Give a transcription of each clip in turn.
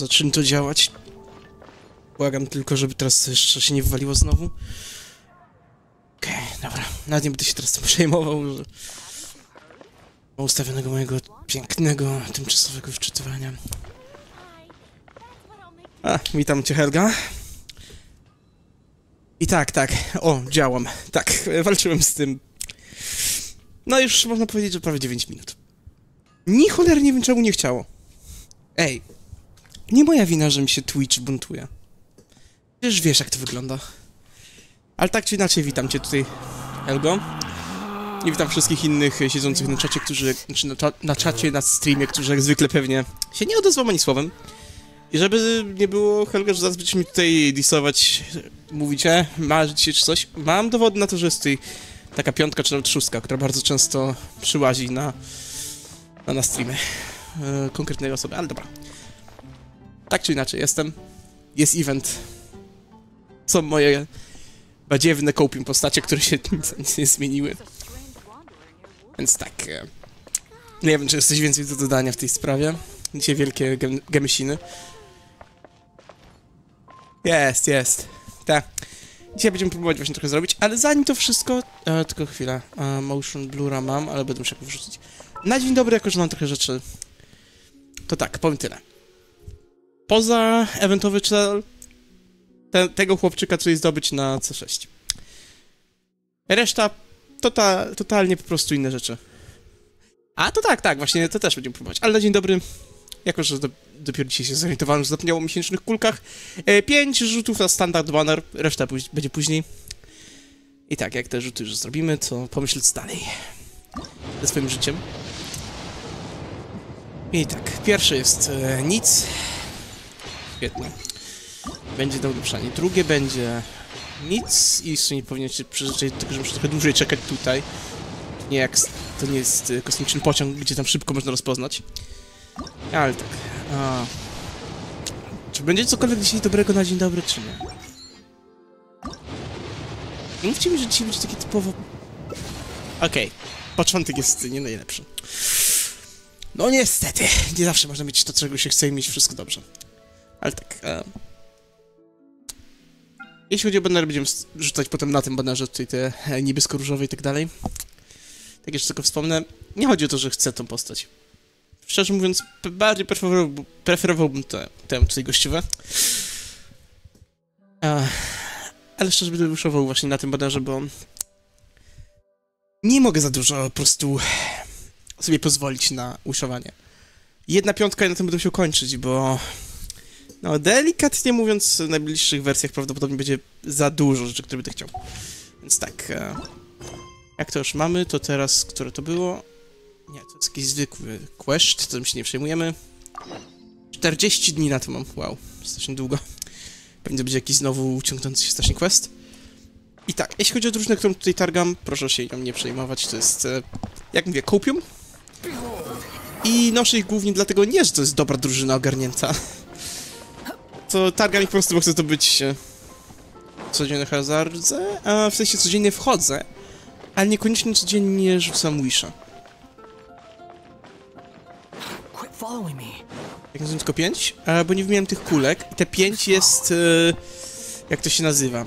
zaczyna to działać. Błagam tylko, żeby teraz jeszcze się nie wywaliło znowu. Okej, dobra. Nawet nie będę się teraz tym przejmował, że... ustawionego mojego pięknego, tymczasowego wczytywania. A, witam cię Helga. I tak, tak. O, działam. Tak, walczyłem z tym. No już można powiedzieć, że prawie 9 minut. Ni cholery nie wiem czemu nie chciało. Ej, nie moja wina, że mi się Twitch buntuje. Przecież wiesz jak to wygląda. Ale tak czy inaczej witam cię tutaj, Helgo. I witam wszystkich innych e, siedzących na czacie, którzy... Znaczy na, na czacie, na streamie, którzy jak zwykle pewnie się nie odezwą ani słowem. I żeby nie było, Helga, że zaraz będziesz mi tutaj disować, mówicie, marzyć się czy coś. Mam dowody na to, że jest tutaj taka piątka czy nawet szóstka, która bardzo często przyłazi na, na, na streamy e, konkretnej osoby, ale dobra. Tak czy inaczej, jestem. Jest event. Są moje badziewne kopium postacie, które się nic, nie zmieniły. Więc tak. E, nie wiem, czy jest coś więcej do dodania w tej sprawie. Dzisiaj wielkie gem gemysiny. Jest, jest. Tak. Dzisiaj będziemy próbować właśnie trochę zrobić, ale zanim to wszystko... E, tylko chwilę. E, motion blura mam, ale będę musiał wrzucić. Na dzień dobry, jako że mam trochę rzeczy... To tak, powiem tyle. Poza eventowy cel te, tego chłopczyka trzeba zdobyć na C6. Reszta tota, totalnie po prostu inne rzeczy. A to tak, tak, właśnie to też będziemy próbować. Ale na dzień dobry, jako że do, dopiero dzisiaj się zorientowałem, że zapomniało o miesięcznych kulkach, e, 5 rzutów na standard banner, reszta będzie później. I tak, jak te rzuty już zrobimy, to pomyśl co dalej ze swoim życiem. I tak, pierwszy jest e, nic. Świetnie. Będzie do ulepszania. Drugie będzie nic i w sumie powinien się przyzwyczaić do tego, że muszę trochę dłużej czekać tutaj. Nie jak to nie jest y, kosmiczny pociąg, gdzie tam szybko można rozpoznać. Ale tak. A. Czy będzie cokolwiek dzisiaj dobrego na dzień dobry, czy nie? Mówcie mi, że dzisiaj będzie takie typowo... Okej. Okay. Początek jest nie najlepszy. No niestety, nie zawsze można mieć to, czego się chce i mieć wszystko dobrze. Ale tak, e... Jeśli chodzi o banery, będziemy rzucać potem na tym banerze tutaj te e, niebiesko-różowe i tak dalej. Tak jeszcze tylko wspomnę, nie chodzi o to, że chcę tą postać. Szczerze mówiąc, bardziej preferowałbym, te, te tutaj gościowe. E, ale szczerze będę wyszował właśnie na tym banerze, bo nie mogę za dużo po prostu sobie pozwolić na uszowanie. Jedna piątka i na tym będę musiał kończyć, bo no, delikatnie mówiąc, w najbliższych wersjach prawdopodobnie będzie za dużo rzeczy, które będę chciał. Więc tak, e, jak to już mamy, to teraz, które to było? Nie, to jest jakiś zwykły quest, to się nie przejmujemy. 40 dni na to mam, wow, strasznie długo. Pewnie będzie jakiś znowu ciągnący się strasznie quest. I tak, jeśli chodzi o drużynę, którą tutaj targam, proszę się ją nie przejmować, to jest, e, jak mówię, kopium. I noszę ich głównie dlatego nie, że to jest dobra drużyna ogarnięta, to targam ich po prostu, bo chcę to być e, codziennie hazardze, a w sensie codziennie wchodzę, ale niekoniecznie codziennie rzucam wisha. Jak nazywam tylko 5? bo nie wymieniłem tych kulek i te 5 jest... E, jak to się nazywa?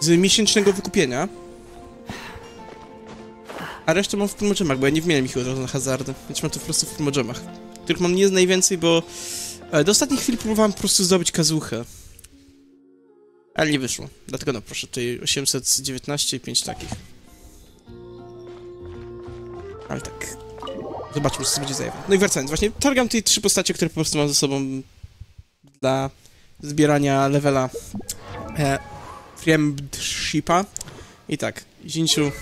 Z miesięcznego wykupienia. A resztę mam w primogemach, bo ja nie wymieniam ich od razu na hazardy, więc mam to po prostu w primogemach. Których mam nie najwięcej, bo do ostatniej chwili próbowałem po prostu zdobyć kazuchę. Ale nie wyszło. Dlatego no proszę, tutaj 819 i 5 takich. Ale tak. Zobaczmy, co będzie zajęło. No i wracając, właśnie targam te trzy postacie, które po prostu mam ze sobą dla zbierania levela e, Friendshipa. I tak, Zinciu...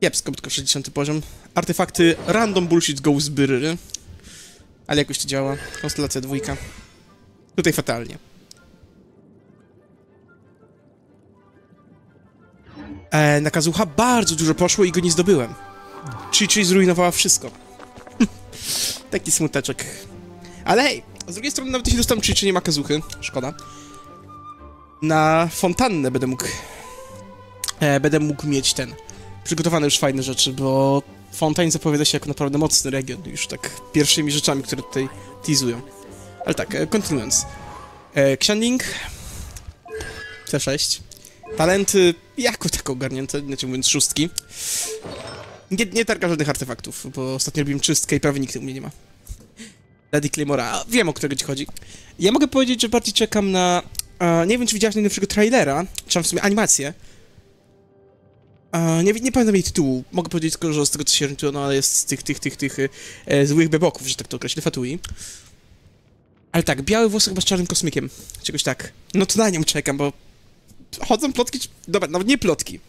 Jepsko, tylko 60 poziom. Artefakty Random Bullshit Goes Byrry. Ale jakoś to działa. Konstelacja dwójka. Tutaj fatalnie. E, na Kazucha bardzo dużo poszło i go nie zdobyłem. Czyli, czyli zrujnowała wszystko. Taki smuteczek. Ale hej, z drugiej strony nawet jeśli dostałem czy, czy nie ma Kazuchy, szkoda. Na fontannę będę mógł... E, będę mógł mieć ten... przygotowane już fajne rzeczy, bo Fontaine zapowiada się jako naprawdę mocny region, już tak pierwszymi rzeczami, które tutaj teasują. Ale tak, e, kontynuując. E, Xianling C6. Talenty jako tako ogarnięte, inaczej mówiąc szóstki. Nie, nie targa żadnych artefaktów, bo ostatnio robiłem czystkę i prawie nikt u mnie nie ma. Lady Claymora, wiem o którego ci chodzi. Ja mogę powiedzieć, że bardziej czekam na... Nie wiem, czy widziałeś najnowszego trailera, czy w sumie animację. Nie, nie pamiętam jej tytułu. Mogę powiedzieć tylko, że z tego co się orientuję, no ale jest z tych, tych, tych, tych e, złych beboków, że tak to określę, Fatui. Ale tak, biały włosy chyba z czarnym kosmikiem. Czegoś tak. No to na nią czekam, bo chodzą plotki, dobra, nawet nie plotki.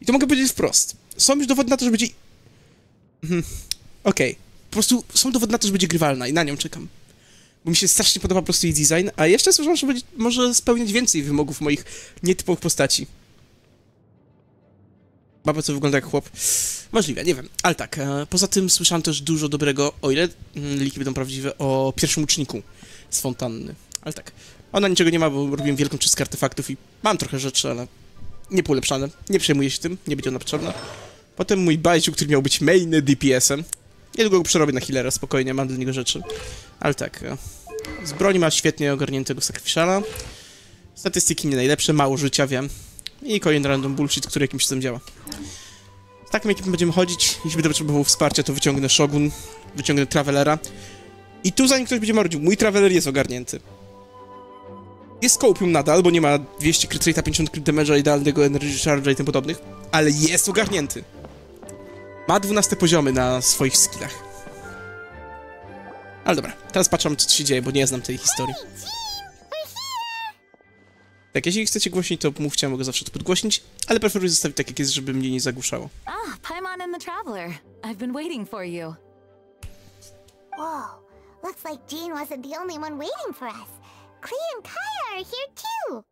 I to mogę powiedzieć wprost. Są już dowody na to, że będzie... Mhm. Okej. Po prostu są dowody na to, że będzie grywalna i na nią czekam. Bo mi się strasznie podoba po prostu jej design, a jeszcze słyszałem, że będzie, może spełniać więcej wymogów moich nietypowych postaci. Baba, co wygląda jak chłop. Możliwe, nie wiem. Ale tak, e, poza tym słyszałem też dużo dobrego, o ile mm, liki będą prawdziwe, o pierwszym uczniku z fontanny. Ale tak, ona niczego nie ma, bo robiłem wielką czystkę artefaktów i mam trochę rzeczy, ale nie polepszane. Nie przejmuję się tym, nie będzie ona potrzebna. Potem mój bajciu, który miał być main DPS-em. Niedługo go przerobię na healera, spokojnie, mam dla niego rzeczy. Ale tak, e, z broni ma świetnie ogarniętego sacrificiala. Statystyki nie najlepsze, mało życia, wiem. I kolejny random bullshit, który jakimś cudem działa. Z takim ekipem będziemy chodzić. Jeśli będę potrzebował wsparcia, to wyciągnę Shogun, wyciągnę Travelera. I tu zanim ktoś będzie marudził, mój Traveler jest ogarnięty. Jest Scopium nadal, bo nie ma 200 crit rate'a, 50 crit damage'a, idealnego energy charge'a i tym podobnych, ale jest ogarnięty. Ma 12 poziomy na swoich skillach. Ale dobra, teraz patrzę co się dzieje, bo nie znam tej historii. Tak, jeśli chcecie głośnić, to mówcie, mogę zawsze to podgłośnić, ale preferuję zostawić tak jak jest, żeby mnie nie zagłuszało. Ah, Paimon and the Traveler. I've been waiting for you. Whoa, looks like Jean wasn't the only one waiting for us. Klee and Kaya are here too.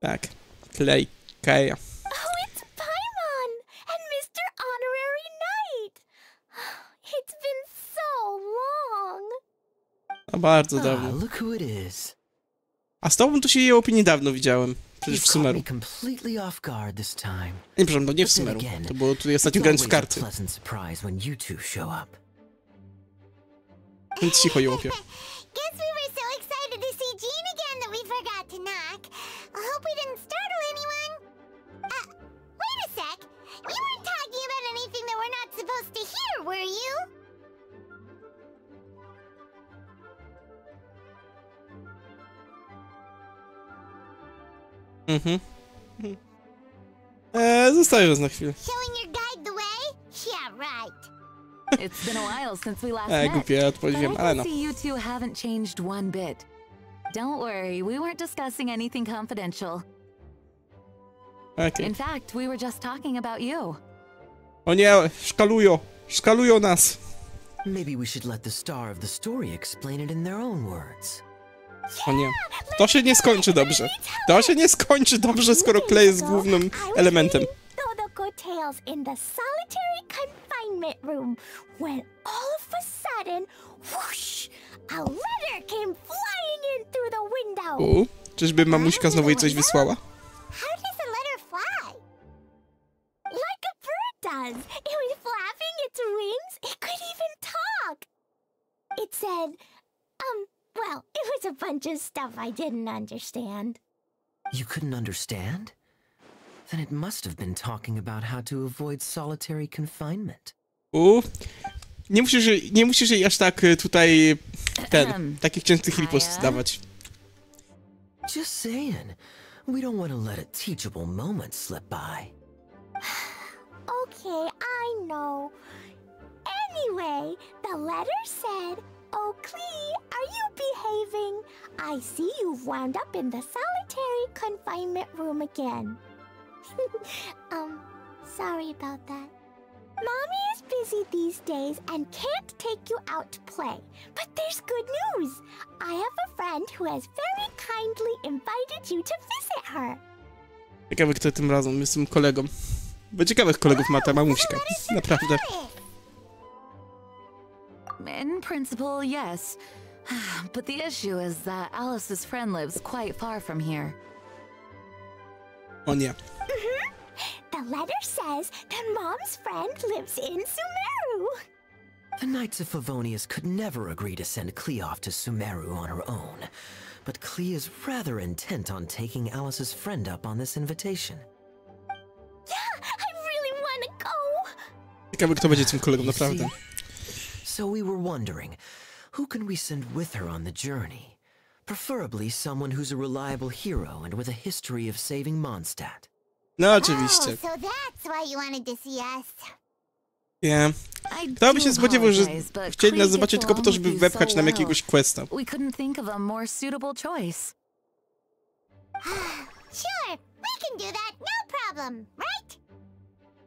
Tak, Clay, Kaja. Oh, it's Paimon and Mr. Honorary Knight. It's been so long. A bardzo Ah, dawno. look who it is. A z tobą to się jeło niedawno widziałem. Przecież w Sumeru. Nie, przepraszam, no nie w Sumeru. To było tutaj ostatnio grając w karty. Więc cicho jełopie. Uh. You weren't talking about anything that we're not supposed to hear, were you? Mhm. Eee, zostaję raz na chwilę. Showing your guide the way? Yeah, right. It's been a while since we last Eee, met. głupie But I ale can no. see you two haven't changed one bit. Don't worry, we weren't discussing anything confidential. Okej. In fact, we were just talking about you. O nie, szkalują. Szkalują nas. Maybe we should let the star of the story explain it in their own words. O nie. To się nie skończy dobrze. To się nie skończy dobrze, skoro Clay jest głównym elementem. Todoko Tales in the solitary confinement room when all of a sudden, whoosh, a letter came flying in through the window. U, czyżby mamuśka znowu jej coś wysłała? How does a letter fly? Like a bird does. It was flapping its wings. It could even talk. It said, um, well, it was a bunch of stuff I didn't understand. You couldn't understand? Then it must have been talking about how to avoid solitary confinement. U, nie musisz, jej- nie musisz jej aż tak tutaj ten, takich częstych ripost dawać. Just saying. We don't want to let a teachable moment slip by. Okay, I know. Anyway, the letter said, Oh, Clee, are you behaving? I see you've wound up in the solitary confinement room again. um, sorry about that. Mommy is busy these days and can't take you out to play. But there's good news. I have a friend who has very kindly invited you to visit her. Ciekawe kto tym razem jest tym kolegą. Bo ciekawych kolegów ma ta mamuśka. Naprawdę. In principle, yes. But the issue is that Alice's friend lives quite far from here. O nie. Mm-hmm. The letter says that Mom's friend lives in Sumeru. The Knights of Favonius could never agree to send Klee off to Sumeru on her own. But Klee is rather intent on taking Alice's friend up on this invitation. Yeah, I really want to go. Ciekawe, kto będzie tym kolegą, You naprawdę. So we were wondering, who can we send with her on the journey? Preferably someone who's a reliable hero and with a history of saving Mondstadt. No oczywiście. Oh, so that's why you wanted to see us. Nie. Kto by się spodziewał, że chcieli nas zobaczyć tylko po to, żeby wepchać nam jakiegoś questa. We couldn't think of a more suitable choice. Sure, we can do that, no problem, right?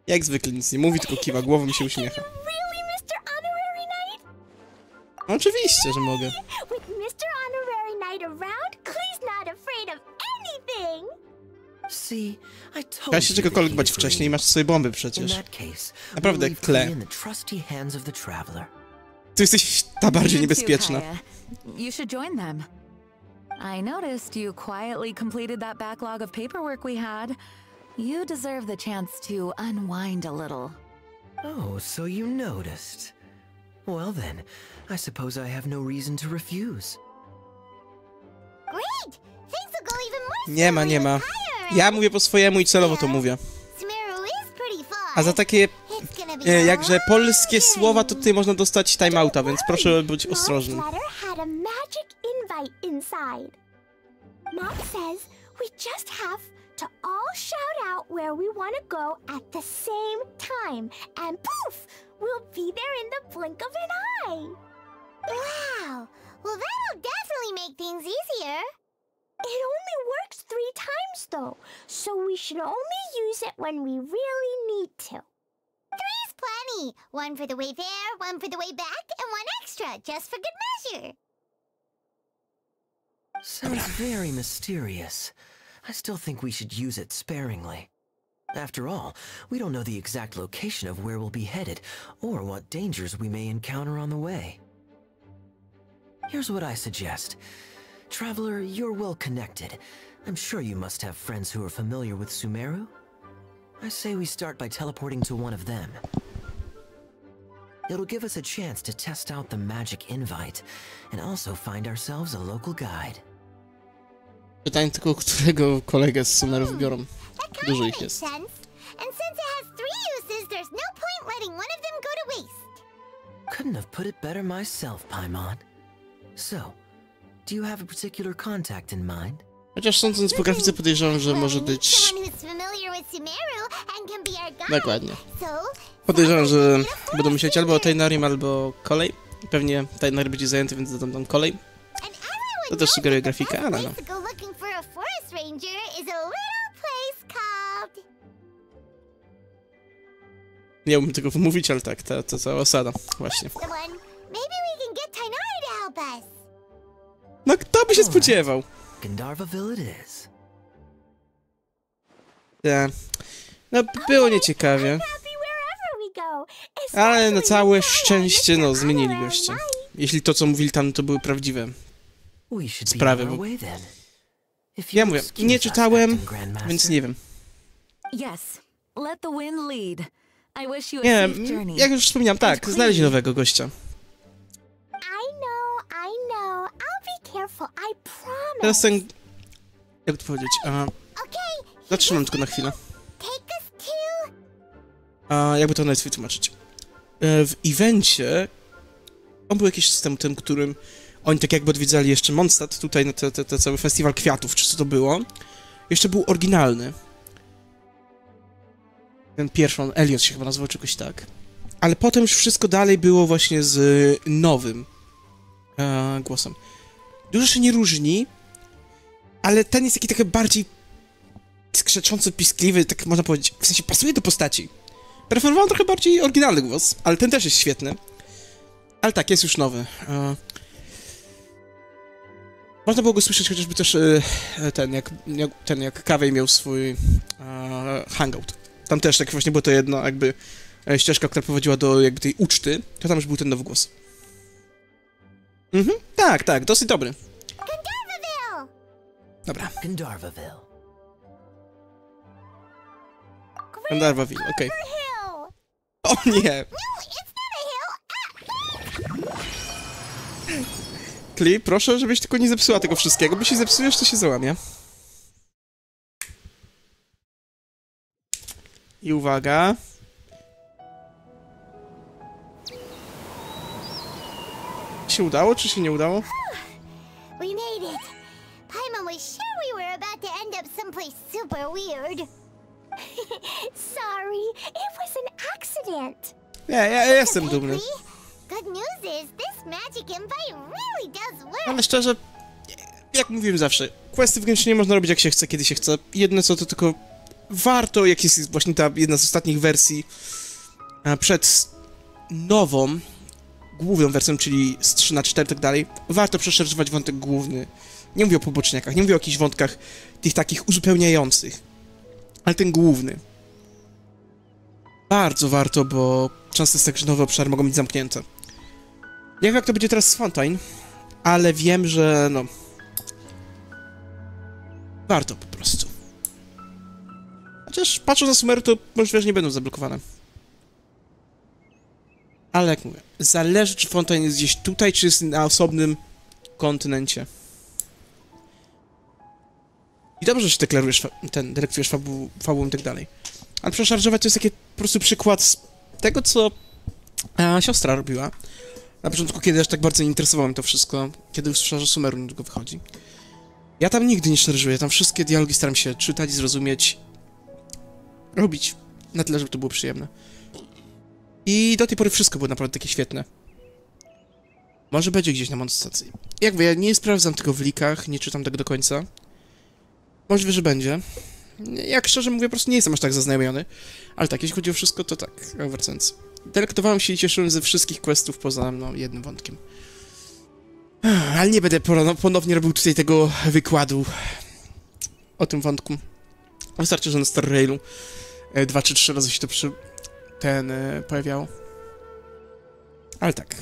Jak zwykle nic nie mówi, tylko kiwa głową i się Can uśmiecha. Oczywiście, że mogę. With Mr. Honorary Knight around, Klee's not afraid of anything. See, I told Ja się you czegokolwiek bać wcześniej, masz swoje bomby przecież. Naprawdę, traveler. Ty jesteś ta bardziej niebezpieczna. You should join them. I noticed you quietly completed that backlog of paperwork we had. You deserve the chance to unwind a little. Oh, so you noticed. Well then, I suppose I have no reason to refuse. Great! Things will go even more Nie ma, nie ma. Ja mówię po swojemu i celowo to mówię. A za takie e, jakże polskie słowa, to tutaj można dostać timeouta, więc proszę być ostrożnym. We'll be there in the blink of an eye. Wow! Well, that'll definitely make things easier. It only works three times, though, so we should only use it when we really need to. Three's plenty. One for the way there, one for the way back, and one extra, just for good measure. Sounds very mysterious. I still think we should use it sparingly. After all, we don't know the exact location of where we'll be headed, or what dangers we may encounter on the way. Here's what I suggest. Traveler, you're well connected. I'm sure you must have friends who are familiar with Sumeru. I say we start by teleporting to one of them. It'll give us a chance to test out the magic invite, and also find ourselves a local guide. Pytanie tylko, którego kolegę z Sumerów biorą. Kind Dużo ich jest. sense. And since it has three uses, there's no point letting one of them go to waste. Couldn't have put it better myself, Paimon. So, do you have a particular contact in mind? Chociaż sądząc po grafice podejrzewam, że Well, może być... Dokładnie. Podejrzewam, że będą myśleć albo o. Tainarim, albo kolej. Pewnie Tainari będzie zajęty, więc dodam tam kolej. To też sugeruje best ale no. Place to go looking for a forest ranger is a little place called... Nie umiem tego wymówić, ale tak, ta, ta cała osada. Właśnie. The one. Maybe we can get Tainari to help us. No kto by się spodziewał? Gandharvaville it is. Tak. No, było nieciekawie. Ale na especially całe szczęście, no, zmienili. Knight. Jeśli to, co mówili tam, to były prawdziwe. We should be Sprawy, on our bo- way then. If Ja mówię, nie czytałem, więc nie wiem. Nie, jak już wspomniałem, tak, znaleźli nowego gościa. Teraz ten... Jak to powiedzieć? A, zatrzymam tylko na chwilę. A, jakby to nawet wytłumaczyć. E, W evencie on był jakiś system tym, którym oni tak jakby odwiedzali jeszcze Mondstadt, tutaj na te, cały festiwal kwiatów, czy co to było. Jeszcze był oryginalny. Ten pierwszy, on Elliot się chyba nazywał, czy jakoś tak. Ale potem już wszystko dalej było właśnie z nowym e, głosem. Dużo się nie różni, ale ten jest taki trochę bardziej skrzeczący, piskliwy, tak można powiedzieć, w sensie pasuje do postaci. Preferowałem trochę bardziej oryginalny głos, ale ten też jest świetny. Ale tak, jest już nowy. E, Można było go słyszeć chociażby też e, ten, jak, jak, ten, jak Kawej miał swój e, hangout. Tam też tak właśnie było to jedno, jakby e, ścieżka, która prowadziła do jakby tej uczty, to tam już był ten nowy głos. Mhm, tak, tak, dosyć dobry. Dobra. Gandharvaville. Gandharvaville, okej. Hill. O nie! No, Kli, proszę, żebyś tylko nie zepsuła tego wszystkiego, bo się zepsujesz, to się załamie. I uwaga. Się udało, czy się nie udało? We made it. Paimon was sure we were about to end up someplace super weird. Sorry, it was an accident. Nie, ja, ja jestem dumny. Ale szczerze, jak mówiłem zawsze, questy w Genshinie można robić jak się chce, kiedy się chce. Jedne co to tylko warto, jak jest właśnie ta jedna z ostatnich wersji przed nową, główną wersją, czyli z 3 na 4 tak dalej, warto przeszerzywać wątek główny. Nie mówię o poboczniakach, nie mówię o jakichś wątkach tych takich uzupełniających, ale ten główny. Bardzo warto, bo często jest tak, że nowe obszary mogą być zamknięte. Nie wiem jak to będzie teraz z Fontaine, ale wiem, że no. Warto po prostu. Chociaż patrząc na sumery, to możliwe, że nie będą zablokowane. Ale jak mówię, zależy czy Fontaine jest gdzieś tutaj, czy jest na osobnym kontynencie. I dobrze, że deklarujesz, ten, dyrektujesz fabu, fabułą i tak dalej. Ale przeszarżować to jest taki po prostu przykład tego, co a, siostra robiła. Na początku, kiedy aż tak bardzo nie interesowało mnie to wszystko, kiedy usłyszałem, że Sumeru niedługo wychodzi. Ja tam nigdy nie szarżuję, tam wszystkie dialogi staram się czytać, zrozumieć, robić na tyle, żeby to było przyjemne. I do tej pory wszystko było naprawdę takie świetne. Może będzie gdzieś na monstacji. Jak wie, ja nie sprawdzam tego w likach, nie czytam tego do końca. Możliwe, że będzie. Jak szczerze mówię, po prostu nie jestem aż tak zaznajomiony. Ale tak, jeśli chodzi o wszystko, to tak, wracając. Delektowałem się i cieszyłem ze wszystkich questów poza no, jednym wątkiem. Ale nie będę pono- ponownie robił tutaj tego wykładu o tym wątku. Wystarczy, że na Star Railu e, dwa czy trzy razy się to przy... ten e, pojawiało. Ale tak,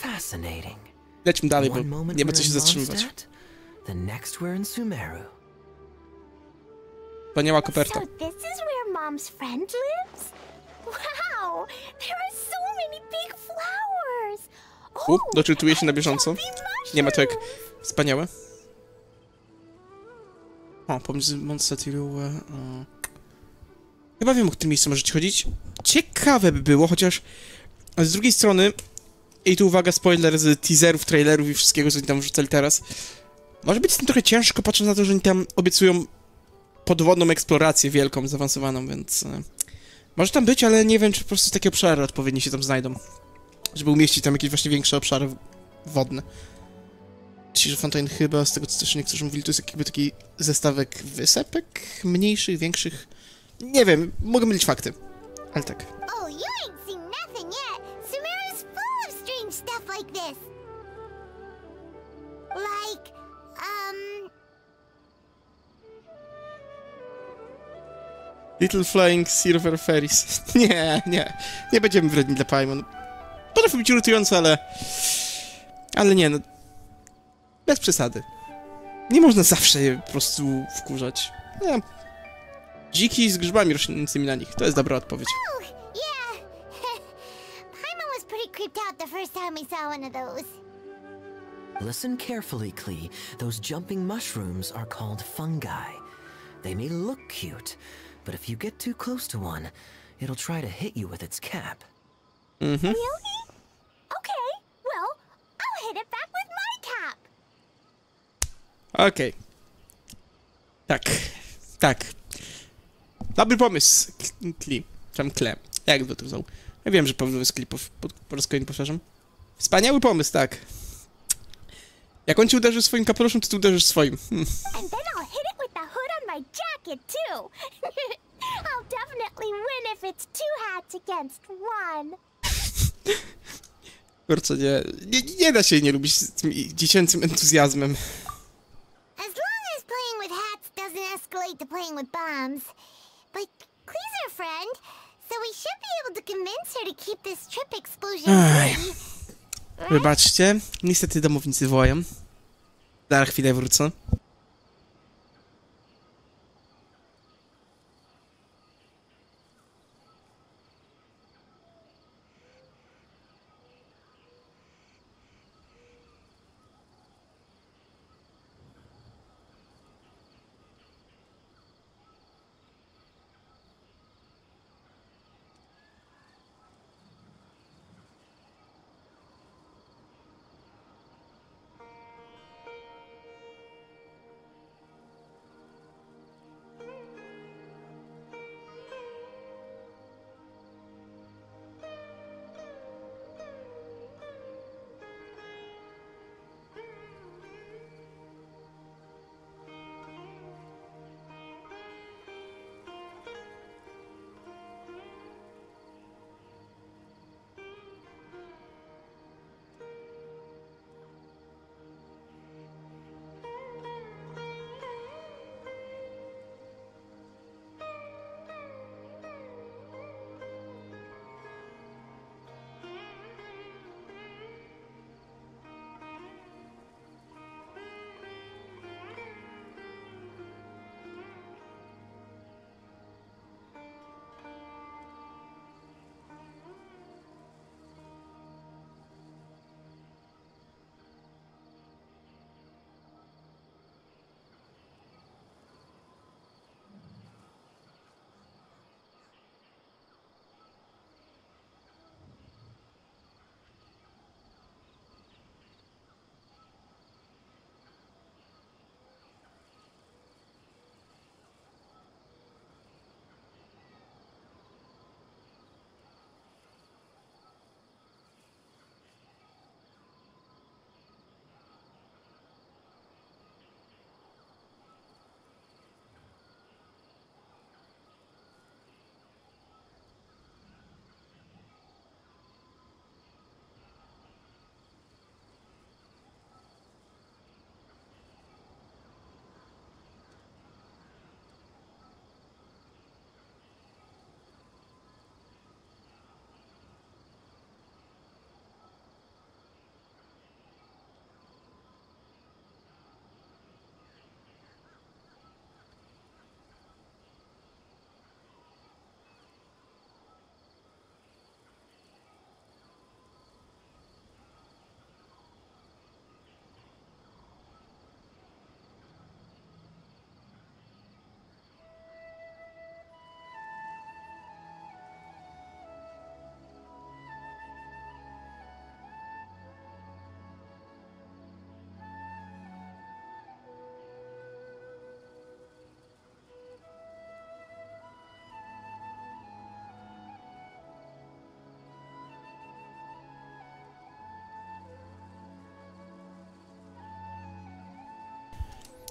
Fascinating. lećmy dalej, bo nie ma co się zatrzymywać. Wspaniała koperta. So this is where Mom's friend lives? Wow, there are so many big flowers. U, doczytuję się na bieżąco. Nie ma to jak wspaniałe. O, pomiędzy Mondstadt i Rue. o. Chyba wiem, o którym miejscu możecie chodzić. Ciekawe by było, chociaż z drugiej strony, i tu uwaga, spoiler z teaserów, trailerów i wszystkiego, co oni tam wrzucali teraz. Może być z tym trochę ciężko, patrząc na to, że oni tam obiecują podwodną eksplorację wielką, zaawansowaną, więc... Może tam być, ale nie wiem, czy po prostu takie obszary odpowiednie się tam znajdą. Żeby umieścić tam jakieś właśnie większe obszary wodne. Że Fontaine chyba, z tego co też niektórzy mówili, to jest jakby taki zestawek wysepek, mniejszych, większych. Nie wiem, mogą mylić fakty. Ale tak. Oh, full of strange like this. Like, um, Little Flying Silver Fairies. Nie, nie. Nie będziemy wredni dla Paimon. Potrafi być irytujące, ale... Ale nie, no... Bez przesady. Nie można zawsze je po prostu wkurzać. Nie. Dziki z grzybami rośnięcymi na nich. To jest dobra odpowiedź. creeped out the first time we saw one of those. Listen carefully, Klee. Those jumping mushrooms are called fungi. They may look cute, but if you get too close to one, it'll try to hit you with its cap. Mhm. Really? Okay, well, I'll hit it back with my cap. Okej. Tak. Tak. Dobry pomysł, Kli. Tam Kle. Jak to wzął? Ja wiem, że pewno jest klipów. Po, po raz kolejny powtarzam. Wspaniały pomysł, tak. Jak on ci uderzy swoim kapeluszem, to ty uderzysz swoim. Hmm. My jacket, too. I'll definitely win if it's two hats against one. Kurczę, nie, nie, nie da się nie lubić z tym dziecięcym entuzjazmem. As long as playing with hats doesn't escalate to playing with bombs. But friend, so we should be able to convince her to keep this trip explosion free. Wybaczcie, niestety domownicy. Za chwilę wrócę.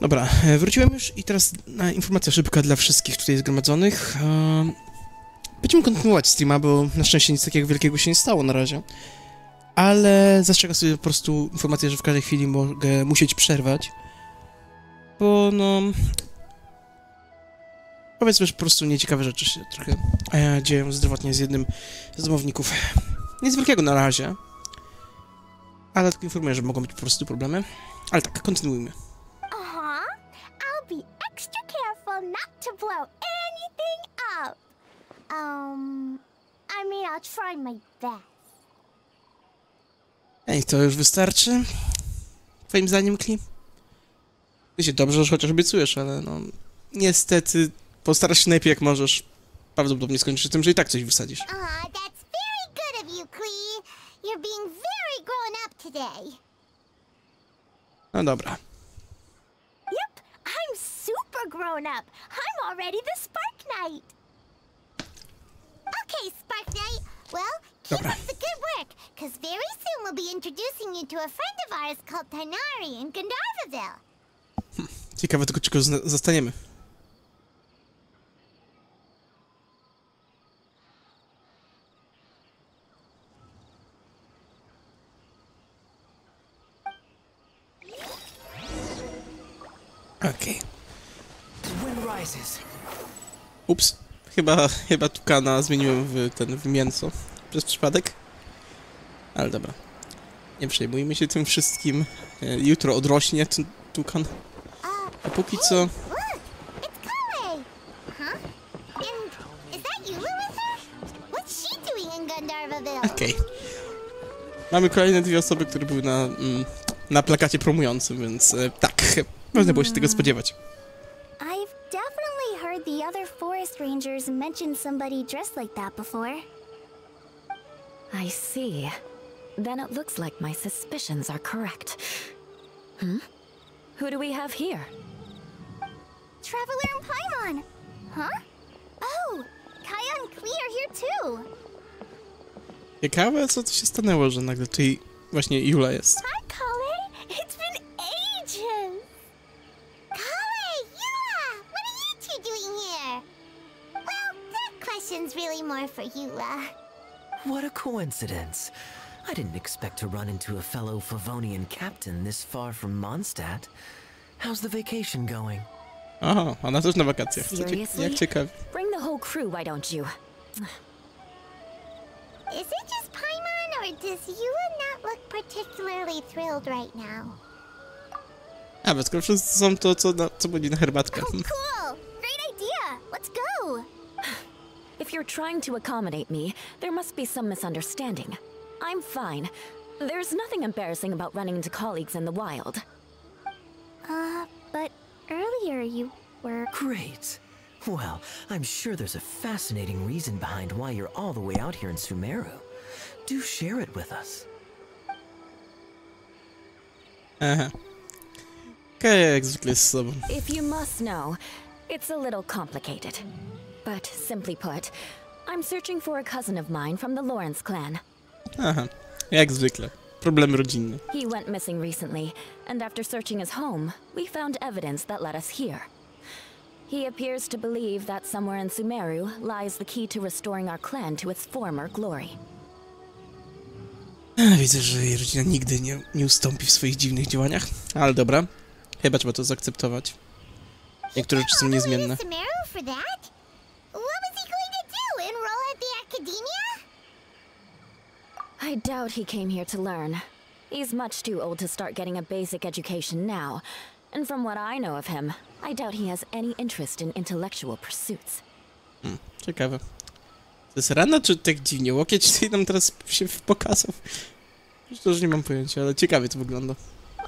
Dobra, e, wróciłem już i teraz informacja szybka dla wszystkich tutaj zgromadzonych. E, Będziemy kontynuować streama, bo na szczęście nic takiego wielkiego się nie stało na razie. Ale zastrzegam sobie po prostu informację, że w każdej chwili mogę musieć przerwać. Bo no... Powiedzmy, że po prostu nieciekawe rzeczy się trochę e, dzieją zdrowotnie z jednym z domowników. Nic wielkiego na razie. Ale tylko informuję, że mogą być po prostu problemy. Ale tak, kontynuujmy. Not to blow anything up. Um, I mean, I'll try my best. Ej, to już wystarczy? Twoim zdaniem, Kli? Ty się dobrze, że chociaż obiecujesz, ale no... Niestety, postarasz się najlepiej jak możesz. Prawdopodobnie skończysz tym, że i tak coś wysadzisz. Ah, that's very good of you, Clee. You're being very grown up today. No dobra. Super grown up. I'm already the Spark Knight. Okay, Spark Knight. Well, keep Dobra. up the good work, because very soon we'll be introducing you to a friend of ours called Tanari in Gandharvaville. Ciekawe tylko, czego zostaniemy. Okej. Ups. Chyba, chyba tukana zmieniłem w ten, w mięso. Przez przypadek. Ale dobra. Nie przejmujmy się tym wszystkim. E, Jutro odrośnie ten tukan. A póki co... Okej. Mamy kolejne dwie osoby, które były na, mm, na plakacie promującym, więc e, tak, można było się tego spodziewać. I've definitely heard the other forest rangers mentioned somebody dressed like that before. I see. Then it looks like my suspicions are correct. Hmm? Who do we have here? Traveler and Paimon! Huh? Oh, Kaya and Klee are here too! Ciekawe, co tu się stanęło, że nagle tutaj właśnie Jula jest. Hi, question's really more for Yula. Uh. What a coincidence. I didn't expect to run into a fellow Favonian captain this far from Mondstadt. How's the vacation going? Aha, ona też na wakacjach. Co cie- Seriously? jak ciekawe. Bring the whole crew, why don't you? Is it just Paimon, or does Yula not look particularly thrilled right now? A, bo skoro wszyscy są to, co, na, co będzie na herbatkę. Oh, cool! Great idea! Let's go! If you're trying to accommodate me, there must be some misunderstanding. I'm fine. There's nothing embarrassing about running into colleagues in the wild. Uh, but earlier you were. Great. Well, I'm sure there's a fascinating reason behind why you're all the way out here in Sumeru. Do share it with us. Uh-huh. jak zwykle z. If you must know, it's a little complicated. But simply put, I'm searching for a cousin of mine from the Lawrence clan. Aha, jak zwykle. Problemy rodzinne. He went missing recently, and after searching his home, we found evidence that led us here. He appears to believe that somewhere in Sumeru lies the key to restoring our clan to its former glory. Ech, Widzę, że jej rodzina nigdy nie, nie ustąpi w swoich dziwnych działaniach. Ale dobra. Chyba trzeba to zaakceptować. Niektóre rzeczy są niezmienne. Academia? I doubt he came here to learn. He's much too old to start getting a basic education now. And from what I know of him, I doubt he has any interest in intellectual pursuits. Hmm, Ciekawe. To jest rana, czy tak dziwnie? Łokieć tutaj nam teraz się pokazał. Już nie mam pojęcia, ale ciekawie to wygląda.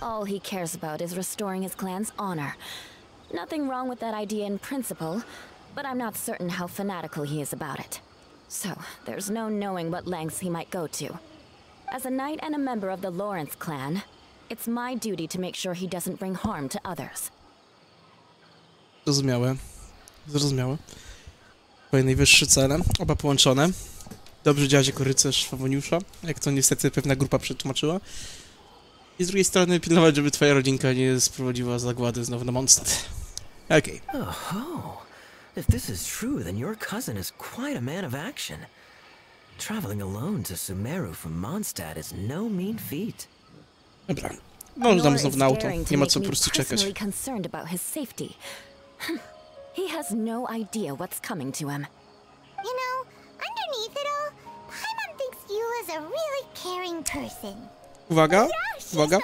All he cares about is restoring his clan's honor. Nothing wrong with that idea in principle, but I'm not certain how fanatical he is about it. So, there's no knowing what lengths he might go to. As a knight and a member of the Lawrence clan, it's my duty to make sure he doesn't bring harm to others. Zrozumiałe. Zrozumiałe. Twoje najwyższe cele, oba połączone. Dobrze dziadzie jako rycerz Fawoniusza, jak to niestety pewna grupa przetłumaczyła. I z drugiej strony pilnować, żeby twoja rodzinka nie sprowadziła zagłady znowu na Mondstadt. Okej. Oh, if this is true, then your cousin is quite a man of action. Traveling alone to Sumeru from Mondstadt is no mean feat. Dobra. Można Nor znów is na auto. daring to Nie ma make co po me prostu czekać. personally concerned about his safety. he has no idea what's coming to him. You know, underneath it all, Paimon thinks Eula's a really caring person. Uwaga. Yeah, she's Uwaga.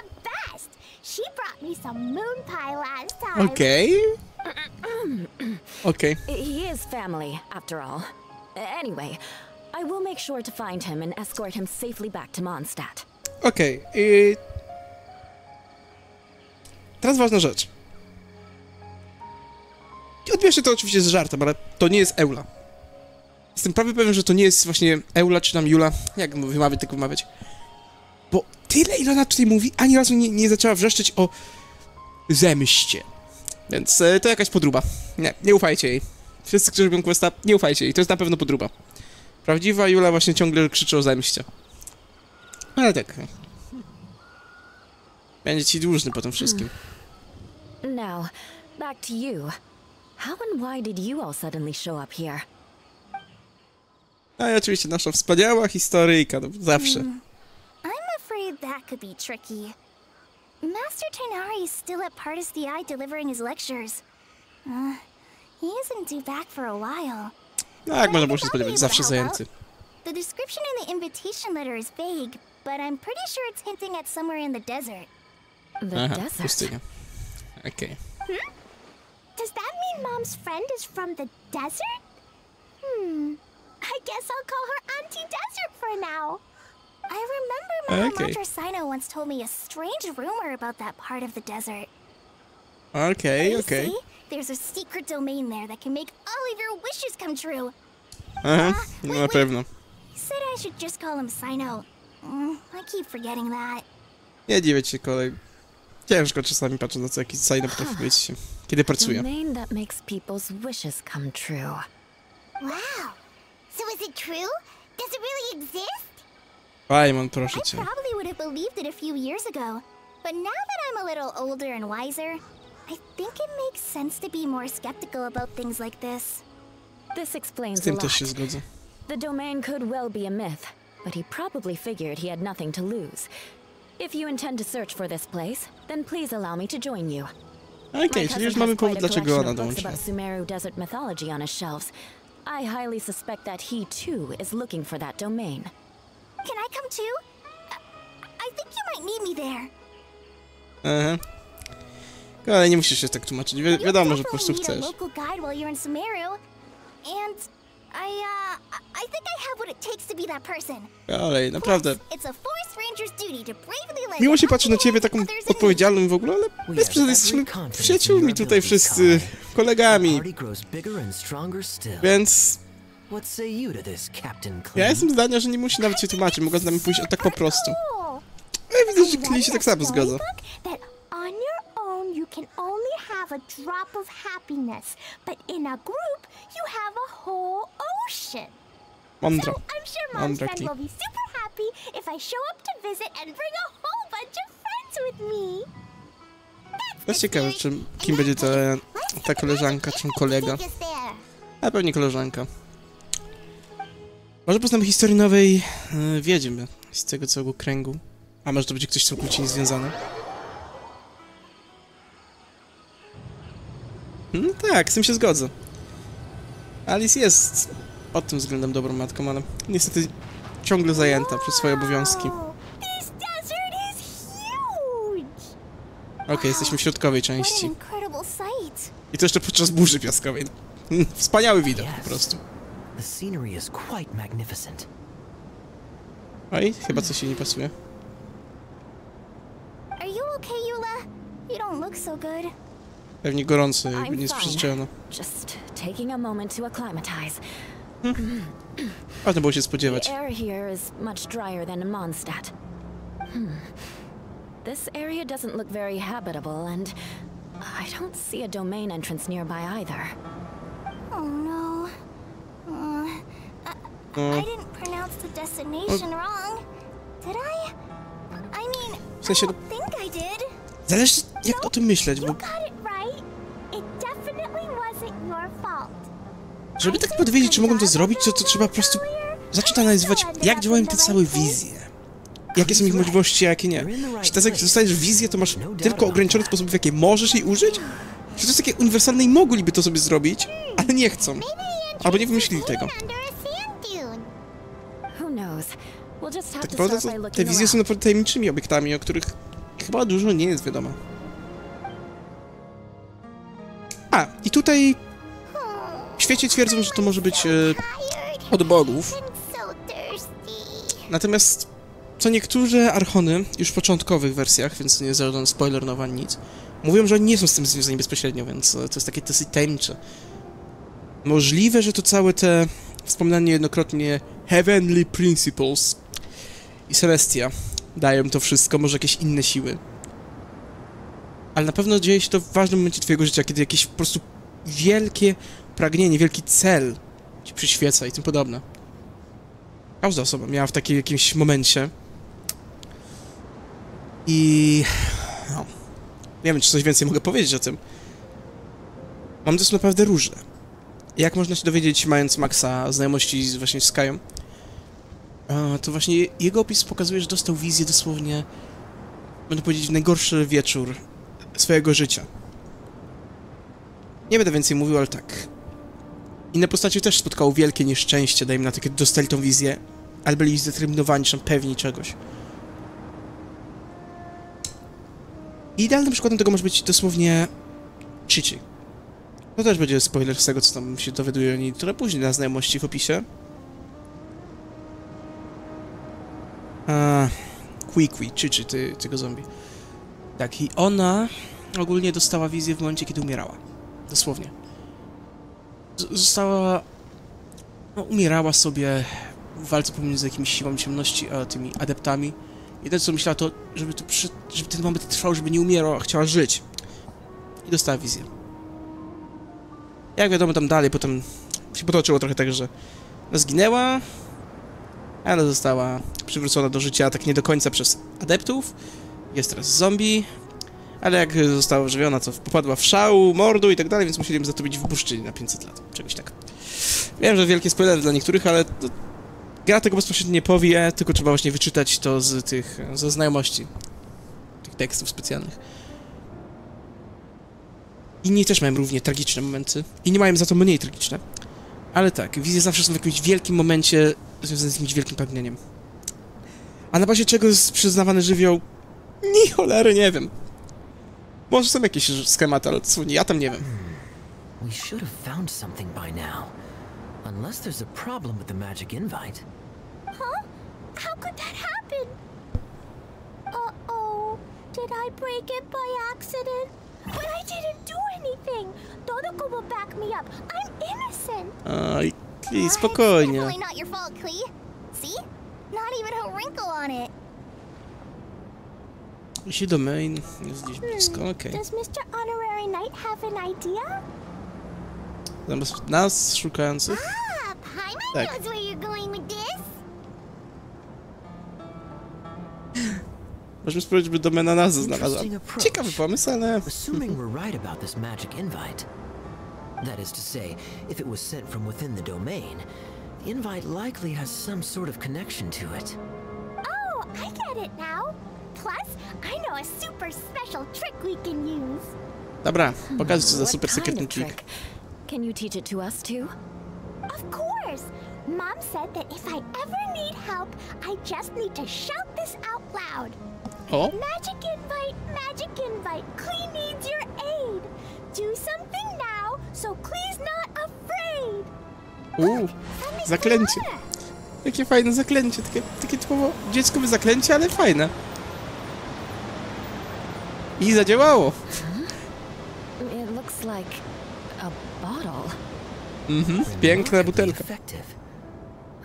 She brought me some moon pie last time. Okej. Okej. He is family, after all. Anyway, I will make sure to find him and escort him safely back to Mondstadt. Okej. i- Teraz ważna rzecz. Odbierzcie to oczywiście z żartem, ale to nie jest Eula. Jestem prawie pewien, że to nie jest właśnie Eula czy tam Jula. Jak wymawiać, tylko wymawiać. Bo tyle, ile ona tutaj mówi, ani razu nie, nie zaczęła wrzeszczeć o zemście. Więc e, to jakaś podruba. Nie, nie ufajcie jej. Wszyscy, którzy robią questa, nie ufajcie jej. To jest na pewno podruba. Prawdziwa Jula właśnie ciągle krzyczy o zemście. Ale tak. Będzie ci dłużny po tym wszystkim. Now, back to you. How and why did you all suddenly show up here? No i oczywiście nasza wspaniała historyjka, no, zawsze. I'm afraid that could be tricky. Master Tainari is still at Partis the Eye delivering his lectures. Uh, he isn't due back for a while. No jak można było się spodziewać, zawsze zajęty. The description in the invitation letter is vague, but I'm pretty sure it's hinting at somewhere in the desert. The Aha, desert. pustynia. Okej. Does that mean Mom's friend is from the desert? Hmm. I guess I'll call her Auntie Desert for now. I remember my Okay. Madre once told me a strange rumor about that part of the desert. Okej, You okej. see? There's a secret domain there that can make all of your wishes come true. Aha, no wait, na wait. pewno. He said I should just call him Sino. Mm, I keep forgetting that. Nie dziwię się kolej. Ciężko czasami patrzeć na co jakiś sajno potrafi być, kiedy pracuje. Domain that makes people's wishes come true. Wow. So is it true? Does it really exist? Paimon, proszę I cię. probably would have believed it a few years ago. But now that I'm a little older and wiser, I think it makes sense to be more skeptical about things like this. This explains a tym lot. też się zgodzę. The domain could well be a myth, but he probably figured he had nothing to lose. If you intend to search for this place, then please allow me to join you. Okej, My czyli cousin już has mamy quite powód, a dlaczego collection ona of books dołączyła. about Sumeru desert mythology on his shelves. I highly suspect that he too is looking for that domain. Can I come too? I, I think you might need me there. Aha. Ale nie musisz się tak tłumaczyć. Wi wiadomo, że po prostu chcesz. need a local guide while you're in Sumeru. And I, uh, I- think I have what it takes to be that person. Ale naprawdę. Plus, It's a forest ranger's duty to bravely lend Miło się patrzy na ciebie taką others in need. odpowiedzialną w ogóle, ale bez przesady jesteśmy przyjaciółmi tutaj wszyscy, kolegami, Party grows bigger and stronger still. więc What say you to this, Captain ja jestem zdania, że nie musi nawet się tłumaczyć, mogę z nami pójść o tak po prostu. Cool. No i widzę, że Kli się tak samo zgadza. you can only have a drop of happiness, but in a group you have a whole ocean. Mądra. So I'm sure Mom's Mądra friend will be super happy if I show up to visit and bring a whole bunch of friends with me. To jest ciekawe, spirit. czy, In kim będzie ta, ta koleżanka, another czy trip kolega. A pewnie koleżanka. Może poznamy historię nowej e, wiedźmy z tego całego kręgu. A może to będzie ktoś całkowicie niezwiązany? No tak, z tym się zgodzę. Alice jest pod tym względem dobrą matką, ale niestety ciągle zajęta przez swoje obowiązki. Okej, jesteśmy w środkowej części. I to jeszcze podczas burzy piaskowej. Wspaniały widok po prostu. The scenery is quite magnificent. Oj, chyba coś się nie pasuje. Are you okay, Eula? You don't look so good. Pewnie gorąco, jakby I'm nie przestrzelona. Just taking a moment to acclimatize. Można było się spodziewać. The air here is much drier than in Mondstadt. Hmm. This area doesn't look very habitable, and I don't see a domain entrance nearby either. Oh no. Uh, I, No. I didn't pronounce the destination wrong. Did I? I mean, W sensie, no, I think I did. zależy jak o tym myśleć, bo got it right. It definitely wasn't your fault. żeby tak podwiedzieć, czy mogą to zrobić, to, to trzeba po prostu zacząć analizować, jak działają te całe wizje. Jakie są ich możliwości, a jakie nie. Czy teraz jak dostajesz wizję, to masz tylko ograniczony sposób, w jaki możesz jej użyć? Czy to jest takie uniwersalne i mogliby to sobie zrobić, ale nie chcą? Albo nie wymyślili tego. Tak naprawdę te wizje są naprawdę tajemniczymi obiektami, o których chyba dużo nie jest wiadomo. A, i tutaj w świecie twierdzą, że to może być e, od bogów, natomiast co niektóre archony, już w początkowych wersjach, więc nie żaden spoiler nowa nic, mówią, że oni nie są z tym związani bezpośrednio, więc e, to jest takie dosyć tajemnicze. Możliwe, że to całe te wspomniane niejednokrotnie Heavenly Principles i Celestia dają to wszystko, może jakieś inne siły. Ale na pewno dzieje się to w ważnym momencie twojego życia, kiedy jakieś po prostu wielkie pragnienie, wielki cel ci przyświeca i tym podobne. Każda osoba miała w takim jakimś momencie. I... No. Nie wiem, czy coś więcej mogę powiedzieć o tym. Mam to naprawdę różne. Jak można się dowiedzieć, mając Maxa znajomości z, właśnie z to właśnie jego opis pokazuje, że dostał wizję dosłownie, będę powiedzieć, w najgorszy wieczór swojego życia. Nie będę więcej mówił, ale tak. Inne postacie też spotkało wielkie nieszczęście, dajmy na to, kiedy dostali tą wizję, ale byli zdeterminowani, czy pewni czegoś. Idealnym przykładem tego może być dosłownie Chichi. To też będzie spoiler z tego, co tam się dowiaduje oni trochę później na znajomości w opisie. A, Quiqui, Chichi, ty, tego zombie. Tak, i ona ogólnie dostała wizję w momencie, kiedy umierała. Dosłownie. Z- została... No, umierała sobie w walce pomiędzy jakimiś siłami ciemności a tymi adeptami. Jedyne co myślała to, żeby, to przy... żeby ten moment trwał, żeby nie umierała, a chciała żyć. I dostała wizję. Jak wiadomo, tam dalej potem się potoczyło trochę tak, że zginęła, ale została przywrócona do życia tak nie do końca przez adeptów. Jest teraz zombie, ale jak została ożywiona, to popadła w szał, mordu i tak dalej, więc musieli ją zatopić w puszczyni na 500 lat. Czegoś tak. Wiem, że wielkie spoilery dla niektórych, ale to, gra tego bezpośrednio nie powie, tylko trzeba właśnie wyczytać to z tych, ze znajomości tych tekstów specjalnych. Inni też mają równie tragiczne momenty. I nie mają za to mniej tragiczne. Ale tak, wizje zawsze są w jakimś wielkim momencie związane z jakimś wielkim pragnieniem. A na bazie czego jest przyznawany żywioł? Ni cholery, nie wiem. Może są jakieś schematy, ale dosłownie ja tam nie wiem. We should have found something by now. Unless there's a problem with the magic invite. Huh? How could that happen? Uh-oh. Did I break it by accident? But I didn't do anything. Todoko will back me up. I'm innocent. Oj, Kli, It's spokojnie. definitely not your fault, Klee. See? Not even a wrinkle on it. Jeśli domain jest gdzieś blisko, okej. Does Mr. Honorary Knight have an idea? Zamiast nas szukających. Ah, Paimon Tak. knows where you're going with this. Możemy spróbować, żeby domena nas znalazła. Interesting approach. Ciekawy pomysł, ale... Assuming we're right about this magic invite. That is to say, if it was sent from within the domain, the invite likely has some sort of connection to it. Oh, I get it now. Plus, I know a super special trick we can use. Dobra, hmm, pokaż co za super sekretny trik. trick? Can you teach it to us too? Of course. Mom said that if I ever need help, I just need to shout this out loud. O, Magic invite, magic invite. Klee needs your aid. Do something now, so Klee's not afraid. uuu, Something's zaklęcie. clever. Jakie fajne zaklęcie, takie, takie typowo dzieckowe zaklęcie, ale fajne. I zadziałało. It looks like a bottle. Mhm, piękna butelka.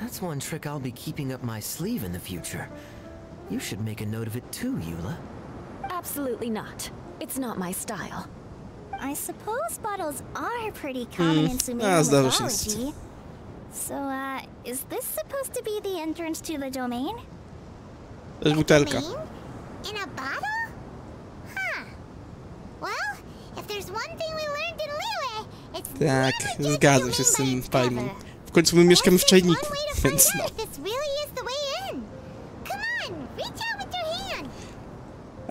That's one trick I'll be keeping up my sleeve in the future. You should make a note of it too, Eula. Absolutely not. It's not my style. I suppose bottles are pretty common in Ah, Sumerian zdarza się mythology. So, uh, is this supposed to be the entrance to the domain? To jest butelka. Domain? In a bottle? Huh. Well, if there's one thing we learned in Liyue, it's Tak, never judge zgadzam a się z human by tym its Paimon. cover. W końcu my mieszkamy w There's just czajniku, one way to więc find no.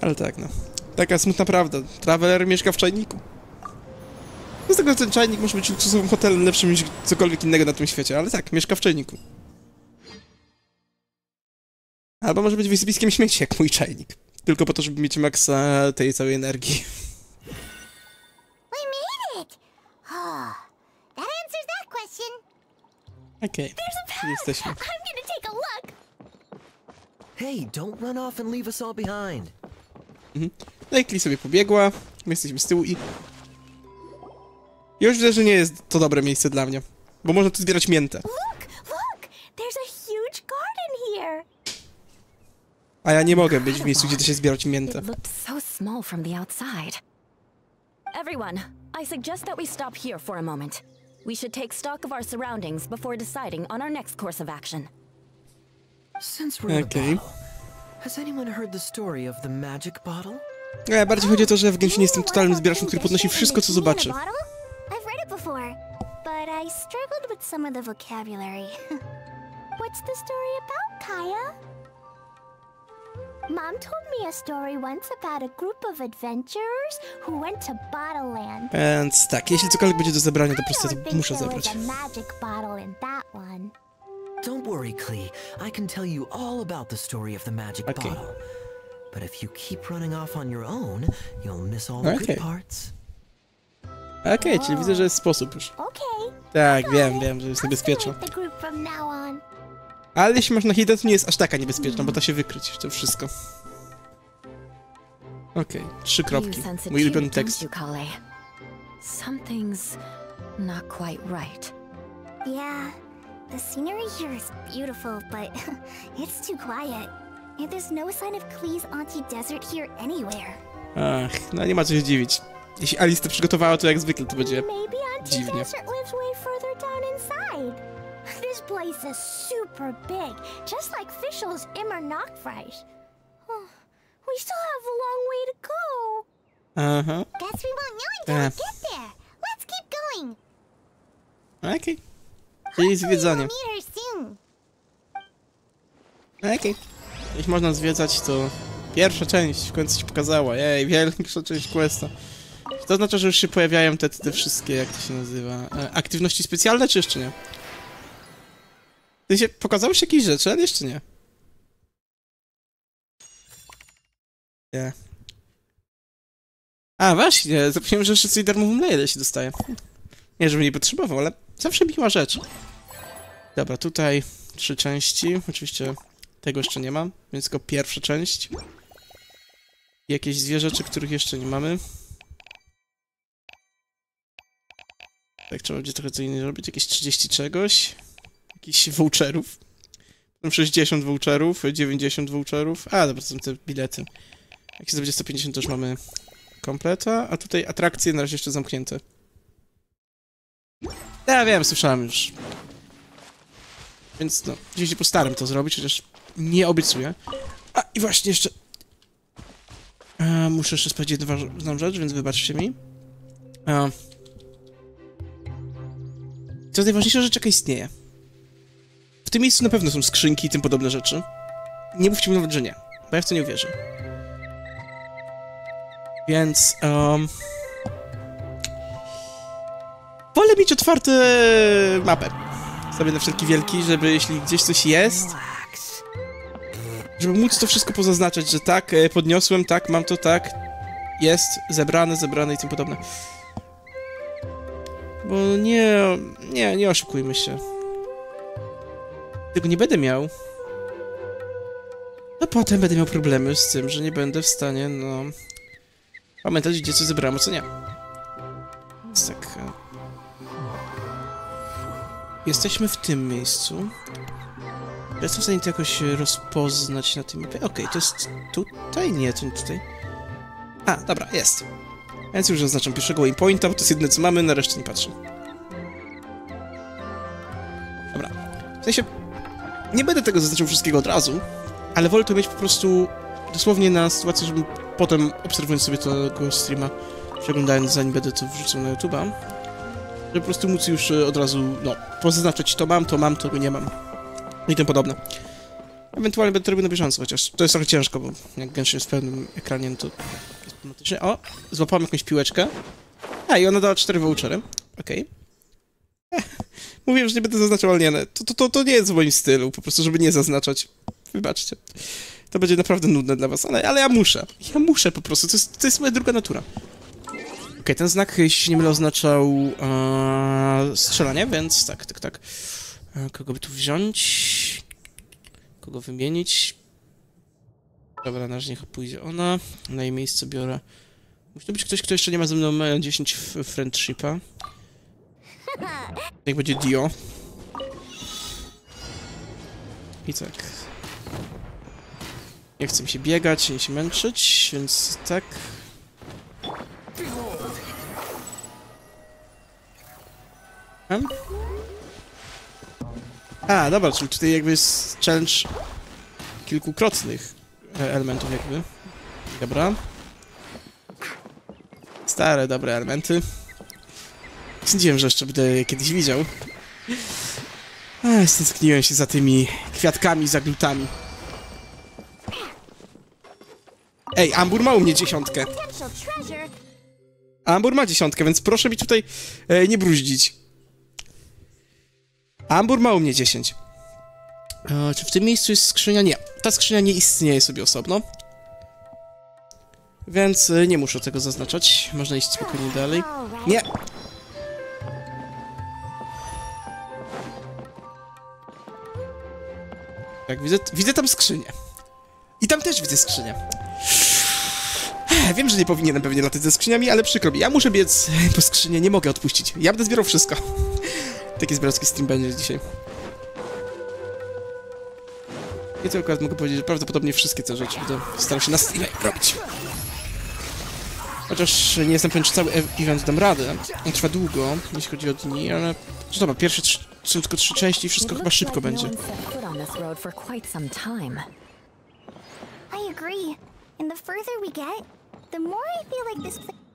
Ale tak, no. Taka smutna prawda. Traveler mieszka w czajniku. Z tego ten czajnik może być luksusowym hotelem lepszym niż cokolwiek innego na tym świecie, ale tak, mieszka w czajniku. Albo może być wysypiskiem śmieci, jak mój czajnik. Tylko po to, żeby mieć maksa tej całej energii. Oh. Okej, czyli jesteśmy. Hey, don't run off and leave us all behind. No i Kli sobie pobiegła, my jesteśmy z tyłu i... Już widzę, że nie jest to dobre miejsce dla mnie. Bo można tu zbierać miętę. A ja nie mogę być w miejscu, gdzie da się zbierać miętę. Everyone, I suggest that we stop here for a moment. We should take stock of our surroundings before deciding on our next course of action. Since we're Okay. Has anyone heard the story of the magic bottle? Nie, bardziej chodzi o to, że w Genshin jestem totalnym zbieraczem, który podnosi wszystko, co zobaczy. in a bottle? I've read it before, but I struggled with some of the vocabulary. What's the story about, Kaya? Mom told me a story once about a group of adventurers who went to Bottle Land. Więc tak, jeśli cokolwiek będzie do zebrania, to po I prostu don't think muszę there Don't worry, Klee. I can tell you all about the story of the magic Okay. bottle. But if you keep running off on your own, you'll miss all the Okay. good parts. Okej, czyli widzę, że jest sposób już. Okay. Tak, wiem, wiem, że jest niebezpieczna. Ale jeśli masz na Hida, to nie jest aż taka niebezpieczna, bo da się wykryć to wszystko. Okej, trzy You kropki. Mój ulubiony tekst. Something's not quite right. Yeah, the scenery here is beautiful, but it's too quiet. And there's no sign of Klee's Auntie Desert here anywhere. Ach, no nie ma co się dziwić. Jeśli Alice to przygotowała, to jak zwykle to będzie... Maybe Auntie dziwnie. Desert lives way further down inside. This place is super big, just like Fischl's Immer Nachtreich. Oh, we still have a long way to go. Uh-huh. Guess we won't know until Yeah. we get there. Let's keep going. okej. Czyli zwiedzanie. We'll meet her soon. Okej. Jeśli można zwiedzać, to pierwsza część w końcu się pokazała. Jej, większa część questa. To oznacza, że już się pojawiają te, te wszystkie, jak to się nazywa, e, aktywności specjalne, czy jeszcze nie? To się pokazały się jakieś rzeczy, ale jeszcze nie. Nie. A, właśnie, zapomniałem, że jeszcze darmową maile się dostaje. Nie, żebym nie potrzebował, ale zawsze miła rzecz. Dobra, tutaj trzy części. Oczywiście tego jeszcze nie mam, więc tylko pierwsza część. Jakieś dwie rzeczy, których jeszcze nie mamy. Tak, trzeba będzie trochę co innego robić. Jakieś 30 czegoś. Jakichś voucherów. Potem 60 voucherów, 90 voucherów. A, dobra, to są te bilety. Jak się zdobędzie 150, to już mamy kompleta. A tutaj atrakcje na razie jeszcze zamknięte. Ja wiem, słyszałem już. Więc no, dzisiaj się postaram to zrobić, chociaż nie obiecuję. A i właśnie jeszcze. E, muszę jeszcze sprawdzić jedną rzecz, więc wybaczcie mi. E, to najważniejsza rzecz, jaka istnieje. W tym miejscu na pewno są skrzynki i tym podobne rzeczy. Nie mówcie mi nawet, że nie, bo ja w to nie uwierzę. Więc. Um, wolę mieć otwarte mapę. Sobie na wszelki wielki, żeby jeśli gdzieś coś jest, żeby móc to wszystko pozaznaczać, że tak, e, podniosłem, tak, mam to, tak, jest, zebrane, zebrane i tym podobne. Bo nie, nie, nie oszukujmy się. Tego nie będę miał. A potem będę miał problemy z tym, że nie będę w stanie, no... Pamiętać, gdzie co zebrałem, a co nie. Więc tak... Jesteśmy w tym miejscu. Jestem w stanie to jakoś rozpoznać na tej mapie. Okej, to jest tutaj? Nie, to nie tutaj. A, dobra, jest. Więc już zaznaczam pierwszego waypointa, bo to jest jedyne co mamy, na resztę nie patrzę. Dobra. W sensie, nie będę tego zaznaczał wszystkiego od razu, ale wolę to mieć po prostu dosłownie na sytuację, żebym potem obserwując sobie tego streama, przeglądając zanim będę to wrzucał na YouTube'a, żeby po prostu móc już e, od razu, no, pozaznaczać to mam, to mam, to nie mam i tym podobne. Ewentualnie będę robił na bieżąco, chociaż to jest trochę ciężko, bo jak Genshin jest w pełnym ekranie, no to jest automatycznie. O, złapałem jakąś piłeczkę. A, i ona dała cztery vouchery. Okej. Okay. Mówiłem, że nie będę zaznaczał Alienę. To, to, to, to nie jest w moim stylu, po prostu, żeby nie zaznaczać. Wybaczcie. To będzie naprawdę nudne dla was, ale, ale ja muszę. Ja muszę po prostu, to jest, to jest moja druga natura. Okay, ten znak, jeśli nie mylę, oznaczał e, strzelanie, więc tak, tak, tak. E, kogo by tu wziąć? Kogo wymienić? Dobra, na niech pójdzie ona. Na jej miejsce biorę... Musi to być ktoś, kto jeszcze nie ma ze mną e, 10 f- friendshipa. Niech będzie Dio. I tak. Nie chcę mi się biegać, nie się męczyć, więc tak. A, dobra, czyli tutaj jakby jest challenge kilkukrotnych e, elementów jakby. Dobra. Stare, dobre elementy. Sądziłem, że jeszcze będę je kiedyś widział. Ech, stęskniłem się za tymi kwiatkami, za glutami. Ej, Ambur ma u mnie dziesiątkę. Ambur ma dziesiątkę, więc proszę mi tutaj e, nie bruździć. Ambur ma u mnie 10. E, czy w tym miejscu jest skrzynia? Nie. Ta skrzynia nie istnieje sobie osobno. Więc e, nie muszę tego zaznaczać. Można iść spokojnie dalej. Nie! Tak, widzę, widzę tam skrzynię. I tam też widzę skrzynię. Wiem, że nie powinienem pewnie latać ze skrzyniami, ale przykro mi. Ja muszę biec po skrzynię, nie mogę odpuścić. Ja będę zbierał wszystko. Taki zbieracki stream będzie dzisiaj. I to akurat mogę powiedzieć, że prawdopodobnie wszystkie te rzeczy będę starał się na streamie robić. Chociaż nie jestem pewien, czy cały e- event dam radę. On trwa długo, jeśli chodzi o dni, ale... Co dobra, pierwsze trzy, są tylko trzy części i wszystko chyba szybko będzie. I agree. And the further we get, the more I feel like this place.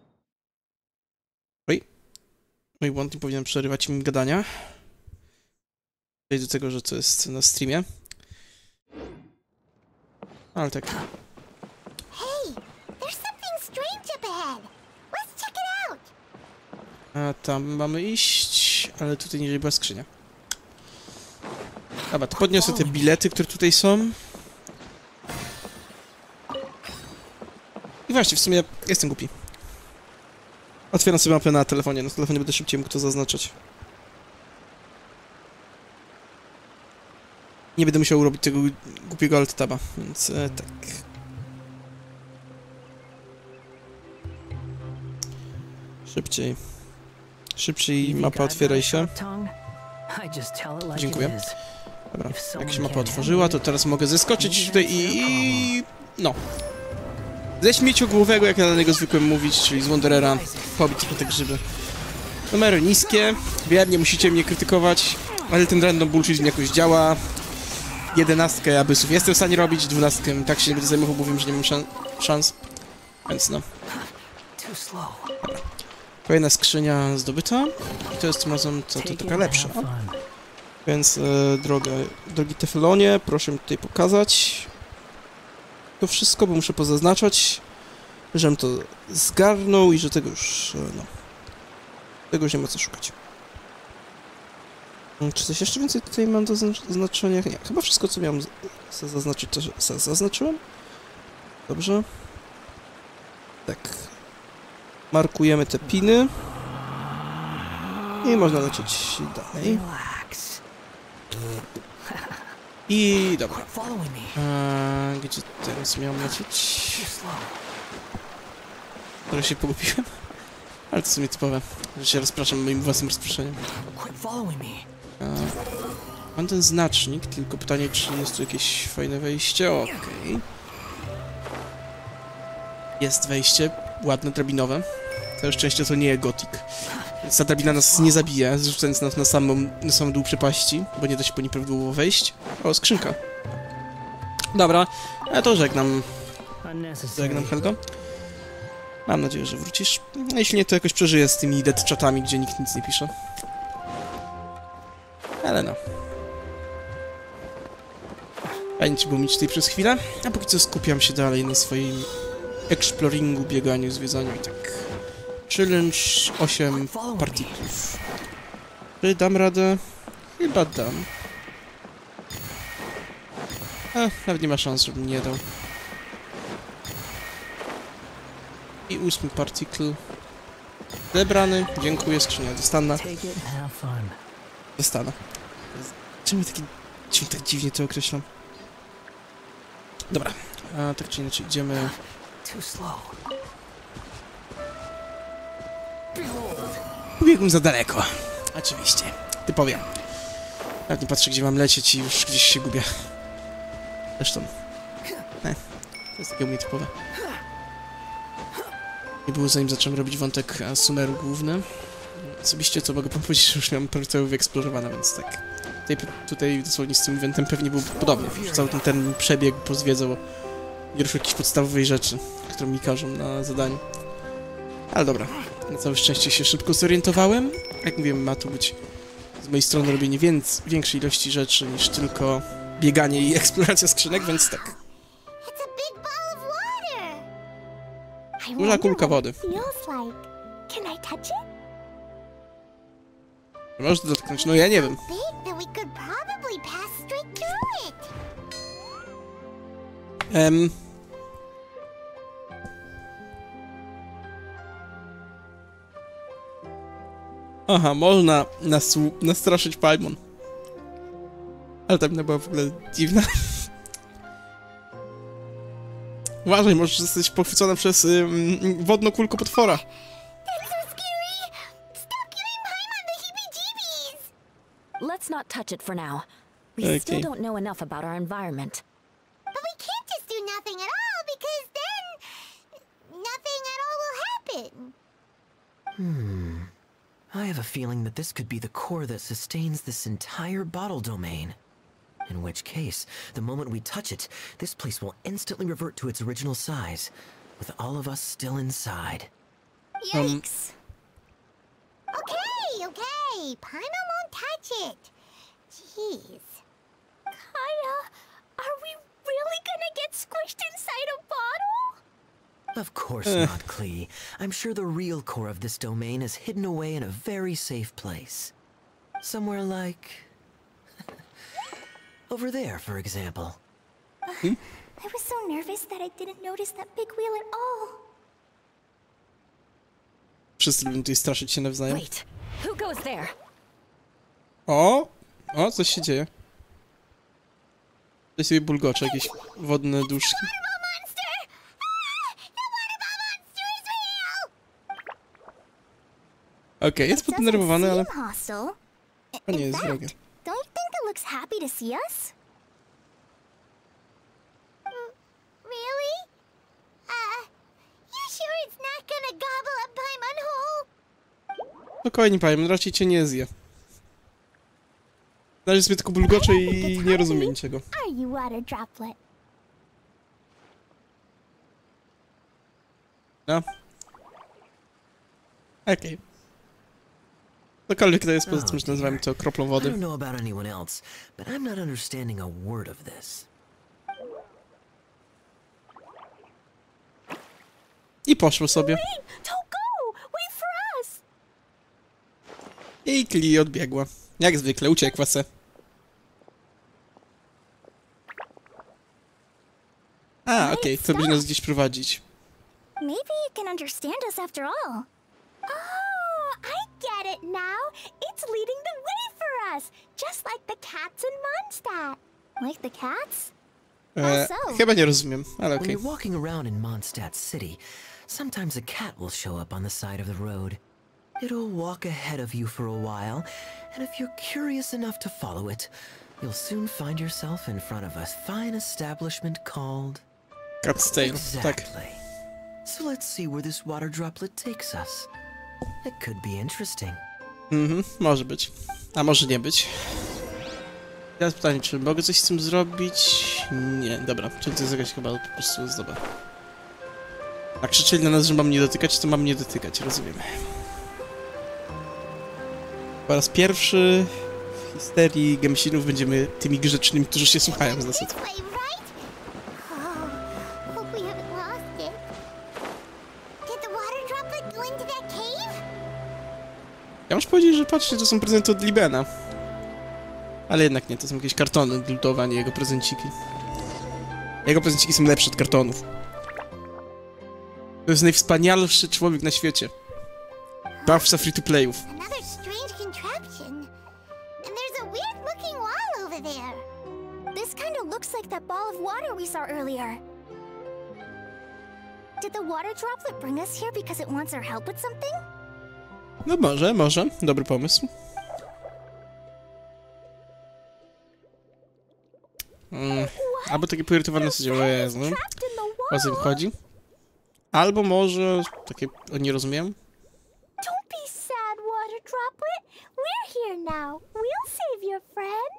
Mój błąd, nie powinienem przerywać im gadania. Przejdę do tego, że to jest na streamie. Ale tak. Hey, there's something strange up ahead. Let's check it out. A tam mamy iść, ale tutaj niżej była skrzynia. Dobra, to podniosę te bilety, które tutaj są. I właśnie, w sumie jestem głupi. Otwieram sobie mapę na telefonie, na telefonie będę szybciej mógł to zaznaczać. Nie będę musiał robić tego głupiego alt taba, więc e, tak. Szybciej. Szybciej mapa otwieraj się. Dziękuję. Dobra, jak się mapa otworzyła, to teraz mogę zeskoczyć tutaj i no. Ze śmieciogłowego, jak na niego zwykłem mówić, czyli z Wanderera, pobić po te grzyby. Numery niskie, wiem, musicie mnie krytykować, ale ten random bullshit jakoś działa. Jedenastkę abysów jestem w stanie robić, dwunastkę tak się nie będę zajmował, bo wiem, że nie mam szan szans. Więc no. Kolejna skrzynia zdobyta. I to jest tym razem to, to taka lepsza. Więc e, droga, drogi Teflonie, proszę mi tutaj pokazać to wszystko, bo muszę pozaznaczać, żebym to zgarnął i że tego już, e, no, tego już nie ma co szukać. Mm, Czy coś jeszcze więcej tutaj mam do zna- zaznaczenia? Nie, chyba wszystko, co miałem zaznaczyć, to za- zaznaczyłem. Dobrze. Tak. Markujemy te piny. I można lecieć dalej. I dobra. Eee, gdzie teraz miałem lecieć? Trochę się pogubiłem. Ale to w sumie typowe, że się rozpraszam moim własnym rozproszeniem. Eee, mam ten znacznik, tylko pytanie, czy jest tu jakieś fajne wejście? Okej. Jest wejście, ładne, drabinowe. Całe szczęście to nie jest gotik. Więc ta drabina nas nie zabije, zrzucając nas na samą, na sam dół przepaści, bo nie da się po niej prawidłowo wejść. O, skrzynka. Dobra, ja to żegnam. Żegnam, Helgo. Mam nadzieję, że wrócisz. Jeśli nie, to jakoś przeżyję z tymi dead chatami, gdzie nikt nic nie pisze. Ale no. Fajnie ci było mieć tutaj przez chwilę, a póki co skupiam się dalej na swoim exploringu, bieganiu, zwiedzaniu i tak. Challenge 8 partiklów. Czy dam radę? Chyba dam. A, nawet nie ma szans, żebym nie dał. I ósmy partikl. Zebrany. Dziękuję, skrzynia dostana. Dostana. Czemu taki... Czemu tak dziwnie to określam? Dobra. A tak czy inaczej idziemy... Too slow. Pobiegłem za daleko. Oczywiście. Typowie. Nawet nie patrzę, gdzie mam lecieć i już gdzieś się gubię. Zresztą... Ne. To jest takie u mnie typowe. Nie było zanim zacząłem robić wątek Sumeru główny. Osobiście co mogę powiedzieć, że już miałem prawie wyeksplorowane, więc tak. Tutaj, tutaj dosłownie z tym eventem pewnie byłby podobnie. Już cały ten, ten przebieg pozwiedzał ruszył jakiejś podstawowej rzeczy, którą mi każą na zadaniu. Ale dobra, na całe szczęście się szybko zorientowałem. Jak mówiłem, ma tu być z mojej strony robienie więc, większej ilości rzeczy niż tylko bieganie i eksploracja skrzynek, więc tak. Duża kulka wody. Możesz dotknąć? No ja nie wiem. Big Aha, można nasłu- nastraszyć Paimon. Ale ta mina była w ogóle dziwna. Uważaj, możesz zostać pochwycona przez ym, wodną kulkę potwora. Let's not touch it for now. We still Okay. don't know enough about our environment. But we can't just do nothing at all because then nothing at all will happen. Hmm. I have a feeling that this could be the core that sustains this entire bottle domain. In which case, the moment we touch it, this place will instantly revert to its original size, with all of us still inside. Yikes. okay, okay. Paimon won't touch it. Jeez. Kaya, are we really gonna get squished inside a bottle? Of course Eh. not, Klee. I'm sure the real core of this domain is hidden away in a very safe place. Somewhere like. Over there, for example. I was so nervous that I didn't notice that big wheel at all. Wszyscy lubią tutaj straszyć się nawzajem. Wait, who goes there? O! O, coś się dzieje. Coś sobie bulgocze, jakieś wodne duszki. Okej, jest poddenerwowany, ale... nie, jest fact, wrogie. don't you think it looks happy to see us? Mm, Really? Uh, you sure it's not gonna gobble up Paimon whole? Spokojnie, powiem, raczej cię nie zje. Na razie sobie tylko bulgocze i nie rozumie niczego. Are you water droplet? No. Okej. Cokolwiek to jest, poza tym, że nazywamy to kroplą I wody. I poszło sobie. I Kli odbiegła. Jak zwykle, uciekła se. A, okej, to będzie nas gdzieś prowadzić. Maybe you can understand us after all. Oh, it now. It's leading the way for us, just like the cats in Mondstadt. Like the cats? E, eh, so? chyba nie rozumiem, ale When okej. you're walking around in Mondstadt City, sometimes a cat will show up on the side of the road. It'll walk ahead of you for a while, and if you're curious enough to follow it, you'll soon find yourself in front of a fine establishment called. Cat's Tail, tak. Exactly. So let's see where this water droplet takes us. It could be interesting. Mhm, może być. A może nie być. Teraz pytanie, czy mogę coś z tym zrobić? Nie, dobra, czyli to jest jakaś chyba po prostu zdoba. A krzyczeli na nas, że mam nie dotykać, to mam nie dotykać, rozumiem. Po raz pierwszy w historii Gemsinów będziemy tymi grzecznymi, którzy się słuchają z zasad. Ja muszę powiedzieć, że patrzcie, to są prezenty od Libena. Ale jednak nie, to są jakieś kartony do lutowania jego prezenciki. Jego prezenciki są lepsze od kartonów. To jest najwspanialszy człowiek na świecie. Bawca free-to-playów. Did the water droplet bring us here because it wants our help with something? No może, może. Dobry pomysł. Mm, albo takie poirytowane in the o co im chodzi? Albo może takie, o nie rozumiem. Don't be sad, water droplet. We're here now. We'll save your friend.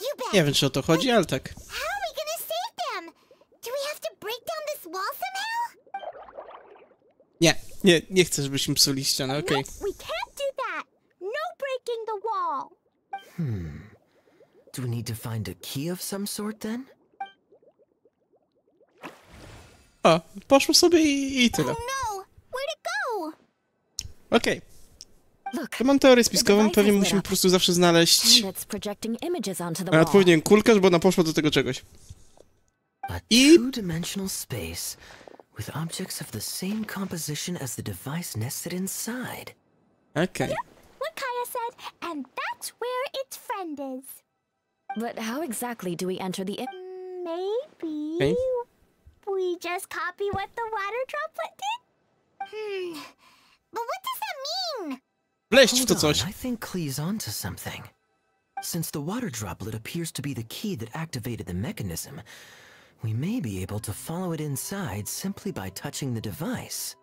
You bet. Nie wiem, czy o to chodzi, ale tak. How are we gonna save them? Do we have to break down this wall somehow? Nie, nie, nie chcę, żebyśmy psuli ścianę, okej. Nope, we can't do that. No breaking the wall. Do we need to find a key of some sort then? O, poszło sobie i, i tyle. Oh no, where'd it go? Okej, Look, to mam teorię spiskową, pewnie musimy po prostu zawsze znaleźć... and it's projecting images onto the A wall. odpowiednią kulkę, bo ona poszła do tego czegoś. I- with objects of the same composition as the device nested inside. Okej. What Kaya said, and that's where its friend is. But how exactly do we enter the Maybe Okay. we just copy what the water droplet did? Hmm. But what does that mean? Wleźć w Hold to on, coś. I think Klee's onto something. Since the water droplet appears to be the key that activated the mechanism, we may be able to follow it inside simply by touching the device.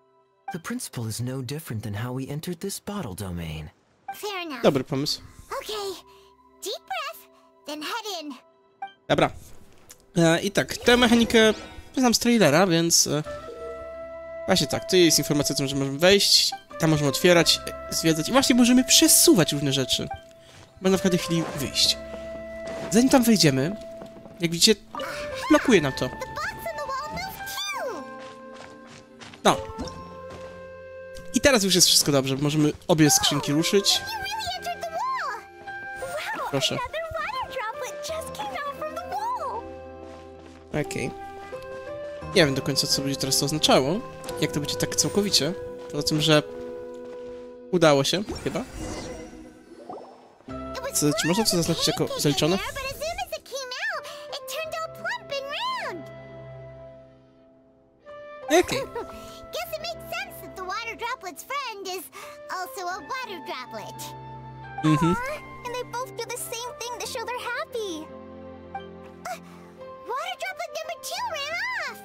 The principle is no different than how we entered this bottle domain. Fair enough. Dobry pomysł. Okay. Deep breath, then head in. Dobra. E, I tak, tę mechanikę znam z trailera, więc... E, właśnie tak, tu jest informacja o tym, że możemy wejść, tam możemy otwierać, zwiedzać i właśnie możemy przesuwać różne rzeczy. Można w każdej chwili wyjść. Zanim tam wejdziemy, jak widzicie, blokuje nam to. No. I teraz już jest wszystko dobrze, możemy obie skrzynki ruszyć. Proszę. Okej. Nie wiem do końca, co będzie teraz to oznaczało. Jak to będzie tak całkowicie. Poza tym, że udało się, chyba. Co, czy można to zaznaczyć jako zaliczone? Okej. Guess it makes sense that the water droplet's friend is also a water droplet. Mhm. Aw, and they both do the same thing to show they're happy. Uh, water droplet number two ran off.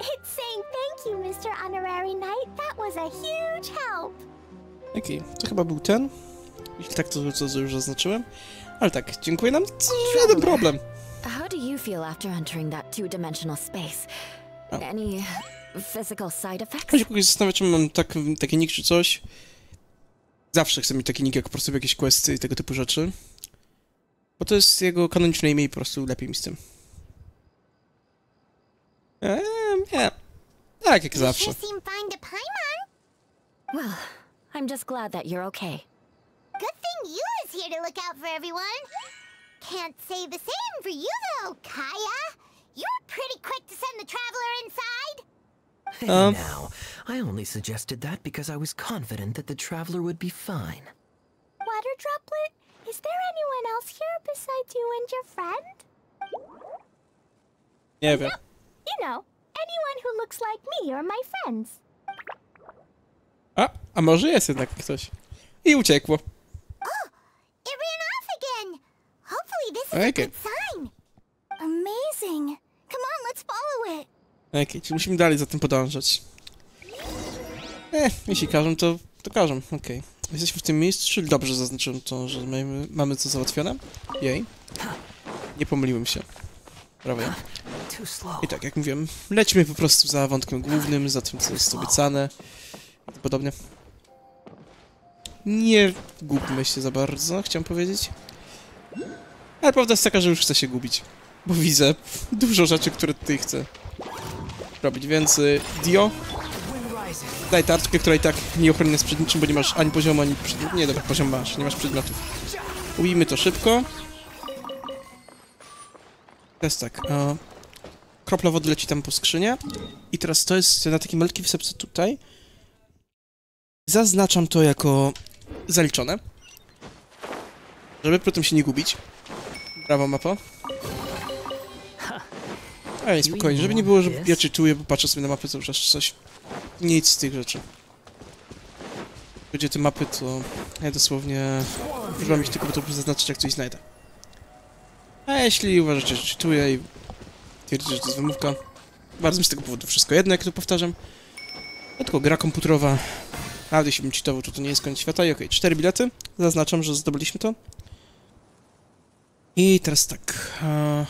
It's saying thank you, Mr. Honorary Knight. That was a huge help. Okej, to chyba był ten. Jeśli tak, to co już zaznaczyłem. Ale tak, dziękuję nam. Żaden problem. Feel after entering that two-dimensional space? Oh. Any physical side effects? Chodzi kogoś zastanawia, czy mam tak, taki nick czy coś. Zawsze chcę mieć taki nick, jak po prostu jakieś questy i tego typu rzeczy. Bo to jest jego kanoniczne imię i po prostu lepiej mi z tym. Eee, nie. Tak, jak zawsze. Well, I'm just glad that you're okay. Good thing you is here to look out for everyone. Can't say the same for you though, Kaya. You're pretty quick to send the traveler inside. Hey Um. now, I only suggested that because I was confident that the traveler would be fine. Water droplet, is there anyone else here besides you and your friend? Nie wiem. You know, anyone who looks like me or my friends. A, a może jest jednak ktoś. I uciekło. Hopefully this is a Okay. good sign. Amazing. Come on, let's follow it. Okej, czyli musimy dalej za tym podążać. Eh, jeśli każą, to, to każą, okej. Jesteśmy w tym miejscu, czyli dobrze zaznaczyłem to, że mamy, mamy co załatwione? Jej. Nie pomyliłem się. Slow. I tak, jak mówiłem, lećmy po prostu za wątkiem głównym, za tym, co jest obiecane i podobnie. Nie gubmy się za bardzo, chciałem powiedzieć. Ale prawda jest taka, że już chcę się gubić. Bo widzę dużo rzeczy, które tutaj chcę robić, więc y, Dio, daj tarczkę, która i tak nieochronna jest przed niczym, bo nie masz ani poziomu, ani przedmiotu. Nie, dobra, poziom masz, nie masz przedmiotów. Ubijmy to szybko. Teraz tak, e, kropla wody leci tam po skrzynię. I teraz to jest na takiej malutkiej wysepce tutaj. Zaznaczam to jako zaliczone. Żeby potem się nie gubić. Brawo, mapa. Ej, spokojnie, żeby nie było, że ja czytuję, bo patrzę sobie na mapę cały czas coś. Nic z tych rzeczy. Gdzie te mapy, to ja dosłownie używam ich tylko po to, by zaznaczyć, jak coś znajdę. A jeśli uważacie, że czytuję i twierdzicie, że to jest wymówka, bardzo mi z tego powodu wszystko jedno, jak to powtarzam. Tylko gra komputerowa. Nawet jeśli bym czytował, to to nie jest koniec świata. I okej, cztery bilety. Zaznaczam, że zdobyliśmy to. I teraz tak. e,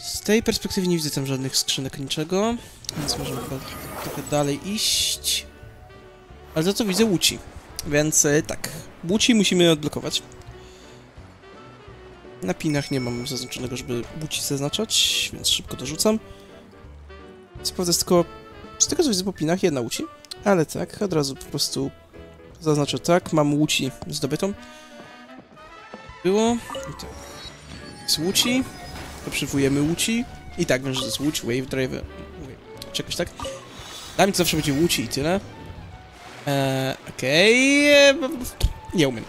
Z tej perspektywy nie widzę tam żadnych skrzynek, niczego. Więc możemy trochę dalej iść. Ale za to widzę łuci. Więc e, tak. Łuci musimy odblokować. Na pinach nie mam zaznaczonego, żeby łuci zaznaczać, więc szybko dorzucam. Sprawdzę jest tylko z tego co widzę po pinach jedna łuci. Ale tak, od razu po prostu zaznaczę tak. Mam łuci zdobytą. Było. I tak. Z łuci. Łuci. I tak wiem, że łódź, wave driver. wave- Czegoś tak. Dla mnie to zawsze będzie łuci i tyle. Eee, okej. eee, Nie umiem.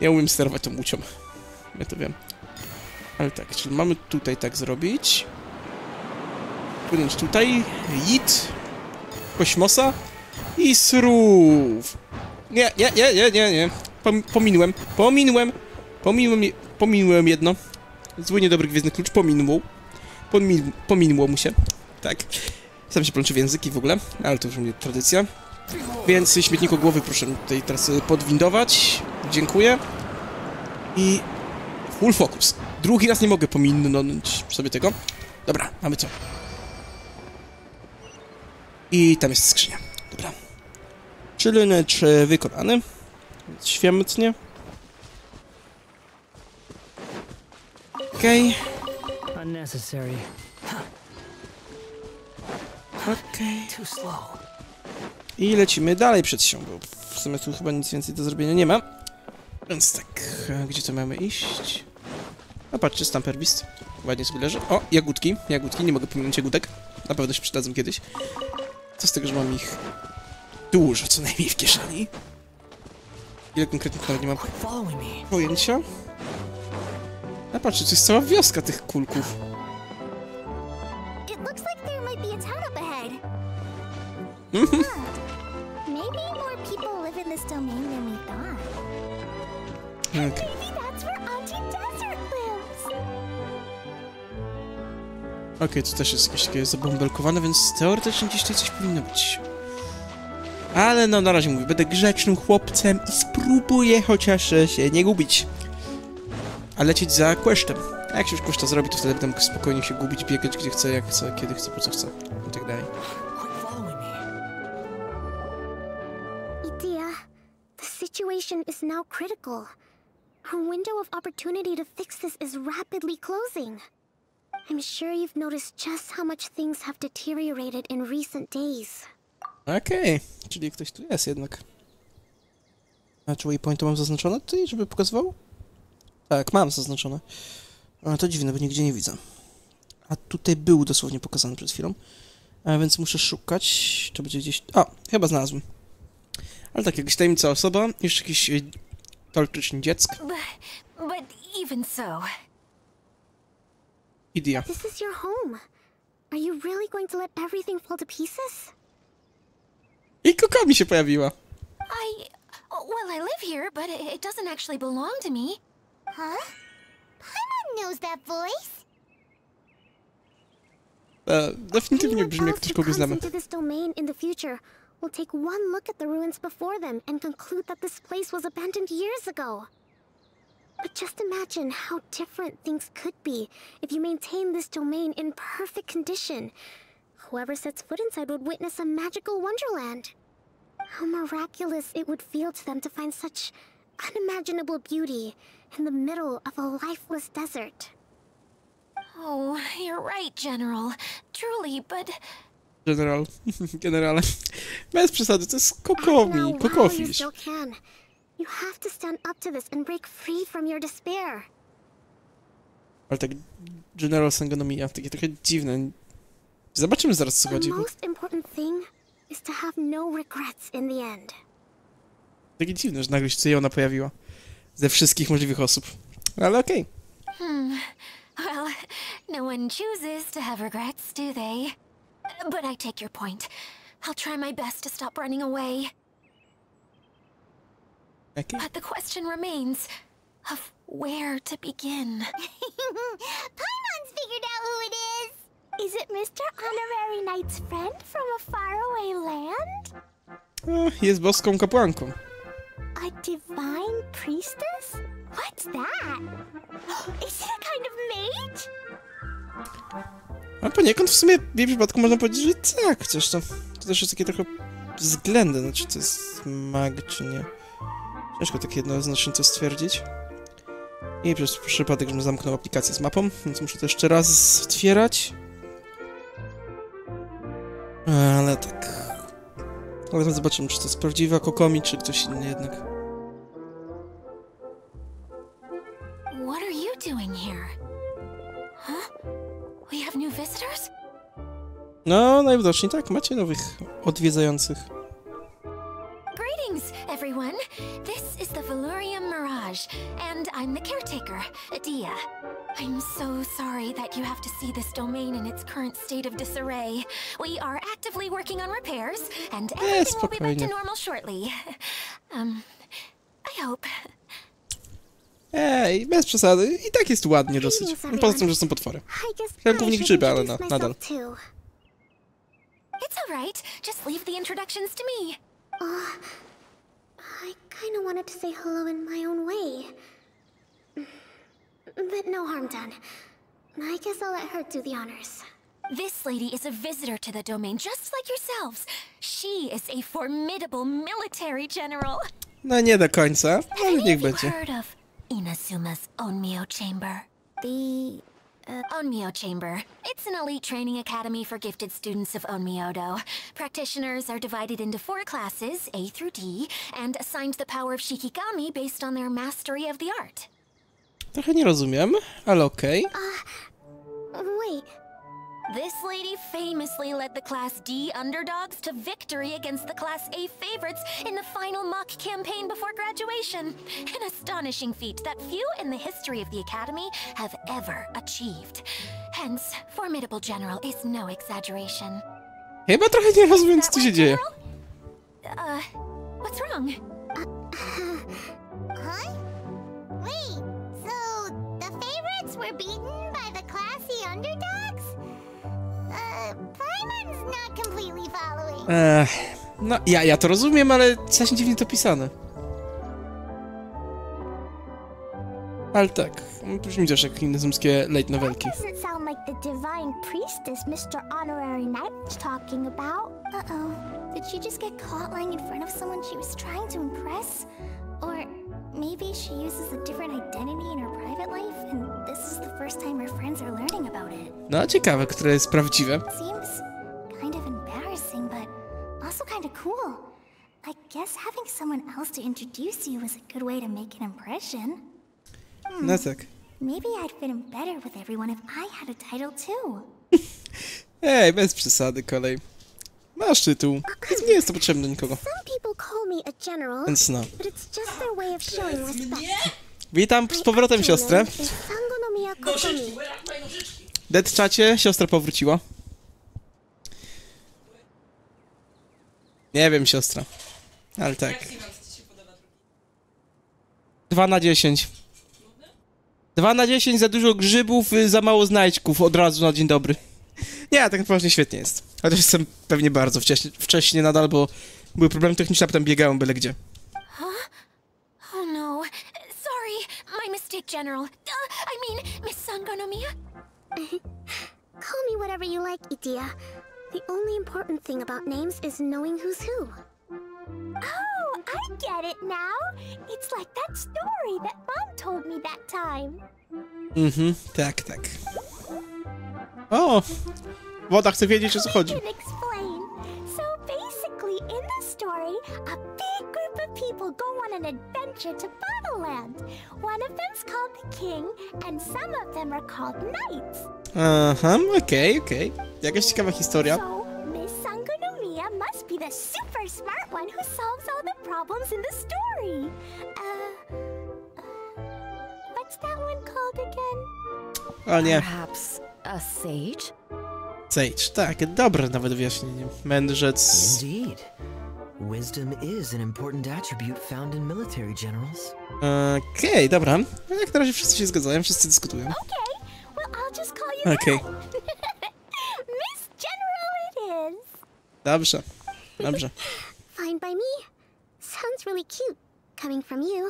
Nie umiem sterować tą łucią. Ja to wiem. Ale tak, czyli mamy tutaj tak zrobić. Płynąć tutaj. Jit. Kośmosa. I srów. Nie, nie, nie, nie, nie, nie. Pom. Pominąłem. Pominąłem, je- pominąłem jedno. Zły, niedobry gwiezdny klucz. Pominął. Pomin pominęło mu się. Tak. Sam się plączy w języki w ogóle, ale to już mnie tradycja. Więc śmietniku głowy proszę tutaj teraz y, podwindować. Dziękuję. I full focus. Drugi raz nie mogę pominąć sobie tego. Dobra, mamy co. I tam jest skrzynia. Dobra. E, wykonany. Świetnie. Okej, Unnecessary. okej. Too slow. I lecimy dalej przed się, bo w sumie tu chyba nic więcej do zrobienia nie ma. Więc tak, e, gdzie to mamy iść? A patrzcie, Stamper Beast. Ładnie sobie leży. O, jagódki, jagódki, nie mogę pominąć jagódek. Na pewno się przydadzą kiedyś. Co z tego, że mam ich dużo, co najmniej w kieszeni. Ile konkretnie to nawet nie mam pojęcia. A patrzcie, to jest cała wioska tych kulków. Mhm. We thought. Okej. Okej, to też jest jakieś takie zabąbelkowane, więc teoretycznie gdzieś tutaj coś powinno być. Ale no, na razie mówię, będę grzecznym chłopcem i spróbuję chociaż e, się nie gubić. A lecieć za questem. A jak się już questa zrobi, to wtedy będę mógł spokojnie się gubić, biegać gdzie chcę, jak chcę, kiedy chcę, po co chcę i tak dalej. Itia, the situation is now critical. Our window of opportunity to fix this is rapidly closing. I'm sure you've noticed just how much things have deteriorated in recent days. Okej, czyli ktoś tu jest jednak. A czy waypointu mam zaznaczone tutaj, żeby pokazywał? Tak, mam zaznaczone. A to dziwne, bo nigdzie nie widzę. A tutaj był dosłownie pokazany przed chwilą. A więc muszę szukać. To będzie gdzieś. O, chyba znalazłem. Ale tak, jakaś tajemnica osoba, jeszcze jakiś y, teoretycznie dziecko. But, but even so, Idia. This is your home. Are you really going to let everything fall to pieces? I kuka mi się pojawiła. I. Oh, well, I live here, but it, doesn't actually belong to me. Huh? Paimon knows that voice. E, definitywnie brzmi jak ktoś kogo znamy. into this domain in the future will take one look at the ruins before them and conclude that this place was abandoned years ago. But just imagine how different things could be if you maintain this domain in perfect condition. Whoever sets foot inside would witness a magical wonderland. How miraculous it would feel to them to find such unimaginable beauty in the middle of a lifeless desert. Oh, you're right, General. Truly, but General. Generale. Bez przesady, to jest Act now kokowi, while you still can. You have to stand up to this and break free from your despair. Ale tak General Sangonomiya, takie trochę dziwne. Zobaczymy zaraz co The chodzi. most important thing is to have no regrets in the end. Takie dziwne, że nagle się tutaj ona pojawiła. Ze wszystkich możliwych osób. Ale okej. Hmm. well, no one chooses to have regrets, do they? But I take your point. I'll try my best to stop running away. Okej. But the question remains of where to begin. Paimon's figured out who it is! Is it Mr. Honorary Knight's friend from a faraway land? O, jest boską kapłanką. A divine priestess? What's that? Is it a kind of mage? A poniekąd w sumie w jej przypadku można powiedzieć, że tak, chociaż to, to też jest takie trochę względne, znaczy to jest mag czy nie. Ciężko tak jednoznacznie to stwierdzić. I przez przypadek, żebym zamknął aplikację z mapą, więc muszę to jeszcze raz otwierać. Ale tak... Ale zobaczymy, czy to jest prawdziwa Kokomi, czy ktoś inny jednak. What are you doing here? Huh? We have new visitors? No, najwidoczniej tak, macie nowych odwiedzających. Greetings, everyone. This is the Valurium Mirage, and I'm the caretaker, Adia. I'm so sorry that you have to see this domain in its current state of disarray. We are actively working on repairs, and everything will be back to normal shortly. Um, I hope. Ej, bez przesady, i tak jest ładnie dosyć. No, Poza tym, że są potwory. I guess Chciałem I głównie should grzyby, ale introduce na- nadal. myself too. It's all right. Just leave the introductions to me. I kind of wanted to say hello in my own way. But no harm done. I guess I'll let her do the honors. This lady is a visitor to the domain, just like yourselves. She is a formidable military general. No nie do końca, Have ale niech of you będzie. heard of Inasuma's Onmyo Chamber? The uh, Onmyo Chamber. It's an elite training academy for gifted students of Onmyodo. Practitioners are divided into four classes, A through D, and assigned the power of Shikigami based on their mastery of the art. Trochę nie rozumiem, ale okej. wait, This lady famously led the Class D underdogs to victory against the Class A favorites in the final mock campaign before graduation. An astonishing feat that few in the history of the Academy have ever achieved. Hence, Formidable General is no exaggeration. Chyba trochę nie rozumiem, co tu się dzieje. Uh, what's wrong? huh? Wait, so the favorites were beaten by the classy underdogs? Uh, Paimon's not completely following. Ech, no, ja, ja to rozumiem, ale strasznie dziwnie to pisane. Ale tak, brzmi też jak indyzmskie late novelki. Doesn't sound like the divine priestess Mr. Honorary talking about. Uh-oh. Did she just get caught lying in front of someone she was trying to impress? Or maybe she uses a different identity in her private life, and this is the first time her friends are learning about it. No, ciekawe, które jest prawdziwe. Seems kind of embarrassing, but also kind of cool. I guess having someone else to introduce you is a good way to make an impression. Hmm. No tak. Maybe I'd fit in better with everyone if I had a title too. Ej, bez przesady, kolej. Masz tytuł. Więc nie jest to potrzebne do nikogo. Some people call me a general, Więc no. Witam z powrotem siostrę. Dead czacie, siostra powróciła. Nie wiem, siostra. Ale tak. 2 na 10. 2 na 10, za dużo grzybów, y, za mało znajdźków od razu na dzień dobry. Nie, tak poważnie świetnie jest. Chociaż jestem pewnie bardzo wcześnie, wcześnie nadal, bo były problemy techniczne, a potem biegałem byle gdzie. Oh no. Sorry, my right, General. Uh, I mean, Miss Sangonomiya. Call me whatever you like, Idia. The only important thing about names is knowing who's who. Oh, I get it now. It's like that story that Mom told me that time. Mhm, tak, tak. O! Woda chce wiedzieć, o co chodzi. Can explain. So basically, in the story, a big group of people go on an adventure to Bottleland. One of them's called the King, and some of them are called Knights. Aha, okej, okej. Jakaś ciekawa historia. So Miss Sangonomiya must be the super smart one who solves all the problems in the story. Uh, uh what's that one called again? O nie, Perhaps a sage? Sage. Tak, dobre nawet wyjaśnienie. Mędrzec... Indeed. Wisdom is an important attribute found in military generals. Okej, dobra. No, Jak na razie wszyscy się zgadzają, wszyscy dyskutują. Okay, well I'll just call you Okej, now. Miss General it is. dobrze. Dobrze. Fine by me. Sounds really cute, coming from you.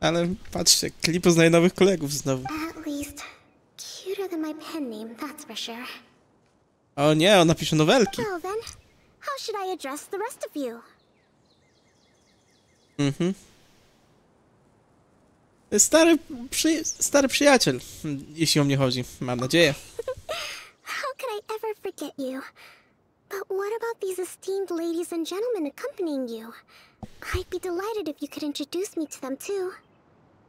Ale patrzcie, Kli poznaje nowych kolegów znowu. At least, cuter than my pen name, that's for sure. O nie, on napisze nowelki. Well then, how should I address the rest of you? Mhm. Stary, przy... stary przyjaciel, jeśli o mnie chodzi, mam nadzieję. How could I ever forget you? But what about these esteemed ladies and gentlemen accompanying you? I'd be delighted if you could introduce me to them too.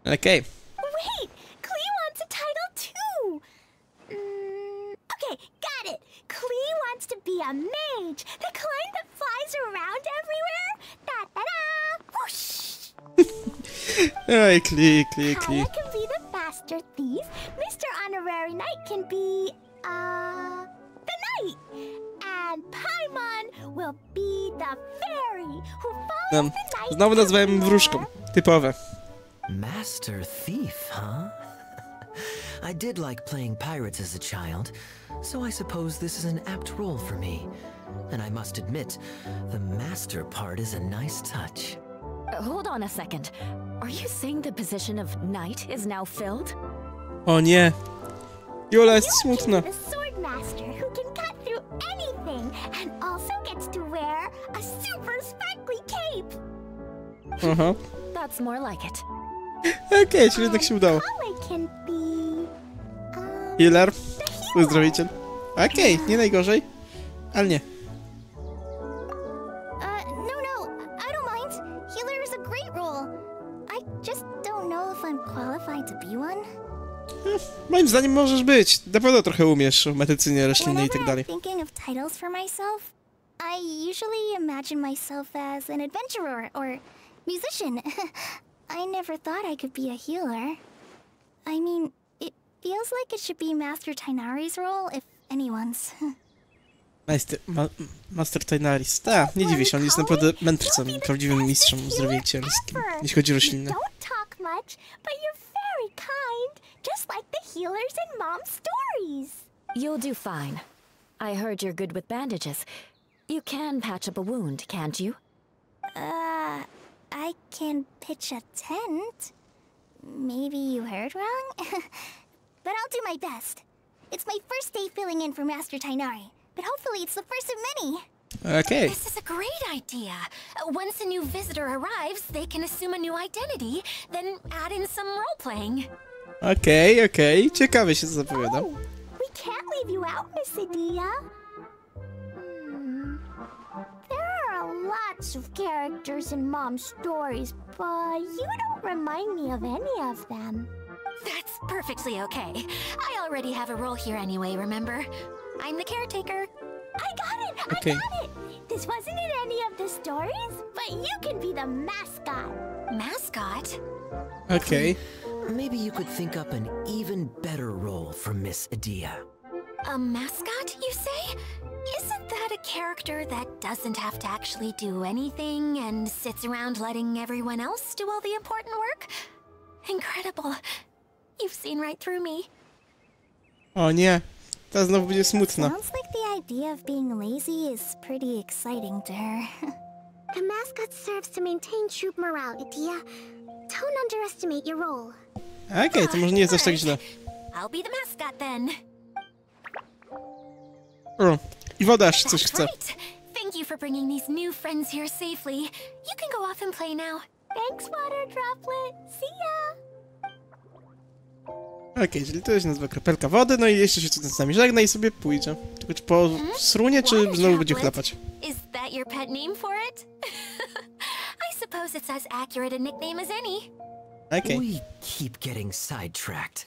Okay. Wait, Klee wants a title too. Mm, okay, got it. Klee wants to be a mage, the kind that flies around everywhere. Da da da! Whoosh! Oj, Kli, Kli, Kli. Kaya can be the master thief. Mr. Honorary Knight can be, uh, the knight. And Paimon will be the fairy who follows Um, the knight. znowu nazwałem wróżką. Typowe. Master Thief, huh? I did like playing pirates as a child, so I suppose this is an apt role for me. And I must admit, the master part is a nice touch. Uh, hold on a second. Are you saying the position of knight is now filled? O nie. Jola jest You smutna. can be the sword master who can cut through anything and also gets to wear a super sparkly cape. Aha. That's more like it. Okej, czyli jednak się udało. Can be, um, Healer, uzdrowiciel. Okej, nie najgorzej. Ale nie. Uh, no, no, one. Moim zdaniem możesz być. Na pewno trochę umiesz w medycynie roślinnej i tak dalej. thinking of titles for myself, I usually imagine myself as an adventurer or musician. I never thought I could be a healer. I mean, it feels like it should be Master Tainari's role, if anyone's. Master, ma, Master Tainaris. Tak, nie dziwię się, on jest naprawdę mędrcą, prawdziwym mistrzem uzdrowicielskim, jeśli chodzi o rośliny. You don't talk much, but you're very kind, just like the healers in Mom's stories. You'll do fine. I heard you're good with bandages. You can patch up a wound, can't you? Uh, I can pitch a tent. Maybe you heard wrong? but I'll do my best. It's my first day filling in for Master Tainari, but hopefully it's the first of many. Okay. This is a great idea. Once a new visitor arrives, they can assume a new identity, then add in some role playing. okej, okej. Ciekawie się to zapowiada. Oh, we can't leave you out, Miss Adia. There are lots of characters in Mom's stories, but you don't remind me of any of them. That's perfectly okay. I already have a role here anyway, remember? I'm the caretaker. I got it! I got it! This wasn't in any of the stories, but you can be the mascot. Mascot? Okay. Maybe you could think up an even better role for Miss Adia. A mascot, you say? Isn't that a character that doesn't have to actually do anything and sits around letting everyone else do all the important work? Incredible. You've seen right through me. O nie. Ta znowu będzie smutna. Sounds like the idea of being lazy is pretty exciting to her. the mascot serves to maintain troop morale, Idia. Don't underestimate your role. Okej, to może nie jest aż tak źle. I'll be the mascot then. O, i woda aż coś chce. Thank you for bringing these new friends here safely. You can go off and play now. Thanks, Water Droplet. See ya! Okej, czyli to się nazywa kropelka wody, no i jeszcze się tutaj z nami żegna i sobie pójdzie. Tylko czy po srunie, czy znowu będzie chlapać? Is that your pet name for it? I suppose it's as accurate a nickname as any. Okej. We keep getting sidetracked.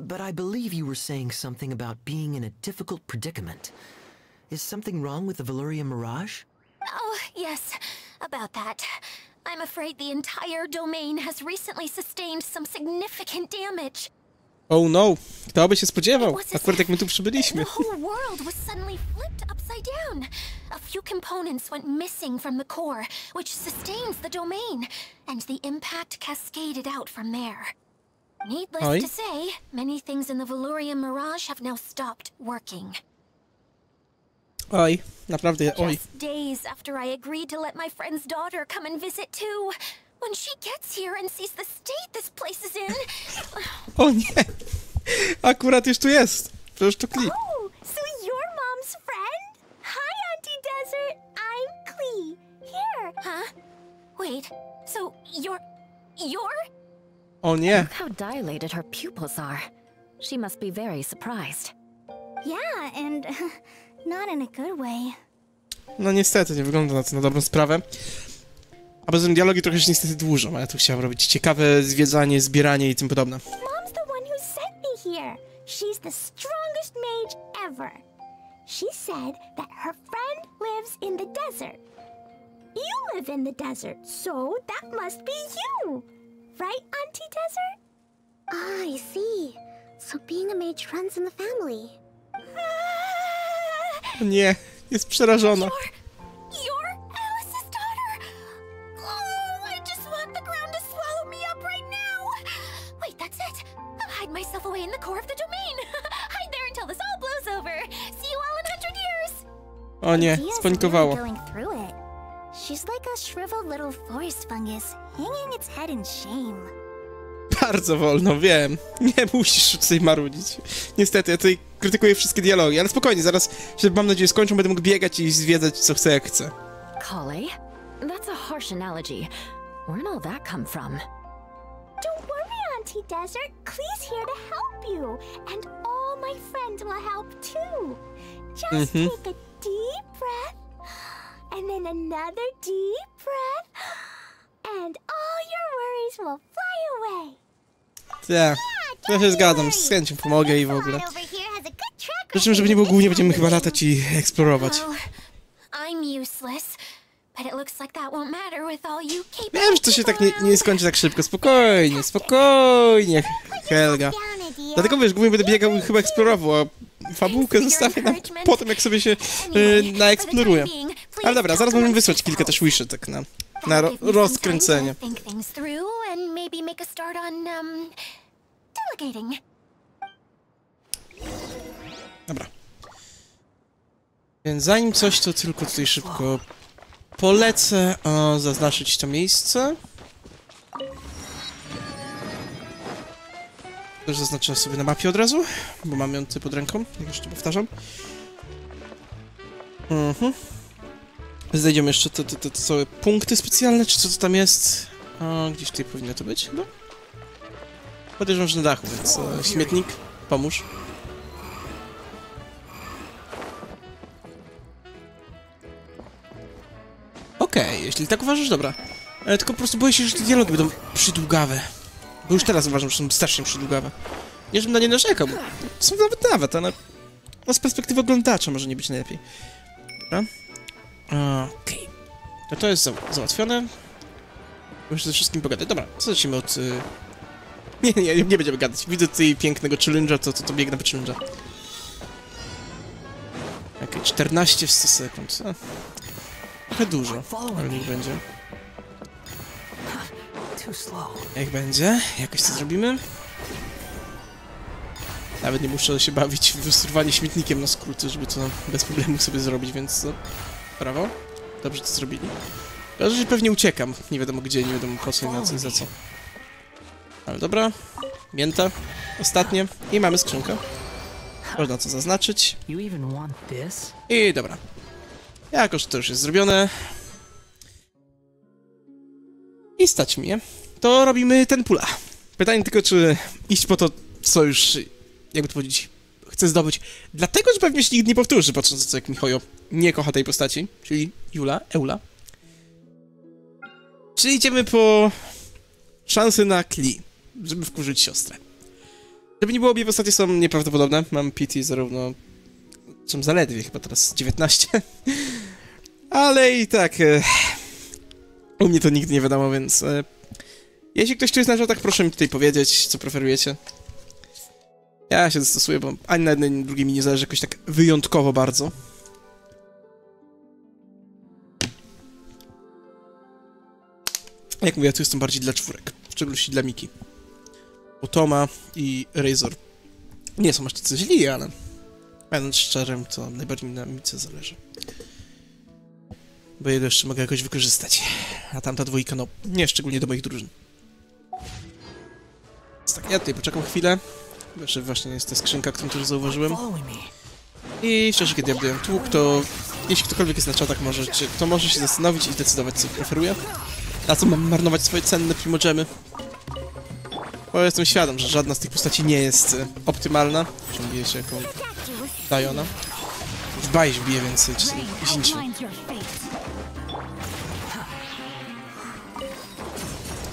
But I believe you were saying something about being in a difficult predicament. Is something wrong with the Valuria Mirage? Oh, yes, about that. I'm afraid the entire domain has recently sustained some significant damage. Oh no, kto by się spodziewał? It was as Akurat jak my tu przybyliśmy. The whole world was suddenly flipped upside down. A few components went missing from the core, which sustains the domain, and the impact cascaded out from there. Needless Oi. to say, many things in the Valurian Mirage have now stopped working. Oj, naprawdę, oj. Just days after I agreed to let my friend's daughter come and visit too. When she gets here and sees the state this place is in. O nie! Akurat już tu jest. To już tu klip. Oh, so you're Mom's friend? Hi, Auntie Desert. I'm Klee. Here. huh? Wait, so you're. You're? O nie! Look how dilated her pupils are. She must be very surprised. Yeah, and not in a good way. No niestety, nie wygląda na to na dobrą sprawę. A poza tym dialogi trochę się niestety dłużą, a ja tu chciałem robić ciekawe zwiedzanie, zbieranie i tym podobne. Mom's the one who sent me here. She's the strongest mage ever. She said that her friend lives in the desert. You live in the desert, so that must be you. Right, Auntie Desert? Ah, I see. So being a mage runs in the family. Nie, jest przerażona. You're O nie, spanikowało. really going through it. She's like a shriveled little forest fungus, hanging its head in shame. Bardzo wolno, wiem. Nie musisz tutaj marudzić. Niestety, ja tutaj krytykuję wszystkie dialogi, ale spokojnie, zaraz się, mam nadzieję, skończą, będę mógł biegać i zwiedzać co chcę, jak chcę. Colley? That's a harsh analogy. Where'd all that come from? Don't worry, Auntie Desert. Klee's here to help you, and all my friends will help too. Just Mhm. take a deep breath, and then another deep breath, and all your worries will fly away. Tak, ja się zgadzam, z chęcią pomogę i w ogóle. Czym, żeby nie było głównie, będziemy chyba latać i eksplorować. Wiem, że to się tak nie, nie skończy tak szybko. Spokojnie, spokojnie, Helga. Dlatego wiesz, głównie będę biegał i chyba eksplorował, a fabułkę zostawię na potem, jak sobie się e, naeksploruje. Ale dobra, zaraz możemy wysłać kilka też wiszy, tak na, na ro rozkręcenie. Um. Dobra. Więc zanim coś, to tylko tutaj szybko polecę o, zaznaczyć to miejsce. Też zaznaczę sobie na mapie od razu, bo mam ją tutaj pod ręką, jak jeszcze powtarzam. Mhm. Znajdziemy jeszcze te, te, te, te całe punkty specjalne, czy co to tam jest. O, gdzieś tutaj powinno to być chyba. Podejrzewam, że na dachu, więc e, śmietnik, pomóż. Okej, jeśli tak uważasz, dobra. Ale tylko po prostu boję się, że te dialogi będą przydługawe. Bo już teraz uważam, że są strasznie przydługawe. Nie, żebym na nie narzekał, są nawet nawet, ale... No z perspektywy oglądacza może nie być najlepiej. Dobra. Okej. To to jest za załatwione. Muszę ze wszystkim pogadać. Dobra, co zacznijmy od... Y... Nie, nie, nie będziemy gadać. Widzę tutaj pięknego challenge'a, to, to, to biegnę po challenge'a. Okej, 14 w 100 sekund. Trochę dużo, ale niech będzie. Jak będzie? Jakoś to zrobimy? Nawet nie muszę się bawić w wystrowanie śmietnikiem na skróty, żeby to bez problemu sobie zrobić, więc no, brawo. Dobrze to zrobili. Ale że pewnie uciekam. Nie wiadomo gdzie, nie wiadomo po co na co za co. Ale dobra. Mięta. Ostatnie. I mamy skrzynkę. Można to zaznaczyć. I dobra. Jako, że to już jest zrobione. I stać mnie. To robimy ten pula. Pytanie tylko, czy iść po to, co już, jakby to powiedzieć, chcę zdobyć. Dlatego, że pewnie się nigdy nie powtórzy, patrząc na to, jak Michojo nie kocha tej postaci, czyli Jula, Eula. Czy idziemy po szansy na Kli, żeby wkurzyć siostrę. Żeby nie było, obie postacie są nieprawdopodobne. Mam PT zarówno czym zaledwie, chyba teraz 19. Ale i tak. E, u mnie to nigdy nie wiadomo, więc. E, jeśli ktoś tu jest na rzutach, proszę mi tutaj powiedzieć, co preferujecie. Ja się dostosuję, bo ani na jednej, ani na drugiej mi nie zależy jakoś tak wyjątkowo bardzo. Jak mówię, ja tu jestem bardziej dla czwórek, w szczególności dla Miki. Bo Toma i Razor nie są aż tacy źli, ale Będąc szczerym, to najbardziej na Mice zależy. Bo jego jeszcze mogę jakoś wykorzystać. A tamta dwójka, no, nie szczególnie do moich drużyn. Tak, ja tutaj poczekam chwilę. Jeszcze właśnie jest ta skrzynka, którą też zauważyłem. I szczerze, kiedy ja budowałem tłuk, to jeśli ktokolwiek jest na czatach, może, czy, to może się zastanowić i zdecydować, co preferuje. Na co mam marnować swoje cenne primogemy. Bo jestem świadom, że żadna z tych postaci nie jest e, optymalna. Mówię się jako Diona. W bajś bije więcej, czy Zinczy.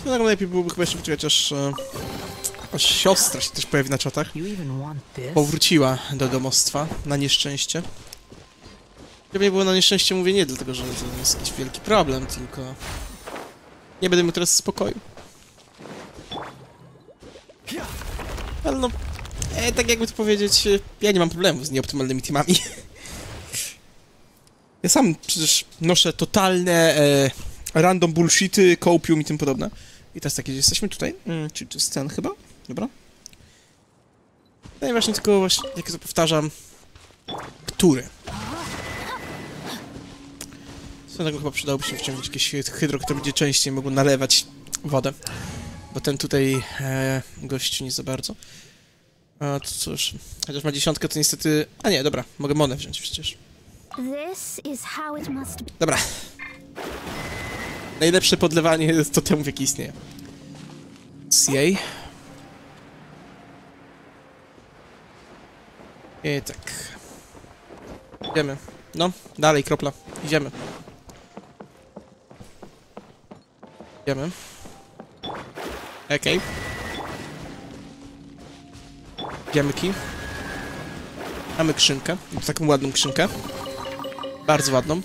No tak najlepiej byłoby chyba jeszcze poczekać, aż, e, aż siostra się też pojawi na czatach. Powróciła do domostwa, na nieszczęście. Gdyby nie było na nieszczęście, mówię nie dlatego, że to jest jakiś wielki problem, tylko... Nie będę miał teraz spokoju. Ale no, e, tak jakby to powiedzieć, e, ja nie mam problemu z nieoptymalnymi teamami. Ja sam przecież noszę totalne e, random bullshity, kopium i tym podobne. I teraz tak, jesteśmy tutaj, mm, czy to jest ten chyba? Dobra. No i właśnie tylko właśnie, jak to powtarzam, który? Swoją chyba przydałoby się wciągnąć jakieś hydro, które będzie częściej mogło nalewać wodę. Bo ten tutaj e, gościu nie za bardzo. A to cóż, chociaż ma dziesiątkę, to niestety... A nie, dobra, mogę monę wziąć przecież. Dobra. Najlepsze podlewanie jest to temu, jaki istnieje. CA. I tak. Idziemy. No, dalej, kropla. Idziemy. Idziemy. Okej. Idziemy ki. Mamy krzynkę. Taką ładną krzynkę. Bardzo ładną.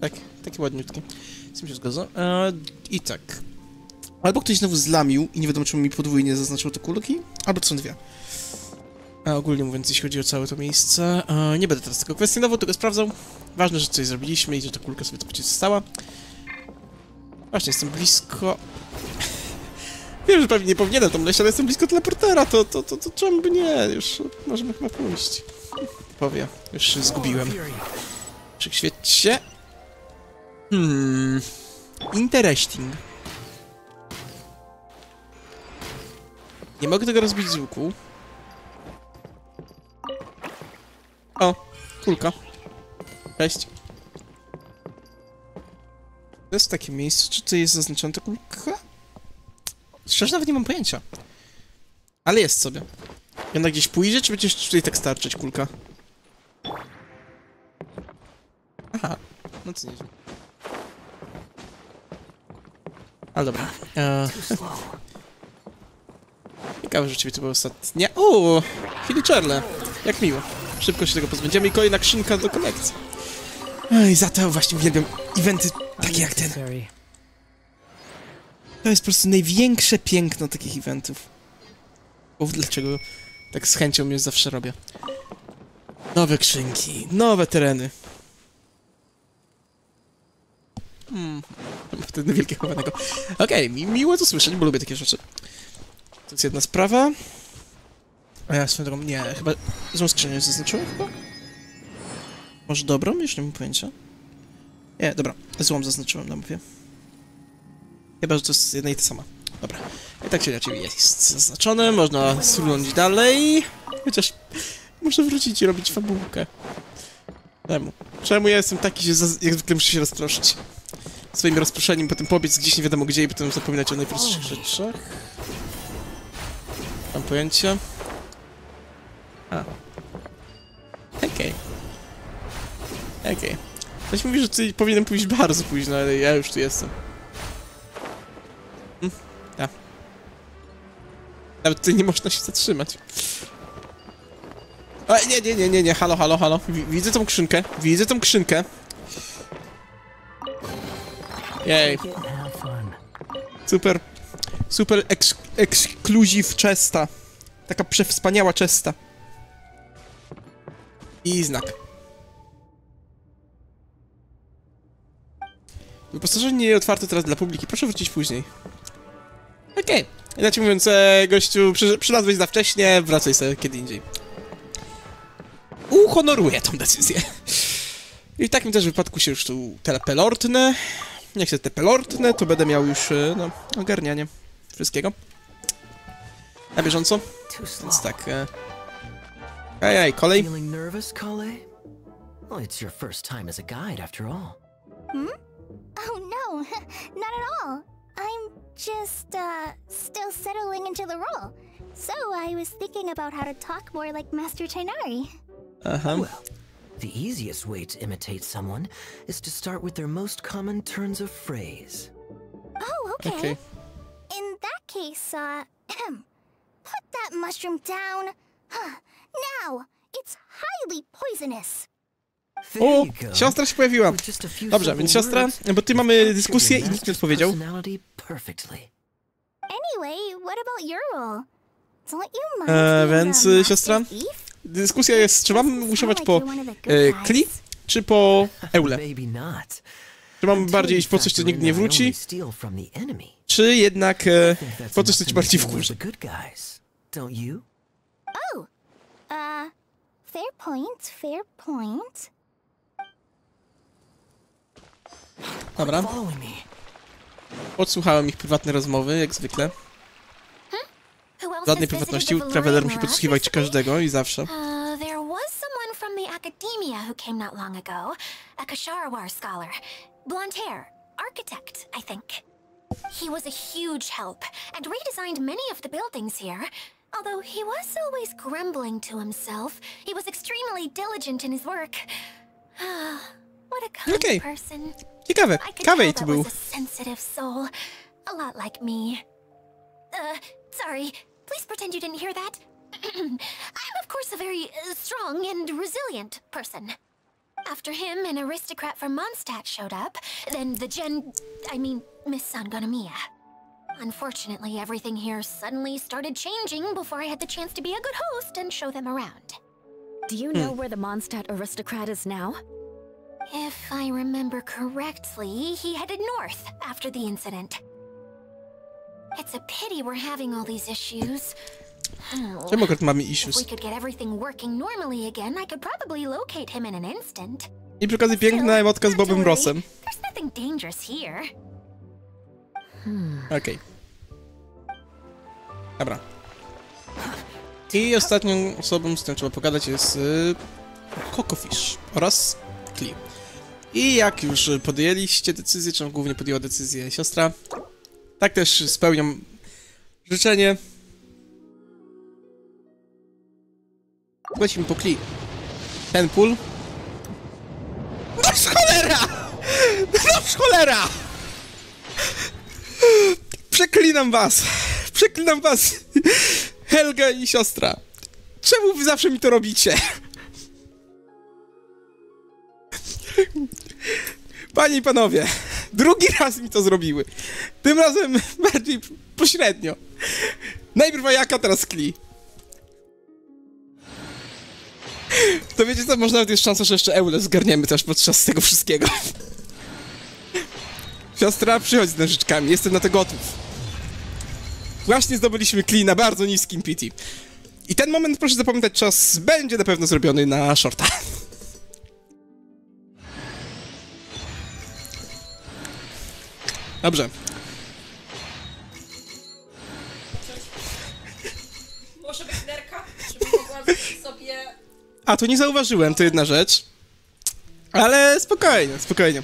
Tak, takie ładniutkie. Z tym się zgadza. E, I tak. Albo ktoś znowu zlamił i nie wiadomo czemu mi podwójnie zaznaczył te kulki, albo to są dwie. A ogólnie mówiąc, jeśli chodzi o całe to miejsce, e, nie będę teraz tego kwestionował, tylko sprawdzał. Ważne, że coś zrobiliśmy i że ta kulka sobie będzie została. Właśnie, jestem blisko... Wiem, że pewnie nie powinienem tam lecieć, ale jestem blisko teleportera, to, to, to, to czemu by nie? Już możemy chyba pójść. Powie, już się zgubiłem. Przyświećcie. Hmm. Interesting. Nie mogę tego rozbić z łuku. O, kulka. Cześć. To jest takie miejsce, czy to jest zaznaczona ta kulka? Szczerze nawet nie mam pojęcia. Ale jest sobie. I ona gdzieś pójdzie, czy będzie tutaj tak starczyć kulka? Aha, no to nieźle. Ale dobra. Eee, ciekawe, to było ostatnie. O, Filiczerle. Jak miło. Szybko się tego pozbędziemy i kolejna skrzynka do kolekcji. Ej, za to właśnie uwielbiam eventy takie jak ten. To jest po prostu największe piękno takich eventów. Bo dlaczego tak z chęcią je zawsze robię. Nowe skrzynki, nowe tereny. Hmm, wtedy wielkie chowanego. Okej, mi miło to słyszeć, bo lubię takie rzeczy. To jest jedna sprawa. A ja swoją drogą, nie, chyba złą skrzynię zaznaczyłem chyba? Może dobrą? Już nie mam pojęcia. Nie, dobra, złą zaznaczyłem na mapie. Chyba, że to jest jedna i ta sama. Dobra. I tak czy inaczej jest zaznaczone, można sunąć dalej. Chociaż muszę wrócić i robić fabułkę. Czemu? Czemu ja jestem taki, że jak zwykle muszę się rozproszyć? Swoim rozproszeniem, potem pobiec gdzieś nie wiadomo gdzie i potem zapominać o najprostszych rzeczach. Mam pojęcia. A. Okej. Okej. Ktoś mówi, że tutaj powinienem pójść bardzo późno, ale ja już tu jestem. Hmm, ja. Nawet tutaj nie można się zatrzymać. A, nie, nie, nie, nie, nie, halo, halo, halo. Wi- Widzę tą skrzynkę, widzę tą skrzynkę. Jej, super, super eks ekskluzyw czesta. Taka przewspaniała czesta. I znak. Wyposażenie otwarte teraz dla publiki, proszę wrócić później. Okej. Inaczej mówiąc, e, gościu, przy, przylazłeś za wcześnie, wracaj sobie kiedy indziej. Uhonoruję tą decyzję. I w takim też wypadku się już tu telepelortnę. Jak się telepelortnę, to będę miał już, e, no, ogarnianie wszystkiego. Na bieżąco. Więc tak, e... Ej, ej, kolej. Well, it's your first time as a guide, after all. Oh no, not at all. I'm just, uh, still settling into the role. So I was thinking about how to talk more like Master Tainari. Aha. Well, the easiest way to imitate someone is to start with their most common turns of phrase. Oh, okay. Okej. In that case, uh, put that mushroom down. Huh. Now, it's highly poisonous. O, siostra się pojawiła. Dobrze, więc siostra, bo ty mamy dyskusję i nikt nie odpowiedział. Anyway, what about your role? Don't you mind E, więc, y, siostra? Dyskusja jest, czy mam usiłować po e, Kli, czy po Eule? Czy mam bardziej iść po coś, co nigdy nie wróci, czy jednak e, po coś, co ci bardziej wkurzy? Oh, uh, fair point, fair point. Dobra, Following me. odsłuchałem ich prywatne rozmowy, jak zwykle. Żadnej prywatności, Traveler musi podsłuchiwać każdego i zawsze. Uh, there was someone from the academia who came not long ago. A Kasharawar scholar. Blonde hair. Architect, I think. He was a huge help and redesigned many of the buildings here. Although he was always grumbling to himself, he was extremely diligent in his work. what a kind Okay. person. Ciekawe, I could tell kawej tu that był. was a sensitive soul. A lot like me. Uh, sorry. Please pretend you didn't hear that. I'm, of course, a very uh, strong and resilient person. After him, an aristocrat from Mondstadt showed up. Then the Gen... I mean, Miss Sangonomiya. Unfortunately, everything here suddenly started changing before I had the chance to be a good host and show them around. Do you know where the Mondstadt aristocrat is now? If I remember correctly, he headed north after the incident. It's a pity we're having all these issues. Czemu akurat mamy if issues? we could get everything working normally again, I could probably locate him in an instant. I przy okazji piękna emotka z Bobem. Rossem. There's nothing dangerous here. Okej. Dobra. I ostatnią osobą, z którą trzeba pogadać jest y, Cocofish oraz Kli. I jak już podjęliście decyzję, czy głównie podjęła decyzję siostra, tak też spełniam życzenie. Lecimy po Kli. Ten pól. Noż cholera! Noż cholera! Przeklinam was! Przeklinam was! Helga i siostra! Czemu wy zawsze mi to robicie? Panie i panowie, drugi raz mi to zrobiły. Tym razem bardziej pośrednio. Najpierw jaka teraz kli. To wiecie co, może nawet jest szansa, że jeszcze Eule zgarniemy też podczas tego wszystkiego. Siostra, przychodź z nożyczkami, jestem na to gotów. Właśnie zdobyliśmy kli na bardzo niskim PT. I ten moment, proszę zapamiętać, czas będzie na pewno zrobiony na shorta. Dobrze. Może być nerka, żeby mogła sobie... A, tu nie zauważyłem, to jedna rzecz. Ale spokojnie, spokojnie.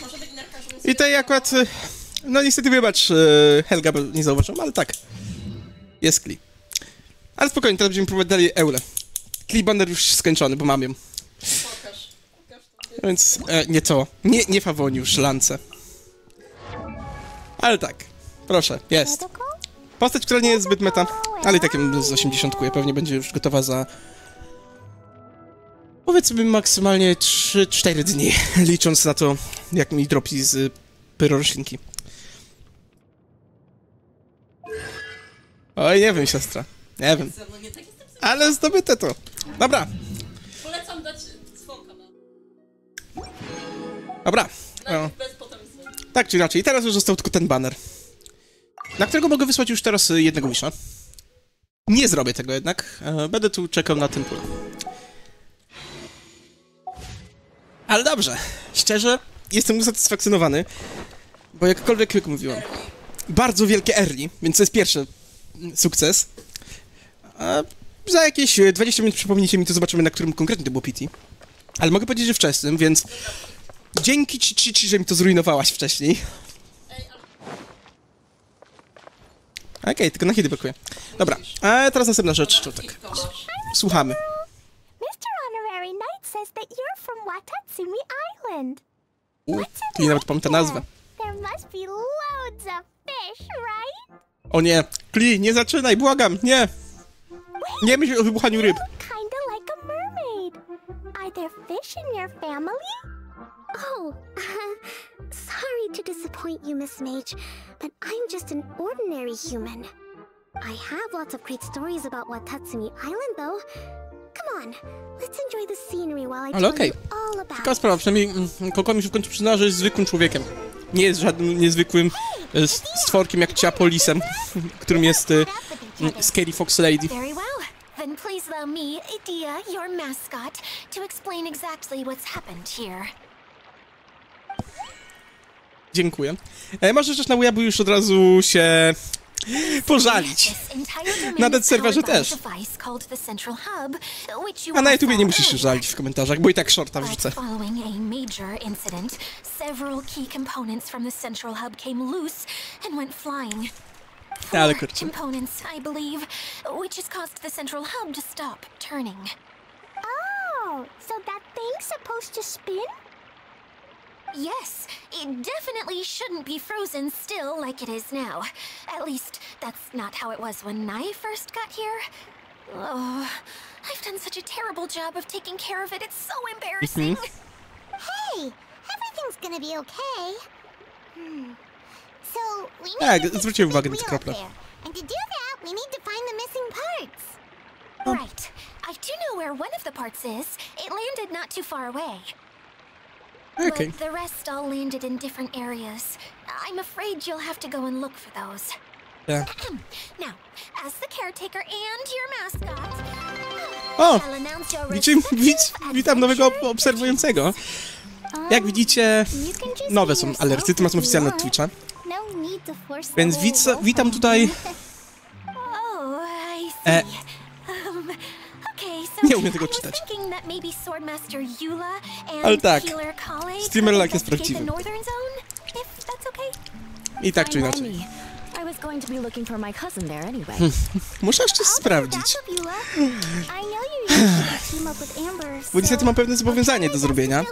Może być nerka, żeby sobie... I tej akurat... Y, no niestety wybacz, y, Helga, nie zauważyłem, ale tak. Jest Kli. Ale spokojnie, teraz będziemy próbować dalej Eulę. Kli banner już skończony, bo mam ją. Pokaż. Pokaż Więc e, nie to. Nie, nie Fawoniusz, Lance. Ale tak, proszę, jest. Postać, która nie jest zbyt meta, ale i tak ją z 80 pewnie będzie już gotowa za... Powiedzmy maksymalnie 3-4 dni, licząc na to, jak mi dropi z pyroroślinki. Oj, nie wiem, siostra. Nie wiem. Ale zdobyte to. Dobra, Polecam dać dzwonka na... dobra. O, tak czy inaczej, teraz już został tylko ten banner. Na którego mogę wysłać już teraz y, jednego wisza. Nie zrobię tego jednak. e, Będę tu czekał na ten pól. Ale dobrze. Szczerze, jestem usatysfakcjonowany, bo jakkolwiek jak mówiłem, bardzo wielkie early, więc to jest pierwszy mm, sukces. A za jakieś e, 20 minut przypomnijcie mi, to zobaczymy, na którym konkretnie to było PT. Ale mogę powiedzieć, że wczesnym, więc dzięki ci, ci, ci że mi to zrujnowałaś wcześniej. Okej, tylko na kiedy brakuje. Dobra, a teraz następna rzecz, to tak. Słuchamy. Mr. Honorary Knight says that you're from Watatsumi Island. U, i nawet pamiętam nazwę. There must be loads of fish, right? O nie, Kli, nie zaczynaj, błagam, nie! Nie myśl o wybuchaniu ryb. Kinda like a mermaid. Are there fish in your family? Oh, sorry to disappoint you, Miss Mage, but I'm just an ordinary human. I have lots of great stories about Watatsumi Island, though. Come on, let's enjoy the scenery while I Ale tell okej. you all about Taka it. sprawa, przynajmniej mm, Kokomi się w końcu przyzna, że jest zwykłym człowiekiem. Nie jest żadnym niezwykłym stworkiem jak Ciapolisem, którym jest mm, Scary Fox Lady. Then please allow me, Idea, your mascot, to explain exactly what's happened here. Dziękuję. E, możesz też na Weeabu już od razu się pożalić. Na Dead serwerze też. a na all YouTubie nie musisz się żalić w komentarzach, bo i tak shorta wrzucę. Ale kurczę. components, I believe, which has caused the Central Hub to stop turning. Oh, so that thing's supposed to spin? Yes, it definitely shouldn't be frozen still like it is now. At least, that's not how it was when I first got here. Oh, I've done such a terrible job of taking care of it. It's so embarrassing. Hey, everything's gonna be okay. Hmm. So, we need Tak, to fix the uwagę big na te wheel there. And to do that, we need to find the missing parts. Right. I do know where one of the parts is. It landed not too far away. But the rest all landed in different areas. I'm afraid you'll have to go and look for those. Tak. Now, as the caretaker and your mascot, O, respective widz, witam nowego obserwującego. Jak widzicie, nowe są alerty, ty masz if you oficjalne want. Twitcha. No Więc wolf witam tutaj... Oh. E. Nie umiem tego czytać. Ale tak, streamer like jest prawdziwy. I tak czy inaczej. anyway. Muszę jeszcze sprawdzić. Bo niestety mam pewne zobowiązanie do zrobienia.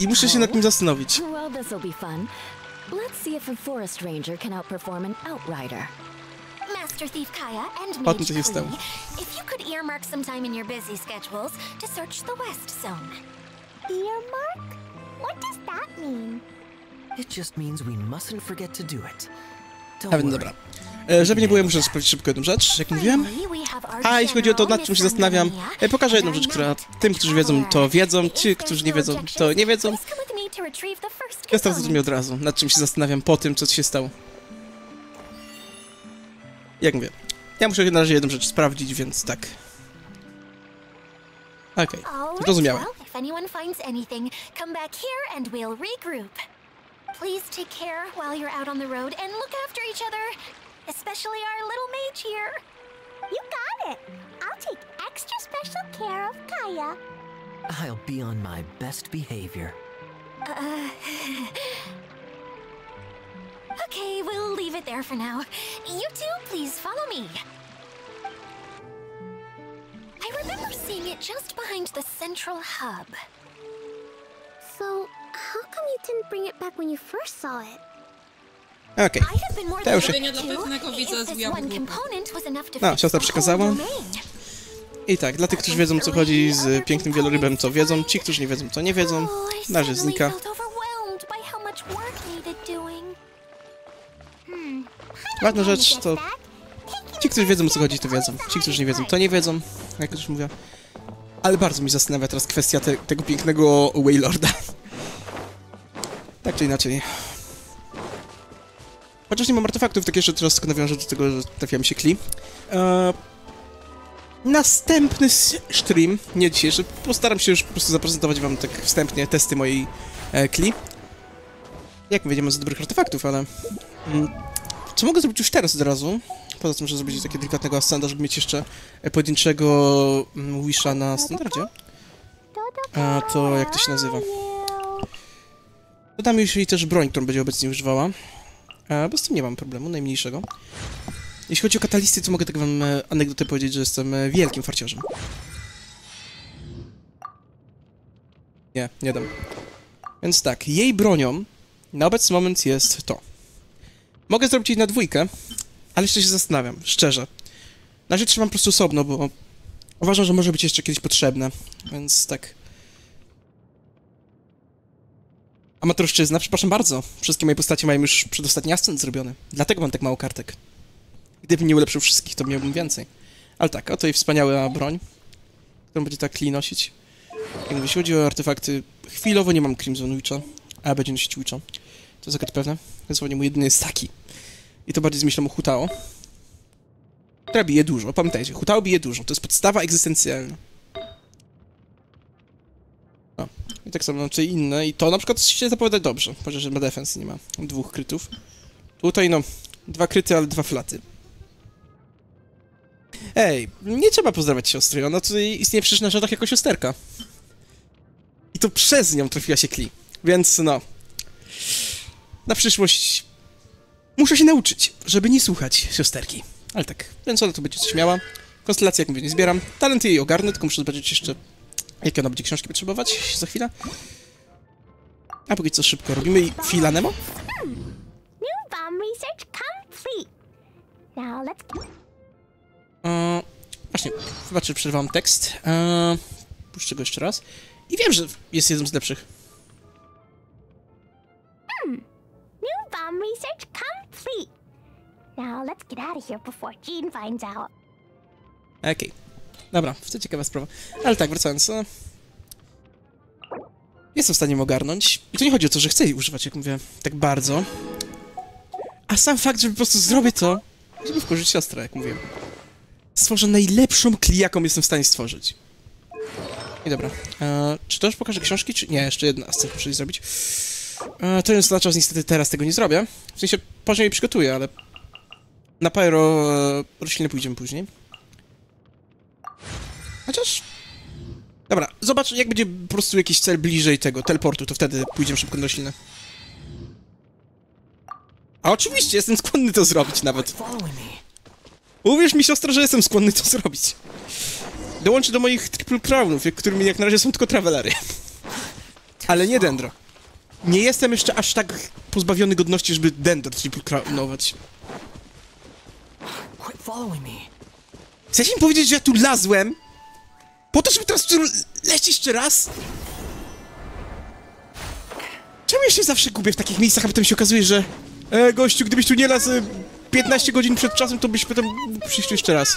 I muszę się nad tym zastanowić. Be fun. Let's see if a forest ranger can outperform an outrider. Master Thief Kaya and Mage co się stało. Klee, if you could earmark some time in your busy schedules to search the West Zone. Earmark? What does that mean? It just means we mustn't forget to do it. A więc dobra. E, Żeby nie było, muszę sprawdzić szybko jedną rzecz, jak mówiłem. A jeśli chodzi o to, nad czym się zastanawiam, e, pokażę jedną rzecz, która tym, którzy wiedzą, to wiedzą, ci, którzy no nie wiedzą, to nie wiedzą. Ja mi component. od razu, nad czym się zastanawiam po tym, co się stało. Jak mówię, ja muszę na razie jedną rzecz sprawdzić, więc tak. Okej, right, zrozumiałem. Please take care while you're out on the road and look after each other, especially our little mage here. You got it. I'll take special care of Kaya. I'll be on my best behavior. Uh. Okay, we'll leave it there for now. You two, please follow me. I remember seeing it just behind the central hub. So, how come you didn't bring it back when you first saw it? Okej. I have been more To than już- happy Robienie dla to, pewnego widza if this zwijam one głowę. component was enough to No, fix siostra the przekazała. I tak, dla tych, którzy wiedzą, co chodzi z pięknym wielorybem, to wiedzą. Ci, którzy nie wiedzą, to nie wiedzą. Oh, I Na razie znika. Ważna rzecz to... Ci, którzy wiedzą, o co chodzi, to wiedzą. Ci, którzy nie wiedzą, to nie wiedzą. Jak już mówię. Ale bardzo mi zastanawia teraz kwestia te, tego pięknego Waylorda. Tak czy inaczej. Chociaż nie mam artefaktów, tak jeszcze teraz tylko nawiążę do tego, że trafia mi się kli. Eee, następny stream, nie dzisiejszy, postaram się już po prostu zaprezentować wam tak wstępnie testy mojej e, kli. Jak nie mam za dobrych artefaktów, ale... Mm, co mogę zrobić już teraz od razu? Poza tym, że zrobić takiego delikatnego ascenda, żeby mieć jeszcze e, pojedynczego mm, Wisha na standardzie. A to jak to się nazywa? Dodam już jej też broń, którą będzie obecnie używała. A, bo z tym nie mam problemu, najmniejszego. Jeśli chodzi o katalisty, to mogę tak wam e, anegdotę powiedzieć, że jestem e, wielkim farciarzem. Nie, nie dam. Więc tak, jej bronią na obecny moment jest to. Mogę zrobić na dwójkę, ale jeszcze się zastanawiam, szczerze. Na razie trzymam po prostu osobno, bo uważam, że może być jeszcze kiedyś potrzebne, więc tak. Amatorszczyzna, przepraszam bardzo. Wszystkie moje postacie mają już przedostatni ascent zrobiony. Dlatego mam tak mało kartek. Gdybym nie ulepszył wszystkich, to miałbym więcej. Ale tak, oto i wspaniała broń, którą będzie tak Kli nosić. Jak jeśli chodzi o artefakty, chwilowo nie mam Crimson Witcha, a będzie nosić Witcha. To jest akurat pewne. Dosłownie mój jedyny jest taki. I to bardziej z myślą o Hutao. Która bije dużo, pamiętajcie, Hutao bije dużo, to jest podstawa egzystencjalna. No, i tak samo, czy inne, i to na przykład się zapowiada dobrze, chociaż że ma defense, nie ma dwóch krytów. Tutaj no, dwa kryty, ale dwa flaty. Ej, nie trzeba pozdrawiać siostry, ona tutaj istnieje przecież na żadach jako siosterka. I to przez nią trafiła się Kli, więc no. Na przyszłość muszę się nauczyć, żeby nie słuchać siosterki. Ale tak, więc ona tu będzie coś miała. Konstelację, jak mówię, nie zbieram. Talenty jej ogarnę, tylko muszę zobaczyć jeszcze, jakie ona będzie książki potrzebować za chwilę. A póki co szybko robimy i. Now let's Eee, właśnie, wybaczcie, przerwałam tekst. Eee, puszczę go jeszcze raz. I wiem, że jest jednym z lepszych. new bomb research complete. Now let's get out of here before Jean finds out. Okej. Dobra, to ciekawa sprawa. Ale tak, wracając. e, Jestem w stanie ogarnąć. I to nie chodzi o to, że chcę jej używać, jak mówię, tak bardzo. A sam fakt, że po prostu zrobię to, żeby wkurzyć siostrę, jak mówię. Stworzę najlepszą kli, jaką jestem w stanie stworzyć. I dobra. E, czy to już pokażę książki, czy... Nie, jeszcze jedna scena muszę zrobić. E, to nie oznacza, że niestety teraz tego nie zrobię. W sensie, później przygotuję, ale... Na pyro e, rośliny pójdziemy później. Chociaż... Dobra, zobacz, jak będzie po prostu jakiś cel bliżej tego teleportu, to wtedy pójdziemy szybko na roślinę. A oczywiście, jestem skłonny to zrobić nawet. Uwierz mi, siostro, że jestem skłonny to zrobić. Dołączy do moich triple crownów, którymi jak na razie są tylko travelery. Ale nie dendro. Nie jestem jeszcze aż tak pozbawiony godności, żeby following me. Chcesz mi powiedzieć, że ja tu lazłem? Po to, żeby teraz lecieć jeszcze raz? Czemu ja się zawsze gubię w takich miejscach, a potem się okazuje, że... E, gościu, gdybyś tu nie lazł e, 15 godzin przed czasem, to byś potem przyjść jeszcze raz.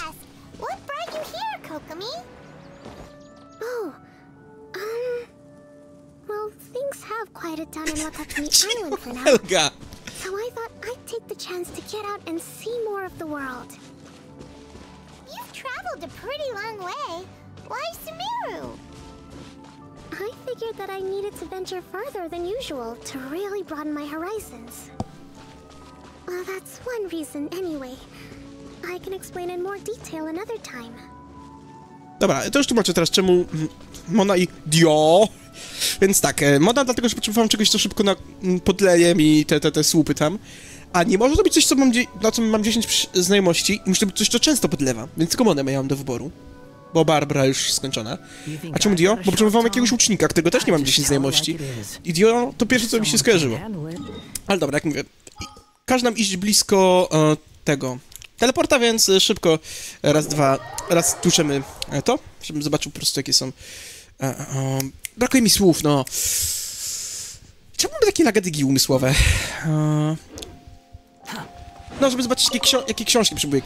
Things have quieted down in Watatsumi Island for now. Helga! So I thought I'd take the chance to get out and see more of the world. You've traveled a pretty long way. Why Sumeru? I figured that I needed to venture further than usual to really broaden my horizons. Well, that's one reason anyway. I can explain in more detail another time. Dobra, to już tłumaczę teraz, czemu Mona i Dio. Więc tak, e, Mona dlatego, że potrzebowałem czegoś, co szybko na, podleje mi te, te, te słupy tam. A nie może to być coś, co mam, na co mam 10 przy- znajomości i musi to być coś, co często podlewa. Więc tylko Monę miałam do wyboru. Bo Barbara już skończona. A czemu Dio? Bo potrzebowałem jakiegoś łucznika, którego też nie mam 10 znajomości. I Dio to pierwsze, co mi się skojarzyło. Ale dobra, jak mówię, każe nam iść blisko e, tego teleporta, więc e, szybko e, raz, dwa, raz tłuczemy to, żebym zobaczył po prostu jakie są... E, e, brakuje mi słów, no. Czemu mamy takie lagadygi umysłowe? E, no, żeby zobaczyć, jakie, jakie książki przybyły.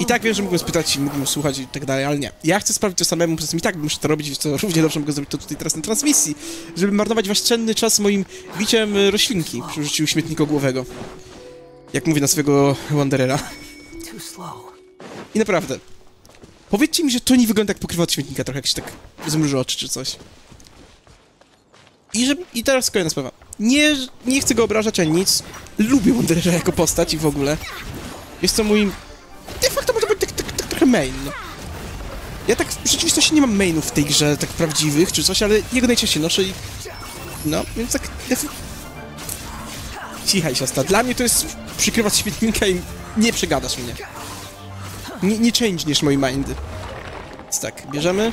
I tak wiem, że mógłbym spytać, mógłbym słuchać i tak dalej, ale nie. Ja chcę sprawdzić to samemu, poza tym i tak muszę to robić, co równie dobrze mogę zrobić to tutaj teraz na transmisji, żeby marnować wasz cenny czas moim biciem e, roślinki przy użyciu śmietnikogłowego. Jak mówię na swojego Wanderera. I naprawdę. Powiedzcie mi, że to nie wygląda jak pokrywa od śmietnika, trochę jak się tak zmruży oczy czy coś. I, że, I teraz kolejna sprawa. Nie, nie chcę go obrażać ani nic. Lubię Wanderera jako postać i w ogóle. Jest to mój... De facto może być tak, tak, tak trochę main. no. Ja tak w rzeczywistości nie mam mainów w tej grze, tak prawdziwych czy coś, ale jego najczęściej noszę i... No, więc tak... def- Cichaj siostra, dla mnie to jest przykrywać świetnika i nie przegadasz mnie. Nie, nie changeniesz mojej mindy. Więc tak, bierzemy.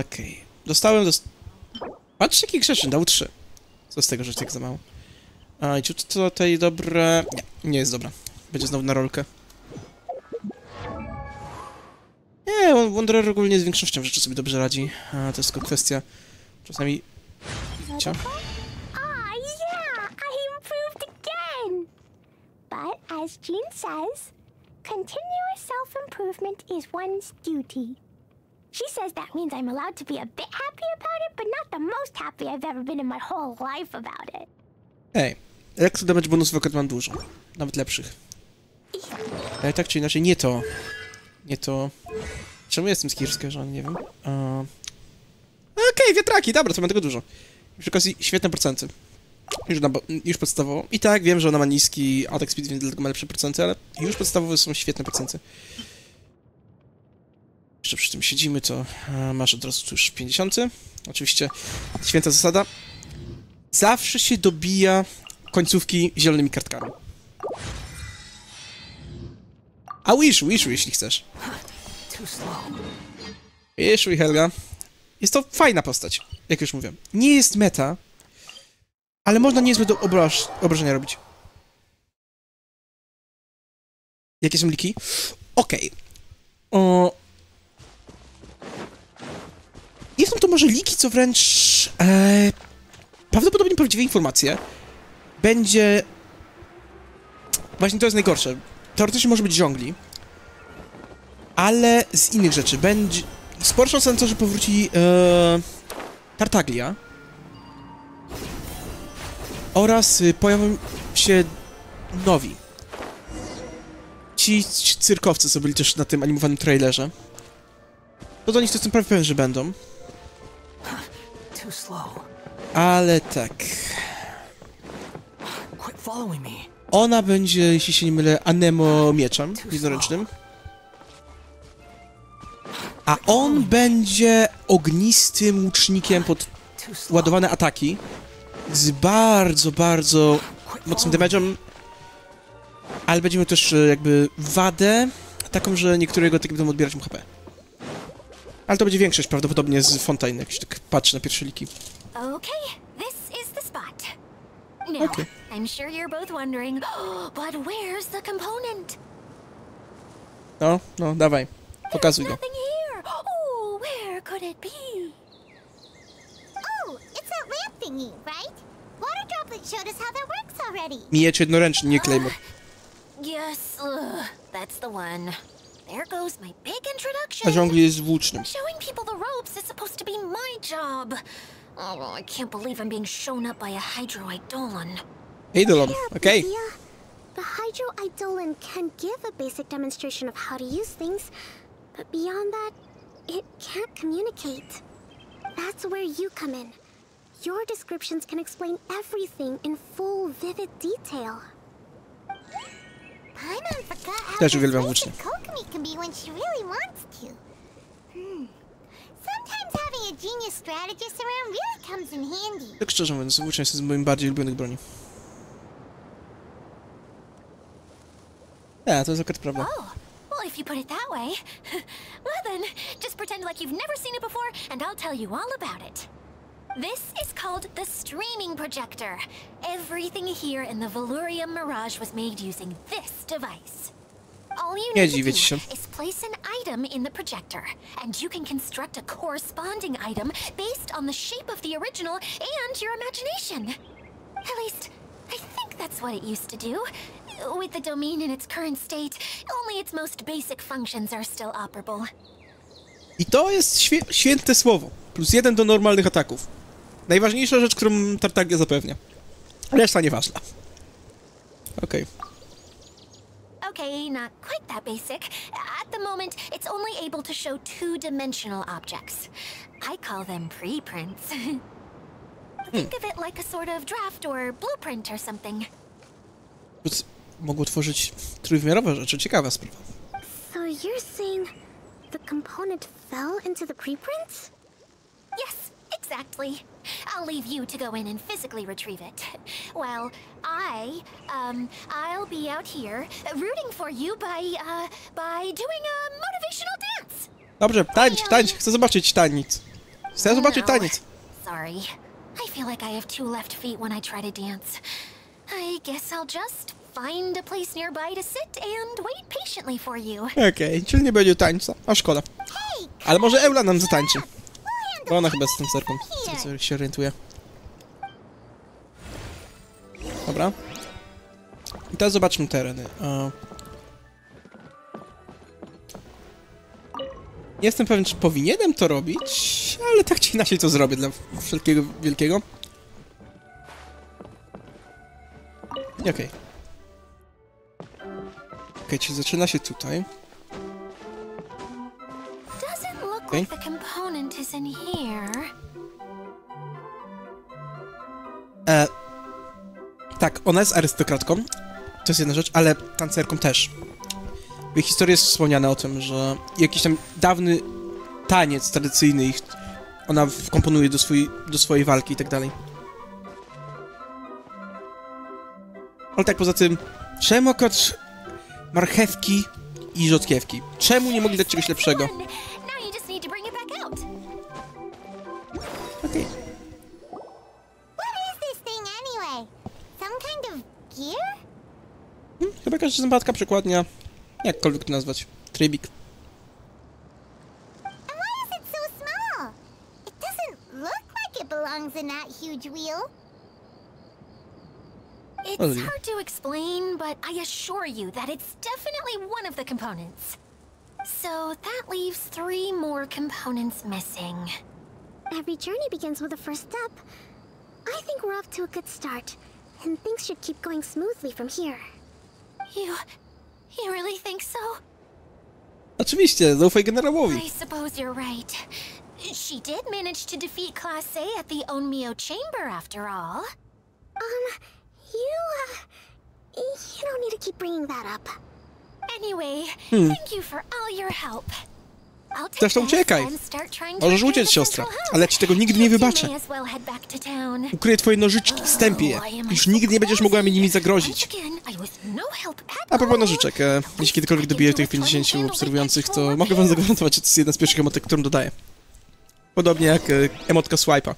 Okej. Dostałem dos... Patrz jaki grzeczny, dał trzy. Co z tego, że tak za mało? A i to tutaj dobre... Nie, nie jest dobra. Będzie znowu na rolkę. Nie, Wanderer ogólnie z większością rzeczy sobie dobrze radzi. A, to jest tylko kwestia czasami... Cia. As Jean says, continuous self improvement is one's duty. She says that means I'm allowed to be a bit happy about it, but not the most happy I've ever been in my whole life about it. Ej, Electro Damage bonusów akurat mam dużo. Nawet lepszych. Ale tak czy inaczej, nie to. Nie to... Czemu jestem z Kier skojarzony? Nie wiem. A... Okej, wiatraki, dobra, to mam tego dużo. Przy okazji świetne procenty. Już, już podstawowo. I tak, wiem, że ona ma niski attack speed, więc dlatego ma lepsze procenty, ale już podstawowe są świetne procenty. Jeszcze przy tym siedzimy, to e, masz od razu już 50. Oczywiście święta zasada. Zawsze się dobija końcówki zielonymi kartkami. A wishu, wishu, jeśli chcesz. Wishu i Helga. Jest to fajna postać, jak już mówię. Nie jest meta, ale można niezłe do obraż obrażenia robić. Jakie są liki? Okej. O... Nie są to może liki, co wręcz... E... Prawdopodobnie prawdziwe informacje. Będzie... Właśnie to jest najgorsze. Teoretycznie może być żongli. Ale z innych rzeczy. Będzie... Sporo szans na to, że powróci e... Tartaglia. Oraz y, pojawią się nowi. Ci, ci cyrkowcy, co byli też na tym animowanym trailerze. To do nich to jestem prawie pewien, że będą. Ale tak. Ona będzie, jeśli się nie mylę, Anemo mieczem jednoręcznym. A on będzie ognistym łucznikiem pod ładowane ataki z bardzo, bardzo mocnym damage'em, ale będziemy też e, jakby wadę, taką, że niektóre jego ataki będą odbierać mu HP. Ale to będzie większość prawdopodobnie z Fontaine, jak się tak patrzy na pierwsze liki. Okay, this is the spot. Now, Okay. I'm sure you're both wondering, but where's the component? No, no, dawaj, pokazuj go. Oh, where could it be? Oh, it's that lamp thingy, right? Water Droplet showed us how that works already. Miecz jednoręczny, nie Claymore. Yes, ugh, that's the one. There goes my big A introduction. żongli jest włócznym. Showing people the ropes is supposed to be my job. Oh, I can't believe I'm being shown up by a Hydro Eidolon. Eidolon, okej. Yeah, the Hydro Eidolon can give a basic demonstration of how to use things, but beyond that, it can't communicate. That's where you come in. Your descriptions can explain everything in full, vivid detail. Paimon forgot how Też uwielbiam persuasive włócznie. Kokomi can be when she really wants to. Hmm. Sometimes having a genius strategist around really comes in handy. Tak szczerze mówiąc, włócznia jest z moich bardziej ulubionych broni. Ja, to jest akurat prawda. Oh, well, if you put it that way. well then, just pretend like you've never seen it before, and I'll tell you all about it. This is called the streaming projector. Everything here in the Valurium Mirage was made using this device. All you need to do is place an item in the projector, and you can construct a corresponding item based on the shape of the original and your imagination. At least, I think that's what it used to do. With the domain in its current state, only its most basic functions are still operable. I to jest święte słowo. Plus jeden do normalnych ataków. Najważniejsza rzecz, którą Tartagia zapewnia. Reszta nieważna. Okej. Okay, not quite that basic. At the moment, it's only able to show two-dimensional objects. I call them preprints. Think of it like a sort of draft or blueprint or something. Mogło tworzyć trójwymiarowe rzeczy. Ciekawa sprawa. So you're saying the component fell into the preprints? Yes, exactly. I'll leave you to go in and physically retrieve it. Well, I, um, I'll be out here rooting for you by, uh, by doing a motivational dance. Dobrze, tańcz, tańcz. Chcę zobaczyć taniec. Chcę zobaczyć taniec. Sorry. I feel like I have two left feet when I try to dance. I guess I'll just find a place nearby to sit and wait patiently for you. Okej, czyli nie będzie tańca. A szkoda. Ale może Eula nam zatańczy. Bo ona chyba z co, co się orientuje. Dobra. I teraz zobaczmy tereny. Nie jestem pewien, czy powinienem to robić, ale tak czy inaczej to zrobię dla wszelkiego wielkiego. Okej. Okay. Okej, czyli zaczyna się tutaj. Okay. like the component is in here. E, tak, ona jest arystokratką, to jest jedna rzecz, ale tancerką też. W jej historii jest wspomniane o tym, że jakiś tam dawny taniec tradycyjny ich ona wkomponuje do, swój, do swojej walki i tak dalej. Ale tak poza tym, czemu akurat marchewki i rzodkiewki? Czemu nie mogli dać czegoś lepszego? Hmm, Chyba jakaś zębatka przekładnia, jakkolwiek to nazwać. Trybik. And why is it so small? It doesn't look like it belongs in that huge wheel. It's hard to explain, but I assure you that it's definitely one of the components. So that leaves three more components missing. Every journey begins with a first step. I think we're off to a good start, and things should keep going smoothly from here. You. you really think so? Oczywiście, zaufaj generałowi. I suppose you're right. She did manage to defeat Class A at the Onmyo Chamber after all. Um, you, uh, you don't need to keep bringing that up. Anyway, thank you for all your help. Zresztą uciekaj. Możesz uciec, siostra, ale ja ci tego nigdy nie wybaczę. Ukryję twoje nożyczki w stępie. Już nigdy nie będziesz mogła mi nimi zagrozić. no A propos nożyczek, e, jeśli kiedykolwiek dobiję tych 50 obserwujących, to mogę wam zagwarantować, że to jest jedna z pierwszych emotek, którą dodaję. Podobnie jak e, emotka swipe'a.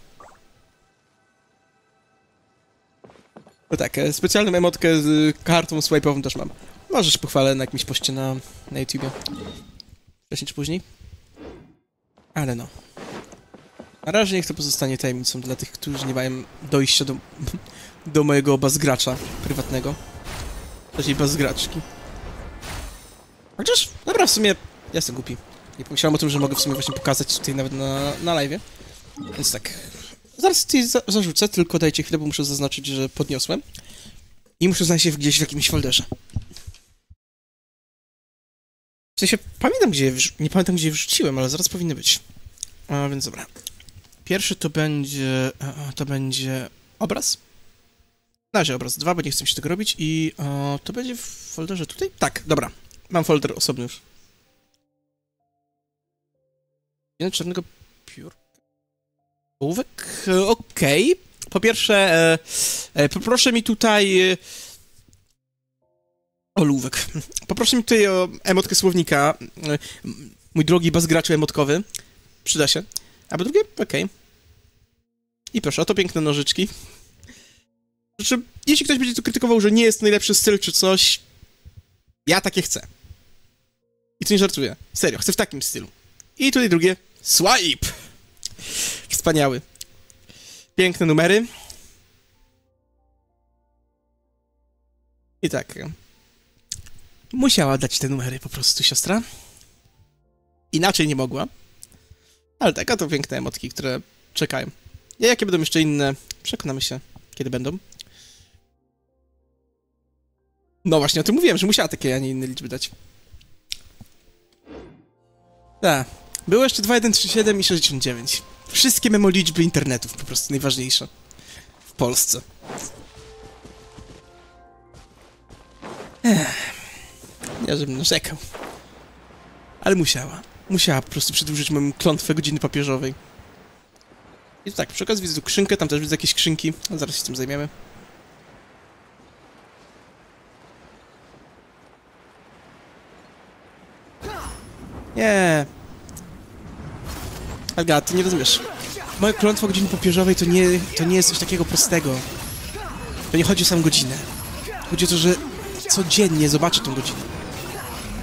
No tak, e, specjalną emotkę z kartą swipe'ową też mam. Możesz pochwalę na jakimś poście na, na YouTubie. Wcześniej czy później? Ale no. Na razie niech to pozostanie tajemnicą dla tych, którzy nie mają dojścia do, do mojego bazgracza prywatnego. Raczej bazgraczki. Chociaż, dobra, w sumie ja jestem głupi. Nie pomyślałem o tym, że mogę w sumie właśnie pokazać tutaj nawet na, na live. Więc tak. Zaraz tutaj za zarzucę, tylko dajcie chwilę, bo muszę zaznaczyć, że podniosłem. I muszę znaleźć je gdzieś w jakimś folderze. Sensie, pamiętam gdzie nie pamiętam gdzie je wrzuciłem, ale zaraz powinny być. A więc dobra. Pierwszy to będzie, to będzie obraz. Na razie obraz 2, bo nie chcę się tego robić i to będzie w folderze tutaj? Tak, dobra. Mam folder osobny już. Jeden czarnego piórka. Ołówek? E, Okej. Po pierwsze, e, e, poproszę mi tutaj... E, Olówek. Poproszę mi tutaj o emotkę słownika. Mój drogi bazgraczu emotkowy. Przyda się. A po drugie, okej. I proszę, oto piękne nożyczki. Znaczy, jeśli ktoś będzie tu krytykował, że nie jest najlepszy styl czy coś, ja takie chcę. I to nie żartuję. Serio, chcę w takim stylu. I tutaj drugie, swipe. Wspaniały. Piękne numery. I tak. Musiała dać te numery po prostu siostra. Inaczej nie mogła. Ale tak, a to piękne emotki, które czekają. A jakie będą jeszcze inne, przekonamy się, kiedy będą. No właśnie, o tym mówiłem, że musiała takie, a nie inne liczby dać. Tak. Było jeszcze 2137 i 69. Wszystkie memo liczby internetów, po prostu najważniejsze. W Polsce. Ech. Nie, żebym narzekał. Ale musiała. Musiała po prostu przedłużyć moją klątwę godziny papieżowej. I tak, przy okazji widzę tu skrzynkę, tam też widzę jakieś skrzynki. A zaraz się tym zajmiemy. Nie. Alga, ty nie rozumiesz. Moja klątwa godziny papieżowej to nie, to nie jest coś takiego prostego. To nie chodzi o samą godzinę. Chodzi o to, że codziennie zobaczę tą godzinę.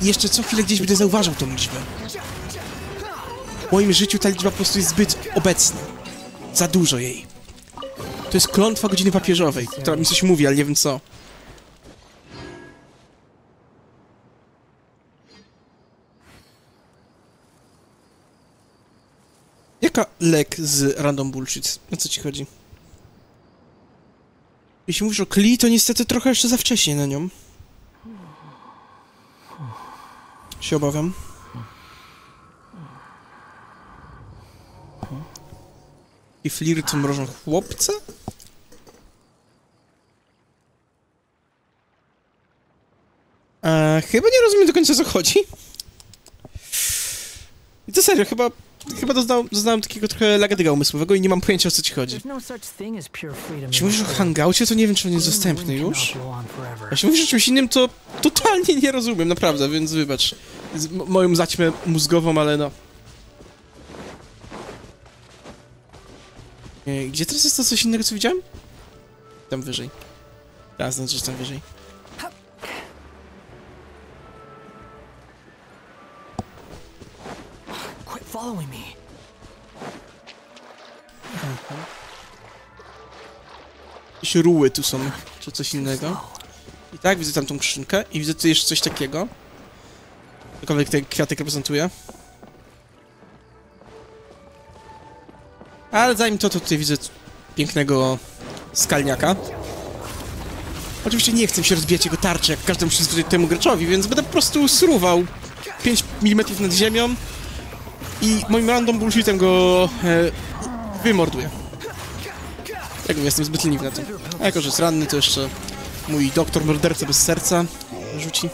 I jeszcze co chwilę gdzieś będę zauważał tą liczbę. W moim życiu ta liczba po prostu jest zbyt obecna. Za dużo jej. To jest klątwa godziny papieżowej, która mi coś mówi, ale nie wiem co. Jaka lek z random bullshit? O co ci chodzi? Jeśli mówisz o Kli, to niestety trochę jeszcze za wcześnie na nią. Się obawiam. I flirt mrożą chłopca? E, chyba nie rozumiem do końca co chodzi. I to serio, chyba, chyba doznałem, doznałem takiego trochę lagadyga umysłowego i nie mam pojęcia o co ci chodzi. No. Jeśli in mówisz o hangoucie, to nie wiem, czy on jest dostępny już. A jeśli mówisz o czymś innym, to totalnie nie rozumiem, naprawdę, więc wybacz. Z moją zaćmę mózgową, ale no. E, Gdzie teraz jest to coś innego, co widziałem? Tam wyżej. Raz, znaczy, tam wyżej. Following me. Jakieś ruły tu są, czy coś innego. I tak, widzę tam tą skrzynkę i widzę tu jeszcze coś takiego. Cokolwiek ten kwiatek reprezentuje. Ale zanim to, to tutaj widzę pięknego skalniaka. Oczywiście nie chcę się rozbijać jego tarczy, jak każdemu przyzwyczajonemu graczowi, więc będę po prostu surował 5 mm nad ziemią i moim random bullshitem go e, wymorduję. Jak mówię, jestem zbyt leniwy na to. A jako, że jest ranny, to jeszcze mój doktor morderca bez serca rzuci.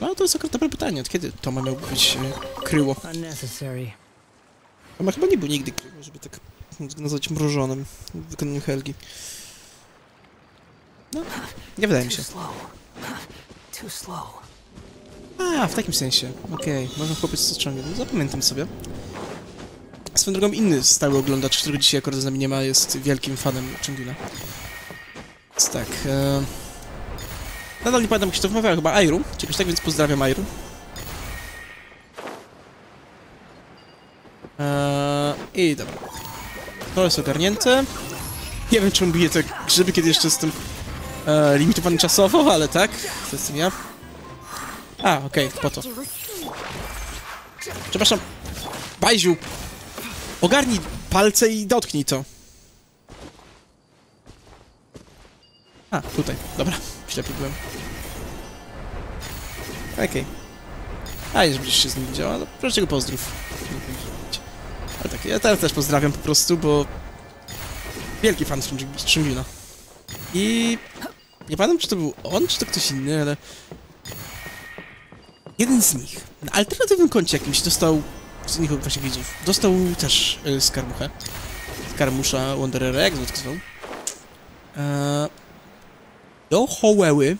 No to jest akurat dobre pytanie, od kiedy Toma miał być e, kryło? Toma chyba nie był nigdy kryło, żeby tak nazwać mrożonym w wykonaniu Helgi. No, nie wydaje mi się. Too slow. Too slow. A, w takim sensie. Okej, można chłopiec z. No, zapamiętam sobie. Swoją drogą inny stały oglądacz, którego dzisiaj akurat z nami nie ma, jest wielkim fanem Chungina. Więc tak, e... Nadal nie pamiętam, jak się to wymawiało, chyba Airu. Czegoś tak, więc pozdrawiam Airu. Eee, I dobra. To jest ogarnięte. Nie wiem, czemu biję te grzyby, kiedy jeszcze jestem e, limitowany czasowo, ale tak, to jestem ja. A, okej, po to. Przepraszam. Bajziu! Ogarnij palce i dotknij to. A, tutaj. Dobra, ślepy byłem. Okej. A, nie żebyś się z nim widziała, no proszę go pozdrów. Ale tak, ja teraz też pozdrawiam po prostu, bo... Wielki fan String- Stringina. I... Nie pamiętam, czy to był on, czy to ktoś inny, ale... Jeden z nich na alternatywnym koncie jakimś dostał... Z nich właśnie widzów. Dostał też y, skarmuchę. Skarmusza Wanderera, jak to zwał. Eee, do Hołeły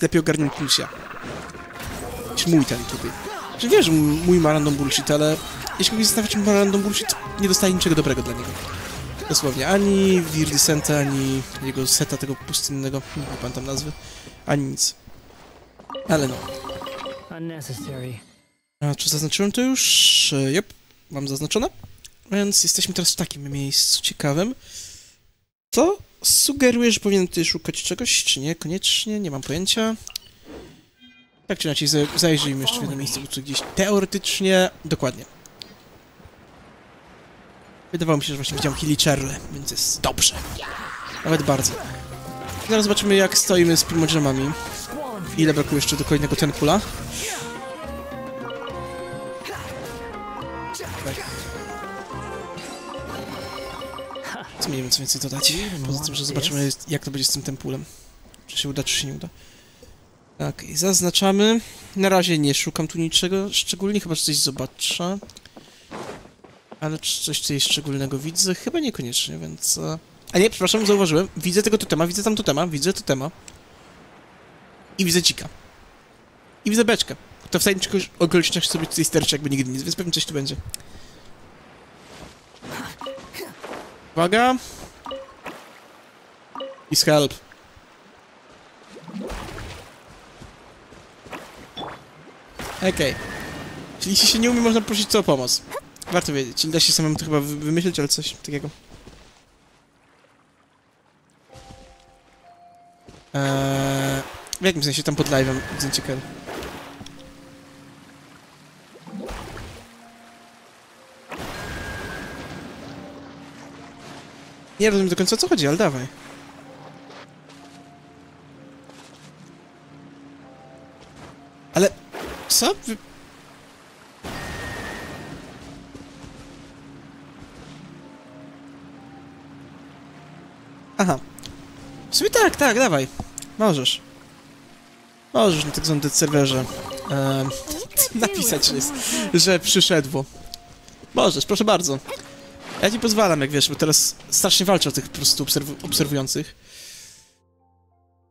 lepiej ogarniąć. Niż mój ten tutaj. Że wiesz, mój ma random bullshit, ale jeśli kogoś zastanawia, czy ma random bullshit, nie dostaje niczego dobrego dla niego. Dosłownie, ani Virdisenta, ani jego seta tego pustynnego, nie pamiętam nazwy, ani nic. Ale no. A czy zaznaczyłem to już? E, Jep, mam zaznaczone. Więc jesteśmy teraz w takim miejscu ciekawym. Co sugeruje, że powinien tutaj szukać czegoś, czy nie? Koniecznie, nie mam pojęcia. Tak czy inaczej, za- zajrzyjmy jeszcze w jedno miejsce, bo tu gdzieś teoretycznie... Dokładnie. Wydawało mi się, że właśnie widziałem Hillicherle, więc jest dobrze. Nawet bardzo. Zaraz zobaczymy, jak stoimy z Primogemmami. Ile brakuje jeszcze do kolejnego Tenkula. Co nie wiem co więcej dodać. Poza tym, że zobaczymy jak to będzie z tym tempulem. Czy się uda, czy się nie uda. Tak, i zaznaczamy. Na razie nie szukam tu niczego szczególnie, chyba że coś zobaczę. Ale czy coś tutaj szczególnego widzę? Chyba niekoniecznie, więc... e, A nie, przepraszam, zauważyłem. Widzę tego totema, widzę tam totema, widzę totema. I widzę cika. I widzę beczkę. To w tajemniczych okolicznościach sobie tutaj sterczy jakby nigdy nic, więc pewnie coś tu będzie. Uwaga. Please help. Okej. Czyli jeśli się nie umie, można prosić co o pomoc. Warto wiedzieć. Czyli da się samemu to chyba wy- wymyślić, ale coś takiego. Eee, w jakim sensie tam pod live'em zdjęcie Kel? Nie rozumiem do końca o co chodzi, ale dawaj. Ale... Co? Wy... Aha. W sumie tak, tak, dawaj. Możesz. Możesz na tak zwanym serwerze em, napisać, że, jest, że przyszedło. Możesz, proszę bardzo. Ja ci pozwalam, jak wiesz, bo teraz strasznie walczę o tych po prostu obserw obserwujących.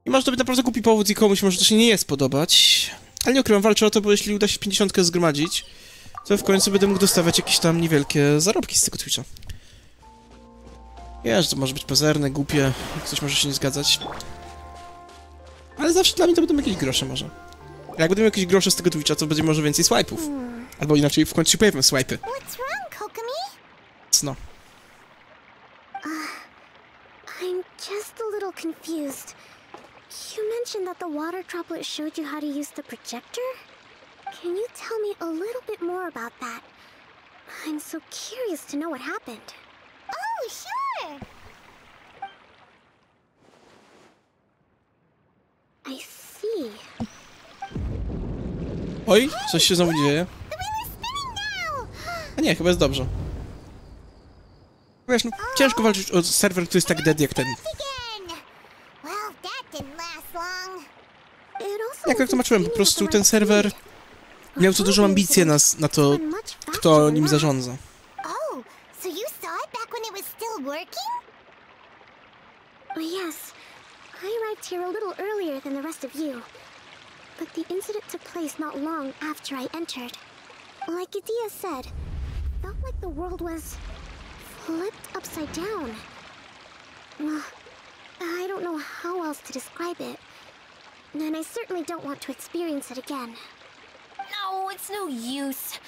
I może to być naprawdę głupi powód i komuś może to się nie spodobać. Ale nie ukrywam, walczę o to, bo jeśli uda się 50 zgromadzić, to w końcu będę mógł dostawać jakieś tam niewielkie zarobki z tego Twitcha. Wiesz, to może być pazerne, głupie, ktoś może się nie zgadzać. Ale zawsze dla mnie to będą jakieś grosze może. Jak miał jakieś grosze z tego Twitcha, to będzie może więcej swipe'ów. Albo inaczej, w końcu się pojawią swipe'y. What's wrong, Kokomi? No. I'm just a little confused. You mentioned that the water droplet showed you how to use the projector? Can you tell me a little bit more about that? I'm so curious to know what happened. Oh, sure. I see. Oj, coś się znowu dzieje. A nie, chyba jest dobrze. Wiesz, no, ciężko walczyć o serwer, który jest tak dead jak ten. Jak tłumaczyłem, po prostu ten serwer miał za dużo ambicji na, na to, kto nim zarządza. Oh, so you saw it back when it was still working? Oh, yes. I arrived here a little earlier than the rest of you. But the incident took place not long after I entered. Like Adia said, felt like the world was flipped upside down. Well, I don't know how else to describe it. And I certainly don't want to experience it again. No, it's no use.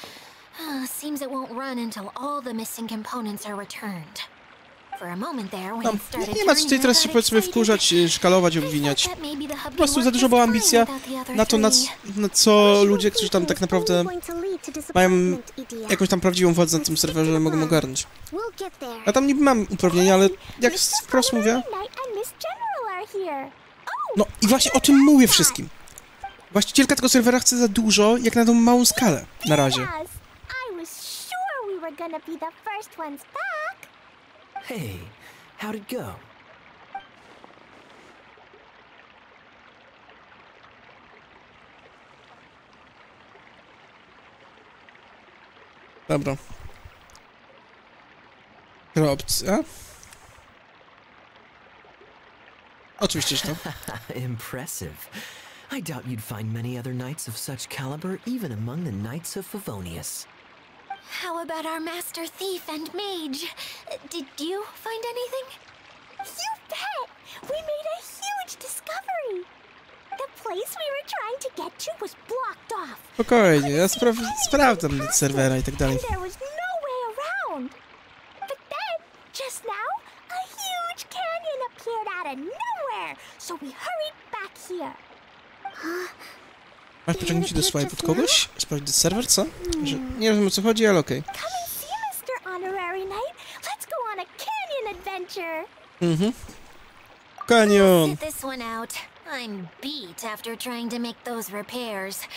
Seems it won't run until all the missing components are returned. No, nie, nie ma co tutaj teraz się powiedzmy wkurzać, y, szkalować, obwiniać. Po prostu za dużo była ambicja na to, na, na co ludzie, którzy tam tak naprawdę mają jakąś tam prawdziwą władzę na tym serwerze, mogą ogarnąć. Ja tam niby mam uprawnienia, ale jak wprost mówię... Here. No i właśnie o tym mówię wszystkim. Właścicielka tego serwera chce za dużo, jak na tą małą skalę, na razie. Hey, How'd it go? Dobra. Opcja. Oczywiście, że to. Impressive. I doubt you'd find many other knights of such caliber even among the Knights of Favonius. How about our master thief and mage? Did you find anything? You bet! We made a huge discovery! The place we were trying to get to was blocked off, Spokojnie, ja spraw sprawdzam net serwera i tak dalej. and there was no way around. But then, just now, a huge canyon appeared out of nowhere, so we hurried back here. Masz pociągnięcie do swipe od kogoś? Sprawdzić serwer, co? Że nie wiem o co chodzi, ale okej. Adventure. Mhm. Kanion! I'm beat after trying to make those repairs.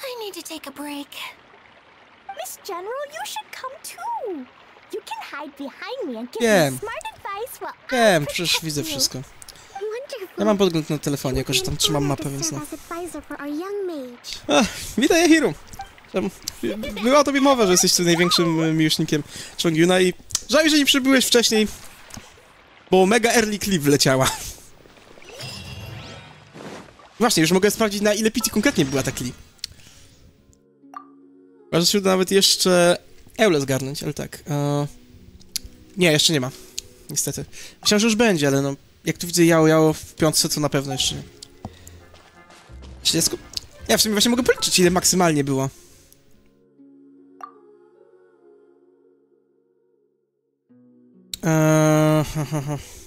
I need to take a break. Miss General, you should come too. You can hide behind me and give Wiem. me smart advice while Wiem, przecież widzę wszystko. Ja mam podgląd na telefonie, jako że tam trzymam mapę, więc no. Ach, witaj, Ahiru! Tam, była tobie mowa, że jesteś tu największym e, miłośnikiem Chongyuna i żal, że nie przybyłeś wcześniej, bo mega early clip wleciała. Właśnie, już mogę sprawdzić na ile pity konkretnie była ta clip. Może się uda nawet jeszcze Eule zgarnąć, ale tak. E... Nie, jeszcze nie ma. Niestety. Myślałem, że już będzie, ale no, jak tu widzę Jao Jao w piątce, to na pewno jeszcze nie. 30? Ja w sumie właśnie mogę policzyć, ile maksymalnie było. Eee.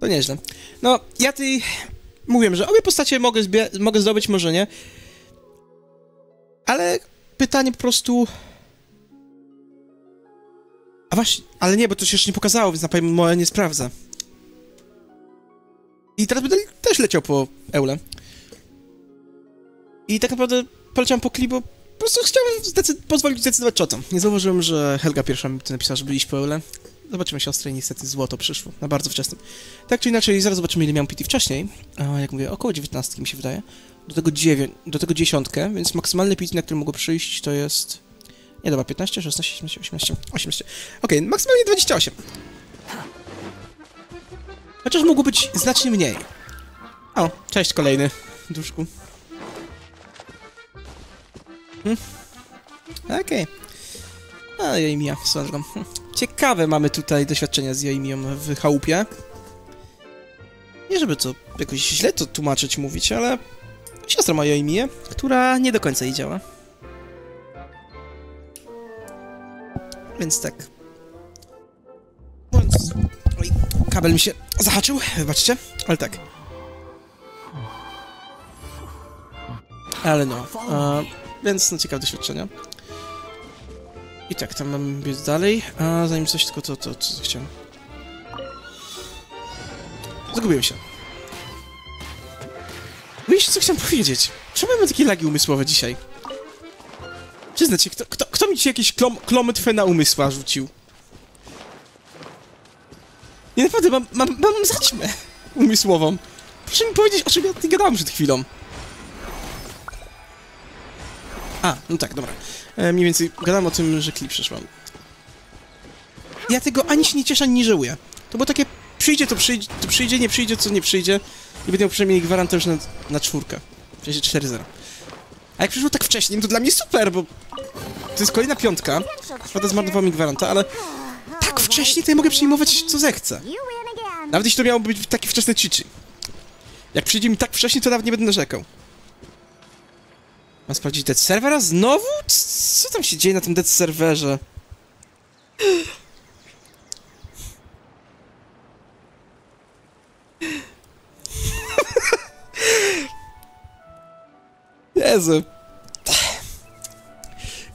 To nieźle. No, ja tej... Mówiłem, że obie postacie mogę, mogę zdobyć, może nie. Ale pytanie po prostu... A właśnie, ale nie, bo to się jeszcze nie pokazało, więc na pewno nie sprawdza. I teraz będę też leciał po Eule. I tak naprawdę poleciałem po klip, bo po prostu chciałem zdecy- pozwolić zdecydować o tym. Nie zauważyłem, że Helga pierwsza mi napisała, żeby iść po Eule. Zobaczymy siostrę i niestety złoto przyszło, na bardzo wczesnym. Tak czy inaczej, zaraz zobaczymy ile miałem PT wcześniej. A jak mówię, około 19 mi się wydaje. Do tego, dziewię- do tego dziesiątkę, więc maksymalny PT, na który mogło przyjść, to jest... Nie, dobra, 15, 16, 17, 18, 18. Okej, maksymalnie 28. Chociaż mogło być znacznie mniej. O, cześć kolejny, duszku. Hmm. Okej. A, Joimia, słucham. Hm. Ciekawe mamy tutaj doświadczenia z Joimią w chałupie. Nie żeby to jakoś źle to tłumaczyć, mówić, ale siostra ma Joimię, która nie do końca jej działa. Więc tak. Mówiąc... Oj, kabel mi się zahaczył, wybaczcie, ale tak. Ale no, a, więc no ciekawe doświadczenia. I tak, tam mam biec dalej, a zanim coś tylko to, to, co chciałem. Zgubiłem się. Wiecie, co chciałem powiedzieć? Czemu mamy takie lagi umysłowe dzisiaj? Przyznać się, kto, kto, kto mi dzisiaj jakieś klom, klometwę na umysła rzucił? Nie, naprawdę, mam, mam, mam zaćmę umysłową. Proszę mi powiedzieć, o czym ja nie gadałem przed chwilą. A, no tak, dobra. E, mniej więcej gadałem o tym, że klip przyszłam. Ja tego ani się nie cieszę, ani nie żałuję. To było takie, przyjdzie to przyjdzie, to przyjdzie, nie przyjdzie, co nie przyjdzie. I będę miał przynajmniej gwarantę już na, na czwórkę. W sensie 4-0. A jak przyszło tak wcześnie, to dla mnie super, bo to jest kolejna piątka. Szkoda zmarnował mi gwaranta, ale tak wcześnie to ja mogę przyjmować co zechcę. Nawet jeśli to miało być takie wczesne chichi. Jak przyjdzie mi tak wcześnie, to nawet nie będę narzekał. Mam sprawdzić dead serwera? Znowu? Co tam się dzieje na tym dead serwerze?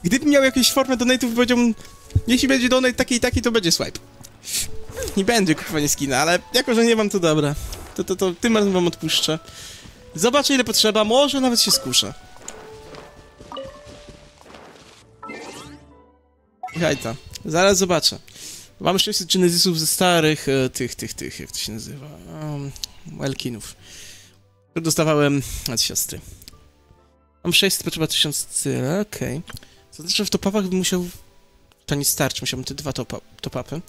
Gdybym miał jakąś formę donate'ów, powiedziałbym, jeśli będzie donate taki i taki, to będzie swipe. Nie będzie kupowanie skina, ale jako, że nie mam, to dobra. To, to, to tym razem wam odpuszczę. Zobaczę ile potrzeba, może nawet się skuszę. Hejta. Zaraz zobaczę. Mam 600 Genesisów ze starych, e, tych, tych, tych, jak to się nazywa, um, Elkinów. Dostawałem od siostry. Mam 600, potrzeba 1000 tyle, okej. To znaczy, że w topapach bym musiał... To nie starczy, musiałbym te dwa topa, topapy.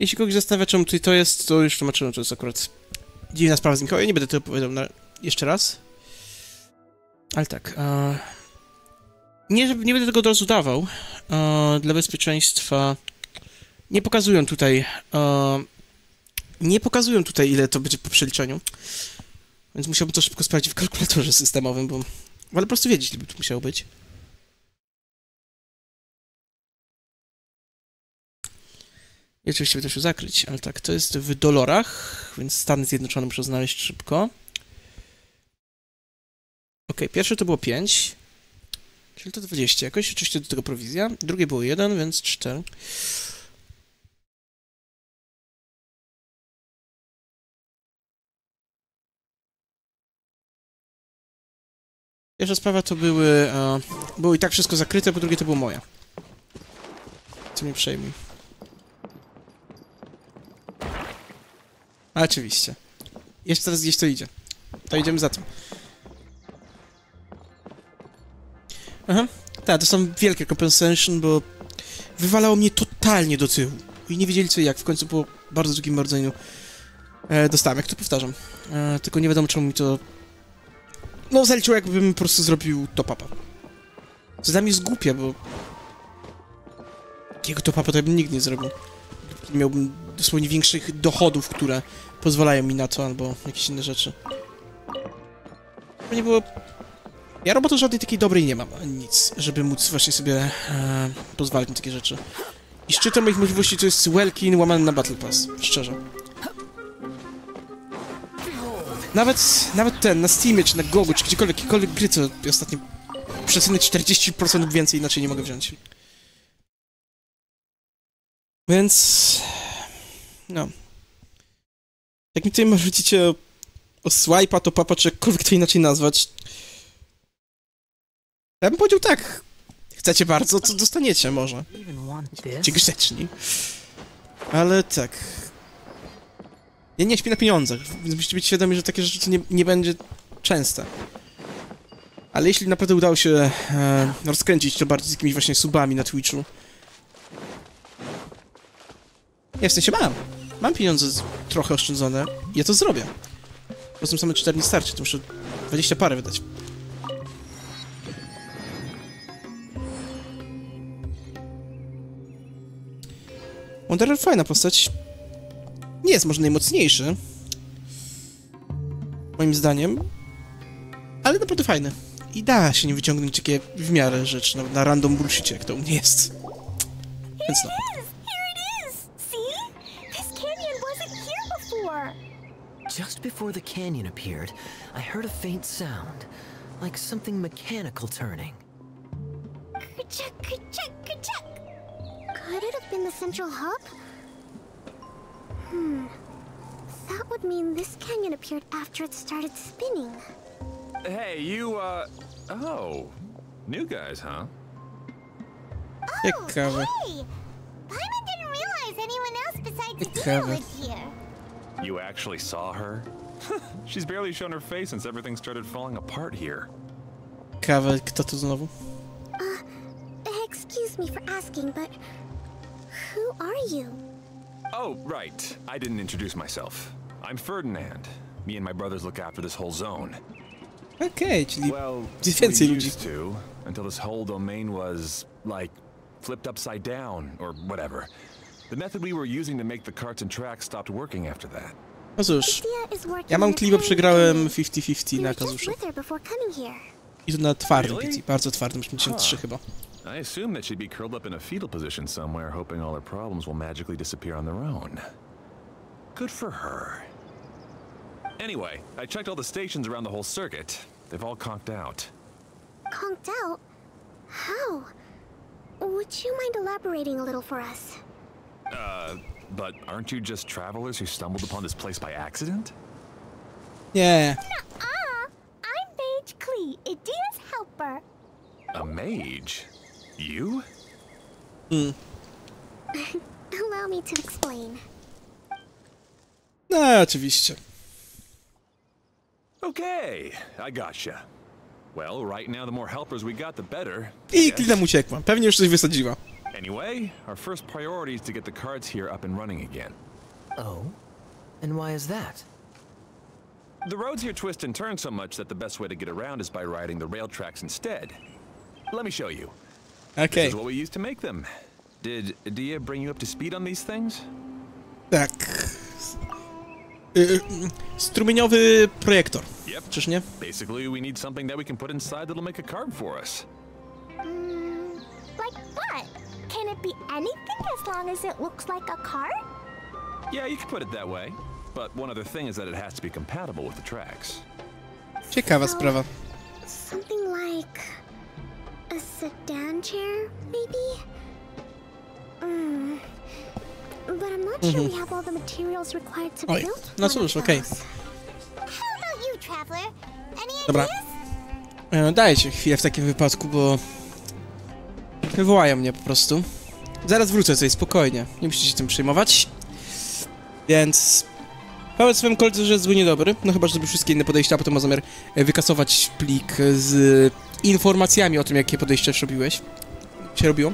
Jeśli kogoś zastanawia, czemu tutaj to jest, to już tłumaczyłem, to jest akurat dziwna sprawa z Mikołajem. Nie będę tego opowiadał na... jeszcze raz. Ale tak, e... nie, nie będę tego od razu dawał. E... Dla bezpieczeństwa nie pokazują tutaj... E... Nie pokazują tutaj, ile to będzie po przeliczeniu. Więc musiałbym to szybko sprawdzić w kalkulatorze systemowym, bo... Ale po prostu wiedzieć, ile by tu musiało być. I oczywiście będę się zakryć, ale tak, to jest w dolarach, więc Stany Zjednoczone muszę znaleźć szybko. Ok, pierwsze to było 5, czyli to 20 jakoś, oczywiście do tego prowizja. Drugie było 1, więc 4. Pierwsza sprawa to były, e, było i tak wszystko zakryte, po drugie to było moje. Co mnie przejmuj. A, oczywiście. Jeszcze teraz gdzieś to idzie. To idziemy za tym. Aha. Tak, to są wielkie compensation, bo wywalało mnie totalnie do tyłu. I nie wiedzieli co i jak. W końcu po bardzo długim mardzeniu e, dostałem, jak to powtarzam. E, tylko nie wiadomo czemu mi to... No, zaliczyło jakbym po prostu zrobił top-upa. Co dla mnie jest głupie, bo... Takiego top-upa to ja bym nigdy nie zrobił. Miałbym dosłownie większych dochodów, które pozwalają mi na to, albo jakieś inne rzeczy. To nie było... Ja roboty żadnej takiej dobrej nie mam, nic, żeby móc właśnie sobie e, pozwalać na takie rzeczy. I szczytem moich możliwości to jest Welkin łamany na Battle Pass, szczerze. Nawet, nawet ten, na Steamie, czy na Gogu, czy gdziekolwiek, jakiekolwiek gry, co ostatnio przeceny 40% lub więcej, inaczej nie mogę wziąć. Więc... No. Jak mi tutaj marzycie o, o swipe'a, to papa, czy jakkolwiek to inaczej nazwać. Ja bym powiedział tak. Chcecie bardzo, to dostaniecie może. Ci grzeczni. Ale tak. Ja nie śpię na pieniądzach, więc musicie być świadomi, że takie rzeczy nie, nie będzie częste. Ale jeśli naprawdę udało się e, rozkręcić to bardziej z jakimiś właśnie subami na Twitchu. Nie, w sensie mam. Mam pieniądze trochę oszczędzone ja to zrobię. Po prostu same 4 nie to muszę 20 parę wydać. Wanderer fajna postać. Nie jest może najmocniejszy. Moim zdaniem. Ale naprawdę fajny. I da się nie wyciągnąć takie w miarę rzeczy, nawet na random bullshicie, jak to u mnie jest. Więc no. Here it is! See? This canyon wasn't here before! Just before the canyon appeared, I heard a faint sound, like something mechanical turning. Ka-chuck, ka-chuck! Could it have been the central hub? Hmm. That would mean this canyon appeared after it started spinning. Hey, you, uh. Oh. New guys, huh? Ciekawe. Hey! Paimon didn't realize anyone else besides Dia Ciekawe. lived here. You actually saw her? She's barely shown her face since everything started falling apart here. Ciekawe, kto tu znowu? Excuse me for asking, but who are you? Oh, right. I didn't introduce myself. I'm Ferdinand. Me and my brothers look after this whole zone. Okay, actually, Well, Gdzie we used to, until this whole domain was, like, flipped upside down, or whatever. The method we were using to make the carts and tracks stopped working after that. No cóż, Dia is working ja mam on a kli, bo tiny przegrałem canyon. 50-50 We na were just kazusze. with her before coming here. I to na twardym Really? PC, bardzo twardym, 83 Huh. chyba. I assume that she'd be curled up in a fetal position somewhere, hoping all her problems will magically disappear on their own. Good for her. Anyway, I checked all the stations around the whole circuit. They've all conked out. Conked out? How? Would you mind elaborating a little for us? Uh, But aren't you just travelers who stumbled upon this place by accident? Nie. Ah, I'm Mage Klee, Idia's helper. A mage? You? Hmm. Allow me to explain. No, oczywiście. Okay, I gotcha. Well, right now the more helpers we got, the better. I klinem uciekła. Pewnie już coś wysadziła. Anyway, our first priority is to get the cards here up and running again. Oh? And why is that? The roads here twist and turn so much that the best way to get around is by riding the rail tracks instead. Let me show you. This is what we used to make them. Did Dia bring you up to speed on these things? tak. Y, y, strumieniowy projektor. Yep. Czyż nie? Basically, we need something that we can put inside that'll make a card for us. Mm, like what? Can it be anything as long as it looks like a card? Yeah, you could put it that way. But one other thing is that it has to be compatible with the tracks. Ciekawa So, sprawa. Something like a sedan chair, maybe? Mm. But I'm not sure we have all the materials required to Oj, build no cóż, okej. Any Dobra. E, Dajcie chwilę w takim wypadku, bo... Wywołają mnie po prostu. Zaraz wrócę tutaj, spokojnie. Nie musicie się tym przejmować. Więc... Powiedz swoim koledze, że jest zły niedobry. No chyba, że zrobi wszystkie inne podejścia, a potem ma zamiar e, wykasować plik z informacjami o tym, jakie podejścia już robiłeś. Się robiło.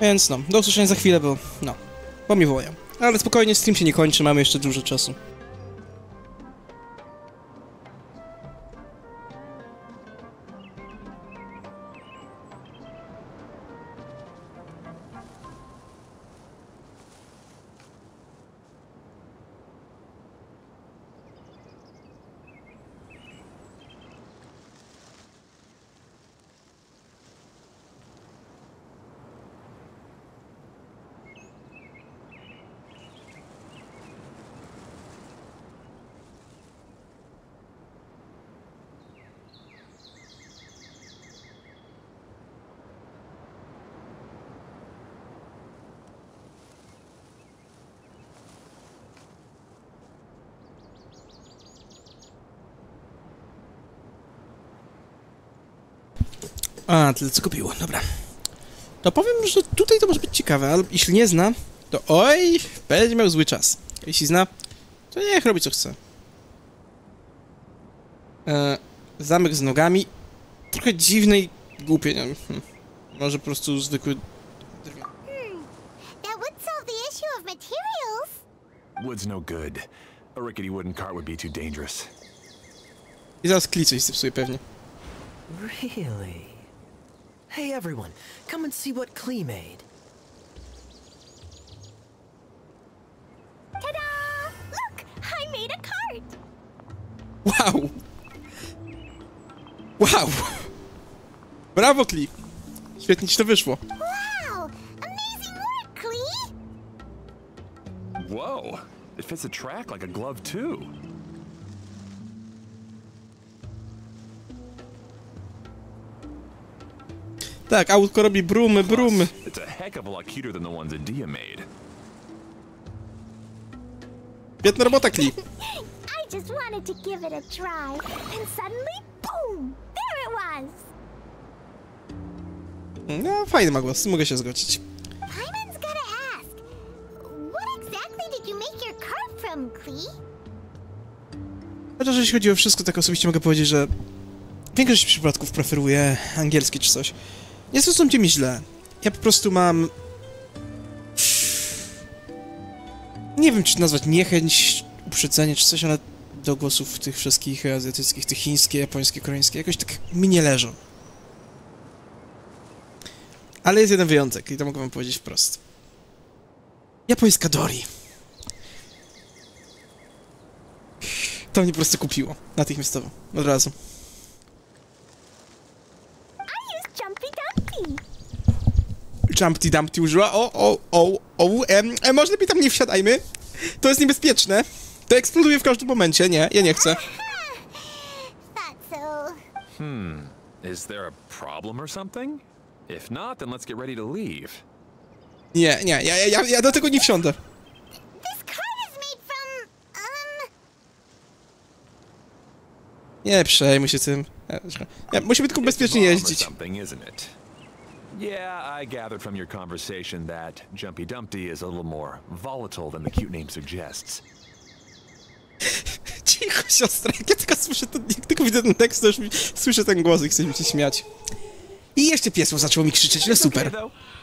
Więc no, do usłyszenia za chwilę, bo... no... Bo mnie wołają. Ale spokojnie, stream się nie kończy, mamy jeszcze dużo czasu. A, tyle co kupiło, dobra. To powiem, że tutaj to może być ciekawe, ale jeśli nie zna, to oj, będzie miał zły czas. Jeśli zna, to niech robi co chce. E, zamek z nogami. Trochę dziwny i głupie, nie wiem. Hm. Może po prostu zwykły... That would solve the issue of materials. Wood's no good. A rickety wooden cart would be too dangerous. I zaraz kli coś zepsuje pewnie. Really? Hey everyone, come and see what Klee made. Ta-da! Look, I made a cart. Wow! Wow! Brawo, Kli! Świetnie ci to wyszło. Wow! Amazing work, Klee! Whoa! It fits the track like a glove, too. Tak, autko robi brumy, brumy. It's a heck of a lot cuter than the ones that Dia made. Świetna robota, Kli. I just wanted to give it a try, and suddenly, boom! There it was! No, fajny ma głos, mogę się zgodzić. Hyman's gotta ask, what exactly did you make your cart from, Klee? Chociaż jeśli chodzi o wszystko, tak osobiście mogę powiedzieć, że większość przypadków preferuję angielski czy coś. Nie zrozumcie mi źle. Ja po prostu mam... Nie wiem, czy nazwać niechęć, uprzedzenie czy coś, ale do głosów tych wszystkich azjatyckich, tych chińskie, japońskie, koreańskie, jakoś tak mi nie leżą. Ale jest jeden wyjątek i to mogę wam powiedzieć wprost. Japońska Dori. To mnie po prostu kupiło. Natychmiastowo. Od razu. Jumpty Dumpty użyła. O, o, o, o, em, e, może lepiej tam nie wsiadajmy. To jest niebezpieczne. To eksploduje w każdym momencie. Nie, ja nie chcę. Hmm. Is there a problem or something? If not, then let's get ready to leave. Nie, nie, ja, ja, ja do tego nie wsiądę. Nie przejmuj się tym. Musimy tylko bezpiecznie jeździć. Something, isn't it? Yeah, I gathered from your conversation that Jumpy Dumpty is a little more volatile than the cute name suggests. Cicho, siostra, jak ja tylko słyszę ten, jak tylko widzę ten tekst, to już mi, słyszę ten głos i chcę mi się śmiać. I jeszcze piesło zaczęło mi krzyczeć, no super.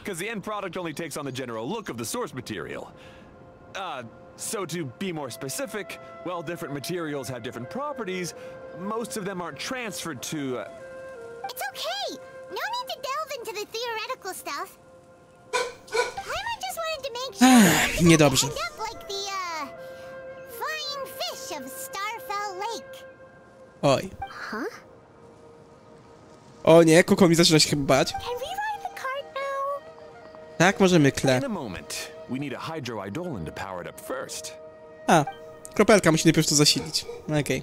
because the end product only takes on the general look of the source material. Uh, so to be more specific, while different materials have different properties, most of them aren't transferred to. Uh, It's okay. No need to delve into the theoretical stuff. Paimon just wanted to make sure niedobrze. end up like the, uh, flying fish of Starfell Lake. Oj. Huh? O nie, Koko mi zaczyna się chyba bać. Can we ride the cart now? Tak, możemy, Kle. in a moment, we need a hydroidolin to power it up first. A, kropelka musi najpierw to zasilić. Okej.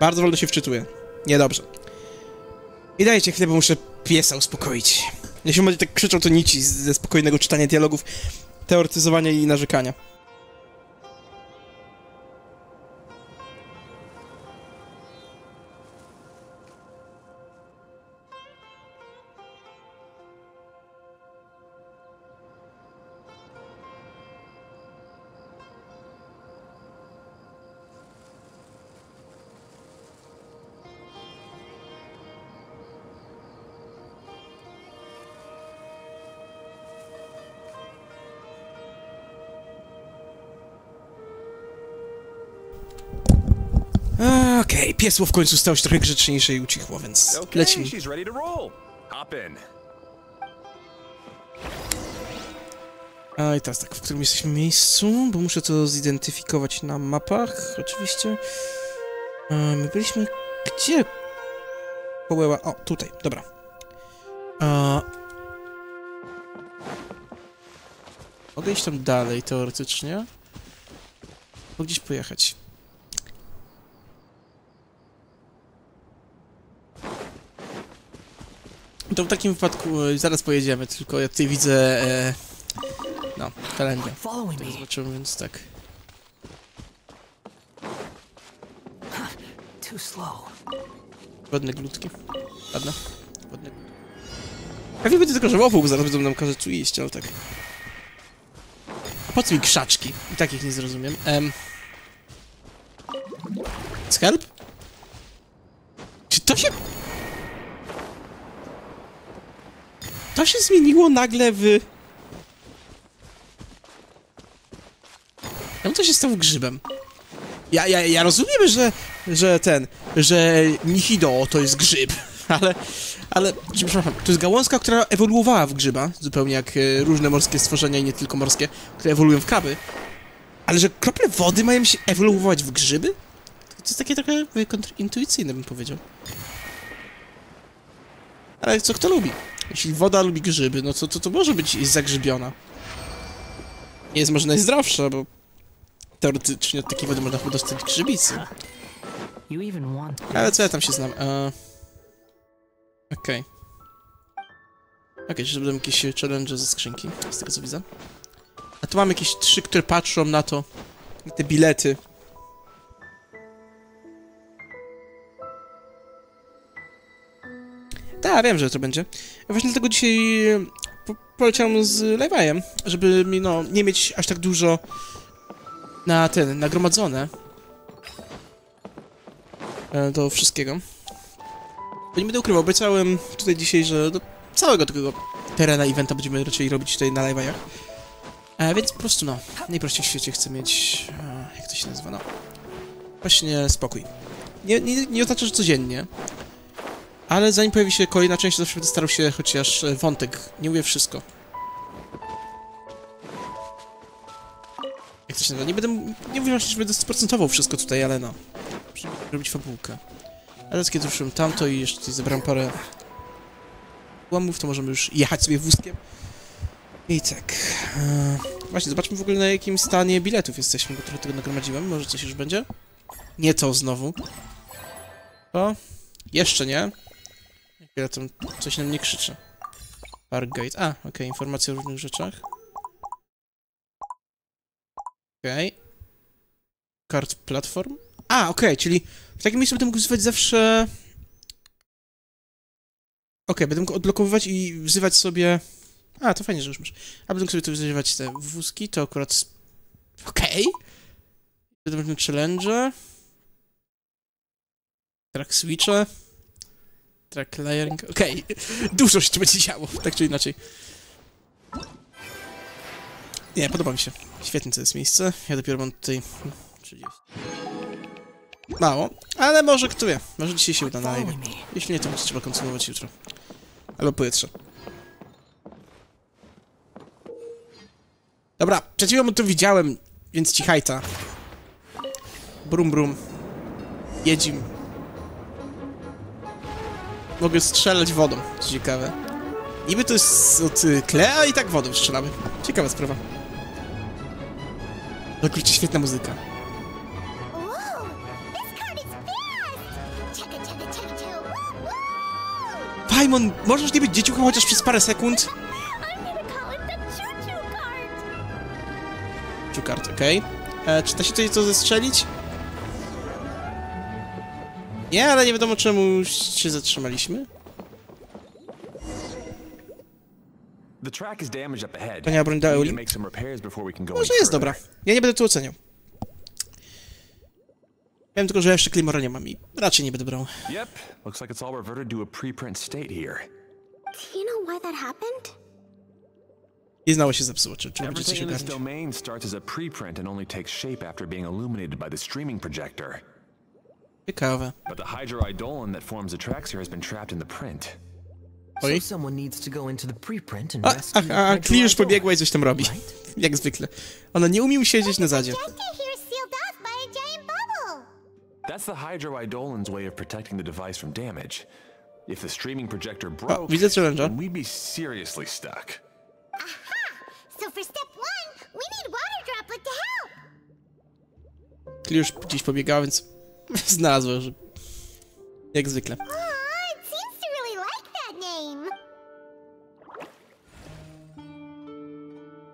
Bardzo wolno się wczytuje. Niedobrze. I dajcie chwilę, bo muszę piesa uspokoić. Jeśli będzie tak krzyczał, to nici ze spokojnego czytania dialogów, teoretyzowania i narzekania. Piesło w końcu stało się trochę grzeczniejsze i ucichło, więc lecimy. A i teraz tak, w którym jesteśmy miejscu, bo muszę to zidentyfikować na mapach, oczywiście. My byliśmy... Gdzie? Połęła... O, tutaj, dobra. A... Mogę iść tam dalej, teoretycznie. Mogę gdzieś pojechać. To w takim wypadku e, zaraz pojedziemy, tylko ja tutaj widzę... E, no. Following me. Zobaczymy, więc tak. Too slow. Ładne glutki. Ładne. Ładne. Pewnie będzie tylko żałował, bo zaraz będą nam kazać tu iść, ale tak. A po co mi krzaczki? I tak ich nie zrozumiem. Um. Skelp? Czy to się... To się zmieniło nagle w... Ja co się stało grzybem? Ja, ja, ja rozumiem, że, że ten, że Nihido to jest grzyb, ale, ale, przepraszam, to jest gałązka, która ewoluowała w grzyba, zupełnie jak e, różne morskie stworzenia i nie tylko morskie, które ewoluują w kraby, ale że krople wody mają się ewoluować w grzyby? To jest takie trochę e, kontrintuicyjne, bym powiedział. Ale co kto lubi? Jeśli woda lubi grzyby, no to, to, to może być zagrzybiona. Nie jest może najzdrowsza, bo teoretycznie od takiej wody można chyba dostać grzybicy. Ale co ja tam się znam? E... Okej. Okej, że będą jakieś challenge ze skrzynki, z tego co widzę. A tu mamy jakieś trzy, które patrzą na to, na te bilety. Tak, wiem, że to będzie. Właśnie dlatego dzisiaj e, po poleciałem z Levi'em, żeby mi, no, nie mieć aż tak dużo na ten, nagromadzone e, do wszystkiego. Bo nie będę ukrywał, obiecałem tutaj dzisiaj, że do całego tego terena eventa będziemy raczej robić tutaj na live'ach. E, więc po prostu no, najprościej w świecie chcę mieć, e, jak to się nazywa, no, właśnie spokój. Nie, nie, nie oznacza, że codziennie, ale zanim pojawi się kolejna część, zawsze będę starał się chociaż e, wątek, nie mówię wszystko. Jak to się nazywa, nie będę, nie mówię, że będę procentował wszystko tutaj, ale no, robić fabułkę. Ale kiedy ruszyłem tamto i jeszcze tutaj zebrałem parę łamów, to możemy już jechać sobie wózkiem. I tak. E, właśnie, zobaczmy w ogóle na jakim stanie biletów jesteśmy, bo trochę tego nagromadziłem. Może coś już będzie? Nie to znowu. To? Jeszcze nie. Ja tam coś na mnie krzyczy. Park Gate. A, okej, informacje o różnych rzeczach. Okej. Kart platform? A, okej, czyli w takim miejscu będę mógł wzywać zawsze... Okej, będę mógł odblokowywać i wzywać sobie... A, to fajnie, że już masz. A będę mógł sobie tu wzywać te wózki, to akurat... Okej. Będę mógł challenge. Track switche. Track layering. Okej, dużo się będzie działo, tak czy inaczej. Nie, podoba mi się. Świetne to jest miejsce. Ja dopiero mam tutaj 30. Mało, ale może kto wie. Może dzisiaj się uda na live. Jeśli nie, to może trzeba kontynuować jutro. Albo pojutrze. Dobra, przed chwilą to widziałem, więc ci hajta. Brum brum. Jedzim. Mogę strzelać wodą, co ciekawe. Niby to jest od y, Klea i tak wodą strzelamy. Ciekawa sprawa. No kurczę, świetna muzyka. Paimon, możesz nie być dzieciuchą chociaż przez parę sekund? Czukart, okej. E, Czy da się tutaj to zestrzelić? Nie, ale nie wiadomo czemu się zatrzymaliśmy. Wspaniała broń need Euli. Może jest dobra. Ja nie będę tu oceniał. Wiem tylko, że jeszcze Claymora nie mam i raczej nie będę brał. Yep, looks like it's all reverted to a preprint state here. Do you know why that happened? I znało się zepsuło, czy, czy będzie coś Everything in this ogarniać. domain starts as a preprint and only takes shape after being illuminated by the streaming projector. Ciekawe. But the hydroidolin that forms the tracks here has been trapped in the print. Oj. So someone needs to go into the preprint and A, rescue a, the a Kli już hydroidol, pobiegła i coś tam robi. right? Jak zwykle. Ona nie umie siedzieć na zadzie. Projector here's sealed off by a giant bubble! That's the hydroidolin's way of protecting the device from damage. If the streaming projector broke, widzę challenge'a. then we'd be seriously stuck. Aha! So for step one, we need water droplet to help! Kli już gdzieś pobiegała, więc znalazła, że... Jak zwykle.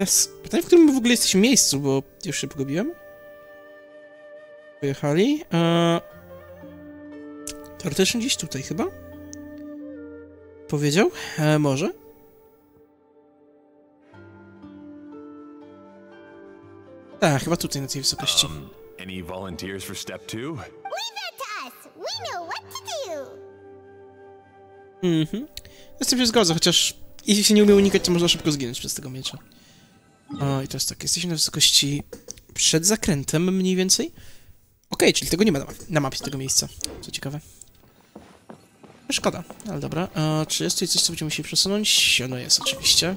Yes. Pytanie, w którym w ogóle jesteśmy miejscu, bo już się pogubiłem. Pojechali. Eee... Teoretycznie gdzieś tutaj chyba? Powiedział? E, może? Tak, chyba tutaj na tej wysokości. Um, any volunteers for step two? Leave to us! We know what to do! Mhm. Ja z tym się zgodzę, chociaż jeśli się nie umie unikać, to można szybko zginąć przez tego miecza. O, i to jest tak, jesteśmy na wysokości przed zakrętem mniej więcej. Okej, czyli tego nie ma na, map- na mapie tego miejsca, co ciekawe. Szkoda, ale dobra. Czy jest tutaj coś, co będziemy musieli przesunąć? No jest, oczywiście.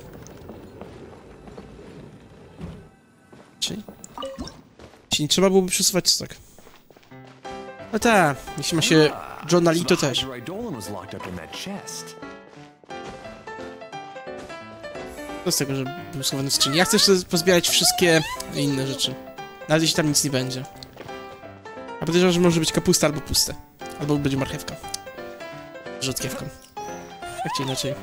Czyli... Czyli nie trzeba byłoby przesuwać stok. No tak, jeśli ma się Johna Lee, to też. To z tego, że był schowany w skrzyni. Ja chcę jeszcze pozbierać wszystkie inne rzeczy. Nawet jeśli tam nic nie będzie. A podejrzewam, że może być kapusta albo puste. Albo będzie marchewka. Rzodkiewką. Tak czy inaczej.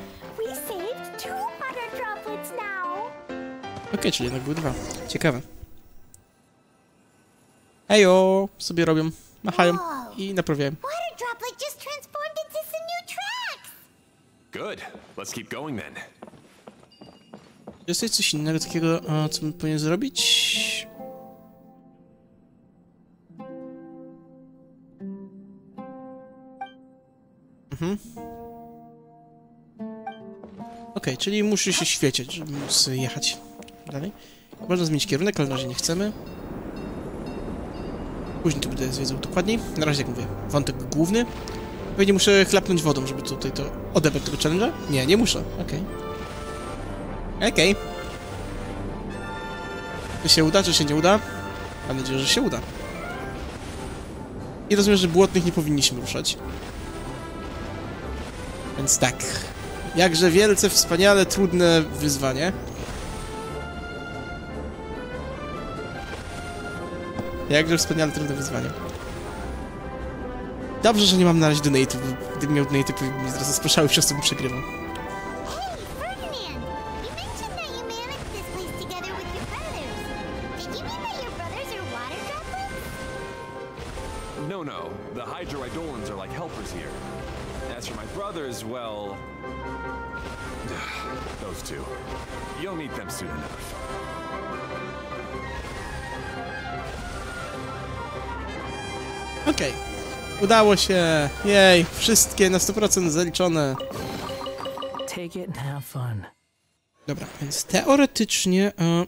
Okej, czyli jednak były dwa. Ciekawe. Ejo! Sobie robią. Machają. I naprawiają. Water droplet just transformed into some new tracks! Good. Let's keep going then. Jest coś innego takiego, a, co bym powinien zrobić? Mhm. Okej, czyli muszę się świecić, żeby móc jechać dalej. Można zmienić kierunek, ale na razie nie chcemy. Później to będę zwiedzał dokładniej. Na razie, jak mówię, wątek główny. Pewnie muszę chlapnąć wodą, żeby tutaj to odebrać tego challenge'a? Nie, nie muszę. Okej. Okej. Czy się uda, czy się nie uda? Mam nadzieję, że się uda. I rozumiem, że błotnych nie powinniśmy ruszać. Więc tak. Jakże wielce, wspaniale, trudne wyzwanie. Jakże wspaniale, trudne wyzwanie. Dobrze, że nie mam na razie donate'ów, bo gdybym miał donate'y, to mnie zaraz rozpraszały, przez co bym przegrywał. Water droplets? larger Eidolons are like helpers here. As for my brothers, well... Those two. You'll meet them soon enough. Okej. Udało się. Jej, wszystkie na 100% zaliczone. Take it and have fun. Dobra, więc teoretycznie... E...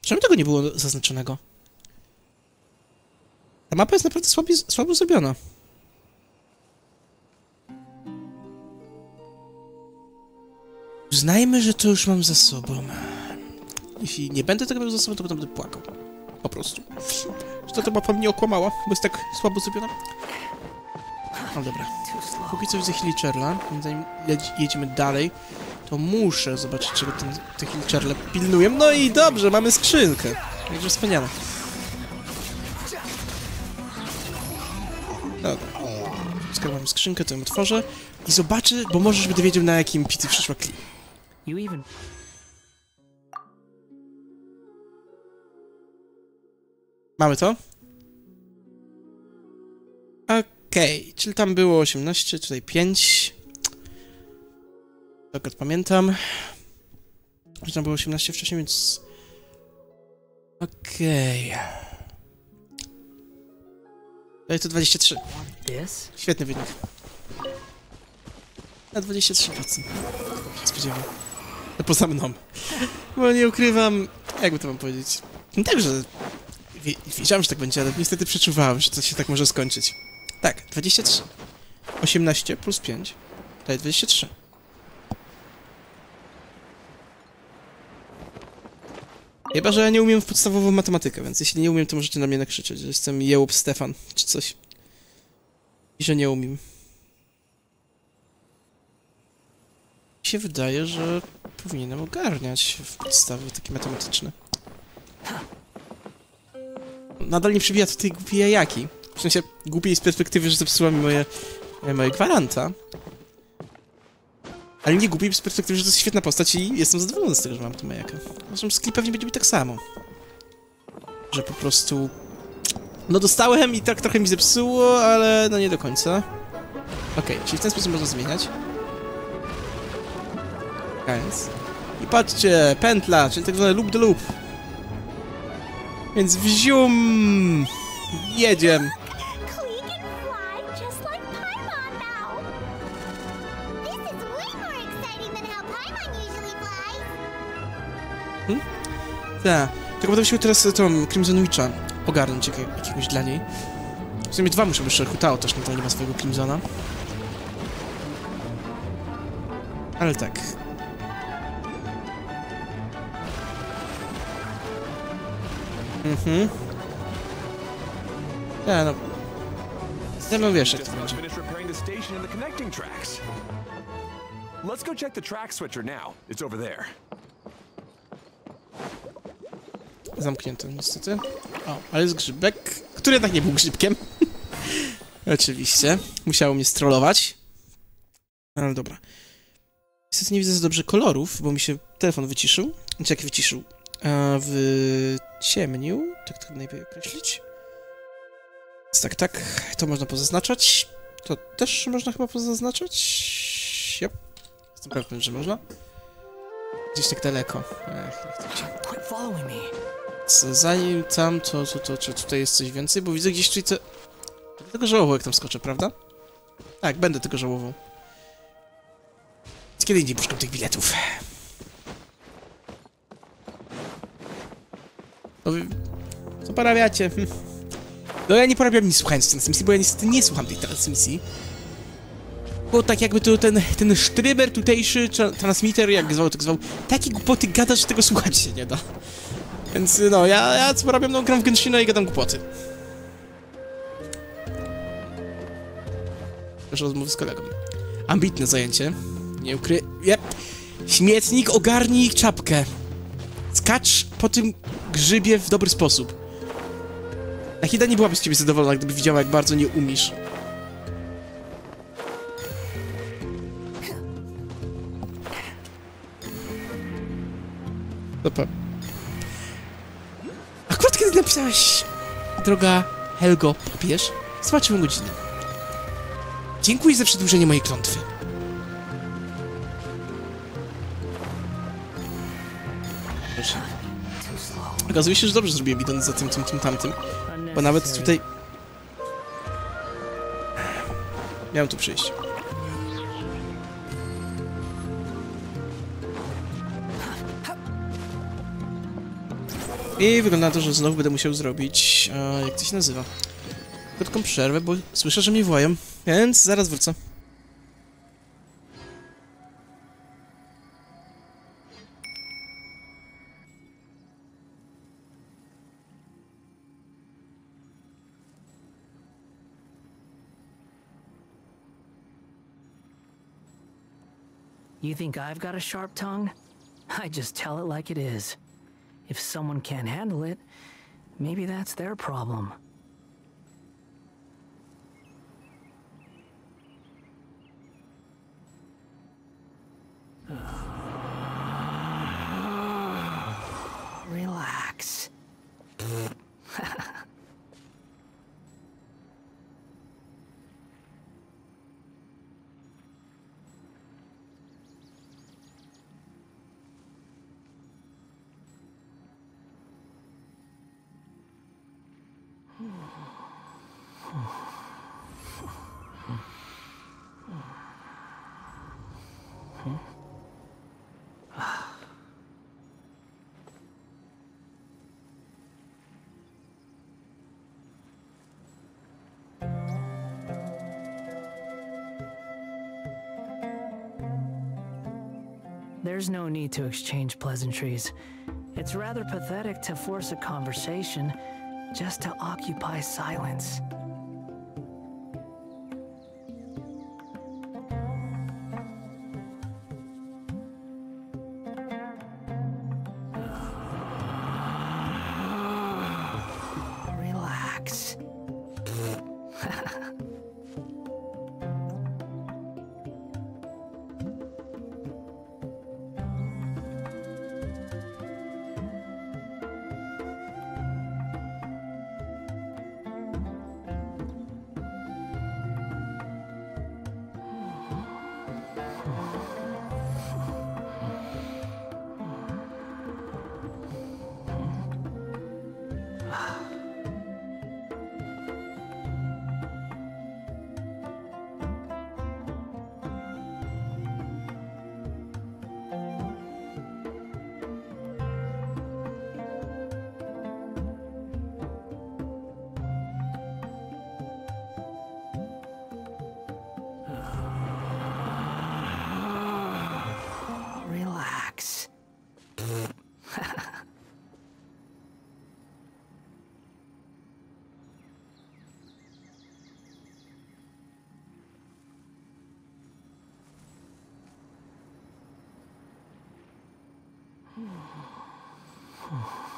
Czemu tego nie było zaznaczonego? Ta mapa jest naprawdę słabo, słabo zrobiona. Uznajmy, że to już mam za sobą. Jeśli nie będę tego miał za sobą, to będę płakał. Po prostu. Że to ta mapa mnie okłamała, bo jest tak słabo zrobiona. No dobra. Póki co widzę Hillicherla, zanim jedziemy dalej, to muszę zobaczyć, czego ten, te Hillicherle pilnują. No i dobrze, mamy skrzynkę. Także wspaniale. Dobra. Skoro skrzynkę, to ją otworzę i zobaczę, bo możesz będę wiedział, na jakim picy przyszła Kli. Mamy to? Okej, czyli tam było 18, tutaj 5. Tak, pamiętam. Że tam było 18 wcześniej, więc... Okej. Tutaj to 23. this? Świetny wynik. Na 23%. Nie spodziewał. No poza mną. Bo nie ukrywam... Jakby to mam powiedzieć? Także... wie- Wiedziałem, że tak będzie, ale niestety przeczuwałem, że to się tak może skończyć. Tak, 23. 18 plus 5 daje 23. Chyba, że ja nie umiem w podstawową matematykę, więc jeśli nie umiem, to możecie na mnie nakrzyczeć, że jestem jełup Stefan, czy coś. I że nie umiem. Mi się wydaje, że powinienem ogarniać w podstawy takie matematyczne. Nadal nie przybija to tej głupiej jajaki. W sensie głupiej z perspektywy, że zepsuła mi moje, e, moje gwaranta. Ale nie głupiej z perspektywy, że to jest świetna postać i jestem zadowolony z tego, że mam tę majakę. Zresztą Kli pewnie będzie mi tak samo. Że po prostu... No dostałem i tak trochę mi zepsuło, ale no nie do końca. Okej, czyli w ten sposób można zmieniać. Więc... I patrzcie, pętla, czyli tak zwane loop the loop. Więc wzium! Jedziemy. Flies. Tak. Tylko będę musiał teraz tą Crimson Witcha ogarnąć jak, jakiegoś dla niej. W sumie dwa muszę być Hutao też, to nie ma swojego Crimsona. Ale tak. Mhm. Ja no. Ja no wiesz jak to będzie. Let's go check the track switcher now. It's over there. Zamknięte niestety. O, ale jest grzybek, który jednak nie był grzybkiem. Oczywiście. Musiało mnie strollować. Ale dobra. Niestety nie widzę za dobrze kolorów, bo mi się telefon wyciszył. Znaczy jak wyciszył? Wyciemnił. Tak to najlepiej określić. Tak, tak. To można pozaznaczać. To też można chyba pozaznaczać. Yep. Jestem pewien, że można. Gdzieś tak daleko. Ech, nie chcę Zanim tam, to, to, to, czy tutaj jest coś więcej? Bo widzę gdzieś tutaj co... Będę tego żałował, jak tam skoczę, prawda? Tak, będę tego żałował. Więc kiedy indziej poszukam tych biletów. No. Co porabiacie? No ja nie porabiam nic słuchając transmisji, bo ja niestety nie słucham tej transmisji. Bo tak jakby to ten, ten sztryber tutejszy, tra- transmitter, jak zwał, tak zwał, takie głupoty gada, że tego słuchać się nie da. Więc no, ja, ja co robię, no gram w Genshina i gadam głupoty. Proszę rozmowy z kolegą. Ambitne zajęcie. Nie ukry... Yep. Śmietnik, ogarnij czapkę. Skacz po tym grzybie w dobry sposób. Nahida nie byłaby z ciebie zadowolona, gdyby widziała, jak bardzo nie umiesz. Dobra. Akurat kiedy napisałeś, droga Helgo, papież, Zobaczymy godzinę. Dziękuję za przedłużenie mojej klątwy. Proszę. Okazuje się, że dobrze zrobiłem idąc za tym, tym, tym, tamtym. Bo nawet tutaj... Miałem tu przyjść. I wygląda na to, że znowu będę musiał zrobić... A, jak to się nazywa? Krótką przerwę, bo słyszę, że mnie wołają. Więc zaraz wrócę. Do you think I've got a sharp tongue? I just tell it like it is. If someone can't handle it, maybe that's their problem. Relax. There's no need to exchange pleasantries. It's rather pathetic to force a conversation just to occupy silence. Oh.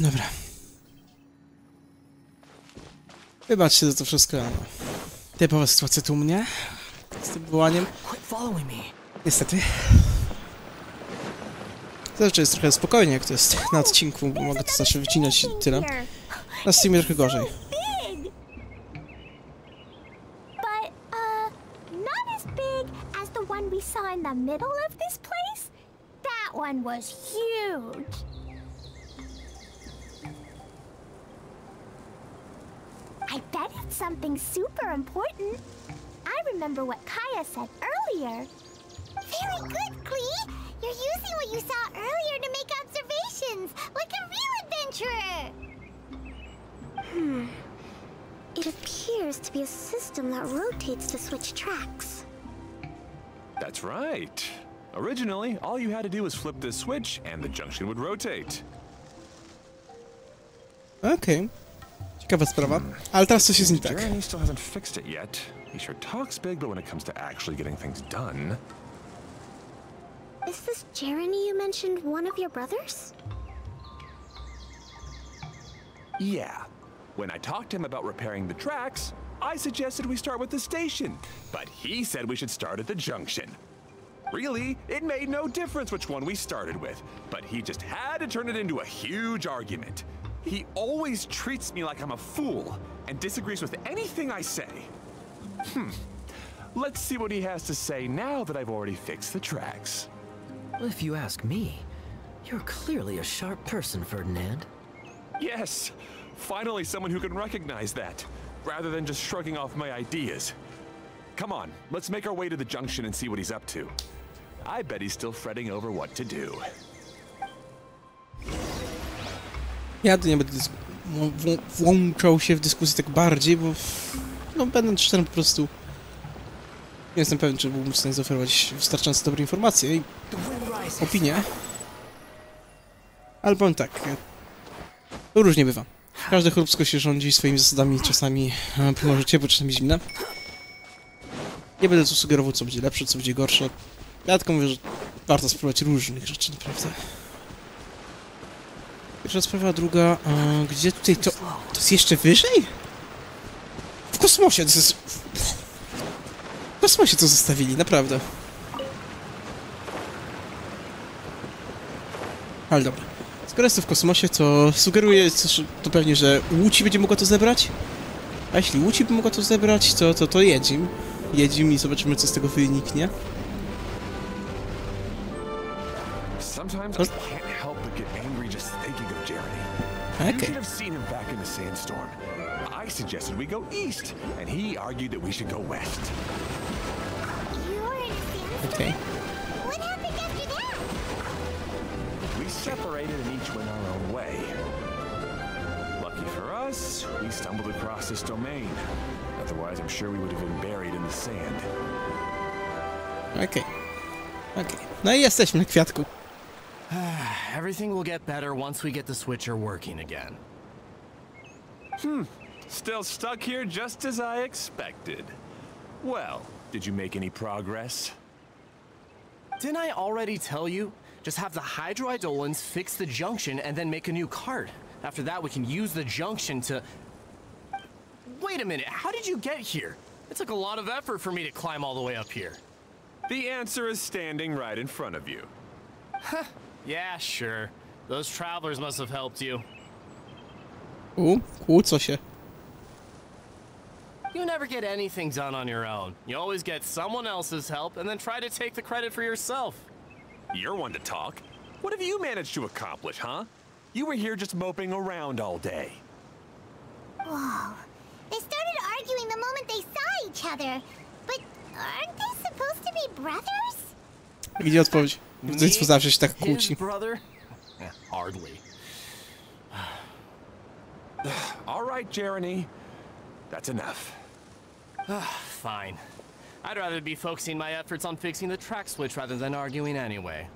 Dobra. Wybaczcie za to wszystko, ale... Typowa sytuacja tu u mnie. Z tym wołaniem. Niestety. Zazwyczaj jest trochę spokojnie, jak to jest na odcinku, bo mogę to zawsze wycinać i tyle. Na Steamie trochę gorzej. Flip this switch and the junction would rotate. Okej. Ciekawa sprawa. Ale teraz coś jest nie tak. Jeremy still hasn't fixed it yet. He sure talks big, but when it comes to actually getting things done, Is this Jeremy you mentioned one of your brothers? yeah. When I talked to him about repairing the tracks, I suggested we start with the station, but he said we should start at the junction. Really, it made no difference which one we started with, but he just had to turn it into a huge argument. He always treats me like I'm a fool and disagrees with anything I say. Hmm. Let's see what he has to say now that I've already fixed the tracks. If you ask me, you're clearly a sharp person, Ferdinand. Yes, finally someone who can recognize that, rather than just shrugging off my ideas. Come on, let's make our way to the junction and see what he's up to. I bet he's still fretting over what to do. Ja tu nie będę włączał się w dyskusję tak bardziej, bo no będąc szczerym po prostu nie jestem pewien, czy byłbym w stanie zaoferować wystarczająco dobre informacje i opinie. Ale powiem tak, to różnie bywa. Każde chróbsko się rządzi swoimi zasadami, czasami e, pomoże ciepło, czasami zimne. Nie będę tu sugerował, co będzie lepsze, co będzie gorsze. Ja tylko mówię, że warto spróbować różnych rzeczy, naprawdę. Pierwsza sprawa, druga, e, gdzie tutaj to... To jest jeszcze wyżej? W kosmosie, to jest... W kosmosie to zostawili, naprawdę. Ale dobra. Skoro jest to w kosmosie, to sugeruję, coś- to pewnie, że Łódź będzie mogła to zebrać. A jeśli Łódź by mogła to zebrać, to, to, to jedzim. Jedzim i zobaczymy, co z tego wyniknie. Sometimes I can't help but get angry just thinking of Jeremy. You Okay. should have seen him back in the sandstorm. I suggested we go east, and he argued that we should go west. You're in a sandstorm? Okej. What happened after that? We separated and each went our own way. Lucky for us, we stumbled across this domain. Otherwise, I'm sure we would have been buried in the sand. Okej. Okej. No i jesteśmy na kwiatku. Everything will get better once we get the switcher working again. Hmm. Still stuck here just as I expected. Well, did you make any progress? Didn't I already tell you? Just have the hydroidolins fix the junction and then make a new card. After that, we can use the junction to. Wait a minute, how did you get here? It took a lot of effort for me to climb all the way up here. The answer is standing right in front of you. Yeah, sure. Those travelers must have helped you. U, kłócą się. You never get anything done on your own. You always get someone else's help and then try to take the credit for yourself. You're one to talk. What have you managed to accomplish, huh? You were here just moping around all day. Whoa. They started arguing the moment they saw each other. But aren't they supposed to be brothers? Gdzie odpowiedź? Rodzeństwo Me? zawsze się tak His kłóci. brother? Eh, Hardly. All right, Jeremy. That's enough. Fine. I'd rather be focusing my efforts on fixing the track switch rather than arguing anyway.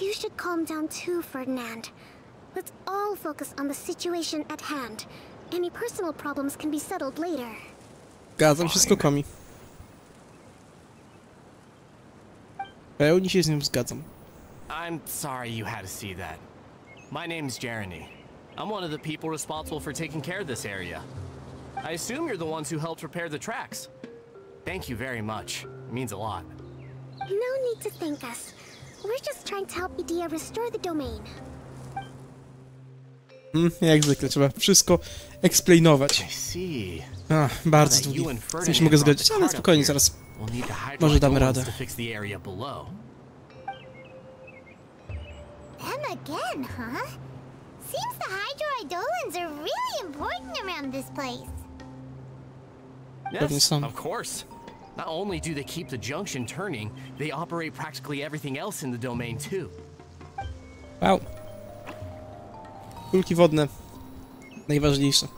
You should calm down too, Ferdinand. Let's all focus on the situation at hand. Any personal problems can be settled later. Zgadzam się z Kokomi. Pełni się z nią zgadzam. I'm sorry you had to see that. My name's Jeremy. I'm one of the people responsible for taking care of this area. I assume you're the ones who helped repair the tracks. Thank you very much. It means a lot. No need to thank us. We're just trying to help Idea restore the domain. Hmm, jak zwykle, trzeba wszystko explainować. I see. A, bardzo Now that długi. you Z tym się mogę zgodzić, ale spokojnie, zaraz We'll need the Może damy hydroidolins radę. to fix the area below. Them again, huh? Seems the hydroidolins are really important around this place. Yes, of course. Not only do they keep the junction turning, they operate practically everything else in the domain too. Wow. Kulki wodne. Najważniejsze.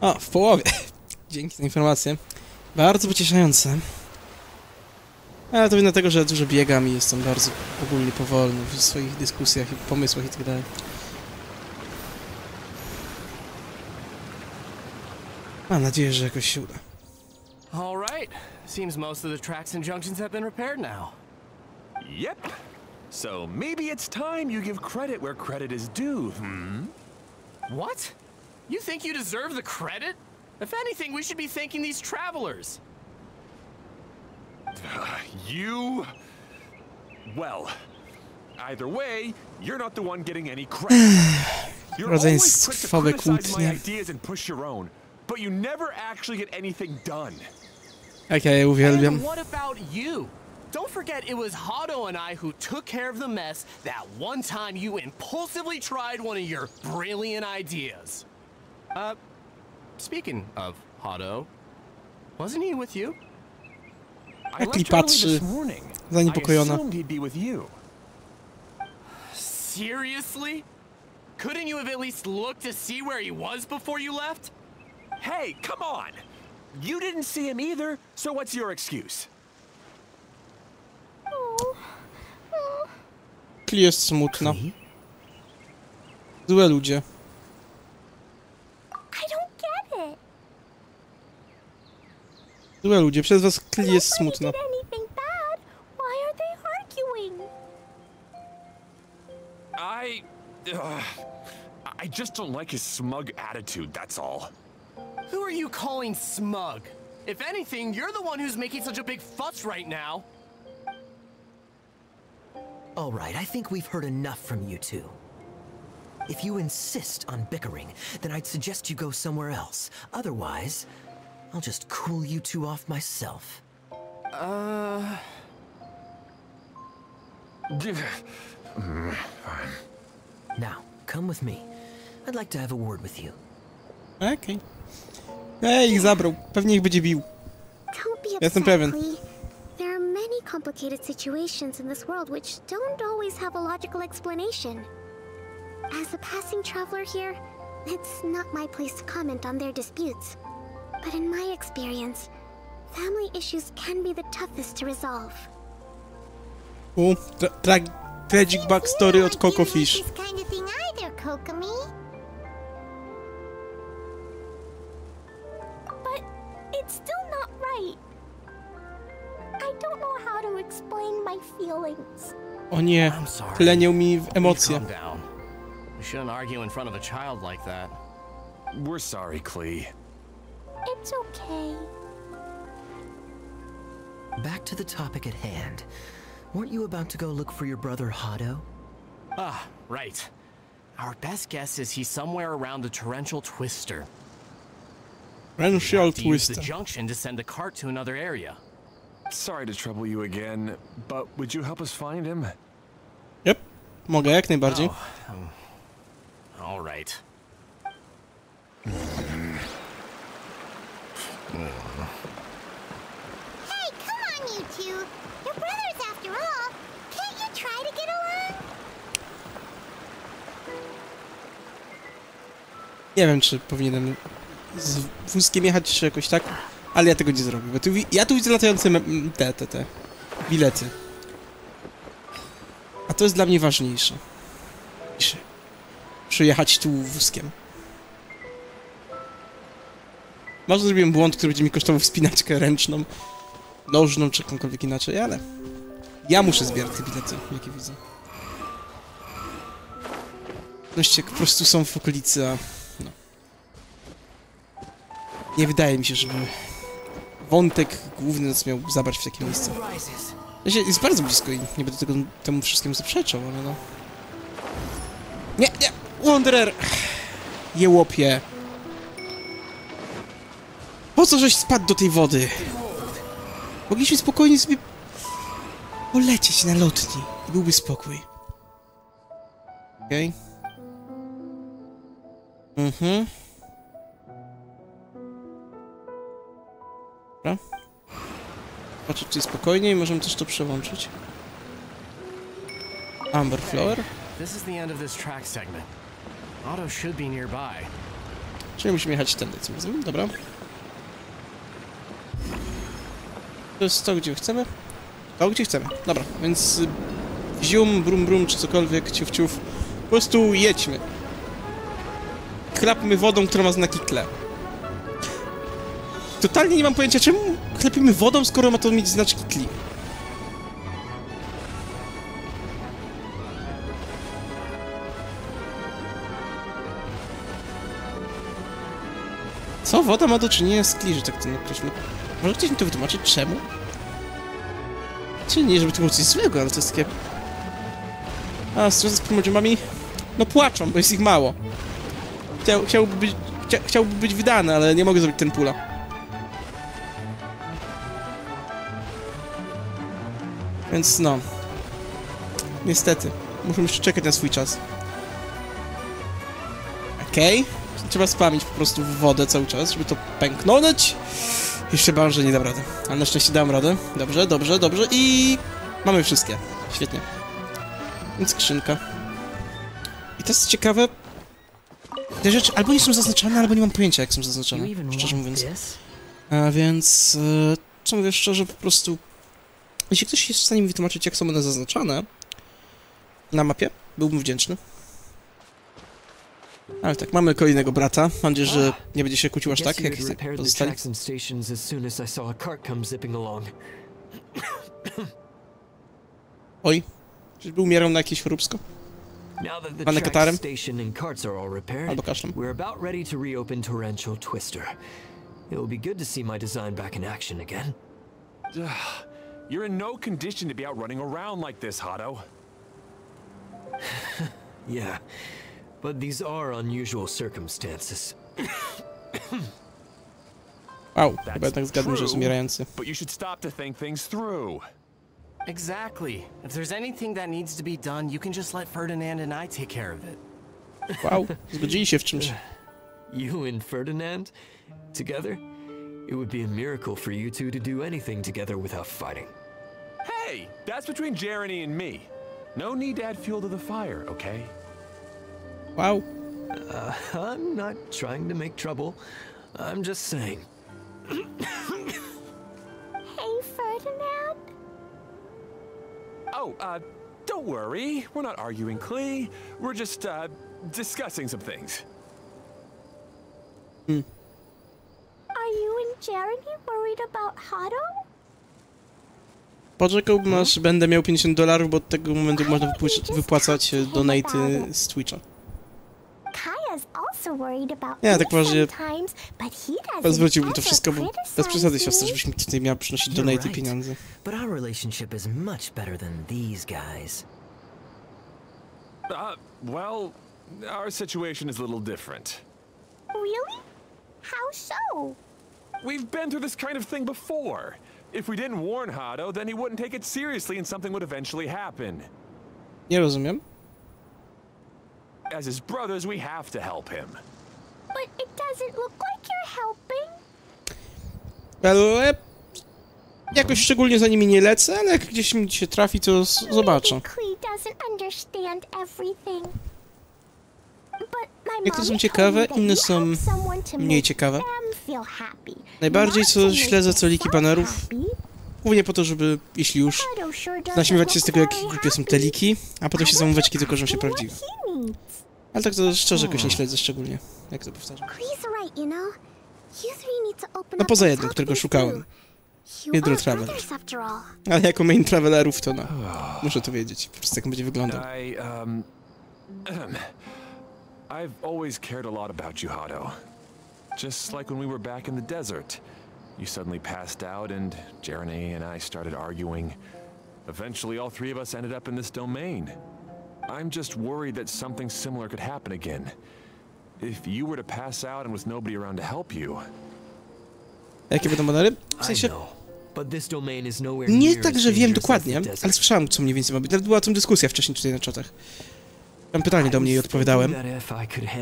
O, w połowie. Dzięki za informację. Bardzo pocieszające. Ale to wina tego, że ja dużo biegam i jestem bardzo ogólnie powolny w swoich dyskusjach i pomysłach i tak. Mam nadzieję, że jakoś się uda. All right. Seems most of the tracks and junctions have been repaired now. Yep. So maybe it's time you give credit where credit is due, hmm? What? You think you deserve the credit? If anything, we should be thanking these travelers. You. Well, either way, you're not the one getting any credit. You're always quick to Rodzeństwowe criticize my ideas and push your own, but you never actually get anything done. Jak ja je uwielbiam. And what about you? Don't forget it was Hado and I who took care of the mess that one time you impulsively tried one of your brilliant ideas. Uh, speaking of Hado, wasn't he with you? I Jaki left early patrzy this morning. I zaniepokojona. assumed he'd be with you. Seriously? Couldn't you have at least looked to see where he was before you left? Hey, come on! You didn't see him either, so what's your excuse? Kli jest smutna. Złe ludzie. Złe ludzie. Przez was Kli jest Nobody smutna. did anything bad. Why are they arguing? I. Uh, I just don't like his smug attitude, that's all. Who are you calling smug? If anything, you're the one who's making such a big fuss right now. All right, I think we've heard enough from you two. If you insist on bickering, then I'd suggest you go somewhere else. Otherwise, I'll just cool you two off myself. Uh. Now, come with me. I'd like to have a word with you. Okej. Ej, ich zabrał. Pewnie ich będzie bił. Don't be Jestem upset, pewien. There are many complicated situations in this world which don't always have a logical explanation. As a passing traveler here, it's not my place to comment on their disputes. But in my experience, family issues can be the toughest to resolve. U, tra tra tragic backstory od Coco Fish. This kind of thing either, Kokomi. But it's still not right. I don't know how to explain my feelings. O nie, I'm sorry. tlenią mi w emocje. Calm down. You shouldn't argue in front of a child like that. We're sorry, Klee. It's okay. Back to the topic at hand. Weren't you about to go look for your brother Hado? Ah, right. Our best guess is he's somewhere around the torrential twister. Rential To use the Twister. junction to send the cart to another area. Sorry to trouble you again, but would you help us find him? Yep, mogę, jak najbardziej. Oh, um, all right. Hey, come on, you two. Brothers after all. Can't you try to get along? Nie wiem, czy powinienem z wózkiem jechać, czy jakoś tak, ale ja tego nie zrobię, bo tu, ja tu widzę latające te, te, te bilety. A to jest dla mnie ważniejsze. Przyjechać tu wózkiem. Może zrobiłem błąd, który będzie mi kosztował wspinaczkę ręczną, nożną, czy jakąkolwiek inaczej, ale ja muszę zbierać te bilety, jakie widzę. Jak po prostu są w okolicy, a no. Nie wydaje mi się, żeby wątek główny nas miał zabrać w takie miejsce. Jest bardzo blisko i nie będę tego, temu wszystkiemu zaprzeczał, ale no... Nie, nie! Wanderer! Jełopie! Po co żeś spadł do tej wody? Mogliśmy spokojnie sobie polecieć na lotni i byłby spokój. Okej. Mhm. Dobra. Patrzę, czy spokojniej, możemy też to przełączyć. Amber Flower? This is the end of this track segment. Otto should be nearby. Czyli musimy jechać tędy tym razem, dobra. To jest to, gdzie chcemy. To gdzie chcemy. Dobra, więc y, zium, brum brum, czy cokolwiek, ciuf ciuf. Po prostu jedźmy. Chlapmy wodą, która ma znaki tle. Totalnie nie mam pojęcia, czemu chlepimy wodą, skoro ma to mieć znaczki tli. Co woda ma do czynienia z kli, że tak to określę? Może ktoś mi to wytłumaczyć, czemu? Czy nie, żeby to było coś złego, ale to jest takie... A, stres z pomodziomami? No płaczą, bo jest ich mało. Chciał, chciałby, być, chcia, chciałby być wydany, ale nie mogę zrobić ten pula. Więc no. Niestety. Muszę jeszcze czekać na swój czas. Okej. Trzeba spamić po prostu w wodę cały czas, żeby to pęknąć. Jeszcze bałem, że nie dam rady. Ale na szczęście dam radę. Dobrze, dobrze, dobrze i... Mamy wszystkie. Świetnie. Więc skrzynka. I to jest ciekawe... Te rzeczy albo nie są zaznaczone, albo nie mam pojęcia, jak są zaznaczone. Szczerze mówiąc. A więc... E, co mówię szczerze, po prostu... Jeśli ktoś jest w stanie mi wytłumaczyć, jak są one zaznaczone na mapie, byłbym wdzięczny. Ale tak, mamy kolejnego brata. Mam nadzieję, że nie będzie się kłócił aż tak, jak pozostali. Oj, czyżby umierał na jakieś the Pane katarem? Albo kaszlem. we're about ready to reopen Torrential Twister. It will be good to see my design back in action again. You're in no condition to be out running around like this, Hotto. Yeah, but these are unusual circumstances. Wow, chyba That's jednak zgadłem, że jest. But you should stop to think things through. Exactly. If there's anything that needs to be done, you can just let Ferdinand and I take care of it. Wow, zgodzili się w czymś. You and Ferdinand? Together? It would be a miracle for you two to do anything together without fighting. Hey, that's between Jeremy and me. No need to add fuel to the fire, okay? Wow. I'm not trying to make trouble. I'm just saying. Hey, Ferdinand. Oh, uh, don't worry. We're not arguing, Klee. We're just, uh, discussing some things. Are you and Jeremy worried about Hado? Poczekałbym aż będę miał 50 dolarów, bo od tego momentu można wypły- wypłacać donaty z Twitcha. Kaya's also worried about Nie, me tak poważnie. sometimes, but he doesn't to wszystko, bo bez przesady, criticize siostra, me. żebyś mi tutaj miała przynosić You're donaty pieniądze. But our relationship is much better than these guys. Uh, well, our situation is a little different. Really? How so? We've been through this kind of thing before. If we didn't warn Hado, then he wouldn't take it seriously and something would eventually happen. Nie rozumiem. As his brothers, we have to help him. But it doesn't look like you're helping. Ale... Jakoś szczególnie za nimi nie lecę, ale jak gdzieś mi się trafi, to zobaczę. Niektóre są ciekawe, inne są mniej ciekawe. Najbardziej co śledzę co liki banerów, głównie po to, żeby, jeśli już, naśmiewać się z tego, jak very głupie są te liki, a potem się you're tylko, że się prawdziwe. Ale tak to szczerze jakoś nie śledzę szczególnie, jak to powtarzam. No poza jednym, którego szukałem. are Traveler. Ale jako main travelerów to no, muszę to wiedzieć, po prostu jak będzie wyglądał. Um. I've always cared a lot about you, Hado. Just like when we were back in the desert. You suddenly passed out, and Jeremy and I started arguing. Eventually, all three of us ended up in this domain. I'm just worried that something similar could happen again. If you were to pass out and with nobody around to help you, Jakie będą banery? W I sensie, know, but this domain is nowhere nie tak, że wiem dokładnie, ale słyszałem, co mniej więcej ma być. Nawet była o tym dyskusja wcześniej tutaj na czatach. Tam pytanie do mnie i odpowiadałem.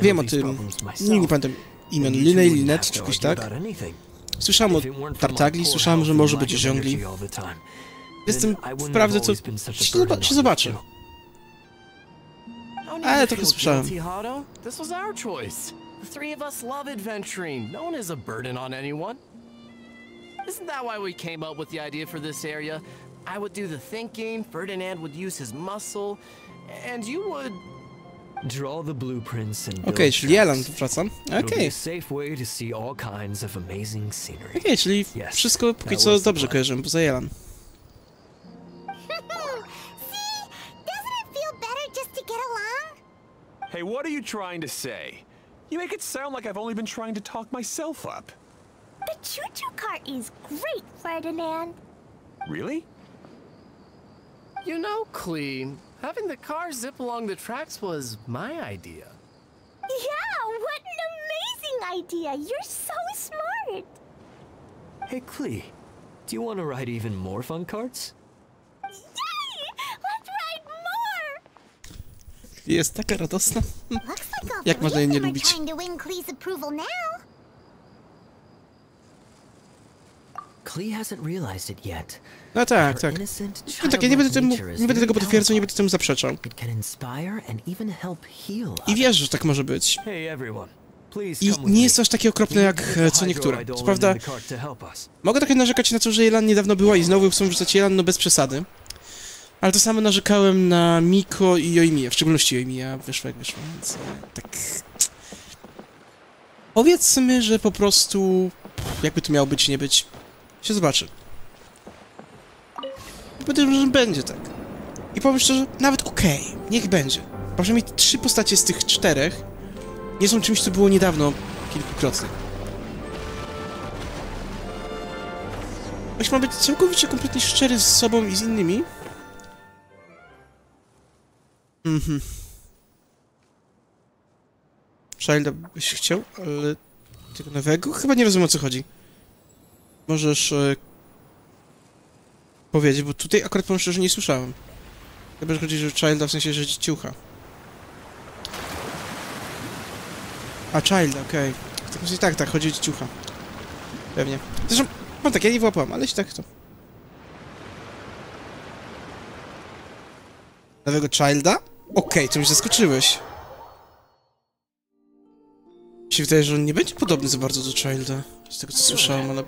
Wiem o tym, nie, nie pamiętam imion, Linej, Linet, czy jakoś tak. Słyszałem o Tartagli, słyszałem, że może być żongli. Jestem wprawdzie co się, się zobaczy. Need to słyszałem. This was our choice. The three of us love adventuring. No one is a burden on anyone. Isn't that why we came up with the idea for this area? I would do the thinking, Ferdinand would use his muscle, and you would. Draw the blueprints and build Okej, czyli Elan tracks. tu wraca. It'll be a safe way to see all kinds of amazing scenery. okej, czyli Yes, wszystko póki co dobrze kojarzymy, poza Elan. Hey, what are you trying to say? You make it sound like I've only been trying to talk myself up. The choo-choo cart is great, Ferdinand. Really? You know, Clee, having the car zip along the tracks was my idea. Yeah, what an amazing idea! You're so smart! Hey, Klee, do you want to ride even more fun carts? Jest taka radosna. Jak można jej nie lubić? No tak, tak. No tak, ja nie będę temu, nie będę tego potwierdzał, nie będę temu zaprzeczał. I wierzę, że tak może być. I nie jest to aż takie okropne jak e, co niektóre. Co prawda, mogę trochę narzekać na to, że Jelan niedawno była i znowu chcą wrzucać Jelan, no bez przesady. Ale to samo narzekałem na Miko i Joimię, w szczególności Joimię, wyszło jak więc e, tak... Powiedzmy, że po prostu, jakby to miało być, nie być, się zobaczy. Powiedziałbym, że będzie tak. I powiem szczerze, nawet okej, niech będzie. Bo przynajmniej trzy postacie z tych czterech nie są czymś, co było niedawno kilkukrotnie. Jeśli mam być całkowicie, kompletnie szczery z sobą i z innymi... Mhm. Childa byś chciał, ale... Tego nowego? Chyba nie rozumiem, o co chodzi. Możesz... E... Powiedzieć, bo tutaj akurat powiem szczerze, nie słyszałem. Chyba, że chodzi, że Childa w sensie, że ciucha. A, Childa, okej. Okay. Tak, tak, chodzi o ciucha. Pewnie. Zresztą, mam tak, ja nie włapałem, ale jeśli tak, to... Nowego Childa? Okej, okay, to mnie zaskoczyłeś. Mi się wydaje, że on nie będzie podobny za bardzo do Childa. Z tego, co słyszałem, ale...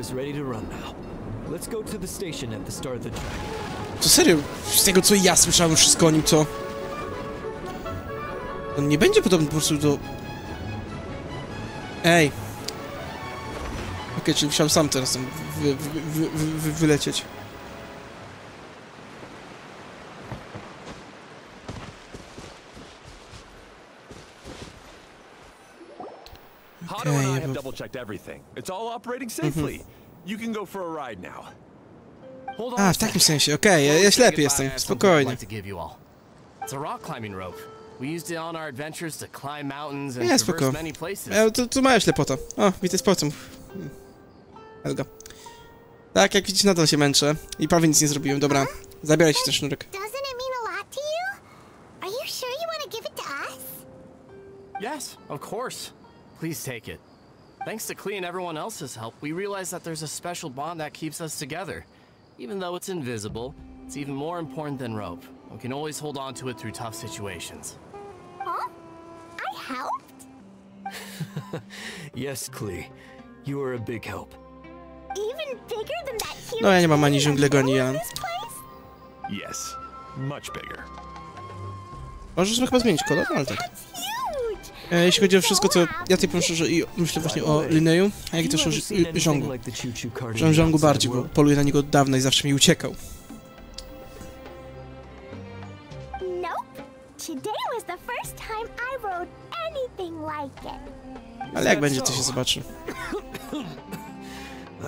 Is ready to serio, z tego, co ja słyszałem wszystko o nim, to... On nie będzie podobny po prostu do... Ej. Okej, czyli musiałem sam teraz tam wy, wy, wy, wylecieć. Hado and I Okay, have double checked everything. It's all operating safely. You can go for a ride now. Hold on. A, w takim sensie, okej, ja, Before ja ślepy jestem, spokojnie. like to give you all. It's a rock climbing rope. We used it on our adventures to climb mountains and Nie, traverse many places. E, to, to moja ślepota. O, witaj z. Helga. Tak, jak widzisz, nadal się męczę. I prawie nic nie zrobiłem. Dobra, zabieraj się ten sznurek. Yes, of course. Please take it. Thanks to Klee and everyone else's help, we realize that there's a special bond that keeps us together. Even though it's invisible, it's even more important than rope. We can always hold on to it through tough situations. Huh? I helped? Yes, Klee. You were a big help. Even bigger than that huge No, ja nie mam ani tree żonglego, ani in Jan. this place? Yes, much bigger. Możesz sobie chyba zmienić kolor, ale tak. E, jeśli chodzi o wszystko, to ja tutaj powiem szczerze i myślę właśnie o Lineju, a jak i też o Ż- Żongu. Że Żongu bardziej, bo poluję na niego od dawna i zawsze mi uciekał. Ale jak będzie, to się zobaczy.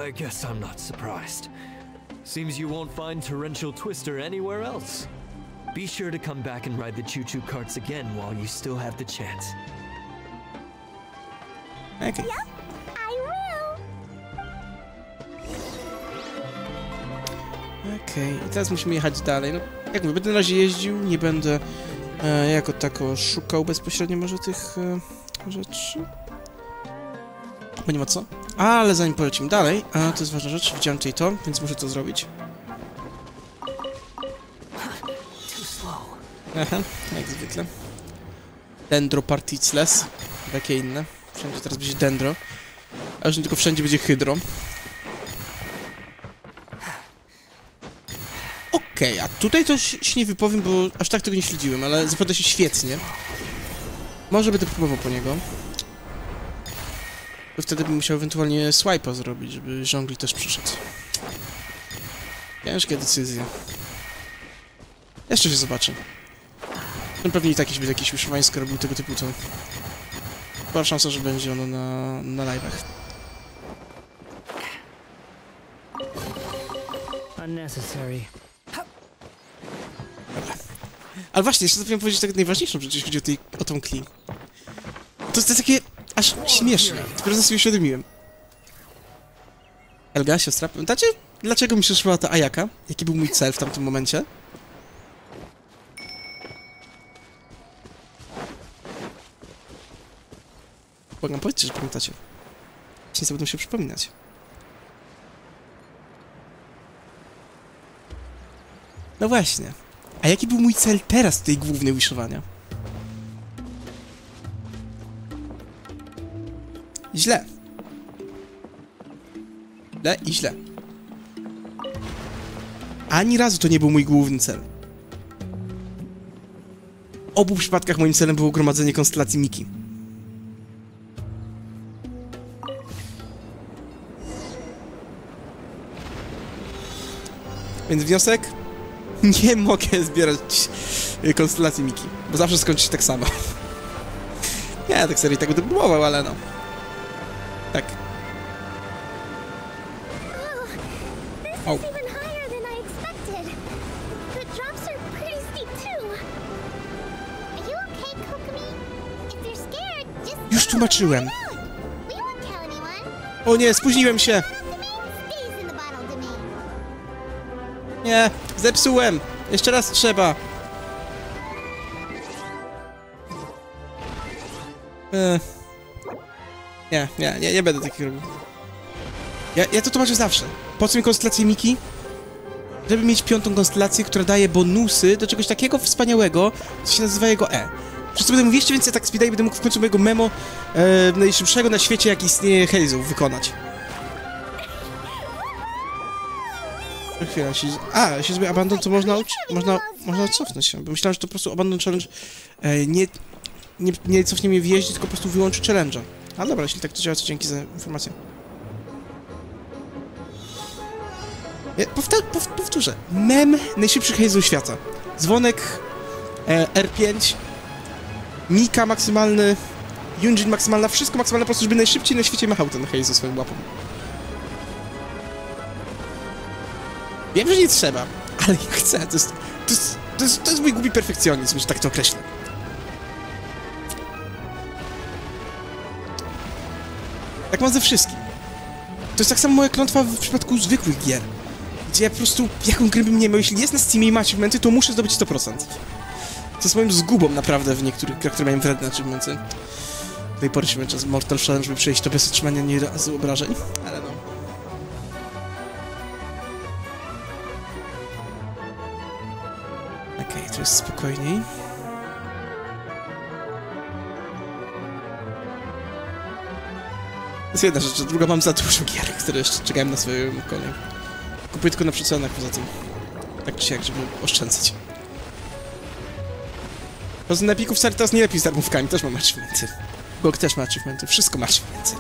I guess I'm not surprised. Seems you won't find Torrential Twister anywhere else. Be sure to come back and ride the choo-choo carts again while you still have the chance. Okej. I will. Okej, i teraz musimy jechać dalej. No, jak mówię, będę na razie jeździł, nie będę e, jako tako szukał bezpośrednio może tych e, rzeczy. Bo nie ma co. Ale zanim polecimy dalej, a to jest ważna rzecz, widziałem tutaj to, więc muszę to zrobić. Aha, jak zwykle. Dendro Particles, takie inne. Wszędzie teraz będzie dendro. A już nie tylko wszędzie będzie hydro. Okej, a tutaj to się nie wypowiem, bo aż tak tego nie śledziłem, ale zapowiada się świetnie. Może będę próbował po niego. Bo wtedy bym musiał ewentualnie swipe'a zrobić, żeby żongli też przyszedł. Ciężkie decyzje. Jeszcze się zobaczę. No pewnie i tak będzie jakiś wyszywańsko robił tego typu, to... Była szansa, że będzie ono na, na live'ach. Ale właśnie, jeszcze zapomniałem powiedzieć tak najważniejszą rzecz, jeśli chodzi o, tej, o tą kli. To jest takie aż śmieszne. Dopiero sobie uświadomiłem. Elga, siostra, pamiętacie, dlaczego mi się szła ta Ayaka? Jaki był mój cel w tamtym momencie? Błagam, powiedzcie, że pamiętacie. Nie będą się przypominać. No właśnie. A jaki był mój cel teraz tej głównej wiszowania? Źle. Źle i źle. Ani razu to nie był mój główny cel. W obu przypadkach moim celem było gromadzenie konstelacji Miki. Więc wniosek? Nie mogę zbierać y, konstelacji Miki, bo zawsze skończy się tak samo. Nie, tak serio tego będę próbował, ale no. Tak. Oh, Oh. this is even higher than Nie, zepsułem! Jeszcze raz trzeba. Nie, nie, nie, nie będę takich robił. Ja, ja to tłumaczę zawsze. Po co mi konstelacje Miki? Żeby mieć piątą konstelację, która daje bonusy do czegoś takiego wspaniałego, co się nazywa jego E. Wszyscy będą mówić, więcej tak speeda i będę mógł w końcu mojego memo e, najszybszego na świecie, jak istnieje Hazel, wykonać. Chwila, się... A, jeśli zrobię abandon, to można, można, można cofnąć się, myślałem, że to po prostu abandon challenge e, nie, nie, nie cofnie mnie w jeździe, tylko po prostu wyłączy challenge'a. A dobra, jeśli tak to działa, to dzięki za informację. Ja, powta- pow- powtórzę. Mem najszybszy Hazel świata. Dzwonek e, R5, Mika maksymalny, Yunjin maksymalna, wszystko maksymalne po prostu, żeby najszybciej na świecie machał ten Hazel swoją łapą. Wiem, że nie trzeba, ale ja chcę. To jest, to jest, to jest, to jest mój głupi perfekcjonizm, że tak to określę. Tak mam ze wszystkim. To jest tak samo moja klątwa w przypadku zwykłych gier. Gdzie ja po prostu, jaką grę bym nie miał, jeśli jest na Steamie i ma achievementy, to muszę zdobyć 100%. To jest moją zgubą naprawdę w niektórych grach, które mają wredne achievementy. Do tej pory się męczę Mortal Challenge, żeby przejść to bez otrzymania nie razu obrażeń, ale no. Jest spokojniej. Jest jedna rzecz, druga mam za dużo gier, które jeszcze czekałem na swoją kolej. Kupuję tylko na przecenach poza tym. Tak czy siak, żeby oszczędzać. Poza tym na Epiku wcale teraz nie lepiej z darmówkami, też mam achievementy. GOG też ma achievementy, wszystko ma achievementy.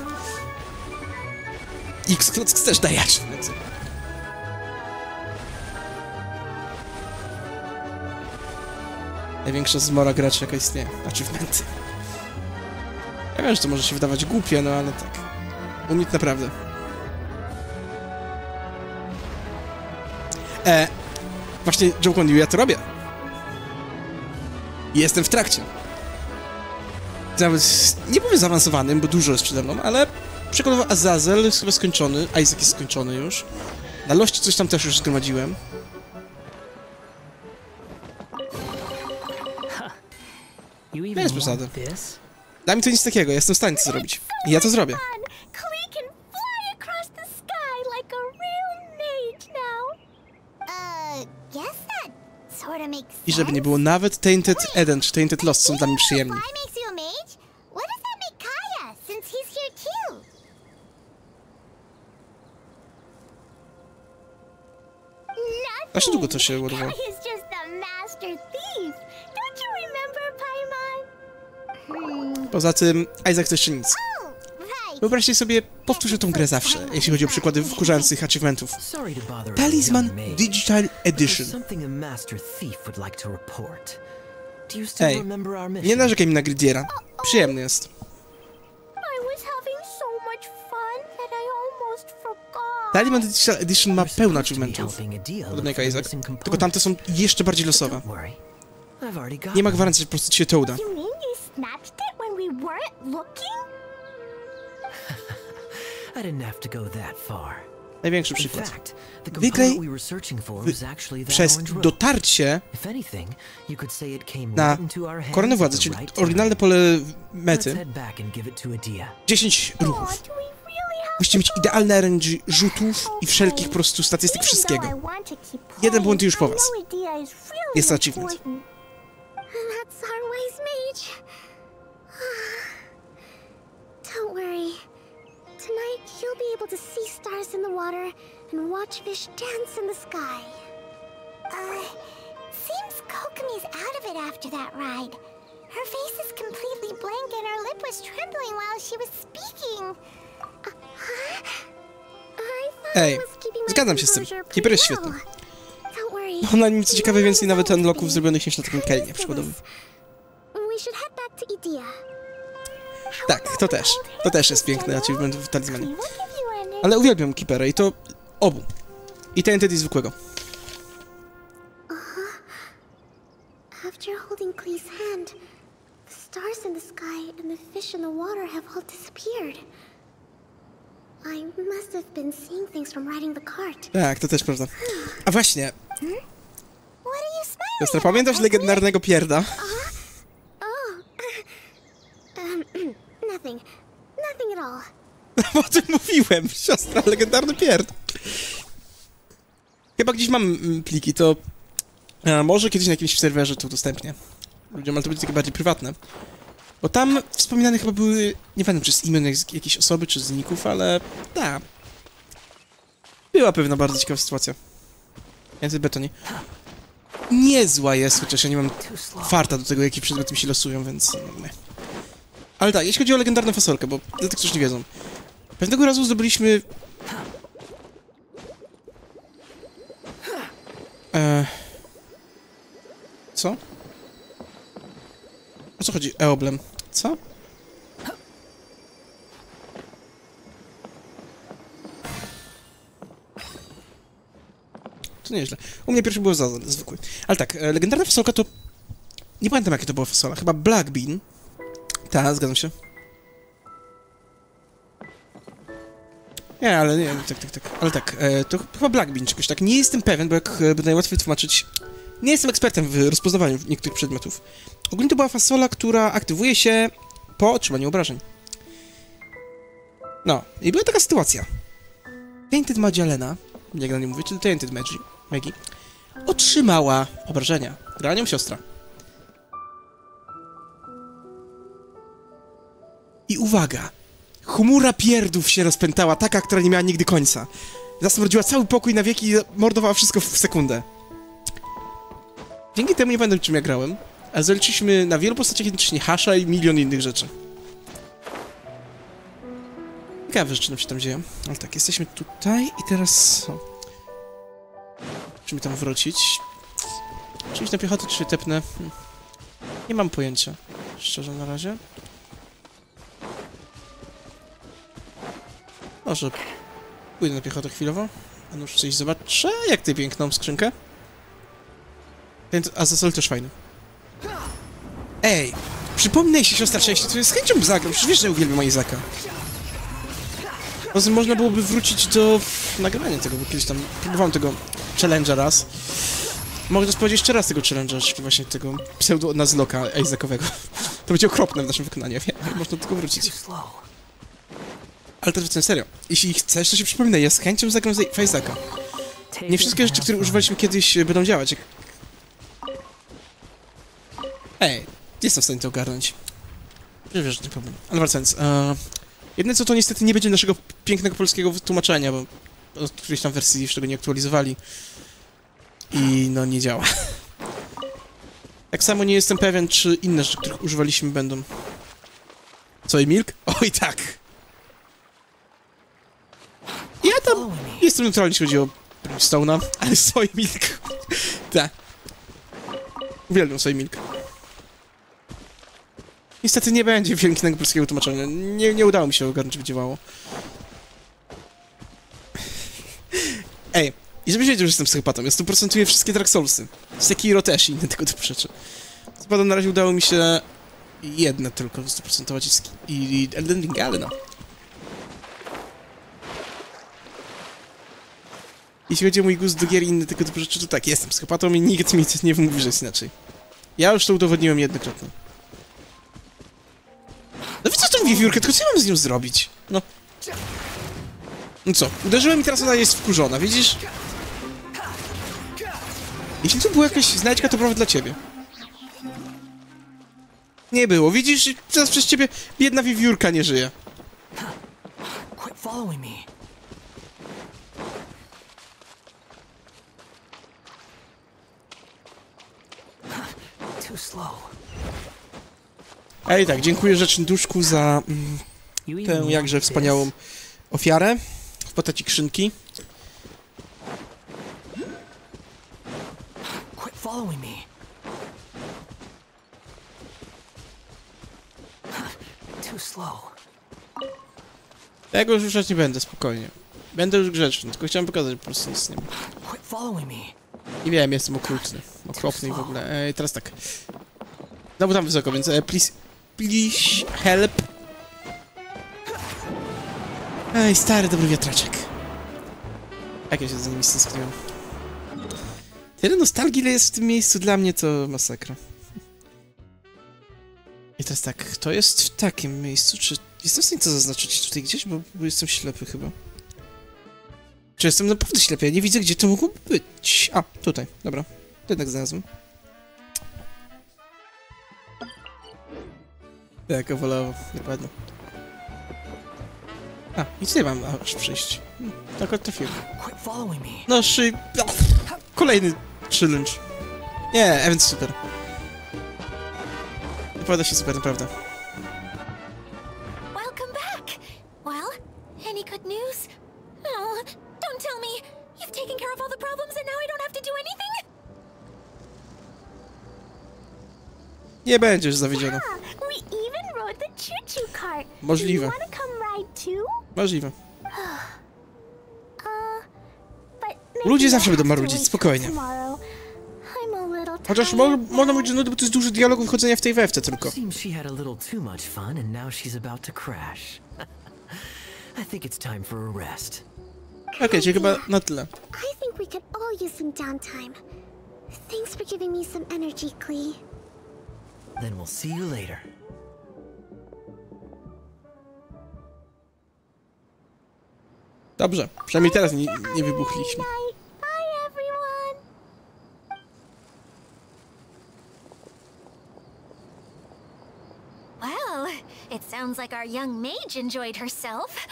Xclox też daje achievementy. Największa zmora graczy jaka istnieje. Achievementy. Ja wiem, że to może się wydawać głupie, no ale tak. U mnie naprawdę. E, właśnie, Joe Condu, ja to robię. Jestem w trakcie. Nawet nie powiem zaawansowanym, bo dużo jest przede mną, ale przykładowo Azazel jest chyba skończony, Isaac jest skończony już. Na lości coś tam też już zgromadziłem. Bez przesady. Dla mnie to nic takiego, ja jestem w stanie to zrobić. I ja to zrobię. Uh, I żeby nie było, nawet Tainted Eden czy Tainted Lost są dla mnie przyjemni. Fly makes you a mage? Poza tym, Isaac to jeszcze nic. Wyobraźcie sobie, powtórzę tą grę zawsze, jeśli chodzi o przykłady wkurzających achievementów. Talisman. Digital Edition. Ej, nie narzekaj mi na Gridiera. Przyjemny jest. Talisman Digital Edition ma pełno achievementów. Podobnie jak Isaac. Tylko tamte są jeszcze bardziej losowe. Nie ma gwarancji, że po prostu ci się to uda. You weren't looking? I didn't have to go that far. Największy przykład. fact, the Zwykle component we were searching for wy- was actually that Przez dotarcie If anything, you could say it came na koronę władzy, czyli oryginalne pole mety, head back and give it to Adia. 10 Oh, ruchów. Musicie mieć idealne RNG rzutów i wszelkich po prostu statystyk wszystkiego. Jeden błąd już po was. Jest to achievement. That's our wise mage. Don't worry. Tonight you'll be able to see stars in the water and watch fish dance in the sky. Uh, seems Kokomi's out of it after that ride. Her face is completely blank and her lip was trembling while she was speaking. I thought Ej, I was keeping my zgadzam się z tym. Hiper jest świetny. well. Don't. Ona nim co ciekawe więcej nawet unlocków zrobionych niż na takim kelnie przykładowym. We should head back to Idia. Tak, to też. To też jest piękny achievement w talizmanie. Ale uwielbiam Keepera i to obu. I TNT zwykłego. After holding Klee's hand, the stars in the sky and the fish in the water have all disappeared. I must have been seeing things from riding the cart. Tak, to też prawda. A właśnie, smiling Siostra, pamiętasz legendarnego pierda? Nothing. Nothing at all. O tym mówiłem, siostra, legendarny pierd. Chyba gdzieś mam mm, pliki, to a, może kiedyś na jakimś serwerze to udostępnię ludziom, ale to będzie takie bardziej prywatne. Bo tam wspominane chyba były, nie pamiętam czy z imion jak- jakiejś osoby, czy z ników, ale tak. Była pewna bardzo ciekawa sytuacja. Język betonie. Niezła jest, chociaż ja nie mam farta do tego, jakie przedmioty mi się losują, więc... Ale tak, jeśli chodzi o legendarną fasolkę, bo dla tych, którzy nie wiedzą. Pewnego razu zdobyliśmy... E... Co? O co chodzi? Eoblem. Co? To nieźle. U mnie pierwszy był za zwykły. Ale tak, e, legendarna fasolka to... Nie pamiętam jakie to była fasola. Chyba Black Bean. Tak, zgadzam się. Nie, ale nie, tak, tak, tak. Ale tak, e, to chyba Black Bean czegoś tak. Nie jestem pewien, bo jak e, będę najłatwiej tłumaczyć... Nie jestem ekspertem w rozpoznawaniu niektórych przedmiotów. Ogólnie to była fasola, która aktywuje się po otrzymaniu obrażeń. No, i była taka sytuacja. Tainted Magdalena, jak na nie mówię, czyli Tainted Magi, Maggie, otrzymała obrażenia. Grała nią siostra. I uwaga! Chmura pierdów się rozpętała, taka, która nie miała nigdy końca. Zasmrodziła cały pokój na wieki i mordowała wszystko w sekundę. Dzięki temu nie pamiętam, czym ja grałem, ale zaliczyliśmy na wielu postaciach jednocześnie hasza i milion innych rzeczy. Ciekawe rzeczy nam się tam dzieją. Ale tak, jesteśmy tutaj i teraz... o. Musimy tam wrócić. Czy iść na piechotę, czy tepnę? Hm. Nie mam pojęcia. Szczerze na razie. Może pójdę na piechotę chwilowo. A już coś zobaczę, jak tę piękną skrzynkę. Ten Azazol też fajny. Ej! Przypomnij się, siostra części, to z chęcią zagram, przecież wiesz, że uwielbiam Izaka. Poza można byłoby wrócić do nagrania tego, bo kiedyś tam próbowałem tego challenge'a raz. Mogę to powiedzieć jeszcze raz tego challenge'a, czyli właśnie tego pseudo nazloka Izakowego. To będzie okropne w naszym wykonaniu, wiem, można do tego wrócić. Ale teraz wracam serio. Jeśli chcesz, to się przypominaj, ja z chęcią zagram. Take Nie wszystkie rzeczy, które używaliśmy kiedyś, e, będą działać. Ej, jestem w stanie to ogarnąć. Wiesz, nie problem. Ale wracając, e, jedyne co to niestety nie będzie naszego pięknego polskiego tłumaczenia, bo od którejś tam wersji jeszcze go nie aktualizowali. I no nie działa. Tak samo nie jestem pewien, czy inne rzeczy, których używaliśmy będą. Soy milk? Oj tak! Ja tam jestem neutralny, jeśli chodzi o Stone'a, ale soy milk... tak. Uwielbiam soy milk. Niestety nie będzie wielkiego polskiego tłumaczenia. Nie, nie udało mi się ogarnąć, żeby działało. Ej, i żebyś wiedział, że jestem psychopatą, ja stuprocentuję wszystkie Dark Soulsy. Sekiro też inne tego typu rzeczy. Spadam na razie udało mi się jedne tylko stuprocentować i, i, i Elden Ring, ale no. Jeśli chodzi o mój gust do gier i inne tego typu rzeczy, to tak, jestem psychopatą i nikt mi nie wmówi, że jest inaczej. Ja już to udowodniłem jednokrotnie. No co tą wiewiórkę, tylko co ja mam z nią zrobić? No. No co, uderzyłem i teraz ona jest wkurzona, widzisz? Jeśli tu była jakaś znajdźka, to prawie dla ciebie. Nie było, widzisz? Teraz przez ciebie biedna wiewiórka nie żyje. Quit following me. Ej tak, dziękuję Rzeczny Duszku za mm, tę jakże wspaniałą ofiarę w postaci krzynki. Quit following me. Too slow. Ja go już ruszać nie będę, spokojnie. Będę już grzeczny, tylko chciałem pokazać po prostu nic z nim. Quit following me. Nie wiem, jestem okrutny. Okropny w ogóle. Ej, teraz tak. Znowu tam wysoko, więc e, please... Please help. Ej, stary, dobry wiatraczek. Jak ja się za nimi stęskniłem. Tyle nostalgii, ile jest w tym miejscu dla mnie, to masakra. I teraz tak, to jest w takim miejscu, czy... Jestem w stanie to zaznaczyć tutaj gdzieś, bo, bo jestem ślepy chyba. Czy jestem naprawdę ślepy? Ja nie widzę, gdzie to mogło być. A, tutaj, dobra. To jednak znalazłem. Tak, wolał, dokładnie. A, i tutaj mam aż przyjść. Hmm, Tak odtrafiłem. No, szy... o, Kolejny challenge. Nie, event super. Naprawdę się super, naprawdę. Welcome back! Well, any good news? Oh, don't tell me! Taken care of all the problems and now I don't have to do anything? Nie będziesz zawiedziona. Ah, we even rode the choo-choo cart. Możliwe. Do you come ride too? Możliwe. Uh, Ludzie zawsze będą marudzić, spokojnie. tomorrow. I'm a little Chociaż mo można mówić, że nudy, bo to jest dużo dialogu wchodzenia w tej wewce tylko. Seems she had a little too much fun and now she's about to crash. I think it's time for a rest. Okej, czyli chyba na tyle. I think we could all use some downtime. Thanks for giving me some energy, Klee. Then we'll see you later. Dobrze, przynajmniej teraz nie, nie wybuchliśmy. Night. Bye, everyone. Well, it sounds like our young mage enjoyed herself.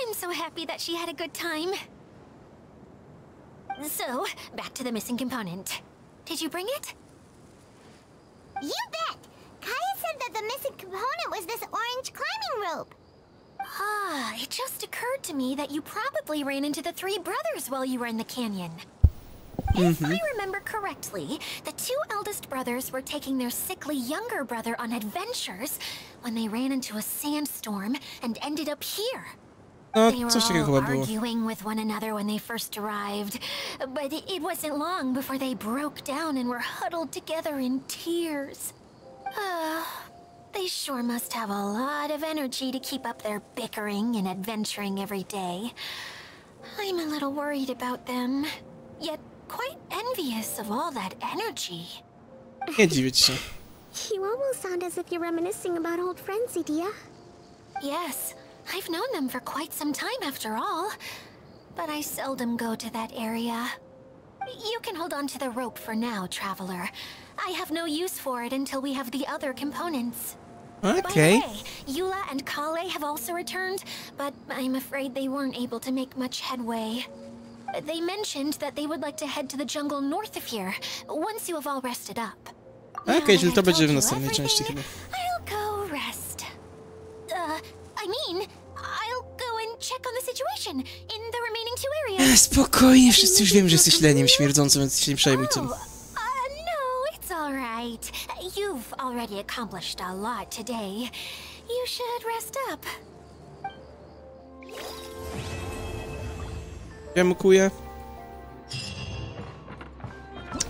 I'm so happy that she had a good time. So, back to the missing component. Did you bring it? You bet! Kaya said that the missing component was this orange climbing rope. Ah, it just occurred to me that you probably ran into the three brothers while you were in the canyon. If I remember correctly, the two eldest brothers were taking their sickly younger brother on adventures when they ran into a sandstorm and ended up here. No, They were all arguing with one another when they first arrived, but it wasn't long before they broke down and were huddled together in tears. Ah, they sure must have a lot of energy to keep up their bickering and adventuring every day. I'm a little worried about them, yet quite envious of all that energy. Nie dziwię ci. You almost sound as if you're reminiscing about old friends, Idia. Yes, I've known them for quite some time after all. But I seldom go to that area. You can hold on to the rope for now, Traveler. I have no use for it until we have the other components. Okay. By the way, Eula and Kale have also returned, but I'm afraid they weren't able to make much headway. They mentioned that they would like to head to the jungle north of here, once you have all rested up. Okej, Now czyli to I've będzie told w you następnej części everything, chyba. I'll go rest. Uh, I mean, I'll go and check on the situation in the remaining two areas. Ech, Spokojnie, wszyscy już wiemy, że jesteś leniem śmierdzącym, więc się nie przejmuj tym. Oh, uh, no, it's all right. You've already accomplished a lot today. You should rest up. Dziękuję.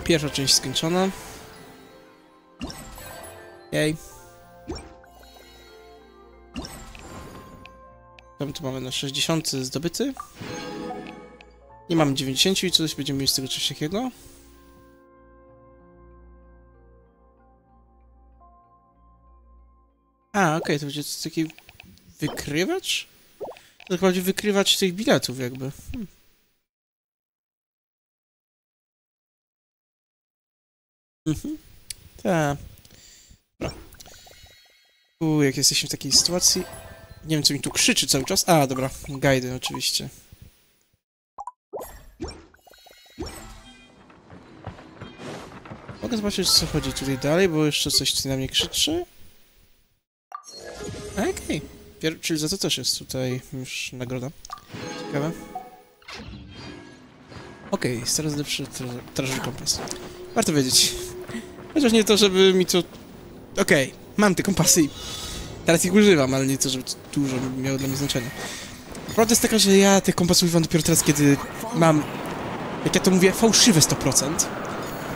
Pierwsza część skończona. Jej. Tam tu mamy na 60 zdobyty. Nie mamy 90 i coś będziemy mieć z tego coś takiego. A, okej, to będzie taki wykrywacz? To chyba będzie wykrywacz tych biletów jakby. Hmm. Mhm. Tak. Dobra. U, jak jesteśmy w takiej sytuacji. Nie wiem, co mi tu krzyczy cały czas. A, dobra. Guide oczywiście. Mogę zobaczyć, co chodzi tutaj dalej, bo jeszcze coś tutaj na mnie krzyczy. Okej. Okay. Czyli za to też jest tutaj już nagroda. Ciekawe. Okej, okay, coraz lepszy treasure kompas. Warto wiedzieć. Chociaż nie to, żeby mi to... Okej, okay, mam te kompasy i teraz ich używam, ale nie to, żeby dużo miało dla mnie znaczenie. Prawda jest taka, że ja tych kompasów używam dopiero teraz, kiedy mam, jak ja to mówię, fałszywe 100%.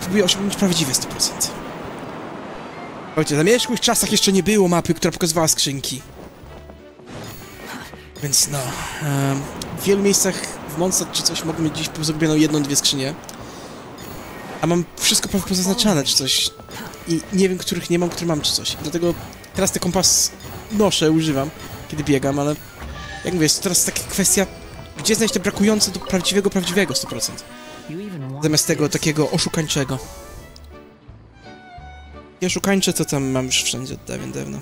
Próbuję osiągnąć prawdziwe 100%. Słuchajcie, za mieszkłych czasach jeszcze nie było mapy, która pokazywała skrzynki. Więc no, um, w wielu miejscach w Mondstadt czy coś mogę mieć gdzieś zrobioną jedną, dwie skrzynie. A mam wszystko pozaznaczane czy coś. I nie wiem, których nie mam, które mam czy coś. Dlatego teraz ten kompas noszę, używam, kiedy biegam, ale jak mówię, jest teraz taka kwestia, gdzie znaleźć te brakujące do prawdziwego, prawdziwego 100%. Zamiast tego takiego oszukańczego. I oszukańcze to tam mam już wszędzie od dawien dawno.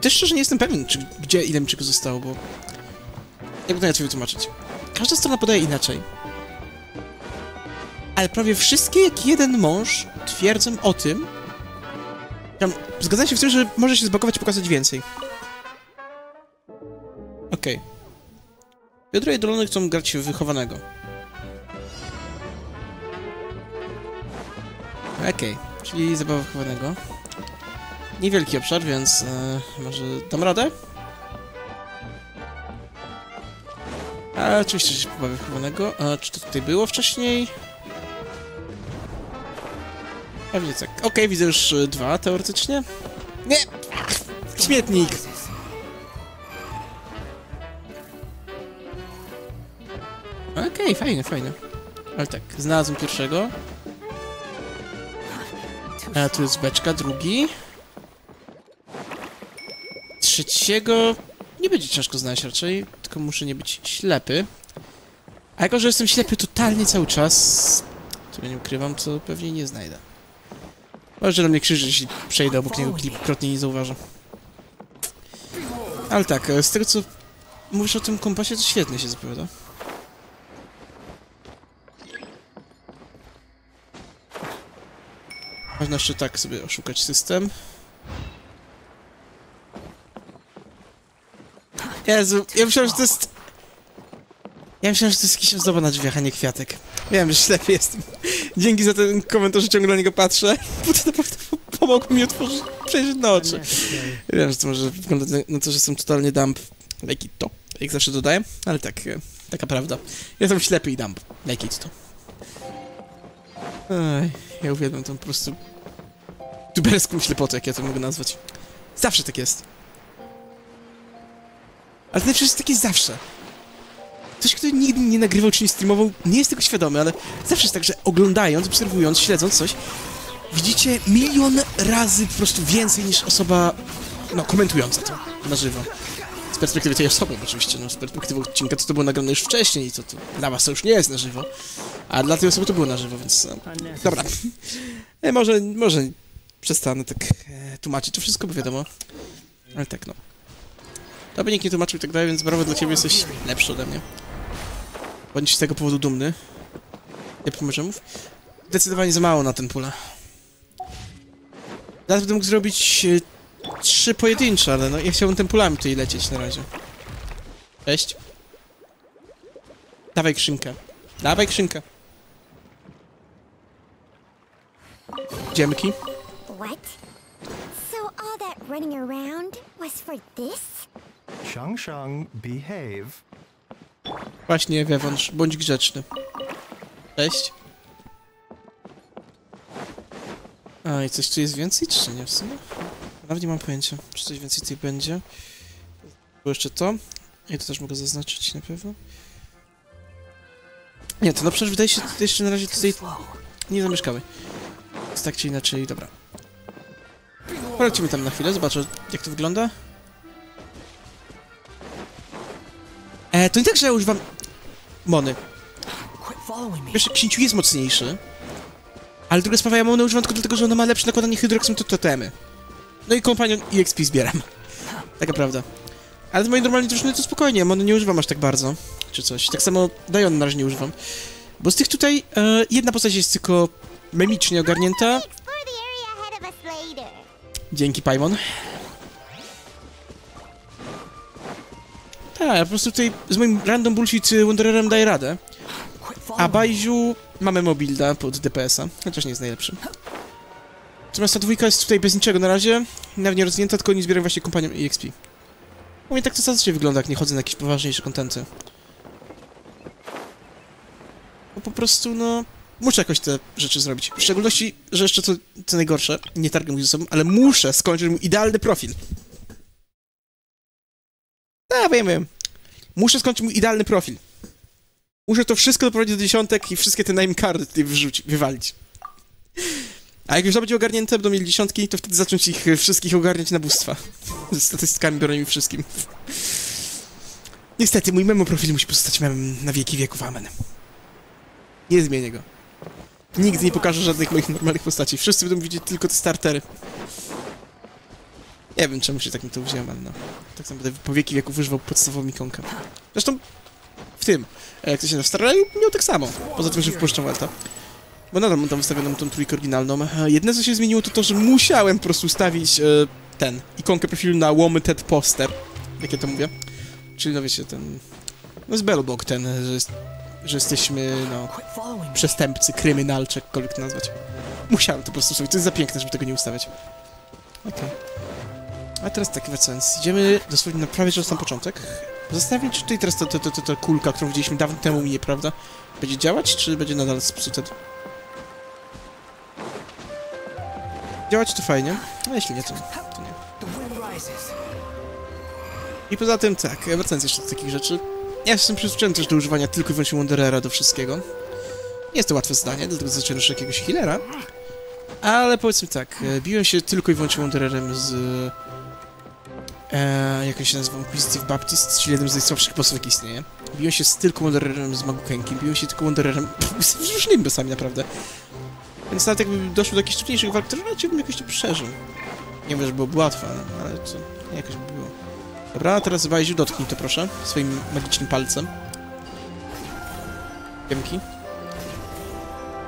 Też szczerze nie jestem pewien, czy, gdzie ile mi czego zostało, bo... Jak to najlepiej wytłumaczyć? Każda strona podaje inaczej. Ale prawie wszystkie, jak jeden mąż, twierdzą o tym... Zgadzam się w tym, że może się zbagować i pokazać więcej. Okej. Okay. Piotr i Dolony chcą grać w wychowanego. Okej, okay. czyli zabawa wychowanego. Niewielki obszar, więc e, może dam radę? A oczywiście, że pobawię wychowanego. A czy to tutaj było wcześniej? Pewnie tak. Okej, okay, widzę już e, dwa teoretycznie. Nie! Śmietnik! Okej, okay, fajnie, fajnie. Ale tak, znalazłem pierwszego. A tu jest beczka, drugi. Trzeciego nie będzie ciężko znaleźć raczej, tylko muszę nie być ślepy. A jako, że jestem ślepy totalnie cały czas, czego nie ukrywam, to pewnie nie znajdę. Może na mnie krzyży, jeśli przejdę obok niego kilkukrotnie nie zauważę. Ale tak, z tego co mówisz o tym kompasie, to świetnie się zapowiada. Można jeszcze tak sobie oszukać system. Jezu, ja myślałem, że to jest... Ja myślałem, że to jest jakiś ozdoba na drzwiach, a nie kwiatek. Wiem, że ślepy jestem. Dzięki za ten komentarz, że ciągle na niego patrzę, bo to naprawdę pomogło mi otworzyć, przejrzeć na oczy. Wiem, że to może wyglądać na to, że jestem totalnie dump. Like it to. Jak zawsze dodaję, ale tak, taka prawda. Jestem ślepy i dump. Like it to. Ej, ja uwielbiam tą po prostu tuberską ślepotę, jak ja to mogę nazwać. Zawsze tak jest. Ale to jest takie zawsze. Ktoś, kto nigdy nie nagrywał czy nie streamował, nie jest tego świadomy, ale zawsze jest tak, że oglądając, obserwując, śledząc coś, widzicie milion razy po prostu więcej niż osoba, no, komentująca to na żywo. Z perspektywy tej osoby oczywiście, no, z perspektywy odcinka to, to było nagrane już wcześniej i to, to dla was to już nie jest na żywo, a dla tej osoby to było na żywo, więc... No, dobra. E, może, może przestanę tak e, tłumaczyć to wszystko, bo wiadomo. Ale tak, no. To by nikt nie tłumaczył i tak dalej, więc brawo dla ciebie, jesteś lepszy ode mnie. Bądź z tego powodu dumny. Nie pomożemów. Zdecydowanie za mało na ten pula. Teraz będę mógł zrobić e, trzy pojedyncze, ale no ja chciałbym tym pulami tutaj lecieć na razie. Cześć. Dawaj skrzynkę. Dawaj skrzynkę. Dziemki. What? So all that running around was for this? Shang Shang, behave. Właśnie, wewnątrz. Bądź grzeczny. Cześć. A, i coś tu jest więcej, czy nie w sumie? Nawet nie mam pojęcia, czy coś więcej tutaj będzie. Było jeszcze to. I to też mogę zaznaczyć na pewno. Nie, to na przykład wydaje się, to jeszcze na razie tutaj nie zamieszkały. Jest tak czy inaczej, dobra. Polecimy tam na chwilę, zobaczę jak to wygląda. E, to nie tak, że ja używam Mony. Wiesz, Księciu jest mocniejszy, ale druga sprawa, ja Monę używam tylko dlatego, że ona ma lepsze nakładanie hydroksem to totemy. No i kompanion i XP zbieram. Taka prawda. Ale z mojej normalnej drużyny to spokojnie, Mony nie używam aż tak bardzo, czy coś. Tak samo Dion na razie nie używam. Bo z tych tutaj e, jedna postać jest tylko memicznie ogarnięta. Dzięki, Paimon. Tak, ja po prostu tutaj z moim random bullshit y, Wandererem daję radę. A. Bajziu mamy mobilda pod DPS-a, chociaż nie jest najlepszy. Natomiast ta dwójka jest tutaj bez niczego na razie, nawet nie rozwinięta, tylko nie zbieram właśnie kompanią EXP. U mnie tak to zazwyczaj wygląda, jak nie chodzę na jakieś poważniejsze kontenty. Bo po prostu, no... Muszę jakoś te rzeczy zrobić. W szczególności, że jeszcze to, co najgorsze, nie targam się ze sobą, ale muszę skończyć mój idealny profil. Tak, wiem, wiem. Muszę skończyć mój idealny profil. Muszę to wszystko doprowadzić do dziesiątek i wszystkie te name cardy tutaj wyrzucić, wywalić. A jak już to będzie ogarnięte, będą mieli dziesiątki, to wtedy zacząć ich e, wszystkich ogarniać na bóstwa. Z statystykami bioronymi wszystkim. Niestety, mój memo profil musi pozostać memem na wieki wieków, amen. Nie zmienię go. Nigdy nie pokażę żadnych moich normalnych postaci. Wszyscy będą widzieć tylko te startery. Nie wiem, czemu się tak mi to wziąłem, ale no. Tak będę po wieki wieków używał podstawową ikonkę. Zresztą w tym, e, jak to się nazywa, w Starrayu miał tak samo. Poza tym, że wpuszczą Welta. Bo nadal mam tam wystawioną tą trójkę oryginalną. E, Jedne, co się zmieniło, to to, że musiałem po prostu ustawić e, ten, ikonkę profilu na Womanted Poster. Jak ja to mówię. Czyli, no wiecie, ten... No z Bellbog ten, że, jest, że jesteśmy, no... Przestępcy, kryminal, czy jakkolwiek to nazwać. Musiałem to po prostu sobie. To jest za piękne, żeby tego nie ustawiać. Okej. A teraz tak, wracając. Idziemy dosłownie na prawie że sam początek. Zastanawiam czy tutaj teraz ta, ta, ta, ta, ta kulka, którą widzieliśmy dawno temu minie, prawda? Będzie działać, czy będzie nadal zepsute? Działać to fajnie, a jeśli nie, to, to nie. I poza tym, tak, wracając jeszcze do takich rzeczy. Ja jestem przyzwyczajony też do używania tylko i wyłącznie Wanderera do wszystkiego. Nie jest to łatwe zadanie, dlatego zacząłem już jakiegoś healera. Ale powiedzmy tak, e, biłem się tylko i wyłącznie Wandererem z... E, jak się nazywa? Inquisitive Baptist, czyli jednym z najsłabszych bossów, jaki istnieje. Biłem się z tylko Wandererem z Magukenki, biłem się tylko Wandererem z różnymi bossami, naprawdę. Więc nawet jakby doszło do jakichś trudniejszych walk, to raczej bym jakoś to przeżył. Nie mówię, że byłoby łatwe, ale, to jakoś by było. Dobra, a teraz Wajziu, dotknij to proszę, swoim magicznym palcem. Dzięki.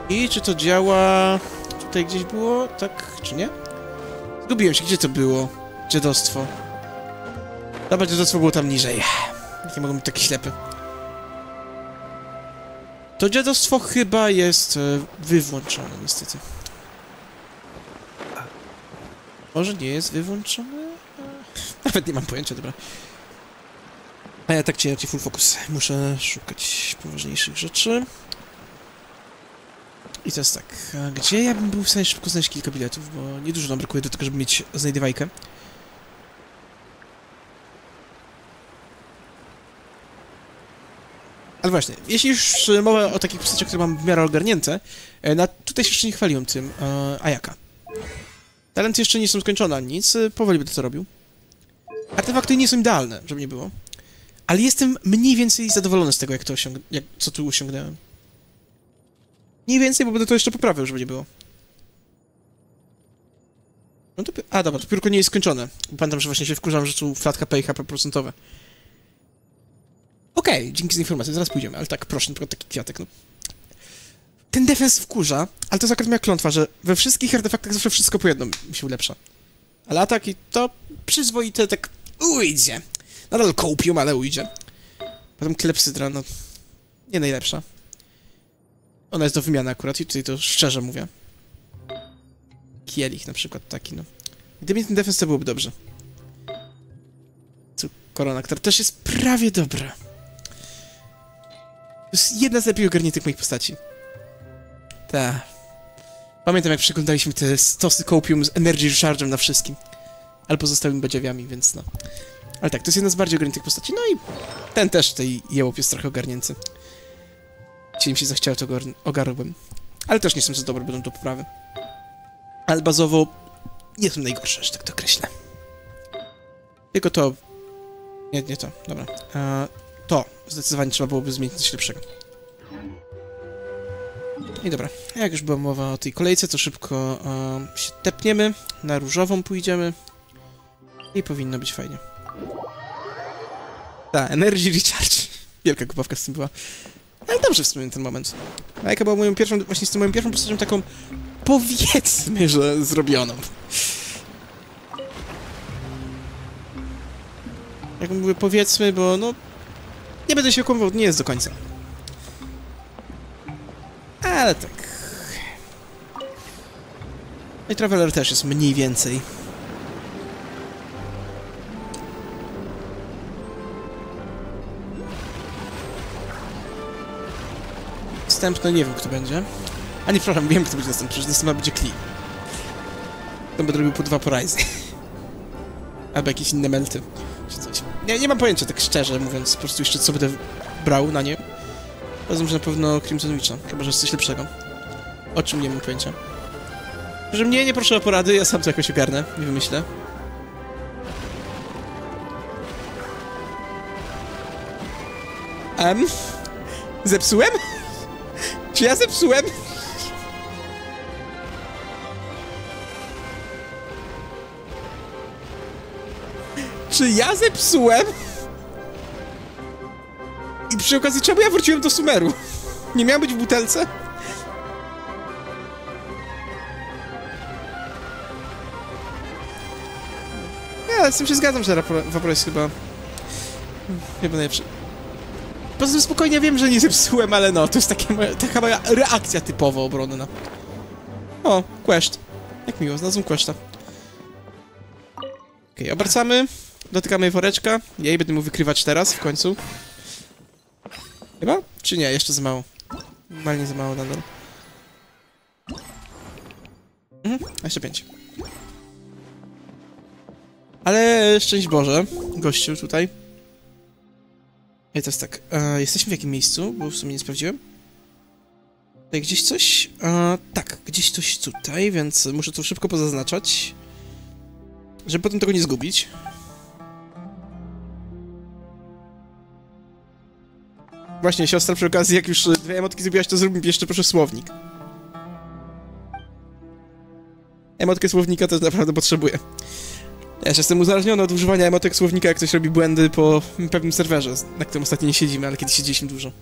I czy to działa... Tutaj gdzieś było? Tak, czy nie? Zgubiłem się, gdzie to było? Dziadostwo. Dobra, dziadostwo było tam niżej. Jak nie mogą być taki ślepy. To dziadostwo chyba jest e, wywłączone, niestety. Może nie jest wyłączone? Nawet nie mam pojęcia, dobra. A ja tak czy inaczej full focus. Muszę szukać poważniejszych rzeczy. I teraz tak, gdzie ja bym był w stanie szybko znaleźć kilka biletów, bo niedużo nam brakuje do tego, żeby mieć znajdywajkę. Ale właśnie, jeśli już mowa o takich postaciach, które mam w miarę ogarnięte, e, na, tutaj się jeszcze nie chwaliłem tym, e, Ayaka. Talenty jeszcze nie są skończone ani nic, e, powoli będę to robił. Artefakty nie są idealne, żeby nie było. Ale jestem mniej więcej zadowolony z tego, jak to jak, co tu osiągnąłem. Mniej więcej, bo będę to jeszcze poprawiał, żeby nie było. No to... A, dobra, to piórko nie jest skończone. Pamiętam, że właśnie się wkurzam, że tu flat HP i HP procentowe. Okej, dzięki za informację, zaraz pójdziemy, ale tak, proszę, tylko taki kwiatek, no. Ten defens wkurza, ale to jest akurat moja klątwa, że we wszystkich artefaktach zawsze wszystko po jedno się ulepsza. Ale ataki to przyzwoite, tak ujdzie. Nadal kołpium, ale ujdzie. Potem klepsydra, no nie najlepsza. Ona jest do wymiany akurat i tutaj to szczerze mówię. Kielich na przykład taki, no. Gdyby nie ten defens, to byłoby dobrze. Tu korona, która też jest prawie dobra. Jest jedna z lepiej ogarniętych moich postaci. Ta. Pamiętam jak przeglądaliśmy te stosy kopium z Energy Recharge'em na wszystkim. Ale pozostałymi badziewiami, więc no. Ale tak, to jest jedna z bardziej ogarniętych postaci. No i ten też, tej jełop jest trochę ogarnięty. Jeśli mi się zachciało, to go ogar- ogarłbym. Ale też nie są za dobre, będą do poprawy. Ale bazowo nie są najgorsze, że tak to określę. Tylko to... Nie, nie to, dobra. E, to zdecydowanie trzeba byłoby zmienić coś lepszego. I dobra, jak już była mowa o tej kolejce, to szybko e, się tepniemy, na różową pójdziemy i powinno być fajnie. Ta, Energy Recharge. Wielka głupawka z tym była. Ale dobrze w ten moment. Majka była moją pierwszą, właśnie z tą moją pierwszą postacią taką, powiedzmy, że zrobioną. Jak mówię powiedzmy, bo no, nie będę się okłamywał, nie jest do końca. Ale tak. No i Traveler też jest mniej więcej. Następny nie wiem kto będzie. A nie, przepraszam, wiem kto będzie następny, przecież następny będzie Klee. To będę robił po dwa. Albo jakieś inne melty, czy coś. Nie, nie mam pojęcia, tak szczerze mówiąc, po prostu jeszcze co będę brał na nie. Rozumiem, że na pewno Crimson Witcha, chyba że jest coś lepszego. O czym nie mam pojęcia. Że mnie nie proszę o porady, ja sam to jakoś ogarnę i wymyślę. Em? Zepsułem? Czy ja zepsułem? Czy ja zepsułem? I przy okazji, czemu ja wróciłem do Sumeru? Nie miałem być w butelce? Ale z tym się zgadzam, że Vapor jest chyba... Chyba najlepszy. Poza tym spokojnie wiem, że nie zepsułem, ale no, to jest takie moja, taka moja reakcja typowo obronna. O, quest. Jak miło, znalazłem questa. Okej, okay, obracamy. Dotykamy woreczka. Jej będę mu wykrywać teraz, w końcu. Chyba? Czy nie? Jeszcze za mało. Normalnie za mało nadal. Mhm, jeszcze pięć. Ale szczęść Boże, gościu tutaj. I jest tak, e, jesteśmy w jakim miejscu, bo w sumie nie sprawdziłem. Tutaj gdzieś coś? E, tak, gdzieś coś tutaj, więc muszę to szybko pozaznaczać. Żeby potem tego nie zgubić. Właśnie, siostra, przy okazji, jak już dwie emotki zrobiłaś, to zrób mi jeszcze proszę słownik. Emotkę słownika też naprawdę potrzebuję. Ja już jestem uzależniony od używania emotek słownika, jak ktoś robi błędy po pewnym serwerze, na którym ostatnio nie siedzimy, ale kiedy siedzieliśmy dużo.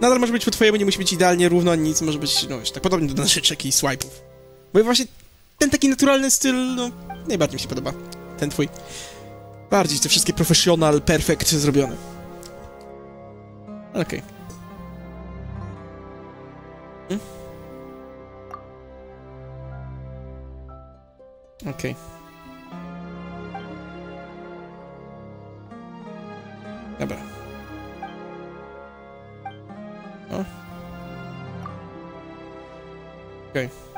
Nadal może być po twojemu, nie musi być idealnie równo, nic, może być, no wiesz, tak podobnie do naszyczek i swipe'ów. Bo właśnie ten taki naturalny styl, no, najbardziej mi się podoba. Ten twój. Bardziej te wszystkie professional, perfect zrobione. Okej. Okay. Hmm? Okej. Okay. Dobra. O. Okej. Okay.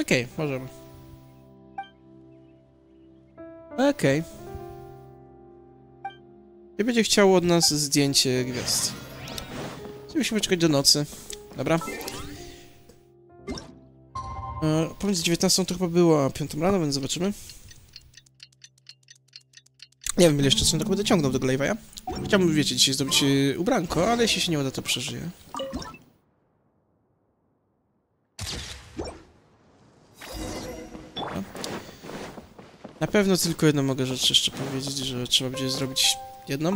Okej, okay, możemy. Okej. Okay. I będzie chciało od nas zdjęcie gwiazd. Musimy czekać do nocy. Dobra. E, pomiędzy 19 to chyba było, a 5 rano, więc zobaczymy. Nie wiem, ile jeszcze co, tylko będę ciągnął tego live'a, ja? Chciałbym, wiecie, dzisiaj zdobyć e, ubranko, ale jeśli się nie uda, to przeżyję. Na pewno tylko jedną mogę rzecz jeszcze powiedzieć, że trzeba będzie zrobić jedną.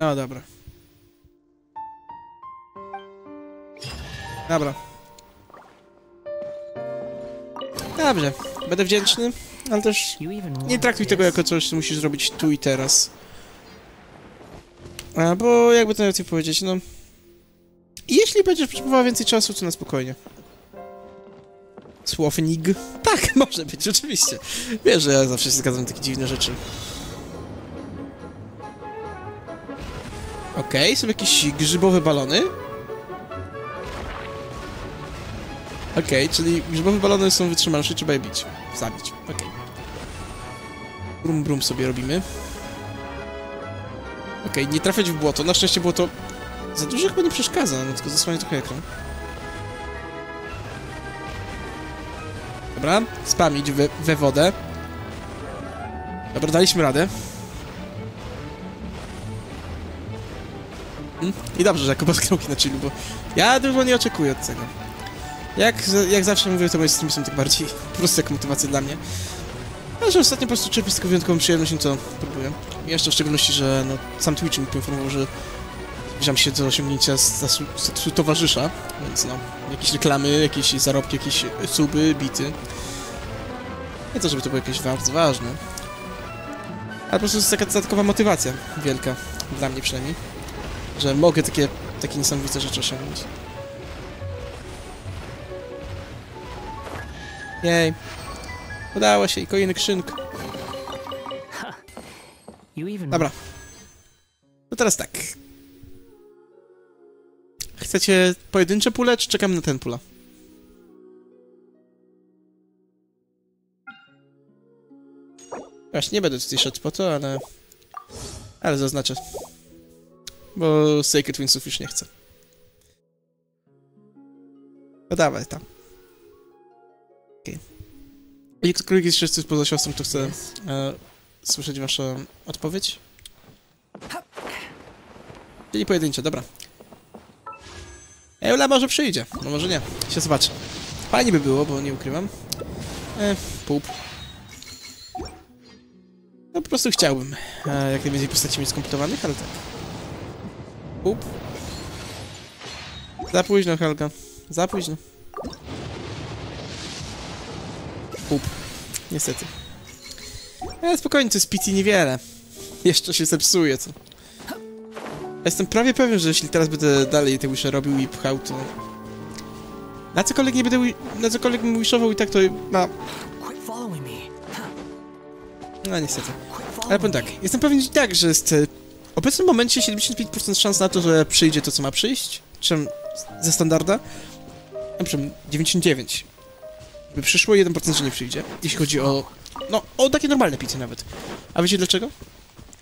No dobra. Dobra. Dobrze, będę wdzięczny, ale też nie traktuj tego jako coś, co musisz zrobić tu i teraz. A, bo jakby to najlepiej powiedzieć, no... Jeśli będziesz potrzebowała więcej czasu, to na spokojnie. Słownik? Tak, może być, oczywiście. Wiesz, że ja zawsze się zgadzam na takie dziwne rzeczy. Okej, są jakieś grzybowe balony. Okej, czyli grzybowe balony są wytrzymalsze, trzeba je bić. Zabić, okej. Brum brum sobie robimy. Okej, nie trafiać w błoto. Na szczęście błoto za dużo chyba nie przeszkadza, no tylko zasłania trochę ekran. Dobra, spamić we, we wodę. Dobra, daliśmy radę. Mm, I dobrze, że jako skroki na chillu, bo ja dużo nie oczekuję od tego. Jak, jak zawsze mówię, to moje streamy są tak bardziej po prostu jak motywacja dla mnie. A że ostatnio po prostu tego wyjątkową przyjemność, no to próbuję. Jeszcze w szczególności, że no, sam Twitch mi poinformował, że zbliżam się do osiągnięcia statusu towarzysza, więc no, jakieś reklamy, jakieś zarobki, jakieś suby, bity. Nie to, żeby to było jakieś bardzo ważne. Ale po prostu jest taka dodatkowa motywacja wielka, dla mnie przynajmniej, że mogę takie, takie niesamowite rzeczy osiągnąć. Jej. Udało się i kolejny krzynk. Dobra. No teraz tak. Chcecie pojedyncze pule, czy czekamy na ten pula? Właśnie, nie będę tutaj szedł po to, ale... Ale zaznaczę. Bo Sacred Windsów już nie chcę. No dawaj, tam. Jest jeszcze poza siostrą, to chcę e, słyszeć waszą odpowiedź. Czyli pojedyncze, dobra. Eula może przyjdzie, no może nie. Się zobaczy. Fajnie by było, bo nie ukrywam. E, pup. No po prostu chciałbym e, jak najwięcej postaci mieć skompletowanych, ale tak. Pup. Za późno, Helga. Za późno. Pup. Niestety. Ale spokojnie, to jest PT niewiele. Jeszcze się zepsuje, co? Jestem prawie pewien, że jeśli teraz będę dalej te wisze robił i pchał, to... Na cokolwiek nie będę... Na cokolwiek bym wishował i tak to... Me. no niestety. Ale powiem tak, jestem pewien tak, że jest... e, W obecnym momencie 75% szans na to, że przyjdzie to, co ma przyjść. Czym ze standarda. Na przykład 99. By przyszło 1%, że nie przyjdzie. Jeśli chodzi o... No, o takie normalne pity nawet. A wiecie dlaczego?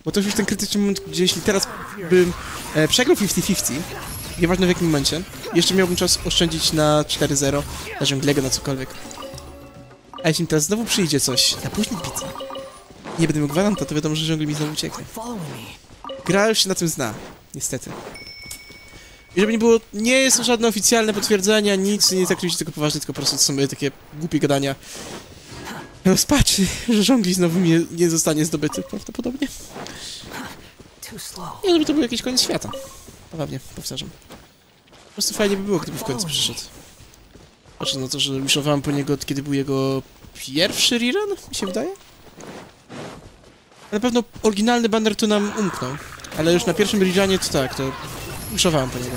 Bo to już ten krytyczny moment, gdzie jeśli teraz bym e, przegrał 50-50, nieważne w jakim momencie, jeszcze miałbym czas oszczędzić na 4-0, na żonglerę, na cokolwiek. A jeśli mi teraz znowu przyjdzie coś na później pity, nie będę miał gwaranta, to wiadomo, że żongler mi znowu ucieknie. Gra już się na tym zna, niestety. I żeby nie było, nie jest to żadne oficjalne potwierdzenia, nic, nie traktujcie tego poważnie, tylko po prostu to są takie głupie gadania. Rozpaczy, że żongli znowu nie, nie zostanie zdobyty, prawdopodobnie. Nie, żeby to był jakiś koniec świata. Ponownie, powtarzam. Po prostu fajnie by było, gdyby w końcu przyszedł. Patrzę na to, że wishowałem po niego, kiedy był jego pierwszy rerun, mi się wydaje. Na pewno oryginalny banner tu nam umknął. Ale już na pierwszym rerunie to tak, to wishowałem po niego.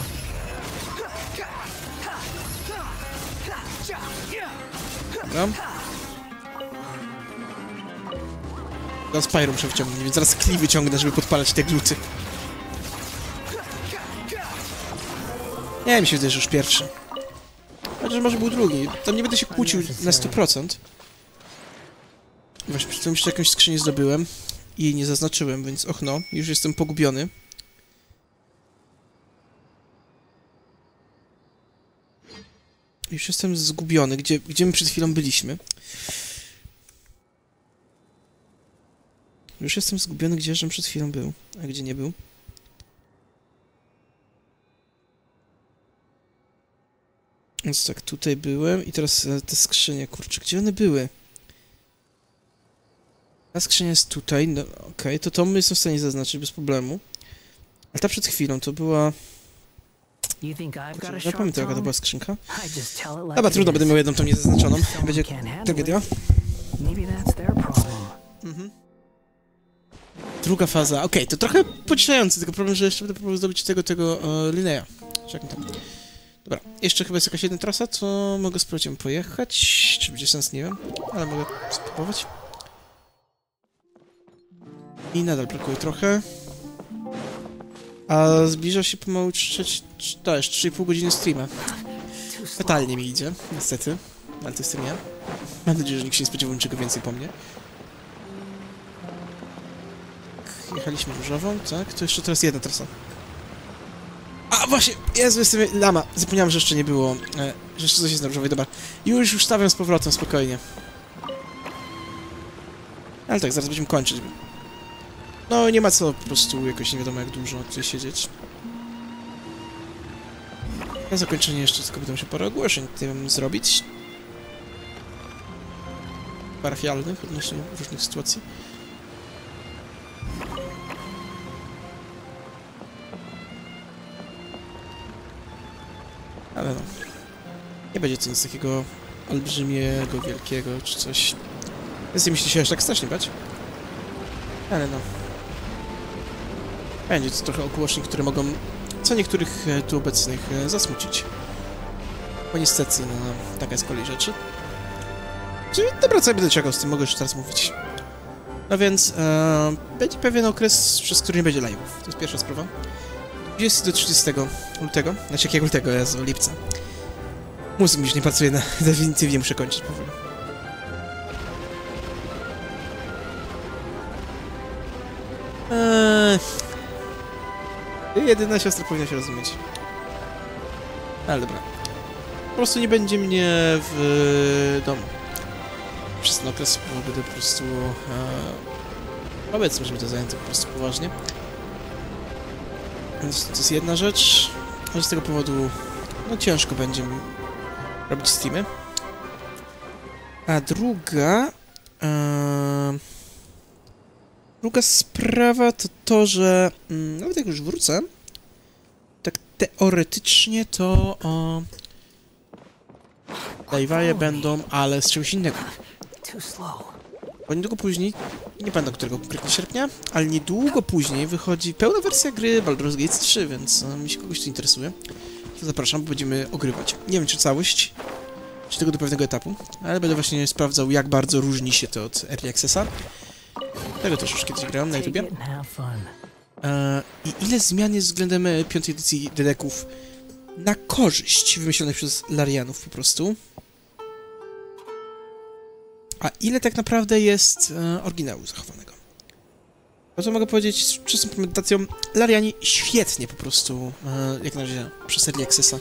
Dobra. Teraz Pyro muszę wyciągnąć, więc zaraz kli wyciągnę, żeby podpalać te gluty. Nie, mi się wydaje, że już pierwszy. Chociaż może był drugi. Tam nie będę się kłócił na 100%. Właśnie, przy tym jeszcze jakąś skrzynię zdobyłem i jej nie zaznaczyłem, więc och no, już jestem pogubiony. Już jestem zgubiony, gdzie, gdzie my przed chwilą byliśmy. Już jestem zgubiony, gdzie żem przed chwilą był, a gdzie nie był. Więc tak, tutaj byłem i teraz e, te skrzynie, kurczę, gdzie one były? Ta skrzynia jest tutaj, no okej, to to my jestem w stanie zaznaczyć bez problemu. A ta przed chwilą to była... Sharp pamiętam, jaka to była skrzynka. It trudno, będę miał jedną tą niezaznaczoną. Będzie tragedia. Mhm. Druga faza. Okej, to trochę pocieszający, tylko problem, że jeszcze będę próbował zdobyć tego, tego Linnea. Czy jak tam. Dobra, jeszcze chyba jest jakaś jedna trasa, to mogę spróbować ją pojechać. Czy będzie sens, nie wiem, ale mogę spróbować. I nadal brakuje trochę. A zbliża się pomału trzeci, to już 3,5 godziny streama. Fatalnie mi idzie, niestety. Ale to jestem ja. Mam nadzieję, że nikt się nie spodziewał niczego więcej po mnie. Jechaliśmy różową, tak? To jeszcze teraz jedna trasa. A właśnie! Jezu, jestem lama! Zapomniałem, że jeszcze nie było, e, że jeszcze coś jest na różowej. Dobra, już, już stawiam z powrotem, spokojnie. Ale tak, zaraz będziemy kończyć. No, nie ma co po prostu jakoś nie wiadomo jak dużo tutaj siedzieć. Na zakończenie jeszcze tylko będę musiał parę ogłoszeń tym zrobić. Parafialnych odnośnie różnych sytuacji. Ale no. Nie będzie to nic takiego olbrzymiego, wielkiego czy coś. Więc nie myśli się aż tak strasznie bać. Ale no. Będzie to trochę ogłoszeń, które mogą co niektórych e, tu obecnych e, zasmucić. Bo niestety, no, taka jest kolej rzeczy. Czyli dobra, co ja będę z tym, mogę już teraz mówić. No więc, e, będzie pewien okres, przez który nie będzie live'ów. To jest pierwsza sprawa. 20 do 30 lutego, znaczy jakiego lutego, ja z lipca. Mózg mi już nie pracuje, na, definitywnie muszę kończyć powoli. Jedyna siostra powinna się rozumieć. Ale dobra. Po prostu nie będzie mnie w domu. Przez ten okres będę po prostu... E, obecny, że będę zajęty po prostu poważnie. Więc to jest jedna rzecz. Z tego powodu no ciężko będzie robić streamy. A druga... E, druga sprawa to to, że mm, nawet jak już wrócę, tak teoretycznie to o, live'aje będą, ale z czymś innego. Bo niedługo później, nie pamiętam którego konkretnie sierpnia, ale niedługo później wychodzi pełna wersja gry Baldur's Gate 3, więc e, jeśli kogoś to interesuje, to zapraszam, bo będziemy ogrywać. Nie wiem, czy całość, czy tego do pewnego etapu, ale będę właśnie sprawdzał, jak bardzo różni się to od Early Accessa. Tego też już kiedyś grałem na YouTubie. E, I ile zmian jest względem e, piątej edycji Dedeków na korzyść wymyślonych przez Larianów po prostu. A ile tak naprawdę jest e, oryginału zachowanego. No to mogę powiedzieć z czystą implementacją, Lariani świetnie po prostu, jak na razie przez Early Accessa,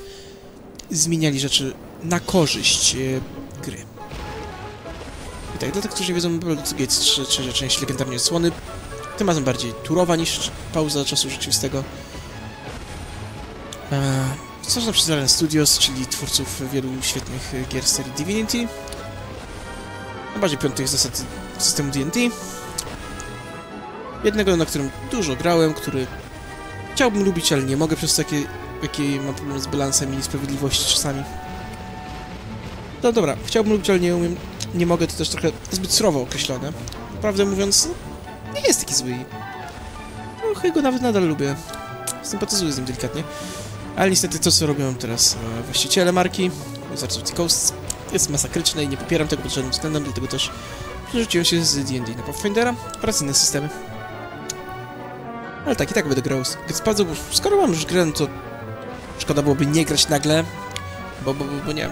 zmieniali rzeczy na korzyść gry. Tak, dla tych, którzy wiedzą, Baldur's Gate 3, trzecia część legendarnej odsłony, tym razem bardziej turowa niż pauza czasu rzeczywistego. Stworzona przez Larian Studios, czyli twórców wielu świetnych e, gier serii Divinity. Najbardziej piątych zasad systemu D&D. Jednego, na którym dużo grałem, który chciałbym lubić, ale nie mogę przez takie, jakie mam problem z balansem i niesprawiedliwości czasami. No dobra, chciałbym lubić, ale nie umiem, nie mogę, to też trochę zbyt surowo określone. Prawdę mówiąc, nie jest taki zły. No, chyba go nawet nadal lubię. Sympatyzuję z nim delikatnie. Ale niestety to, co robią teraz e, właściciele marki, Wizards of the Coast, jest masakryczne i nie popieram tego pod żadnym względem, dlatego też przerzuciłem się z D&D na Pathfindera oraz inne systemy. Ale tak, i tak będę grał. Sprawdzę, bo skoro mam już grę, no to szkoda byłoby nie grać nagle, bo, bo, bo, bo nie.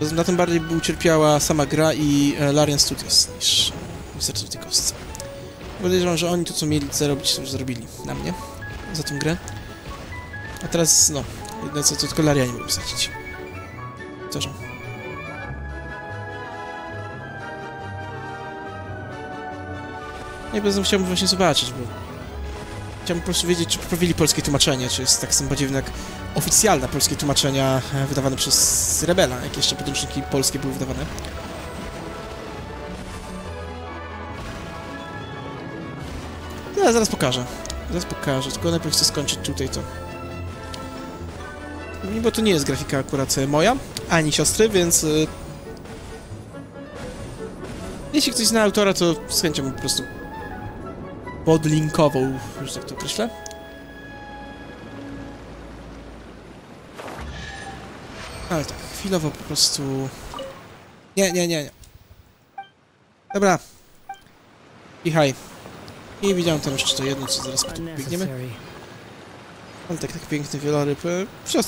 Na tym bardziej by ucierpiała sama gra i e, Larian Studios niż Wizards of the Coast. Podejrzewam, że oni to, co mieli zarobić, to już zrobili na mnie za tą grę. A teraz, no, jedyne co, to tylko Larianie mogą stracić. Powtarzam. Nie będę chciałbym właśnie zobaczyć, bo... Chciałbym po prostu wiedzieć, czy poprawili polskie tłumaczenie, czy jest tak samo podziwne jak oficjalne polskie tłumaczenia e, wydawane przez Rebela, jak jeszcze podręczniki polskie były wydawane. No, zaraz pokażę. Zaraz pokażę, tylko najpierw chcę skończyć tutaj to. Bo to nie jest grafika akurat e, moja, ani siostry, więc... y, Jeśli ktoś zna autora, to z chęcią po prostu podlinkował, że tak to określę. Ale tak, chwilowo po prostu... Nie, nie, nie, nie. Dobra. Ichaj. I widziałem tam jeszcze to jedno, co zaraz tu biegniemy. Ale tak, tak piękny wieloryb.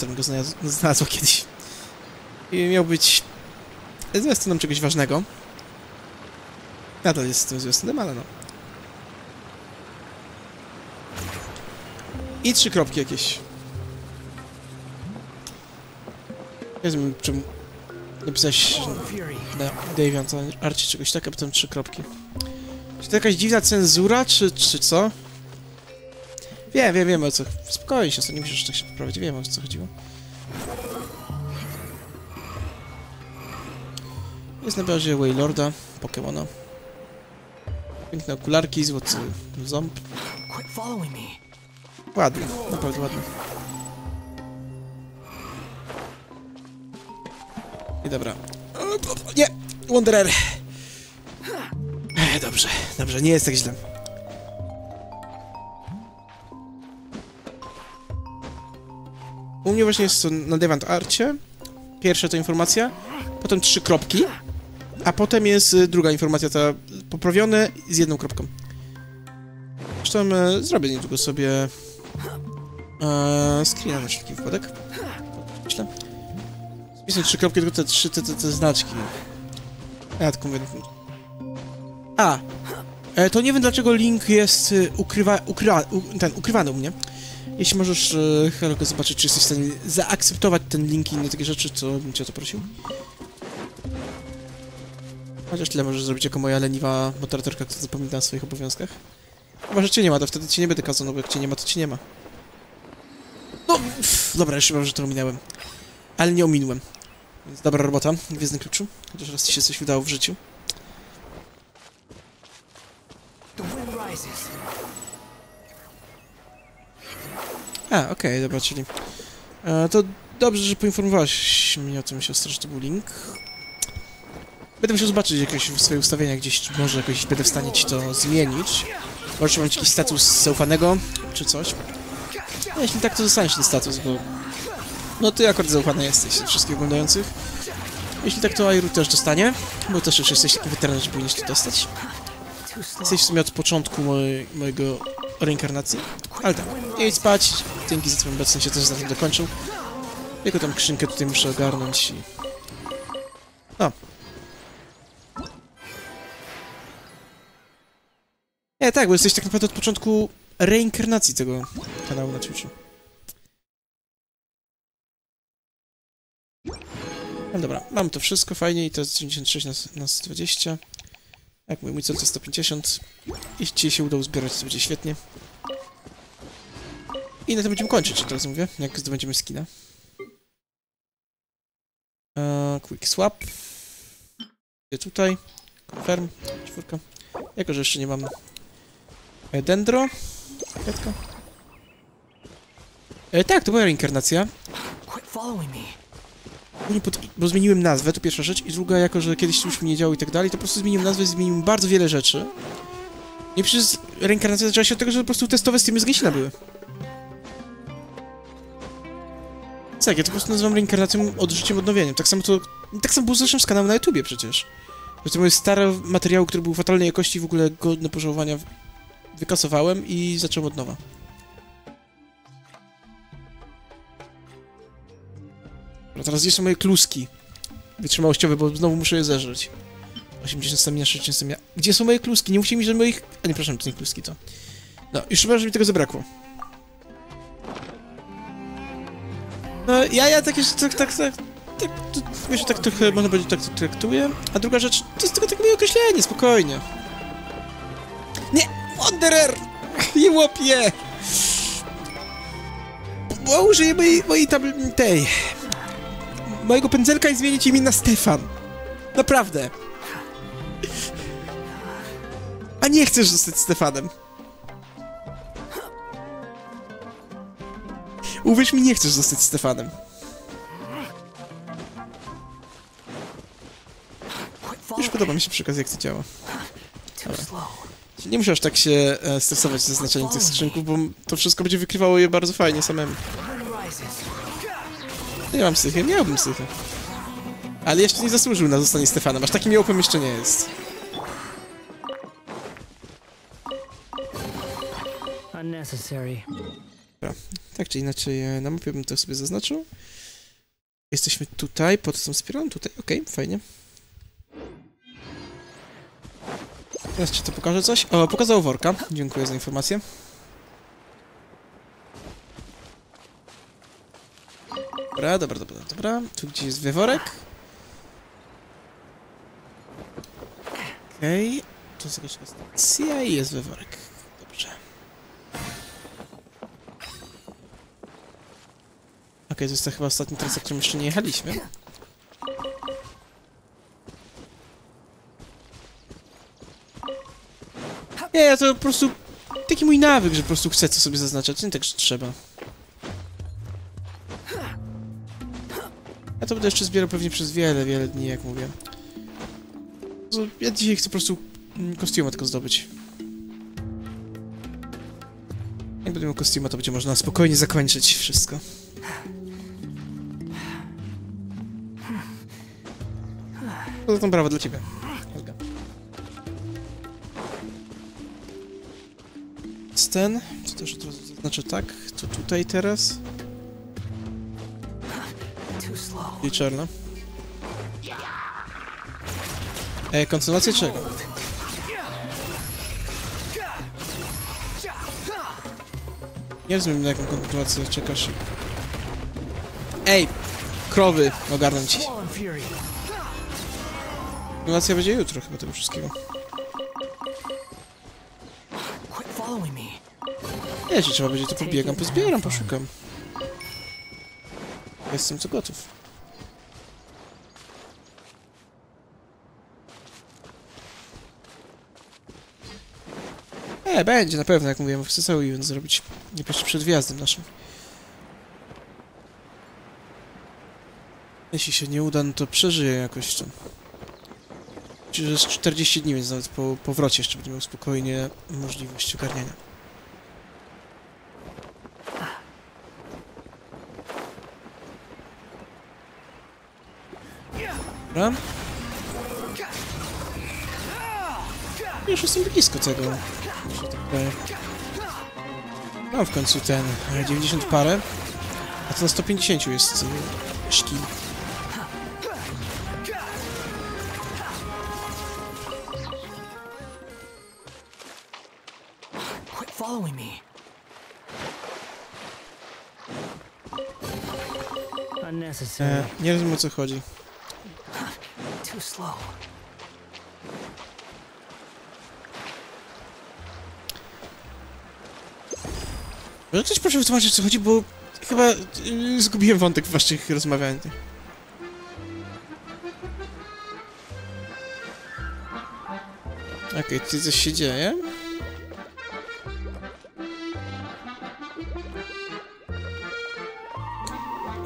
mi go znalazł, znalazła kiedyś. I miał być zwiastunem czegoś ważnego. Nadal jest tym zwiastunem, ale no. I trzy kropki jakieś. Nie wiem, czemu napisałeś na Davian, to Archie czegoś tak, a potem trzy kropki. Czy to jakaś dziwna cenzura, czy, czy co? Wiem, wiem, wiem o co... Spokojnie się, nie musisz tak się poprawić, wiem o co chodziło. Jest na bazie Waylorda, Pokemona. Piękne okularki, złoty ząb. Ładny, naprawdę ładny. I dobra. Nie! Wanderer! Ech, Dobrze, dobrze, nie jest tak źle. U mnie właśnie jest na Devant Arcie. Pierwsza to informacja, potem trzy kropki, a potem jest y, druga informacja, ta poprawione z jedną kropką. Zresztą e, zrobię niedługo sobie e, screena na wszelki wypadek. Myślę. Wpisać trzy kropki, tylko te trzy te, te, te znaczki. Ja tylko mówię. A! E, to nie wiem dlaczego link jest y, ukrywa, ukrywa, u, ten, ukrywany u mnie. Jeśli możesz, e, zobaczyć, czy jesteś w stanie zaakceptować ten link i inne takie rzeczy, to bym cię o to prosił. Chociaż tyle możesz zrobić jako moja leniwa moderatorka, która zapomina o swoich obowiązkach. Chyba, że cię nie ma, to wtedy cię nie będę kazał, no bo jak cię nie ma, to cię nie ma. No, pff, dobra, jeszcze mam, że to ominąłem. Ale nie ominąłem. Więc dobra robota, Gwiezdny Kluczu. Chociaż raz ci się coś udało w życiu. A, okej, dobra, czyli... E, to dobrze, że poinformowałaś mnie o tym, siostro, że to był link. Będę musiał zobaczyć jakieś swoje ustawienia gdzieś, może jakoś będę w stanie ci to zmienić. Może mam jakiś status zaufanego, czy coś. No, jeśli tak, to dostaniesz ten status, bo... No ty akurat zaufany jesteś wszystkich oglądających. Jeśli tak, to Airu też dostanie, bo też już jesteś taki weteran, że powinieneś to dostać. Jesteś w sumie od początku mojego reinkarnacji. Ale tak, idź spać. Dzięki za twoją obecność się też za tym dokończył. Jego tam krzynkę tutaj muszę ogarnąć i... No. Nie, tak, bo jesteś tak naprawdę od początku reinkarnacji tego kanału na Twitchu. No dobra, mam to wszystko fajnie i to jest 96 na, na 120. Jak mój, mój cel to 150. Jeśli ci się uda uzbierać, to będzie świetnie. I na tym będziemy kończyć, teraz mówię, jak zdobędziemy skina. Eee, quick swap. Gdzie tutaj? Confirm. Czwórka. Jako, że jeszcze nie mam Dendro. Kwiatka. E, tak, to moja reinkarnacja. Quit following me. Nie pod, bo zmieniłem nazwę, to pierwsza rzecz, i druga, jako że kiedyś już mi nie działo i tak dalej, to po prostu zmieniłem nazwę, zmieniłem bardzo wiele rzeczy. I przecież reinkarnacja zaczęła się od tego, że po prostu testowe streamy z Gensina były. Tak, ja to po prostu nazywam reinkarnacją, odżyciem, odnowieniem. Tak samo to... Tak samo było zresztą z kanałem na YouTubie przecież. Że to moje stare materiały, które były fatalnej jakości, w ogóle godne pożałowania, wykasowałem i zacząłem od nowa. No teraz gdzie są moje kluski wytrzymałościowe, bo znowu muszę je zeżreć. 80 stamina, 60 stamina. Gdzie są moje kluski? Nie mówcie mi, że moich... A nie, przepraszam, to nie kluski, to... No, już chyba, że mi tego zabrakło. No, ja, ja tak, tak, tak, tak, to, wiesz, tak trochę, można powiedzieć, tak to traktuję. A druga rzecz, to jest tylko takie moje określenie, spokojnie. Nie! Wanderer! Nie łopie! Bo użyję mojej, mojej tej... Mojego pędzelka i zmienić imię na Stefan. Naprawdę. A nie chcesz zostać Stefanem. Uwierz mi, nie chcesz zostać Stefanem. Już podoba mi się przy okazji, jak to działa. Nie musisz tak się e, stresować z zaznaczeniem tych skrzynków, bo to wszystko będzie wykrywało je bardzo fajnie samemu. Nie mam psychy, miałbym psychy. Ale jeszcze nie zasłużył na zostanie Stefanem, aż takim miałpem jeszcze nie jest. Dobra. Tak czy inaczej, e, na mapie bym to sobie zaznaczył. Jesteśmy tutaj, pod tą spiralą, tutaj, okej, fajnie. Teraz ci to pokażę coś. O, pokazał worka. Dziękuję za informację. Dobra, dobra, dobra, dobra. Tu gdzie jest wyworek. Okej. Tu jest jakaś stacja i jest wyworek. Dobrze. Okej, to jest to chyba ostatni trasa, którym jeszcze nie jechaliśmy. Nie, ja to po prostu... Taki mój nawyk, że po prostu chcę co sobie zaznaczać, nie tak, że trzeba. Ja to będę jeszcze zbierał pewnie przez wiele, wiele dni, jak mówię. So, Ja dzisiaj chcę po prostu mm, kostiuma tylko zdobyć. Jak będę miał kostiuma, to będzie można spokojnie zakończyć wszystko. Poza tym brawo dla ciebie. Olga. Jest ten, to też od razu zaznaczę tak, to tutaj teraz. I czarno. E, kontynuacja czego? Nie rozumiem na jaką kontynuację czekasz. Ej! Krowy! Ogarnę ci. Kontynuacja będzie jutro chyba tego wszystkiego. Jeśli trzeba będzie, to pobiegam, pozbieram, poszukam. Jestem co gotów. E, będzie na pewno, jak mówiłem, chcę cały event zrobić. Nie przed wjazdem naszym. Jeśli się nie uda, no to przeżyję jakoś to. Czyli, że jest 40 dni, więc nawet po powrocie jeszcze będę miał spokojnie możliwość ogarniania. Dobra. Już jestem blisko tego. że tak. Mam w końcu ten e, 90 parę, a to na 150 jest e, szkil. Following me. Unnecessary. E, nie rozumiem o co chodzi. Too slow. Może ktoś proszę wytłumaczyć co chodzi, bo chyba yy, zgubiłem wątek w waszych rozmawianiach. Okej, okay, tutaj coś się dzieje.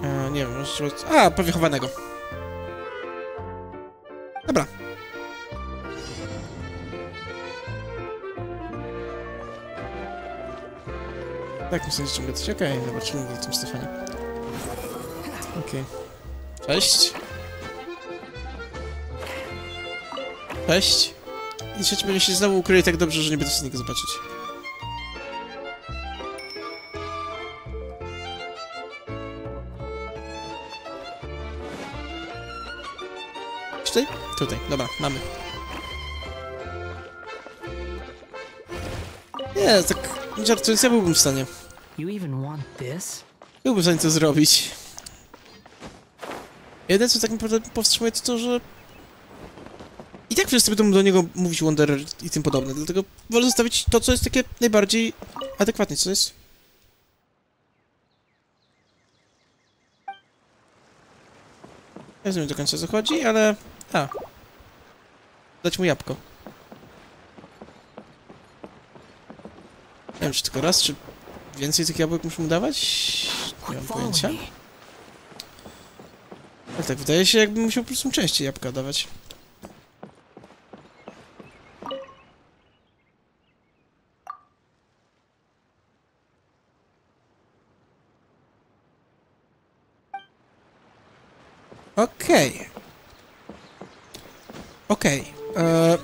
E, nie wiem, może. A, powychowanego. Dobra. Tak, muszę jeszcze gadać. Okej, okay, zobaczymy w tym Stefanie. Okej. Okay. Cześć. Cześć. I trzeci będzie się znowu ukryje tak dobrze, że nie będę w niego zobaczyć. Tutaj? Dobra, mamy. Nie, tak żartując, ja byłbym w stanie. Byłbym w stanie to zrobić. Jedyne co tak naprawdę powstrzymuje to to, że... I tak wszyscy będą do niego mówić Wanderer i tym podobne, dlatego wolę zostawić to, co jest takie najbardziej adekwatne, co jest... Ja rozumiem do końca co chodzi, ale... A. Dać mu jabłko. Nie wiem, czy tylko raz, czy więcej tych jabłek muszę mu dawać? Nie mam pojęcia. Ale tak, wydaje się, jakbym musiał po prostu częściej jabłka dawać. Okej. Okej. E,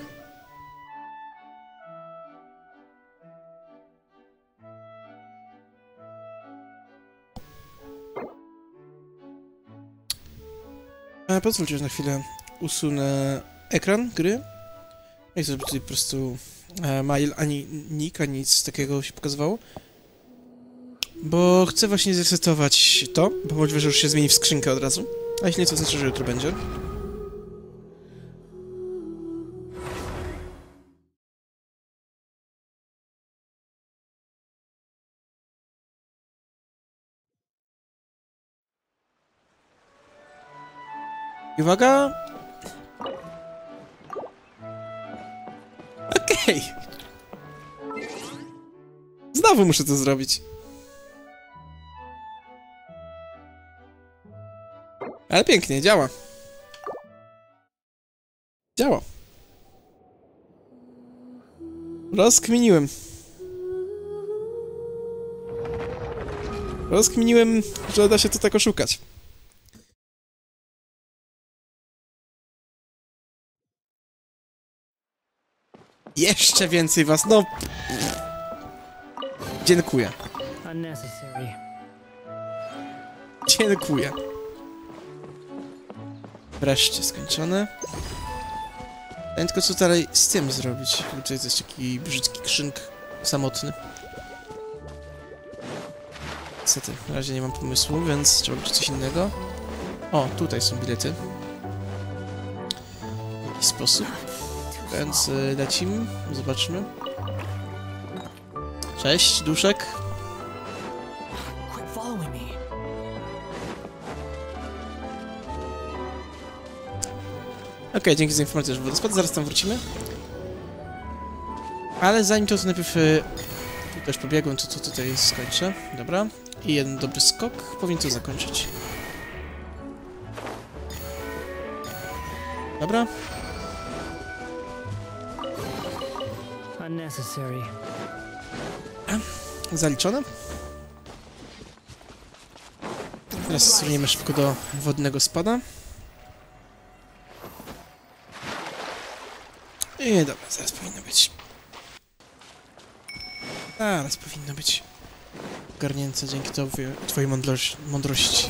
E, pozwólcie, że na chwilę usunę ekran gry. Nie chcę, żeby tutaj po prostu e, mail ani nick, ani nic takiego się pokazywało. Bo chcę właśnie zresetować to, bo możliwe, że już się zmieni w skrzynkę od razu. A jeśli nie, to znaczy, że jutro będzie. I Uwaga! Okej. Znowu muszę to zrobić. Ale pięknie, działa. Działa. Rozkminiłem. Rozkminiłem, że da się to tak oszukać. Jeszcze więcej was, no... Dziękuję. Dziękuję. Wreszcie skończone. Ja tylko co dalej z tym zrobić? Bo to jest taki brzydki krzynk samotny. Niestety, na razie nie mam pomysłu, więc trzeba robić coś innego. O, tutaj są bilety. W jakiś sposób. Więc y, lecimy, zobaczmy. Cześć, duszek. Okej, dzięki za informację, że wodospad, zaraz tam wrócimy. Ale zanim to, to najpierw y, tu też pobiegłem, to, to tutaj skończę. Dobra. I jeden dobry skok powinien to zakończyć. Dobra. Unnecessary. Zaliczone. Teraz suniemy szybko do wodnego spada. I dobra, zaraz powinno być. Zaraz powinno być ogarnięte dzięki twojej mądrości. mądrości.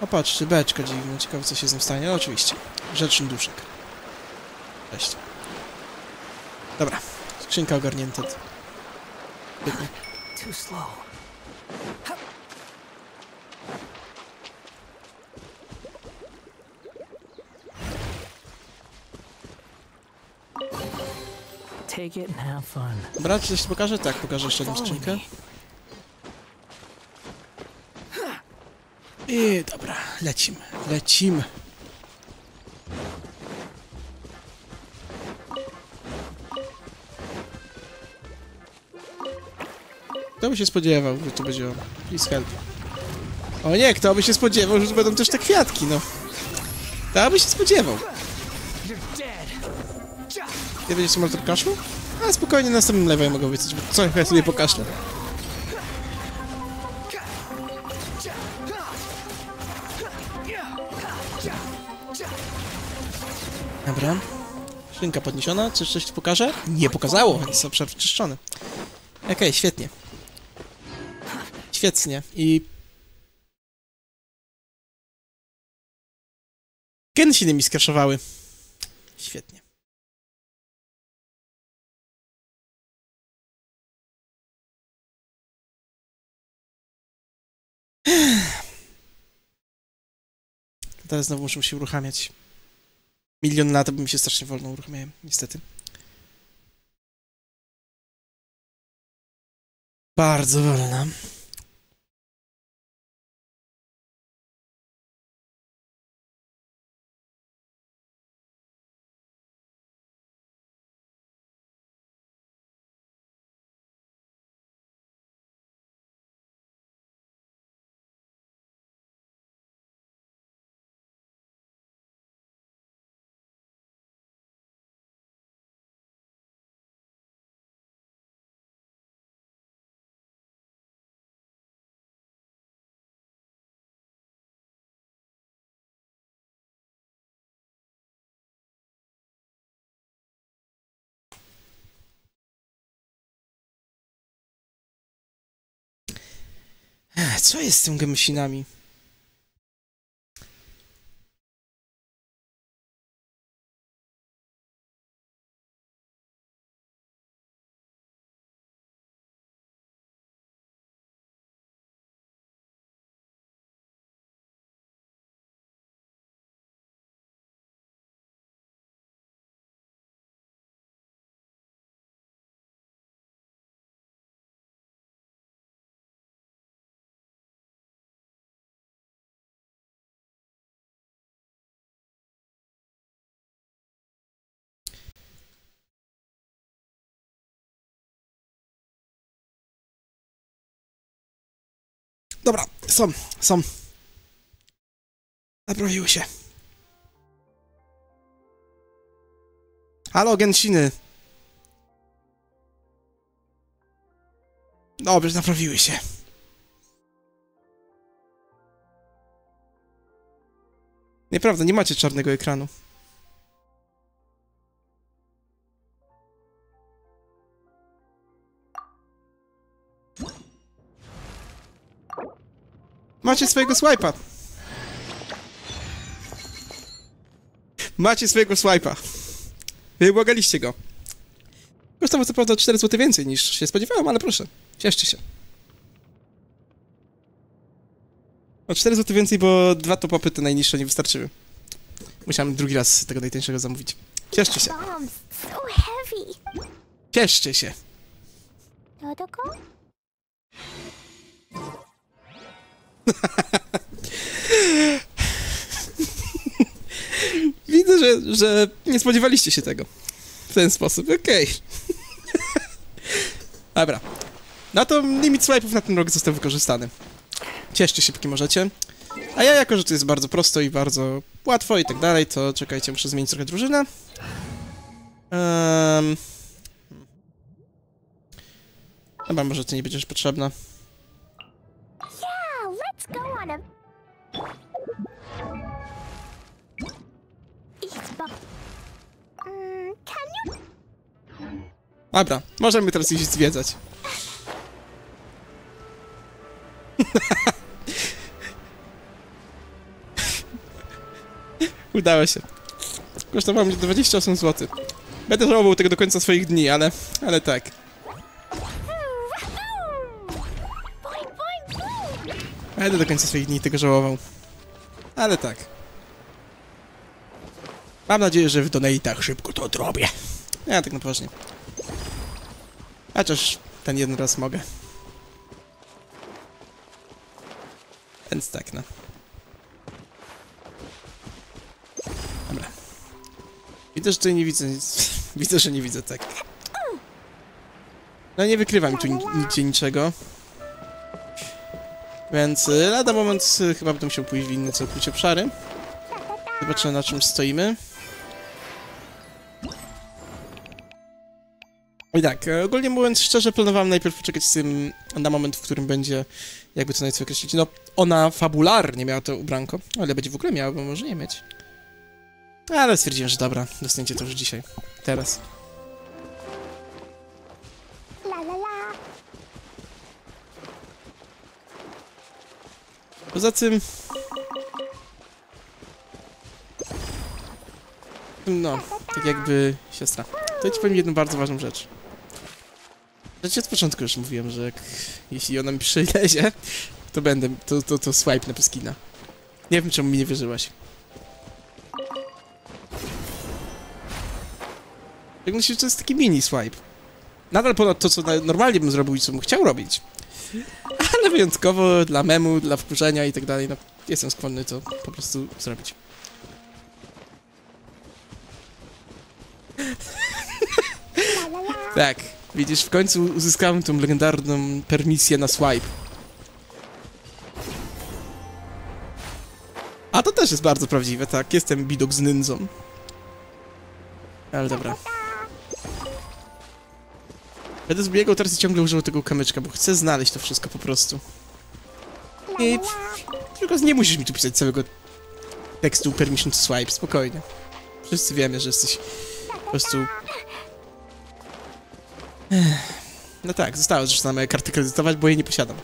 O patrzcie, beczka dziwna, ciekawe co się z nim stanie, ale oczywiście. Rzeczny duszek. Cześć. Dobra, skrzynka ogarnięta. Dobra, czy coś pokażę? Tak, pokażę jeszcze jedną skrzynkę. I dobra, lecimy, lecimy. Kto by się spodziewał, że to będzie. Please help. O nie, kto by się spodziewał, że to będą też te kwiatki, no. Kto by się spodziewał? You're dead. Nie będzie symulator kaszlu? A spokojnie, na następnym lewej mogę wyjść, bo co ja sobie pokaszlę. Dobra. Szynka podniesiona. Czy coś ci pokaże? Nie pokazało, więc obszar czyszczony. Okej, świetnie. Świetnie. I... Gensiny mi skraszowały. Świetnie. Teraz znowu muszę się uruchamiać. Milion lat bym się strasznie wolno uruchamiałem, niestety. Bardzo wolna. Co jest z tym gęsinami? Dobra, są, są. Naprawiły się. Halo, gęsiny. Dobrze, naprawiły się. Nieprawda, nie macie czarnego ekranu. Macie swojego swipe'a. Macie swojego swipe'a. Wybłagaliście go. Kosztował co prawda 4 zł więcej niż się spodziewałem, ale proszę, cieszcie się. O 4 zł więcej, bo dwa top-upy te najniższe nie wystarczyły. Musiałem drugi raz tego najtańszego zamówić. Cieszcie się. Cieszcie się. Widzę, że, że nie spodziewaliście się tego. W ten sposób, okej. Dobra. No to limit swipe'ów na ten rok został wykorzystany. Cieszcie się, póki możecie. A ja, jako że to jest bardzo prosto i bardzo łatwo i tak dalej, to czekajcie, muszę zmienić trochę drużynę. Um... Chyba może to nie będzie już Dobra, możemy teraz iść zwiedzać. Udało się. Kosztowało mnie 28 zł. Będę żałował tego do końca swoich dni, ale... ale tak. Będę do końca swoich dni tego żałował. Ale tak. Mam nadzieję, że w donate'ach szybko to odrobię. Ja tak na poważnie. Chociaż ten jeden raz mogę. Więc tak, no. Dobra. Widzę, że tutaj nie widzę nic. Widzę, że nie widzę, tak. No nie wykrywam tu niczego. Więc y, lada moment y, chyba będę musiał pójść w inne całkowicie obszary. Zobaczymy na czym stoimy. I tak, e, ogólnie mówiąc szczerze, planowałem najpierw poczekać z tym na moment, w którym będzie, jakby to najco określić, no ona fabularnie miała to ubranko, ale będzie w ogóle miała, bo może nie mieć. Ale stwierdziłem, że dobra, dostaniecie to już dzisiaj, teraz. Poza tym... No, tak jakby siostra. To ci powiem jedną bardzo ważną rzecz. Rzecz od początku już mówiłem, że jak, jeśli ona mi przylezie, to będę, to, to, to swipe na Peskina. Nie wiem, czemu mi nie wierzyłaś. Jak myślę, że to jest taki mini swipe. Nadal ponad to, co normalnie bym zrobił i co bym chciał robić. Ale wyjątkowo dla memu, dla wkurzenia i tak dalej, no jestem skłonny to po prostu zrobić. tak, widzisz, w końcu uzyskałem tą legendarną permisję na swipe. A to też jest bardzo prawdziwe, tak, jestem bidok z nędzą. Ale dobra. Będę zbiegał teraz i ciągle używał tego kamyczka, bo chcę znaleźć to wszystko po prostu. I tylko nie musisz mi tu pisać całego tekstu permission to swipe, spokojnie. Wszyscy wiemy, że jesteś po prostu... No tak, została zresztą moje karty kredytować, bo jej nie posiadam.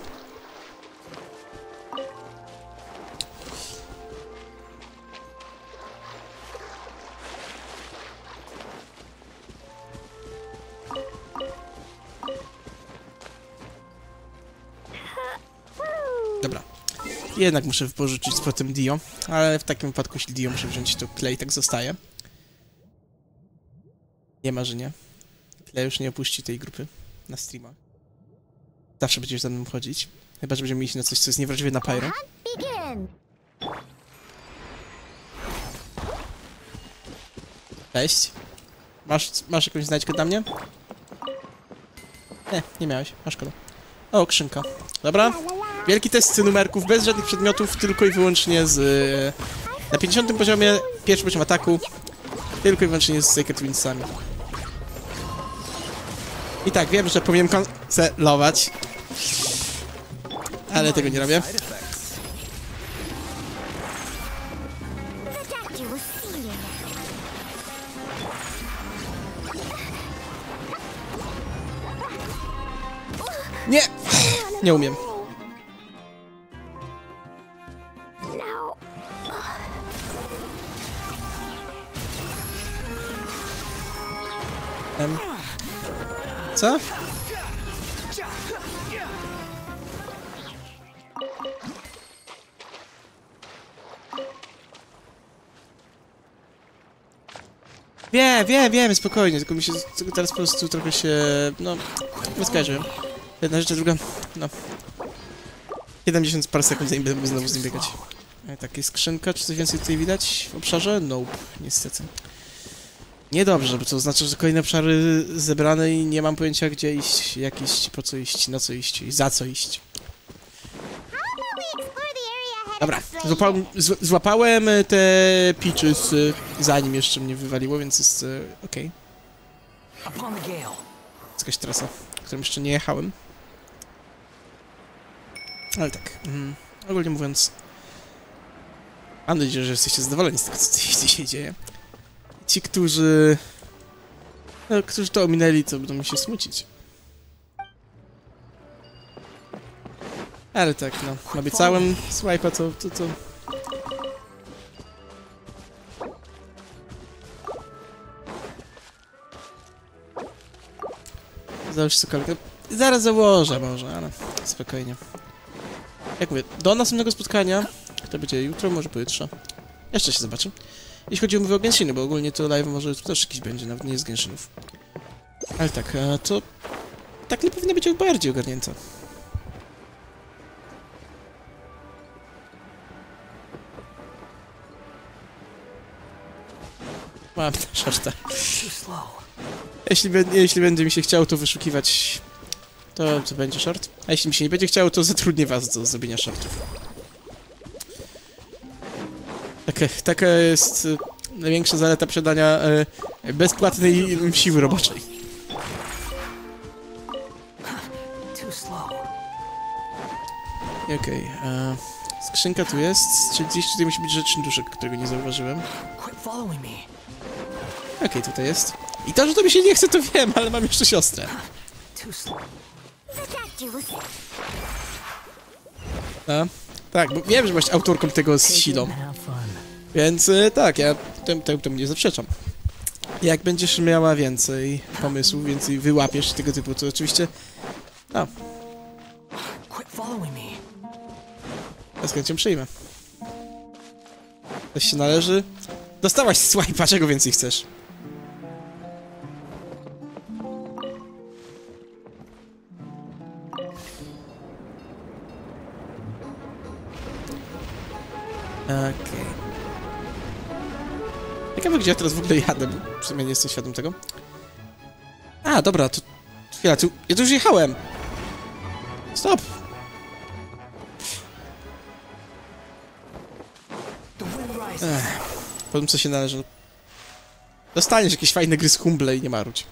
Jednak muszę wypożyczyć z powrotem Dio, ale w takim wypadku, jeśli Dio muszę wziąć, to Clay tak zostaje. Nie ma, że nie. Clay już nie opuści tej grupy na streamach. Zawsze będziesz za mną chodzić. Chyba, że będziemy iść na coś, co jest niewrażliwe na Pyro. Cześć. Masz, masz jakąś znajdźkę dla mnie? Nie, nie miałeś. Masz szkoda. O, skrzynka. Dobra. Wielki test numerków, bez żadnych przedmiotów, tylko i wyłącznie z... e, Na 50 poziomie, pierwszy poziom ataku, tylko i wyłącznie z Sacred Windsami. I tak, wiem, że powinienem kancelować. Ale tego nie robię. Nie! Nie umiem. Em. Co? Wiem, wiem, wiem, spokojnie, tylko mi się teraz po prostu trochę się, no, rozkojarzyłem. Jedna rzecz, druga, no. 70 parę sekund, zanim będę znowu z nim biegać. E, Takie skrzynka, czy coś więcej tutaj widać w obszarze? Nope, niestety. Niedobrze, bo to oznacza, że kolejne obszary zebrane i nie mam pojęcia gdzie iść, jak iść, po co iść, na co iść i za co iść. Dobra, złapałem, zł- złapałem te peaches zanim jeszcze mnie wywaliło, więc jest e, okej. Gale. Jest jakaś trasa, którą jeszcze nie jechałem. Ale tak, mm, ogólnie mówiąc... Mam nadzieję, że jesteście zadowoleni z tego, co dzisiaj dzieje. Ci, którzy... No, którzy to ominęli, to będą się smucić. Ale tak, no, obiecałem swipe'a, to, to, to... Załóż cokolwiek. Zaraz założę może, ale spokojnie. Jak mówię, do następnego spotkania, to będzie jutro, może pojutrze. Jeszcze się zobaczy. Jeśli chodzi mówię o Genshinie, bo ogólnie to live może tu też jakiś będzie, nawet nie z Genshinów. Ale tak, to... Tak nie powinno być bardziej ogarnięte. Mam. Too slow. Jeśli, jeśli będzie mi się chciało to wyszukiwać, to, to będzie short. A jeśli mi się nie będzie chciało, to zatrudnię was do zrobienia shortów. Taka, taka jest e, największa zaleta posiadania e, bezpłatnej siły roboczej. Okej, e, skrzynka tu jest, czyli gdzieś tutaj musi być rzeczny duszek, którego nie zauważyłem. Okej, tutaj jest. I to, że to mi się nie chce, to wiem, ale mam jeszcze siostrę. A? Tak, bo wiem, że masz autorką tego z silą. Więc y, tak, ja tym, tym, tym nie zaprzeczam. Jak będziesz miała więcej pomysłów, więcej wyłapiesz tego typu, to oczywiście... No. A. Ja z chęcią przyjmę. Coś się należy. Dostałaś swipe'a, czego więcej chcesz? Tak. Ciekawe, gdzie ja teraz w ogóle jadę, bo sumie nie jestem świadom tego. A, dobra, to... Chwila, tu... Ja tu już jechałem! Stop! Ech, powiem, co się należy. Dostaniesz jakieś fajne gry z humble i nie marudź.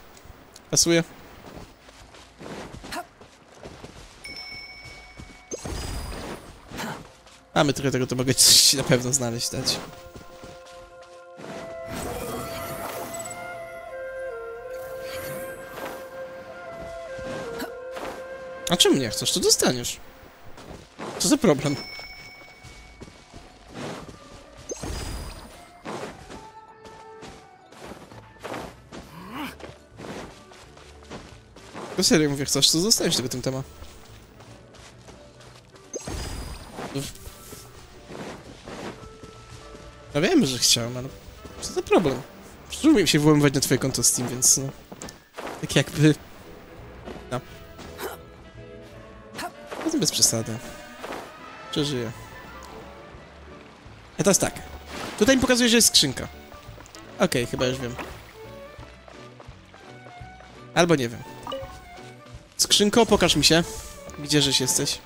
Pasuje? Mamy trochę tego, to mogę coś na pewno znaleźć, dać. A czym nie chcesz, to dostaniesz. Co za problem? No serio mówię, chcesz, to zostaniesz tego tym temat. No wiem, że chciałem, ale co za problem? Trudno mi się włamywać na twoje konto Steam, więc no... Tak jakby... No bez przesady. Przeżyję. A teraz tak. Tutaj mi pokazuje, że jest skrzynka. Okej, chyba już wiem. Albo nie wiem. Skrzynko, pokaż mi się. Gdzieżeś jesteś?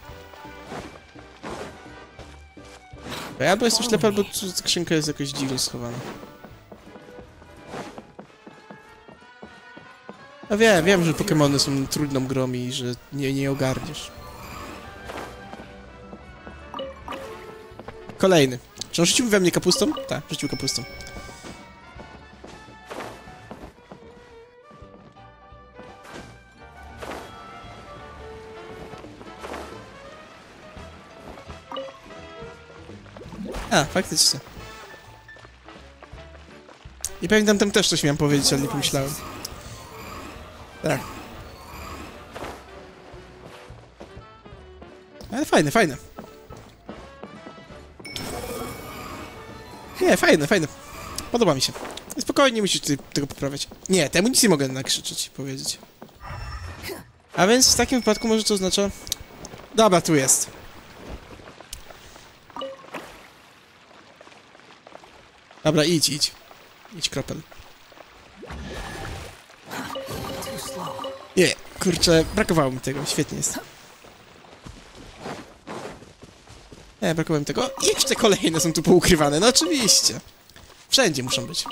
Bo ja albo jestem ślepy, albo skrzynka jest jakoś dziwnie schowana. No wiem, wiem, że Pokémony są trudną grą i że nie, nie ogarniesz. Kolejny. Czy on rzucił we mnie kapustą? Tak, rzucił kapustą. A, faktycznie. I pamiętam tam też coś miałem powiedzieć, ale nie pomyślałem. Tak. Ale fajne, fajne. Nie, fajne, fajne. Podoba mi się. Spokojnie, nie musisz tutaj tego poprawiać. Nie, temu nic nie mogę nakrzyczeć, powiedzieć. A więc w takim wypadku może to oznacza... Dobra, tu jest. Dobra, idź, idź. Idź, kropel. Nie, kurczę, brakowało mi tego, świetnie jest. Nie, brakowało mi tego. I jeszcze kolejne są tu poukrywane, no oczywiście. Wszędzie muszą być.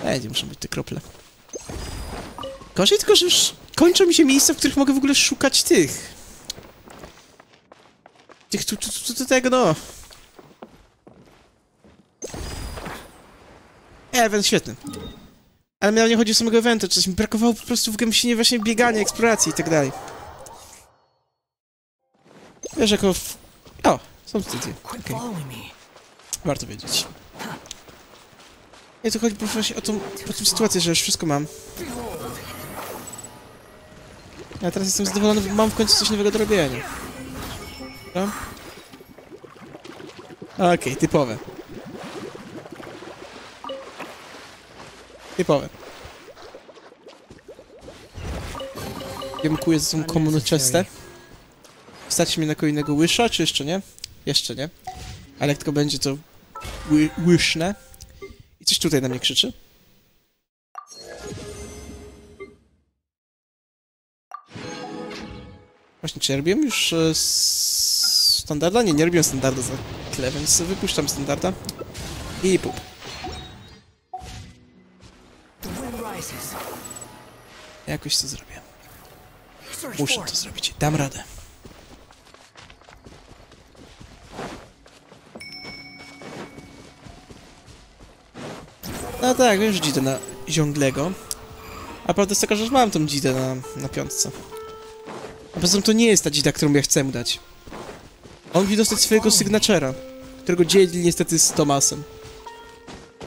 Wszędzie muszą być te krople. Gorzej tylko, że już kończą mi się miejsca, w których mogę w ogóle szukać tych. Tych tu, tu, tu, tu tego, no. Event świetny. Ale mnie nie chodzi o samego eventu, coś mi brakowało po prostu w gęsinie właśnie biegania, eksploracji i tak dalej. Wiesz, jako... W... O, są studia. Okay. Warto wiedzieć. Nie, to chodzi po prostu właśnie o tą, o tą sytuację, że już wszystko mam. Ja teraz jestem zadowolony, bo mam w końcu coś nowego do robienia. No? Okej, okay, typowe. Typowe. Dziękuję za tą komunę czestę. Stać mnie na kolejnego łysza, czy jeszcze nie? Jeszcze nie. Ale jak tylko będzie, to ły łysznę. I coś tutaj na mnie krzyczy. Właśnie, czy ja robiłem już e, standarda? Nie, nie robiłem standarda za chwilę, więc wypuszczam standarda. I pup. Jakoś to zrobię. Muszę to zrobić. Dam radę. No tak, wiem, że dzidę na ziąglego. A prawda jest taka, że już mam tą dzidę na, na piątce. A poza tym to nie jest ta dzida, którą ja chcę mu dać. On musi dostać swojego sygnature'a, którego dzieli niestety z Tomasem.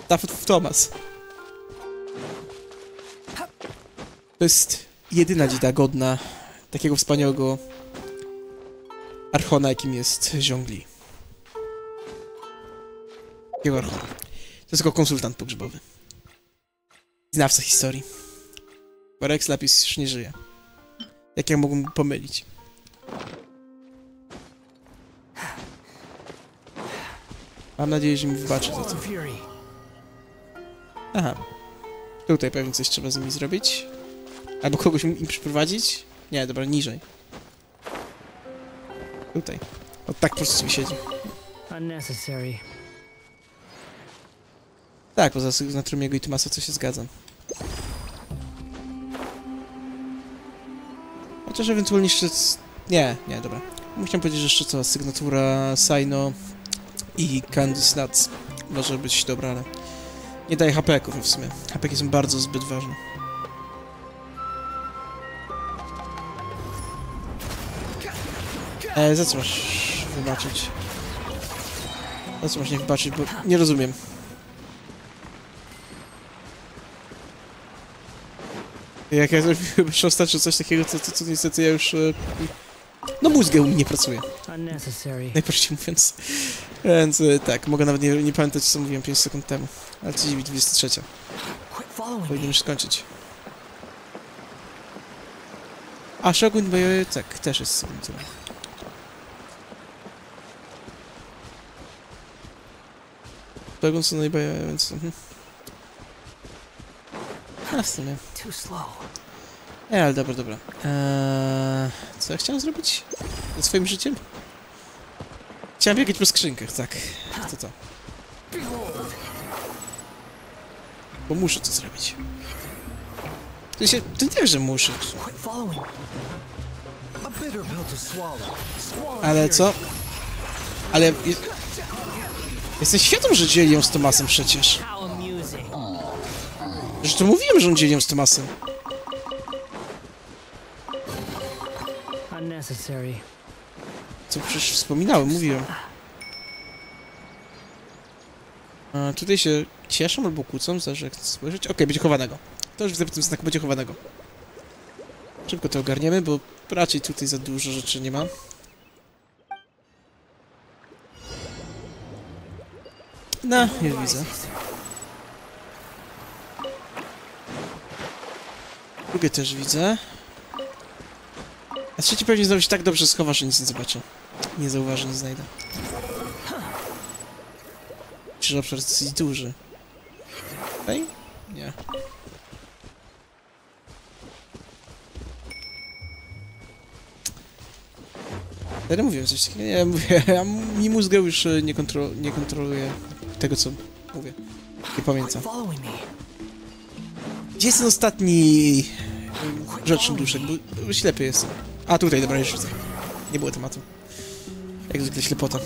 Daffod w Tomas. To jest jedyna dzida godna takiego wspaniałego archona, jakim jest Ziongli. Jakiego archona? To jest tylko konsultant pogrzebowy. Znawca historii. Bo Rex Lapis już nie żyje. Jak ja mógłbym pomylić? Mam nadzieję, że mi wybaczy za to. Aha. Tutaj pewnie coś trzeba z nimi zrobić. Albo kogoś im przyprowadzić? Nie, dobra, niżej. Tutaj. O tak po prostu sobie siedzi. Unnecessary. Tak, poza Sygnatromiego i Tomasa co się zgadzam. Chociaż ewentualnie jeszcze... Nie, nie, dobra. Musiałem powiedzieć, że jeszcze co, sygnatura Saino i Candice Nuts może być dobra, ale nie daje HP-ków w sumie. HP-ki są bardzo zbyt ważne. E, za co masz wybaczyć? Za co masz nie wybaczyć, bo nie rozumiem. Jak ja zrobiłem już ostatnio coś takiego, co, co, co niestety ja już... E, no mózgiem u mnie nie pracuje, najprościej mówiąc. Więc e, tak, mogę nawet nie, nie pamiętać co mówiłem 5 sekund temu. Ale co dziwi, 23. Quit following Powinien już skończyć. A Shogun Boy, tak, też jest sygnatura. Shogun co najbardziej, więc... Mhm. A w sumie. Nie, ale dobra, dobra. Eee, co ja chciałem zrobić? Ze swoim życiem? Chciałem biegać po skrzynkach, tak. To to. Bo muszę to zrobić. To się... To nie, że muszę. Ale co? Ale... je- Jestem świadom, że dzieli ją z Tomasem przecież. Że to mówiłem, że on dzieli ją z Tomasem. Co przecież wspominałem, mówiłem. A, tutaj się cieszą albo kłócą, zależy jak spojrzeć. Okej, będzie chowanego. To już widzę po tym znaku, będzie chowanego. Szybko to ogarniemy, bo raczej tutaj za dużo rzeczy nie ma. No, już widzę. Drugie też widzę. A trzeci pewnie znowu się tak dobrze schowa, że nic nie zobaczę. Nie zauważę, nie znajdę. Czy obszar jest duży? Tutaj? Nie. Wtedy mówiłem coś takiego. Nie, mówię, ja mi mózg już e, nie, kontro nie tego, co mówię. Nie pamiętam. Gdzie jest ten ostatni rzeczny duszek? Bo, ślepy jestem. A tutaj, dobra, już widzę. Nie było tematu. Jak zwykle ślepota.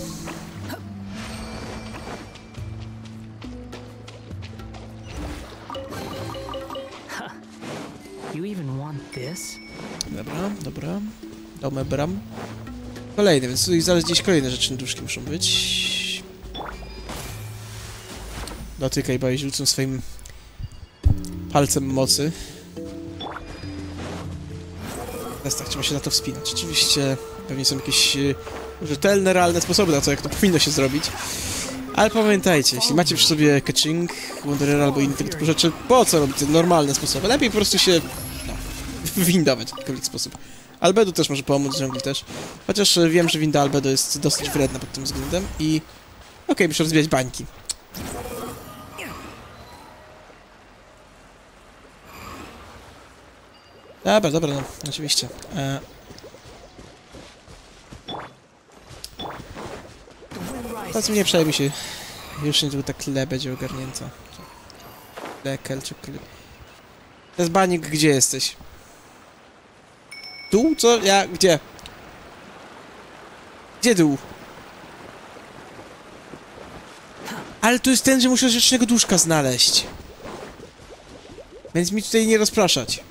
Dobra, dobra. Dome bram. Kolejny, więc tutaj zaraz gdzieś kolejne rzeczy duszki muszą być. Dotykaj, bo rzucą swoim palcem mocy. Teraz tak, trzeba się na to wspinać. Oczywiście pewnie są jakieś e, rzetelne, realne sposoby na to, jak to powinno się zrobić. Ale pamiętajcie, jeśli macie przy sobie catching, Wanderer albo inne tego typu rzeczy, po co robić te normalne sposoby? Lepiej po prostu się, no, windować w jakikolwiek sposób. Albedo też może pomóc, Jungle też. Chociaż e, wiem, że winda Albedo jest dosyć wredna pod tym względem i... Okej, muszę rozwijać bańki. Dobra, dobra, no, oczywiście. E... Teraz nie przejmuj się. Już niedługo ta kle będzie ogarnięta. Lekel czy kle... Jest banik, gdzie jesteś? Tu? Co? Ja? Gdzie? Gdzie dół? Ale to jest ten, że muszę rzecznego duszka znaleźć. Więc mi tutaj nie rozpraszać.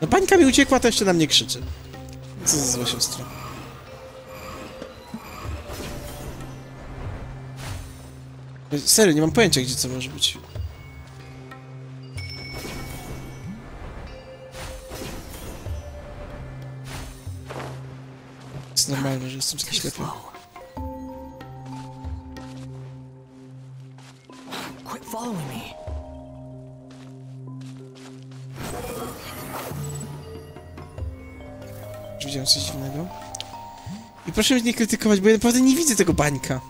No bańka mi uciekła, to jeszcze na mnie krzyczy. Co za zła siostra. Serio, nie mam pojęcia, gdzie co może być. Jest normalne, że jestem taki ślepy. slow. Quit widziałem coś dziwnego. I proszę mnie nie krytykować, bo ja naprawdę nie widzę tego bańka.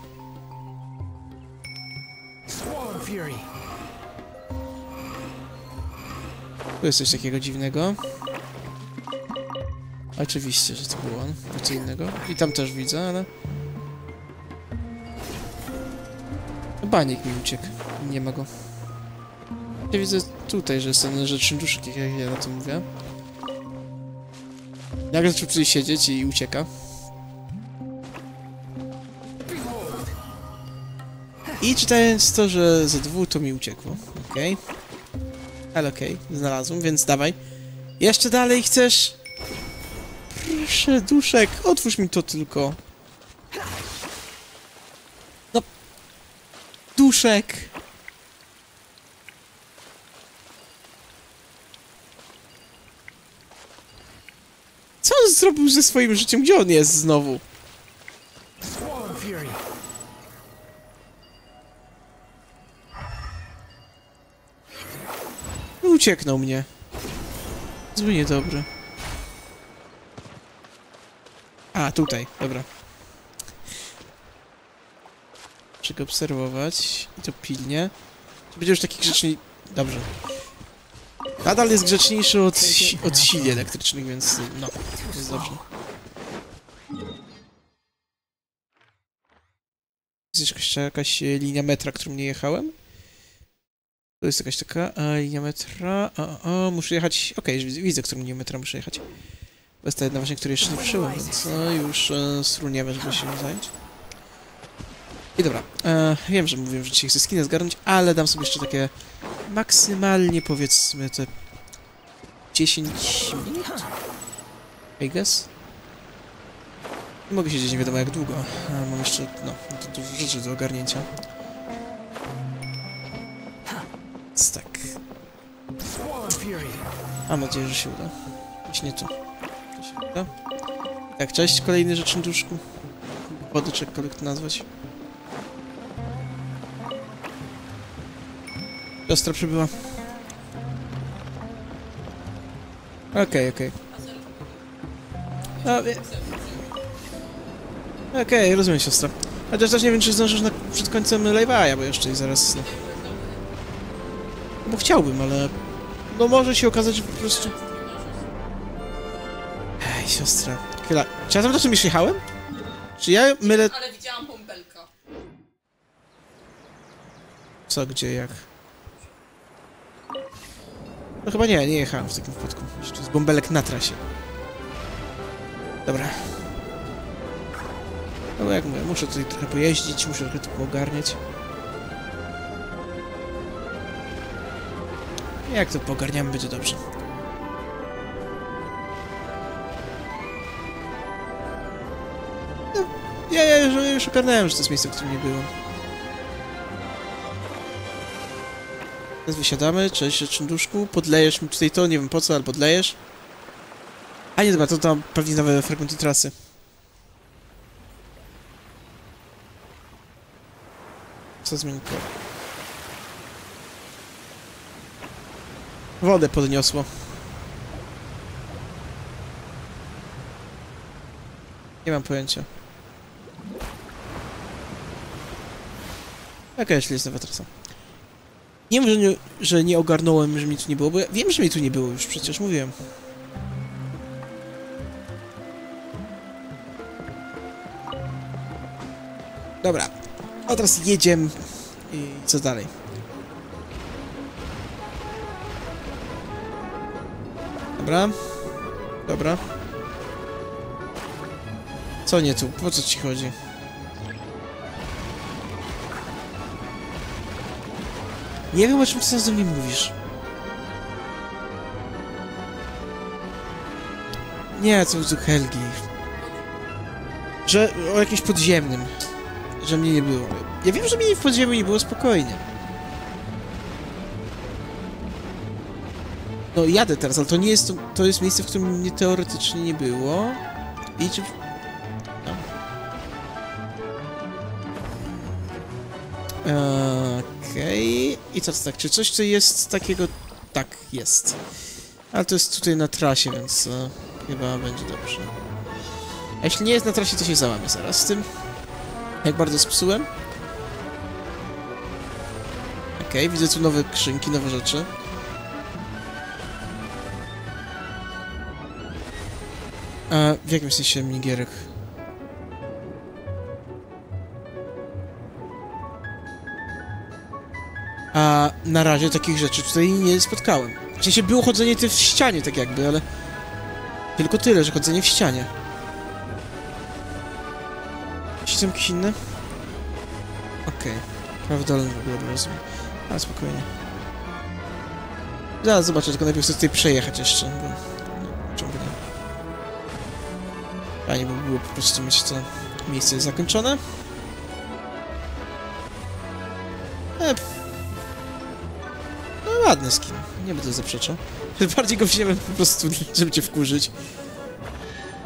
Tu jest coś takiego dziwnego. Oczywiście, że to było on. To co innego. I tam też widzę, ale... Banik mi uciekł. Nie ma go. Ja widzę tutaj, że jest ten rzeczny duszek, jak ja na to mówię. Nagle zaczął tutaj siedzieć i ucieka. I czytając to, że ze dwóch to mi uciekło. Okej. Ale okej, znalazłem, więc dawaj. Jeszcze dalej chcesz? Proszę, duszek, otwórz mi to tylko. No. Duszek. Co on zrobił ze swoim życiem? Gdzie on jest znowu? Ucieknął mnie. Zły niedobry. A, tutaj, dobra. Muszę go obserwować i to pilnie. Czy będzie już taki grzeczny... Dobrze. Nadal jest grzeczniejszy od, od sili elektrycznych, więc no, jest dobrze. Jest jeszcze jakaś e, linia metra, którą nie jechałem? To jest jakaś taka a, linia metra. A, a, muszę jechać. Okej, widzę, widzę, którą linię metra muszę jechać. To jest ta jedna właśnie, której jeszcze nie przyjąłem, więc no, już e, struniemy, żeby się zająć. I dobra, e, wiem, że mówiłem, że dzisiaj chcę skinę zgarnąć, ale dam sobie jeszcze takie maksymalnie powiedzmy te 10 minut? I guess? Nie mogę siedzieć nie wiadomo jak długo. Mam jeszcze, no, dużo rzeczy do ogarnięcia. Więc tak. Mam nadzieję, że się uda. Jeśli nie, to, się uda. Tak, cześć, kolejny rzeczny duszku. Podyczek, jakkolwiek to nazwać. Siostra przybyła. Okej, okej. A, wie- Okej, rozumiem siostra. Chociaż też nie wiem, czy zdążysz na, przed końcem live'a, bo jeszcze i zaraz... No. Bo chciałbym, ale... No może się okazać, że po prostu... Ej, siostra. Chwila. Czy ja tam czasem już jechałem? Czy ja mylę... Ale widziałam bąbelka. Co, gdzie, jak? No chyba nie, nie jechałem w takim wypadku. Jeszcze jest bąbelek na trasie. Dobra. No bo jak mówię, muszę tutaj trochę pojeździć, muszę trochę to poogarniać. Jak to poogarniamy, będzie dobrze. No, ja, ja już, już że to jest miejsce, w którym nie było. Teraz wysiadamy, cześć, rzeczny duszku, podlejesz mi tutaj to, nie wiem po co, ale podlejesz. A nie, dobra, to tam pewnie nowe fragmenty trasy. Co zmieni kolor? Wodę podniosło. Nie mam pojęcia. Jaka jest nowa trasa? Nie wiem, że nie, że nie ogarnąłem, że mi tu nie było, bo ja wiem, że mi tu nie było już, przecież mówiłem. Dobra, a teraz jedziemy i co dalej? Dobra, dobra. Co nie tu? Po co ci chodzi? Nie wiem, o czym do mnie mówisz. Nie, co do Helgi. Że o jakimś podziemnym. Że mnie nie było. Ja wiem, że mnie w podziemiu nie było spokojnie. No jadę teraz, ale to nie jest to, to jest miejsce, w którym mnie teoretycznie nie było. I czy... No. Okej. I co to tak? Czy coś, co jest takiego... Tak, jest. Ale to jest tutaj na trasie, więc e, chyba będzie dobrze. A jeśli nie jest na trasie, to się załamie zaraz z tym. Jak bardzo spsułem. Okej, widzę tu nowe skrzynki, nowe rzeczy. A w jakim sensie minigierek? A na razie takich rzeczy tutaj nie spotkałem. W sensie było chodzenie w ścianie, tak jakby, ale... Tylko tyle, że chodzenie w ścianie. Czy są jakieś inne? Okej. Prawdolny w ogóle, rozumiem. Ale spokojnie. Zaraz zobaczę, tylko najpierw chcę tutaj przejechać jeszcze, bo... No, czemu nie? Fajnie by było po prostu mieć to miejsce zakończone. E, ładny skin, nie będę zaprzeczał. Bardziej go wziąłem po prostu, żeby cię wkurzyć.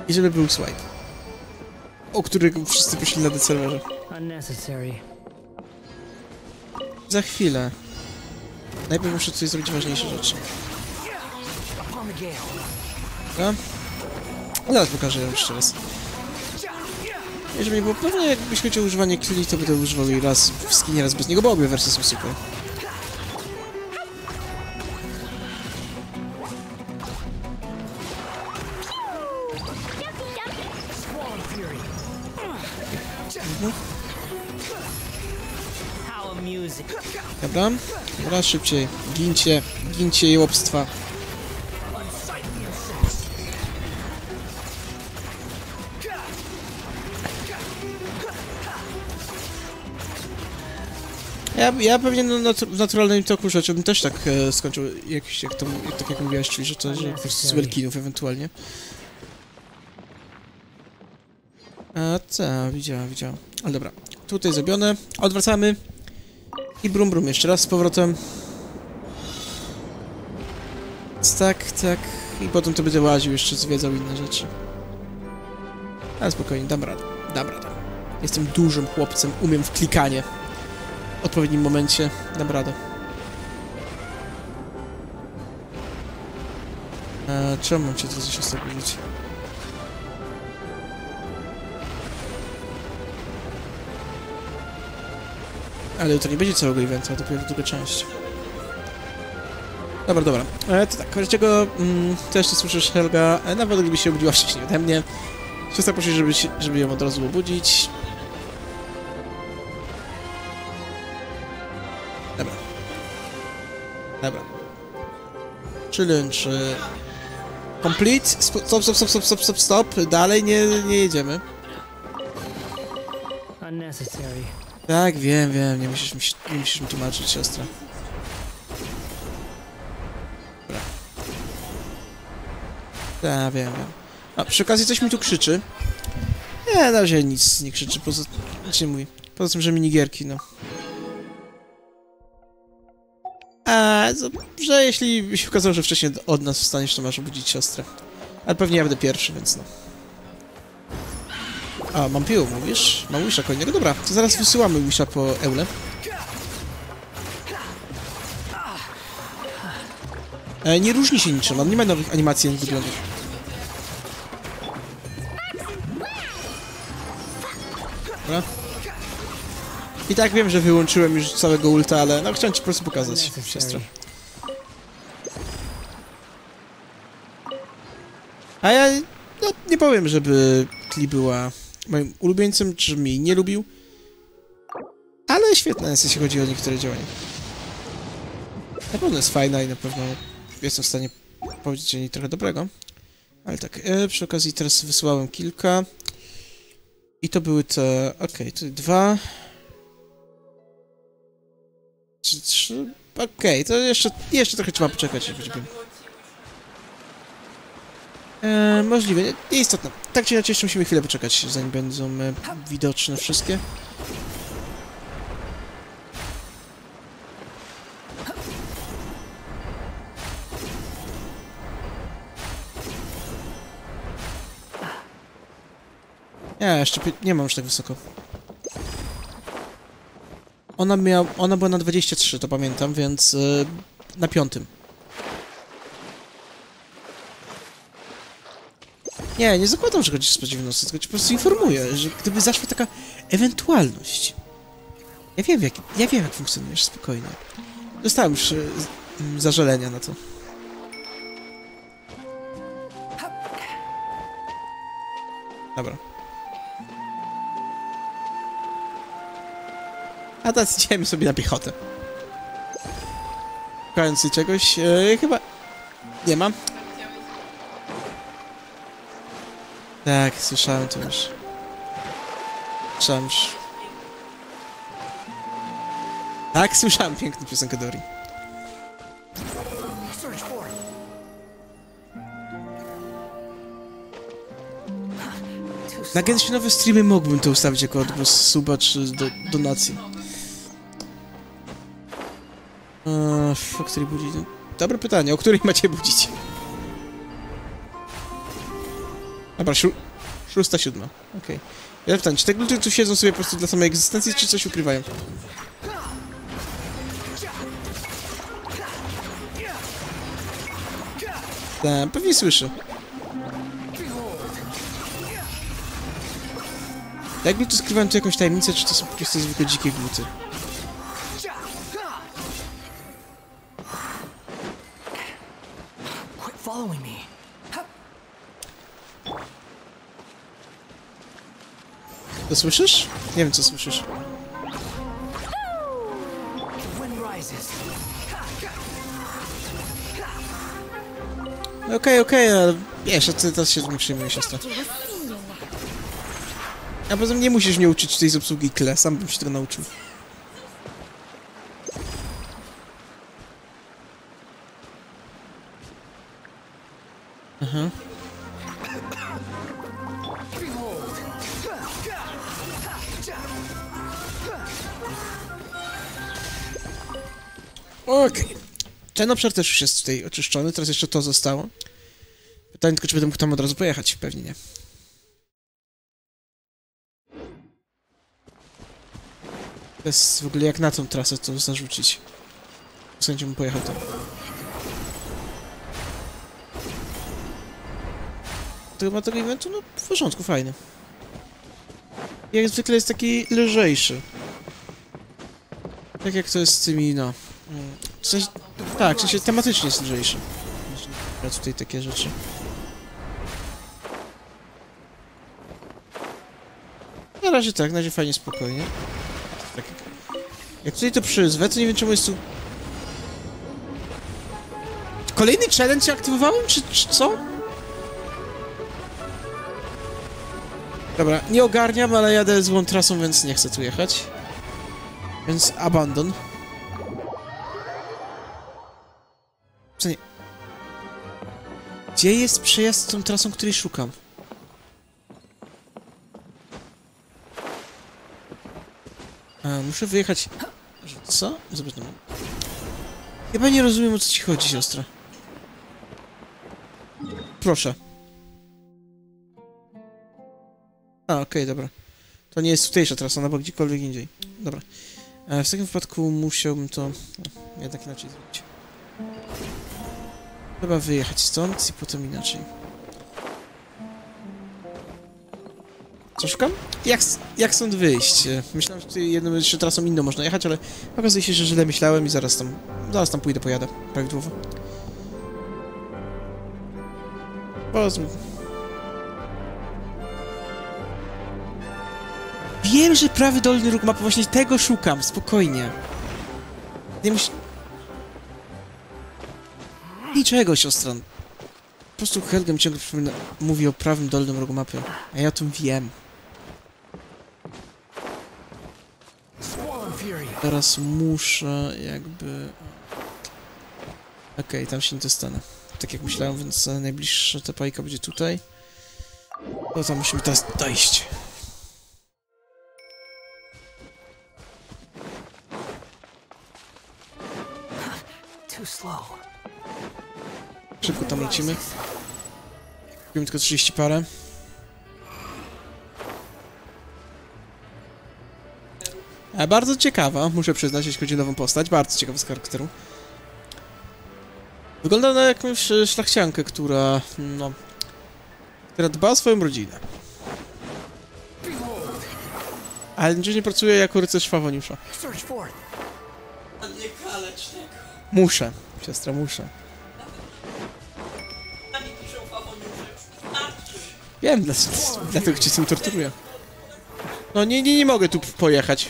I żeby był swipe. O którego wszyscy poszli na serwerze. Unnecessary. Za chwilę. Najpierw muszę tutaj zrobić ważniejsze rzeczy. Dobra? Zaraz pokażę ją jeszcze raz. Jeżeli nie było pewnie, jakbyś chciał używanie kili, to będę używał jej raz w skinie, raz bez niego, bo obie wersje są super. Dobra? Dobra, szybciej. Gincie, gincie jełopstwa. Ja, ja pewnie na w naturalnym toku rzeczy bym też tak e, skończył, jak, jak to, jak, tak jak mówiłaś, czyli że to że po prostu z Welkinów ewentualnie. A co, widziałem, widziałem. Ale dobra, tutaj zrobione. Odwracamy. I brum brum jeszcze raz z powrotem. Tak, tak. I potem to będę łaził, jeszcze zwiedzał inne rzeczy. Ale spokojnie, dam radę. Dam radę. Jestem dużym chłopcem, umiem w klikanie. W odpowiednim momencie dam radę. Eee, czemu mam cię teraz stawić? Ale to nie będzie całego eventu, dopiero druga część. Dobra, dobra. E, to tak, czego mm, też ty słyszysz Helga, e, nawet gdyby się obudziła wcześniej ode mnie. Siostra prosi, żeby, żeby ją od razu obudzić. Dobra. Dobra. Challenge. e, Complete. Stop, stop, stop, stop, stop, stop, stop. Dalej nie, nie jedziemy. Unnecessary. Tak, wiem, wiem, nie musisz mi, nie musisz mi tłumaczyć, siostra. Dobra. Tak, wiem, wiem. A przy okazji coś mi tu krzyczy. Nie, na razie nic nie krzyczy, poza... Nic nie mówi. Poza tym, że minigierki, no. A, że jeśli się okazało, że wcześniej od nas wstaniesz, to masz obudzić siostrę. Ale pewnie ja będę pierwszy, więc no. A, mam pił, mówisz? Mam Wisha kolejnego. Dobra, to zaraz wysyłamy Wisha po Eule. E, nie różni się niczym, on nie ma nowych animacji ani wyglądów. Dobra. I tak wiem, że wyłączyłem już całego ulta, ale no chciałem ci po prostu pokazać, siostro. A ja no, nie powiem, żeby Kli była moim ulubieńcem, czy mnie nie lubił. Ale świetna jest, jeśli chodzi o niektóre działania. Na pewno jest fajna i na pewno jestem w stanie powiedzieć o niej trochę dobrego. Ale tak, e, przy okazji teraz wysłałem kilka. I to były te... Okej, tutaj dwa. Czy trzy? Okej, to jeszcze, jeszcze trochę trzeba poczekać, choćby. E, możliwe, nie- nieistotne. Tak czy inaczej jeszcze musimy chwilę poczekać, zanim będą e, widoczne wszystkie. Nie, jeszcze nie mam już tak wysoko. Ona miała, ona była na 23, to pamiętam, więc y, na piątym. Nie, nie zakładam, że chodzisz w nocy, tylko ci po prostu informuję, że gdyby zaszła taka ewentualność. Ja wiem, jak, ja wiem, jak funkcjonujesz, spokojnie. Dostałem już z- m, zażalenia na to. Dobra. A teraz idziemy sobie na piechotę. Szukając czegoś, e, chyba... Nie mam. Tak, słyszałem to już. Słyszałem już. Tak, słyszałem piękną piosenkę Dori. Na slow. Genshin streamy mógłbym to ustawić jako odgłos suba czy do, donacji. Eee, o której budzić? Dobre pytanie, o której macie budzić? Dobra, siu... szósta, siódma, okej. Ja pytam, czy te ludzie tu siedzą sobie po prostu dla samej egzystencji, czy coś ukrywają? Tak, pewnie słyszę. Jakby tu skrywają tu jakąś tajemnicę, czy to są po prostu zwykłe dzikie gluty? Quit following me. To słyszysz? Nie wiem, co słyszysz. Wind rises. Okej, okej, ale wiesz, a ty teraz się tym przyjmuje, siostra. A poza tym nie musisz mnie uczyć tej z obsługi kle, sam bym się tego nauczył. Aha. Okej. Ten obszar też już jest tutaj oczyszczony, teraz jeszcze to zostało. Pytanie tylko, czy będę mógł tam od razu pojechać? Pewnie nie. To jest w ogóle jak na tą trasę to zarzucić. Chęcią bym pojechał tam. To chyba tego eventu, no w porządku, fajny. Jak zwykle jest taki lżejszy. Tak jak to jest z tymi, no... W sensie, tak, w sensie tematycznie jest lżejszy. Ja tutaj takie rzeczy. Na razie tak, na razie fajnie, spokojnie. Tak. Jak tutaj to przyzwę, to nie wiem czemu jest tu... Kolejny challenge aktywowałem, czy, czy co? Dobra, nie ogarniam, ale jadę złą trasą, więc nie chcę tu jechać. Więc abandon. Co nie... Gdzie jest przejazd tą trasą, której szukam? A, muszę wyjechać... Co? Zobacz na Chyba nie rozumiem, o co ci chodzi, siostra. Proszę. A, okej, dobra. To nie jest tutejsza trasa, ona była gdziekolwiek indziej. Dobra. E, w takim wypadku musiałbym to... No, jednak inaczej zrobić. Trzeba wyjechać stąd i potem inaczej. Co szukam? Jak, jak stąd wyjść? Myślałem, że tutaj jedną jeszcze trasą inną można jechać, ale okazuje się, że źle myślałem i zaraz tam... Zaraz tam pójdę, pojadę. Prawidłowo. Pozm... Wiem, że prawy dolny róg mapy, właśnie tego szukam, spokojnie. Nie musi... Niczego, siostra. Po prostu Helga mi ciągle przypomina, mówi o prawym dolnym rogu mapy, a ja o tym wiem. Teraz muszę jakby... Okej, tam się nie dostanę. Tak jak myślałem, więc najbliższa ta pajka będzie tutaj. No tam musimy teraz dojść. Too slow. Szybko tam lecimy. Kupimy tylko 30 parę. E, bardzo ciekawa, muszę przyznać, jeśli chodzi o nową postać. Bardzo ciekawa z charakteru. Wygląda na jakąś e, szlachciankę, która, no... która dba o swoją rodzinę. Ale nigdzie nie pracuje jako rycerz Fawoniusza. Muszę, siostra, muszę. Wiem, dlatego cię tym torturuję. No nie, nie, nie mogę tu pojechać.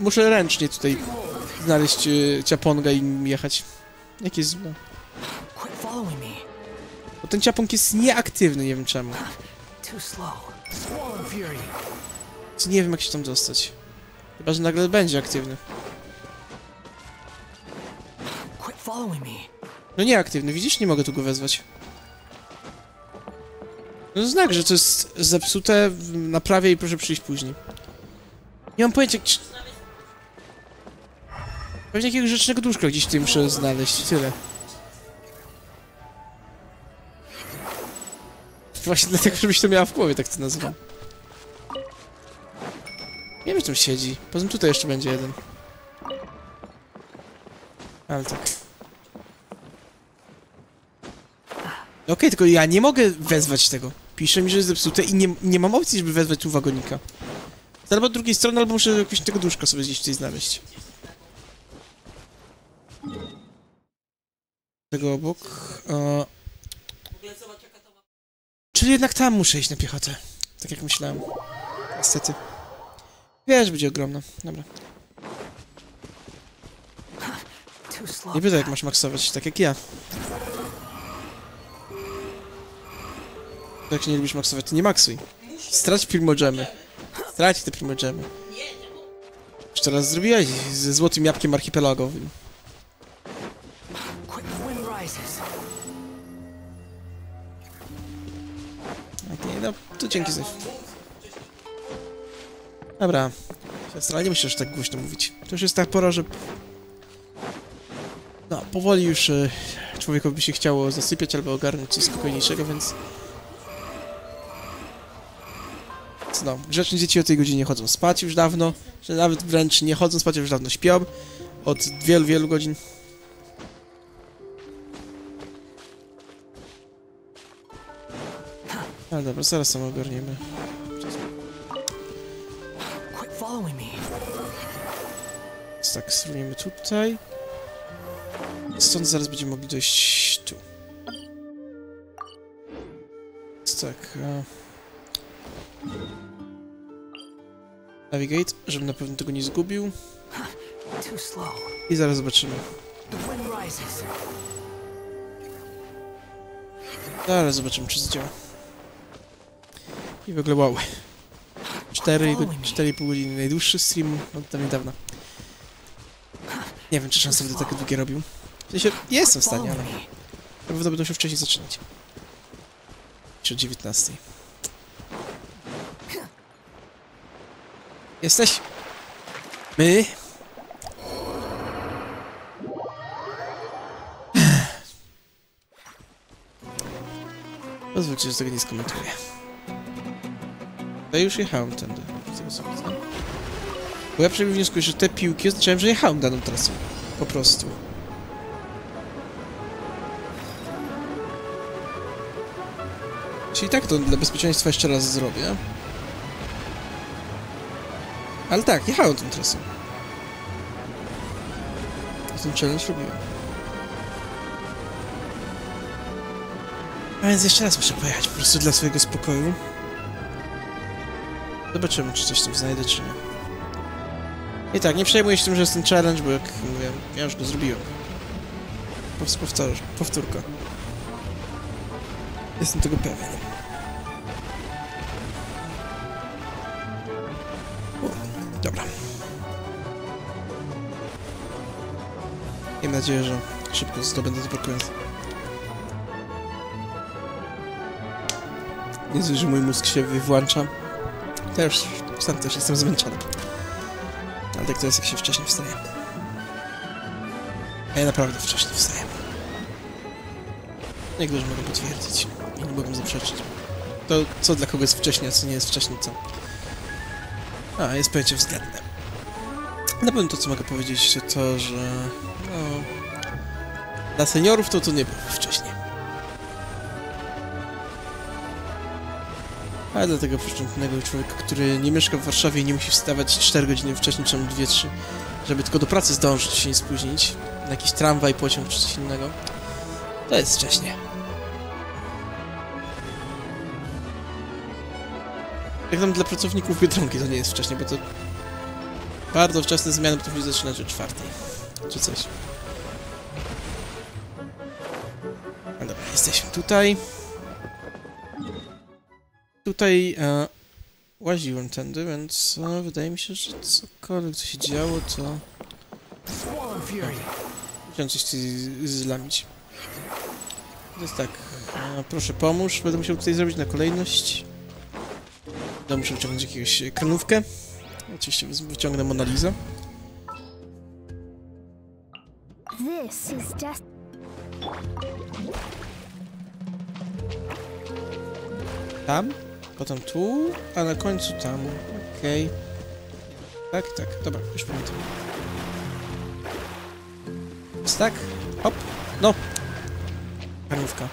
Muszę- ręcznie tutaj znaleźć y, ciaponga i jechać. Jakie jest... No. Me. Bo ten ciapong jest nieaktywny, nie wiem czemu. Nie wiem jak się tam dostać. Chyba, że nagle będzie aktywny. Quit following me. No nieaktywny, widzisz? Nie mogę tu go wezwać. No znak, że to jest zepsute, naprawię i proszę przyjść później. Nie mam pojęcia, czy... Pewnie jakiegoś rzecznego duszka gdzieś tutaj muszę znaleźć, tyle. Właśnie dlatego, żebyś to miała w głowie, tak to nazywam. Nie wiem, że tam siedzi. Poza tym tutaj jeszcze będzie jeden. Ale tak. Okej, tylko ja nie mogę wezwać tego. Pisze mi, że jest zepsute i nie, nie mam opcji, żeby wezwać tu wagonika. Albo od drugiej strony, albo muszę jakiegoś tego duszka sobie gdzieś tutaj znaleźć. Tego obok. A... Czyli jednak tam muszę iść na piechotę. Tak jak myślałem. Niestety. Wiesz, będzie ogromna. Dobra. Nie pytaj, jak masz maksować, tak jak ja. Jak się nie lubisz maksować, to nie maksuj. Strać primogemy. Strać te primogemy. Już teraz zrobiłeś ze złotym jabłkiem archipelagowym. Okej, no to dzięki za... Dobra. Siostra, nie musisz tak głośno mówić. To już jest ta pora, że... No, powoli już e, człowiekowi by się chciało zasypiać albo ogarnąć coś spokojniejszego, więc... No, grzeczne dzieci o tej godzinie chodzą spać już dawno, że nawet wręcz nie chodzą spać, a już dawno śpią. Od wielu, wielu godzin. Ale dobra, zaraz sam ogarniemy. Więc tak, spróbujemy tutaj. Stąd zaraz będziemy mogli dojść tu. Więc tak. E... Navigate, żebym na pewno tego nie zgubił. I zaraz zobaczymy. Zaraz zobaczymy, czy zadziała. I w ogóle wow. 4, go- 4,5 godziny. Najdłuższy stream od tam niedawna. Nie wiem, czy czasem będę takie długie robił. W sensie, jestem w stanie, ale na pewno będą się wcześniej zaczynać. Niż o 19. Jesteś? My? Pozwólcie, że tego nie skomentuję. Ja już jechałem tędy. Bo ja przynajmniej wnioskuję, że te piłki oznaczają, że jechałem daną trasą. Po prostu. Czyli tak to dla bezpieczeństwa jeszcze raz zrobię. Ale tak, jechałem tą trasą. Ten challenge robiłem. A więc jeszcze raz muszę pojechać po prostu dla swojego spokoju. Zobaczymy, czy coś tam znajdę, czy nie. I tak, nie przejmuję się tym, że jest ten challenge, bo jak mówię, ja już go zrobiłem. Powtórz, powtórka. Jestem tego pewien. Dobra. Miejmy nadzieję, że szybko zdobędę koniec. Nie że mój mózg się włącza. Też, sam też jestem zmęczony. Ale tak to jest, jak się wcześniej wstaje. A ja naprawdę wcześniej wstaję. Niektórzy mogą potwierdzić i nie mogą zaprzeczyć. To co dla kogo jest wcześniej, a co nie jest wcześniej, co? A, jest pojęcie względne. Na pewno to, co mogę powiedzieć, to to, że... No, Dla seniorów to to nie było wcześniej. Ale dla tego przeciętnego człowieka, który nie mieszka w Warszawie i nie musi wstawać 4 godziny wcześniej, czy 2-3, żeby tylko do pracy zdążyć się nie spóźnić, na jakiś tramwaj, pociąg czy coś innego, to jest wcześnie. Jak tam dla pracowników Biedronki to nie jest wcześnie, bo to bardzo wczesne zmiany potrafią zaczynać o czwartej, czy coś. No dobra, jesteśmy tutaj. Tutaj e, łaziłem tędy, więc e, wydaje mi się, że cokolwiek co się działo, to... Chciałem coś zlamić. Więc tak, e, proszę pomóż, będę musiał tutaj zrobić na kolejność. Musiał wyciągnąć jakąś kranówkę. Oczywiście wyciągnę Monalizę. This is just. Tam, potem tu, a na końcu tam. Okej. Tak, tak, dobra, już pamiętam. Jest tak, hop, no. Karnówka.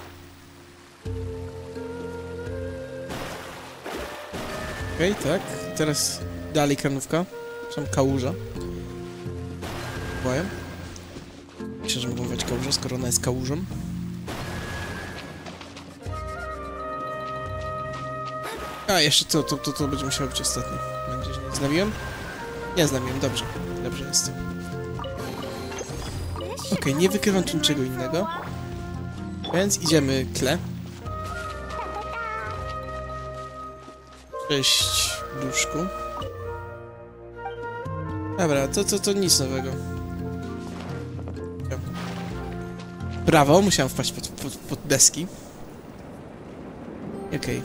Okej, tak, teraz dalej karnówka. Są kałuża. Boję. Myślę, że mogą być kałuża, skoro ona jest kałużą. A, jeszcze to, to, to, to będzie musiało być ostatnie. Że nie znamiłem? Nie znamiłem, dobrze. Dobrze jest. Okej, nie wykrywam tu niczego innego. Więc idziemy tle. Cześć, duszku. Dobra, to, to, to nic nowego. Brawo, musiałem wpaść pod, pod, pod deski. Okej.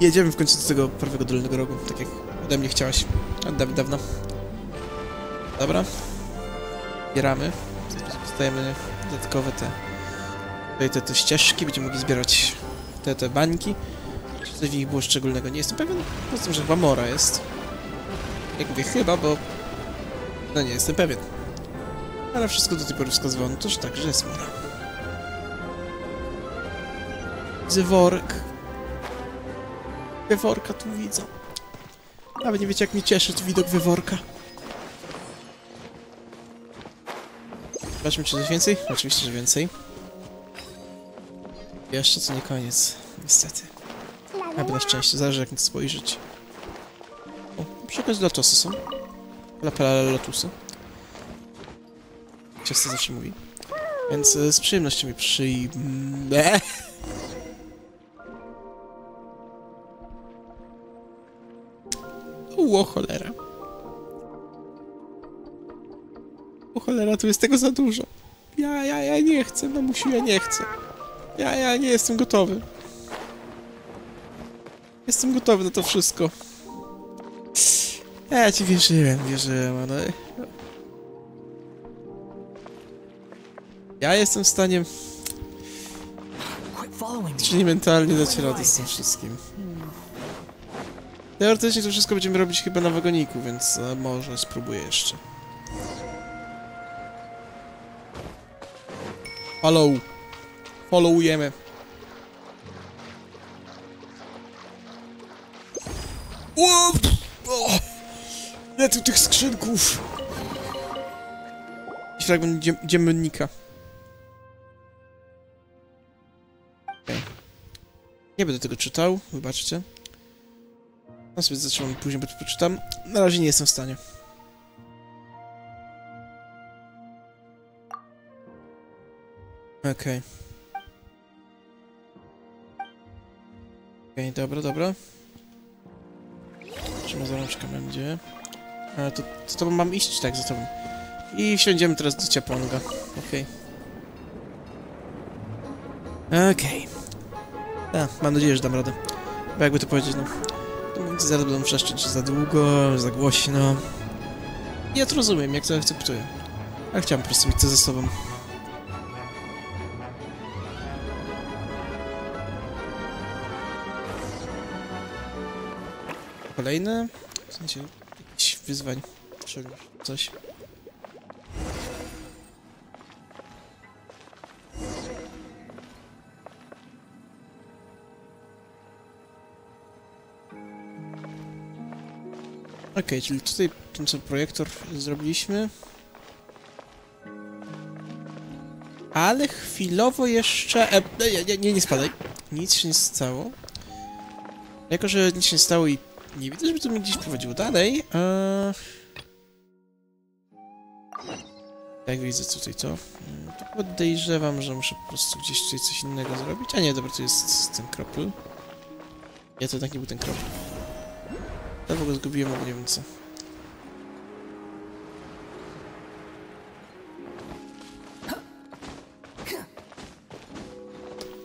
Jedziemy w końcu do tego prawego dolnego rogu, tak jak ode mnie chciałaś od dawna. Dobra. Zbieramy. Dostajemy dodatkowe te, tutaj te, te ścieżki, będziemy mogli zbierać te, te bańki. Coś w nich było szczególnego, nie jestem pewien. Poza tym, że chyba mora jest. Jak mówię chyba, bo... No nie jestem pewien. Ale wszystko do tej pory wskazywało na to, że tak, że jest mora. Widzę worek. Wyworka tu widzę. Nawet nie wiecie, jak mi cieszy widok wyworka. Zobaczmy, czy coś więcej? Oczywiście, że więcej. Jeszcze to nie koniec, niestety. Albo na szczęście, zależy jak na to spojrzeć. O, przekaz dla tosy są. Dla pala lotusy. Ciasto zawsze mówi. Więc e, z przyjemnością mi przyjmę. O cholera. O cholera, tu jest tego za dużo. Ja, ja, ja nie chcę, mamusiu, ja nie chcę. Ja, ja nie jestem gotowy. Jestem gotowy na to wszystko. Ja ci wierzyłem, wierzyłem, ale... Ja jestem w stanie... Czyli mentalnie dać radę z tym wszystkim. Teoretycznie to wszystko będziemy robić chyba na wagoniku, więc e, może spróbuję jeszcze. Follow. Followujemy. O! O! Tu tych skrzynków! Fragment dziem dziennika. Okej. Nie będę tego czytał, wybaczcie. No sobie zacząłem później, bo to poczytam. Na razie nie jestem w stanie. Okej. Okej, dobra, dobra. Trzymaj za rączkę będzie. Ale to mam iść, tak, za tobą. I wsiądziemy teraz do Ciaponga. Okej. Okej. A, mam nadzieję, że dam radę. Bo jakby to powiedzieć, no... to Zaraz będą wrzeszczeć, za długo, za głośno. Ja to rozumiem, jak to akceptuję. Ale chciałem po prostu mieć to ze sobą. kolejne? W sensie wyzwań, czegoś, coś. Okej, okay, czyli tutaj ten co projektor zrobiliśmy. Ale chwilowo jeszcze... E, nie, nie, nie spadaj. Nic się nie stało. Jako, że nic się nie stało i nie widzę, żeby to mnie gdzieś prowadziło dalej. E... Jak widzę tutaj to, mm, to podejrzewam, że muszę po prostu gdzieś tutaj coś innego zrobić. A nie, dobra, to jest ten kropel. Nie, to jednak nie był ten kropel. Ja w ogóle zgubiłem, albo nie wiem co.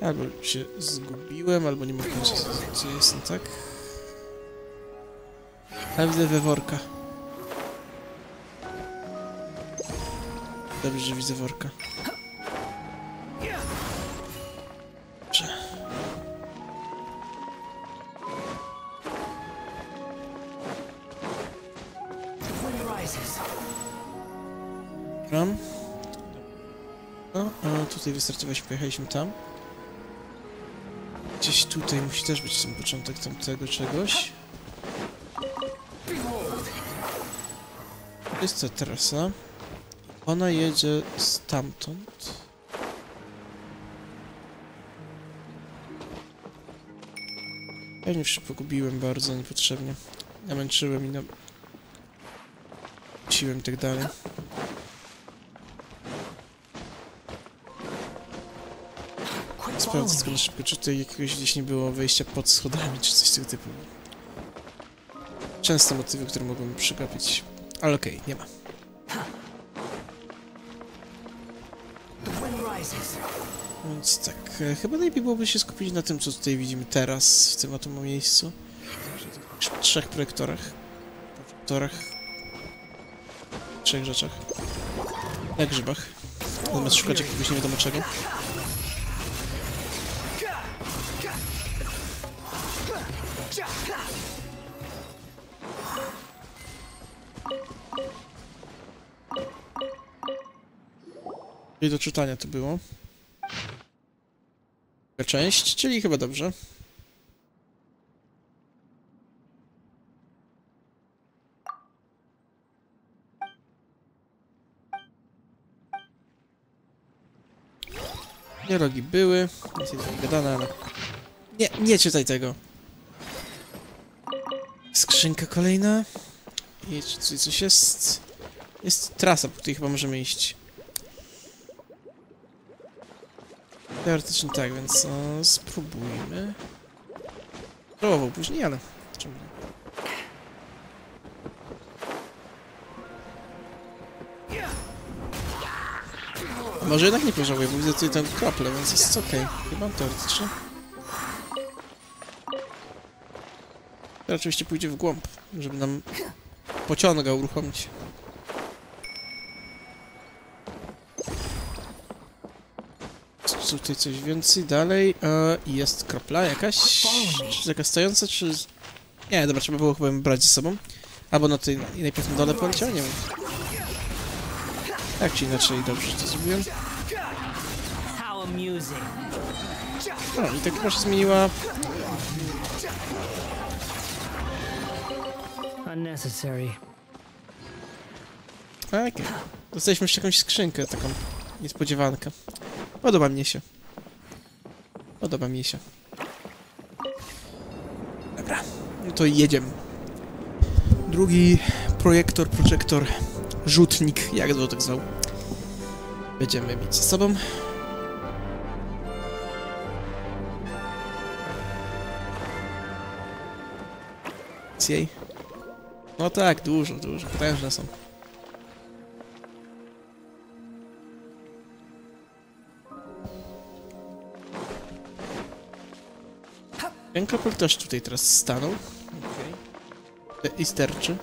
Albo się zgubiłem, albo nie mogę powiedzieć, gdzie jestem, tak? A widzę weworka. Dobrze, że widzę worka. Dobrze. Ram. No, a tutaj wystartowaliśmy, pojechaliśmy tam. Gdzieś tutaj musi też być ten początek tamtego czegoś. Jest to trasa. Ona jedzie stamtąd. Ja nie się pogubiłem bardzo niepotrzebnie. Namęczyłem i na... Siłem i tak dalej. Sprawdzę tylko na szybko, czy tutaj jakiegoś gdzieś nie było wejścia pod schodami, czy coś tego typu. Częste motywy, które mogłem przegapić. Ale okej, nie ma. Więc tak, e, chyba najlepiej byłoby się skupić na tym, co tutaj widzimy teraz, w tym oto miejscu. W trzech projektorach. Projektorach. Trzech rzeczach. Na grzybach. Zamiast szukać jakiegoś nie wiadomo czego. I do czytania to było. Część, czyli chyba dobrze. Dialogi były, nic nie gadane, ale... Nie, nie czytaj tego. Skrzynka kolejna. I czy coś jest? Jest trasa, po której chyba możemy iść. Teoretycznie tak, więc e, spróbujmy. Próbował później, ale czemu nie? Może jednak nie pożałuję, bo widzę tutaj tę kroplę, więc jest okej. Chyba teoretycznie. Teraz oczywiście pójdzie w głąb, żeby nam pociąga uruchomić. Czy tutaj coś więcej dalej? E, jest kropla jakaś? Czy taka stojąca, czy... Nie, dobra, trzeba było chyba brać ze sobą. Albo na tej najpierw na dole poleciał? Nie wiem. Tak czy inaczej, dobrze, to zrobiłem. No i tak się zmieniła... Unnecessary. Okej. Okay. Dostaliśmy jeszcze jakąś skrzynkę, taką niespodziewankę. Podoba mi się. Podoba mi się. Dobra, no to jedziemy. Drugi projektor, proczektor, rzutnik, jak to tak zwał. Będziemy mieć ze sobą. No tak, dużo, dużo, potężne są. Ten kropel też tutaj teraz stanął. Okay. I sterczy.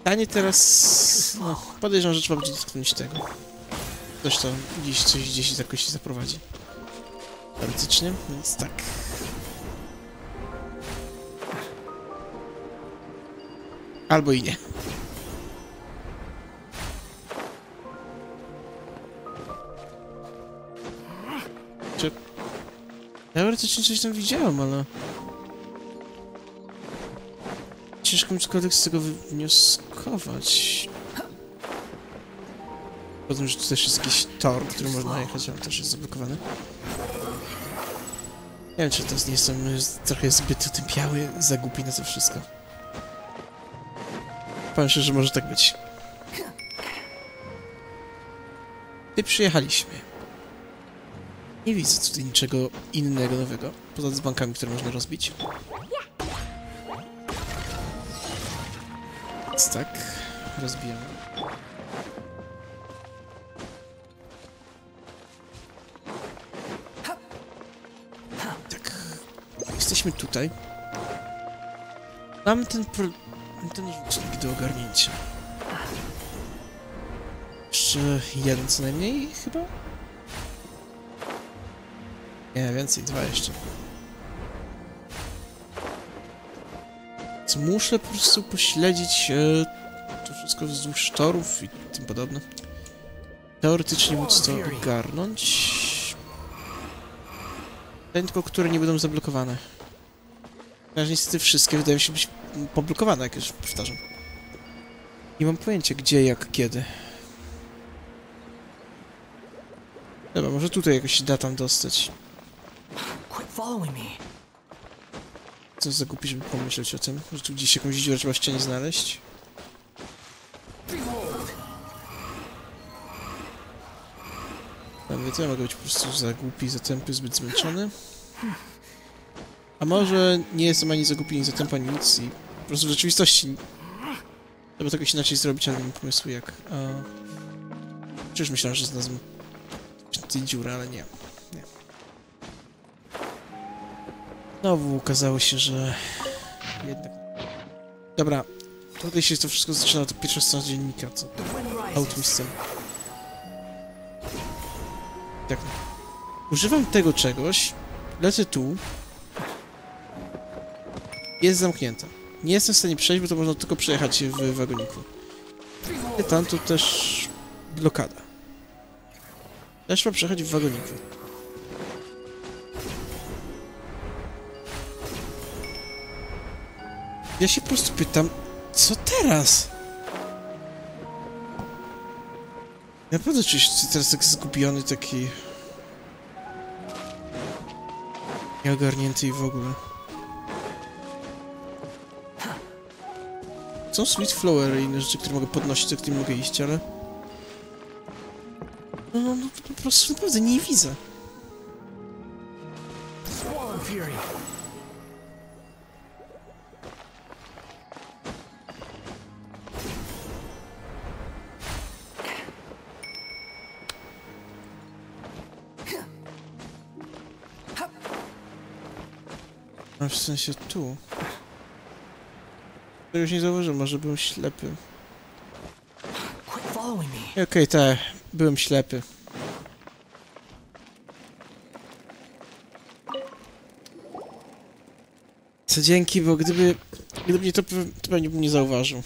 Stanie teraz... No, podejrzewam, że trzeba będzie dotknąć tego. Zresztą gdzieś coś gdzieś jakoś się zaprowadzi. Teoretycznie, więc tak. Albo i nie. Teoretycznie coś tam widziałem, ale... Ciężko mi cokolwiek z tego wywnioskować. Potem, że tu też jest jakiś tor, który można jechać, ale też jest zablokowany. Nie wiem, czy to nie jestem y, trochę zbyt otępiały, zagłupi na to wszystko. Powiem szczerze, że może tak być. I przyjechaliśmy. Nie widzę tutaj niczego innego nowego, poza z bankami, które można rozbić. Więc tak, rozbijamy. Tak, jesteśmy tutaj. Mamy ten pro... ten licznik do ogarnięcia. Jeszcze jeden co najmniej, chyba? Nie, więcej, dwa jeszcze. Więc muszę po prostu pośledzić e, to wszystko wzdłuż torów i tym podobne. Teoretycznie móc to ogarnąć. Tylko, które nie będą zablokowane. Ponieważ niestety wszystkie wydają się być poblokowane, jak już powtarzam. Nie mam pojęcia gdzie, jak, kiedy. Dobra, może tutaj jakoś się da tam dostać. Co za głupi, żeby pomyśleć o tym, że tu gdzieś jakąś dziurę trzeba w ścianie znaleźć. Nawet ja mogę być po prostu za głupi, za tępy, zbyt zmęczony. A może nie jestem ani za głupi, ani za tępy, ani nic i po prostu w rzeczywistości trzeba to jakoś inaczej zrobić, ale nie mam pomysłu jak. A... Przecież myślałem, że znalazłem tej dziury, ale nie. nie. Znowu okazało się, że jednak... Dobra, tutaj się to wszystko zaczyna, to pierwsza strona dziennika, co Outmistem. Tak. Używam tego czegoś, lecę tu. Jest zamknięta. Nie jestem w stanie przejść, bo to można tylko przejechać w wagoniku. I tam to też blokada. Też trzeba przejechać w wagoniku. Ja się po prostu pytam, co teraz? Naprawdę czuję się teraz tak zgubiony, taki... Nieogarnięty i w ogóle. Są sweet flowery i inne rzeczy, które mogę podnosić, do których mogę iść, ale... No, no, no po prostu naprawdę nie widzę. Swarm Fury. A w sensie tu. Czegoś nie zauważyłem, może byłem ślepy. Okej, tak, byłem ślepy. Co dzięki, bo gdyby... Gdyby nie to, to pewnie bym nie zauważył.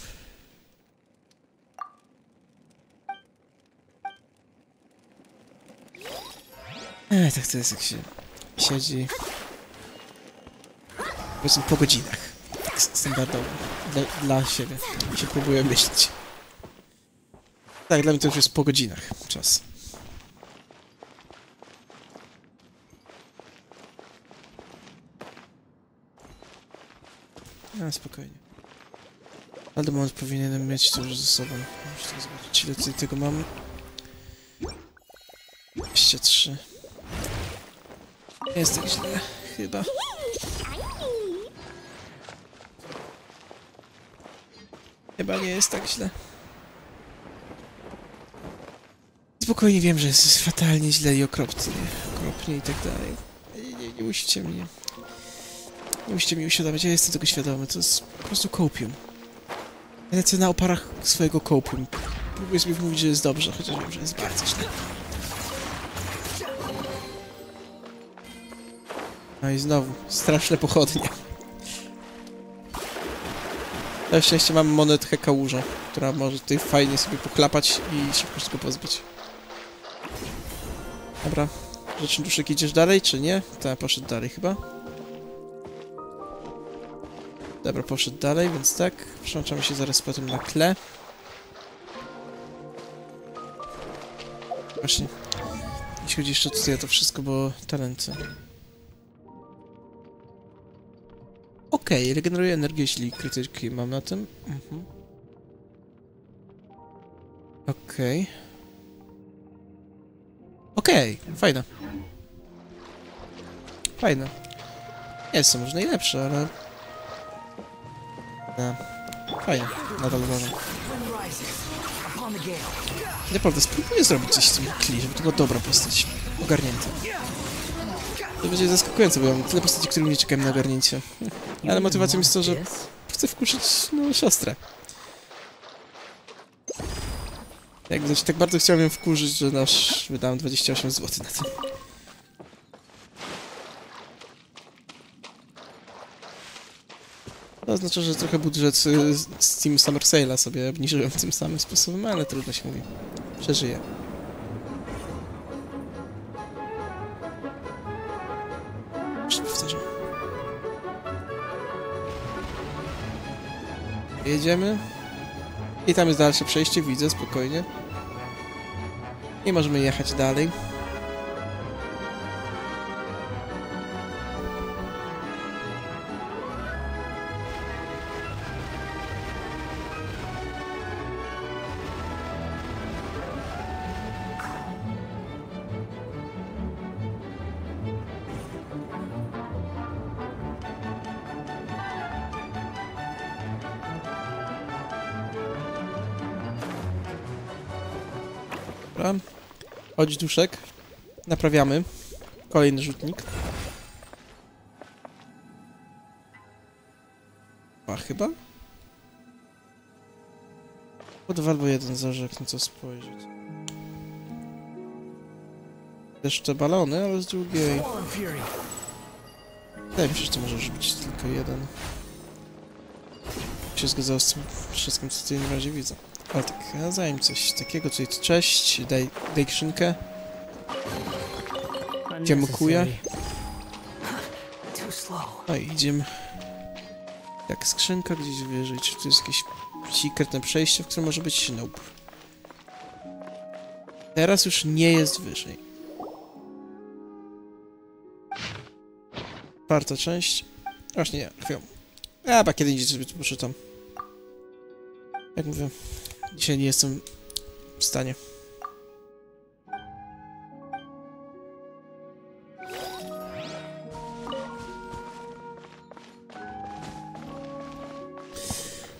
Ech, tak to jest jak się siedzi... Powiedzmy po godzinach. Tak standardowo. Dla, dla siebie. I się próbuję myśleć. Tak, dla mnie to już jest po godzinach czas. A, spokojnie. Moment powinienem mieć to już ze sobą. Muszę zobaczyć, ile tutaj tego mam. 23. Nie jest tak źle, chyba. Chyba nie jest tak źle. Spokojnie wiem, że jest fatalnie źle i okropnie, okropnie i tak dalej. Nie, nie, nie musicie mnie... Nie musicie mi uświadamiać, ja jestem tego świadomy, to jest po prostu kopium. Lecę na oparach swojego kopium. Próbuję sobie mówić, że jest dobrze, chociaż wiem, że jest bardzo źle. No i znowu, straszne pochodnie. Na szczęście mam monetkę kałuża, która może tutaj fajnie sobie pochlapać i szybko go pozbyć. Dobra, Rzeczny duszek idziesz dalej, czy nie? Tak, poszedł dalej chyba. Dobra, poszedł dalej, więc tak. Przełączamy się zaraz potem na tle. Właśnie. Jeśli chodzi jeszcze tutaj o to wszystko, bo talenty. Okej, regeneruje energię, jeśli krytyki mam na tym. Mhm. Okej. Okej, fajne. Fajne. Jest to może najlepsze, ale... Nie. Fajnie, nadal uważam. Naprawdę, spróbuję zrobić coś z tym Kli, żeby to była dobra postać. Ogarnięta. To będzie zaskakujące, bo mam tyle postaci, które nie czekają na ogarnięcie. Ale motywacją jest to, że chcę wkurzyć, no, siostrę. Jak widać, tak bardzo chciałem ją wkurzyć, że nasz wydałem 28 zł na to. To oznacza, że trochę budżet y, z Steam Summer Sale'a sobie obniżyłem tym samym sposobem, ale trudno się mówi. Przeżyję. Jedziemy. I tam jest dalsze przejście, widzę, spokojnie. I możemy jechać dalej. Chodź duszek. Naprawiamy. Kolejny rzutnik. A chyba? Po dwa albo jeden zarzek, na co spojrzeć. Te balony, ale z drugiej... Wydaje mi się, że to może być tylko jeden. Się zgadzało z tym wszystkim, co tutaj na razie widzę. Ale tak, ja zajem coś takiego, tutaj cześć, daj, daj skrzynkę. Dziękuję. No i idziemy. Jak skrzynka gdzieś wyżej, czy tu jest jakieś sekretne przejście, w którym może być nope. Teraz już nie jest wyżej. Czwarta część. Właśnie nie, chwilę. A, chyba kiedy indziej sobie to poczytam. Jak mówię, dzisiaj nie jestem w stanie.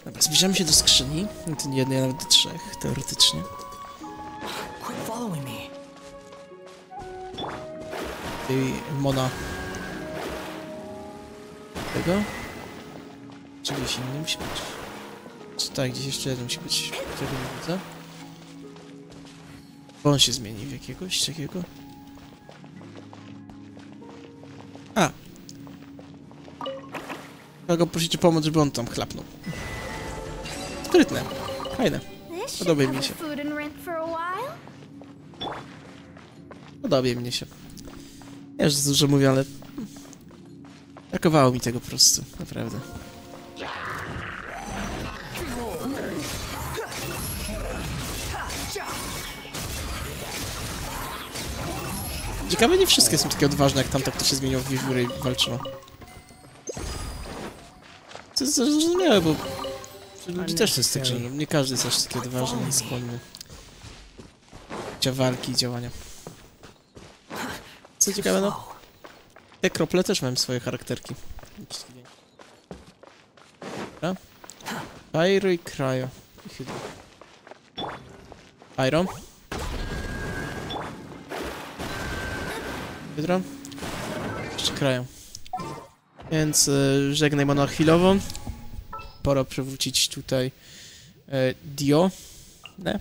Dobra, zbliżamy się do skrzyni. To nie jednej, a nawet do trzech, teoretycznie. Tej Mona. Tego? Czy gdzieś inny musi być? Czy tak, gdzieś jeszcze jeden musi być. Tego nie widzę. Bo on się zmieni w jakiegoś takiego. A! Trzeba go prosić o pomoc, żeby on tam chlapnął. Sprytne. Fajne. Podoba mi się. Podoba mi się. Ja już dużo mówię, ale... Brakowało mi tego po prostu, naprawdę. Ciekawe, nie wszystkie są takie odważne, jak tamta, kto się zmienił w wiewiórę i walczyła. To jest zrozumiałe, bo... Ludzi też jest tak, że nie każdy jest aż taki odważny i skłonny. do walki i działania. Co ciekawe, no, te krople też mają swoje charakterki. Dobra. Pyro i Cryo. I Hydro. Pyro. Hydro. Jeszcze Cryo. Więc y, żegnaj na chwilowo. Pora przywrócić tutaj y, Dio. Ne?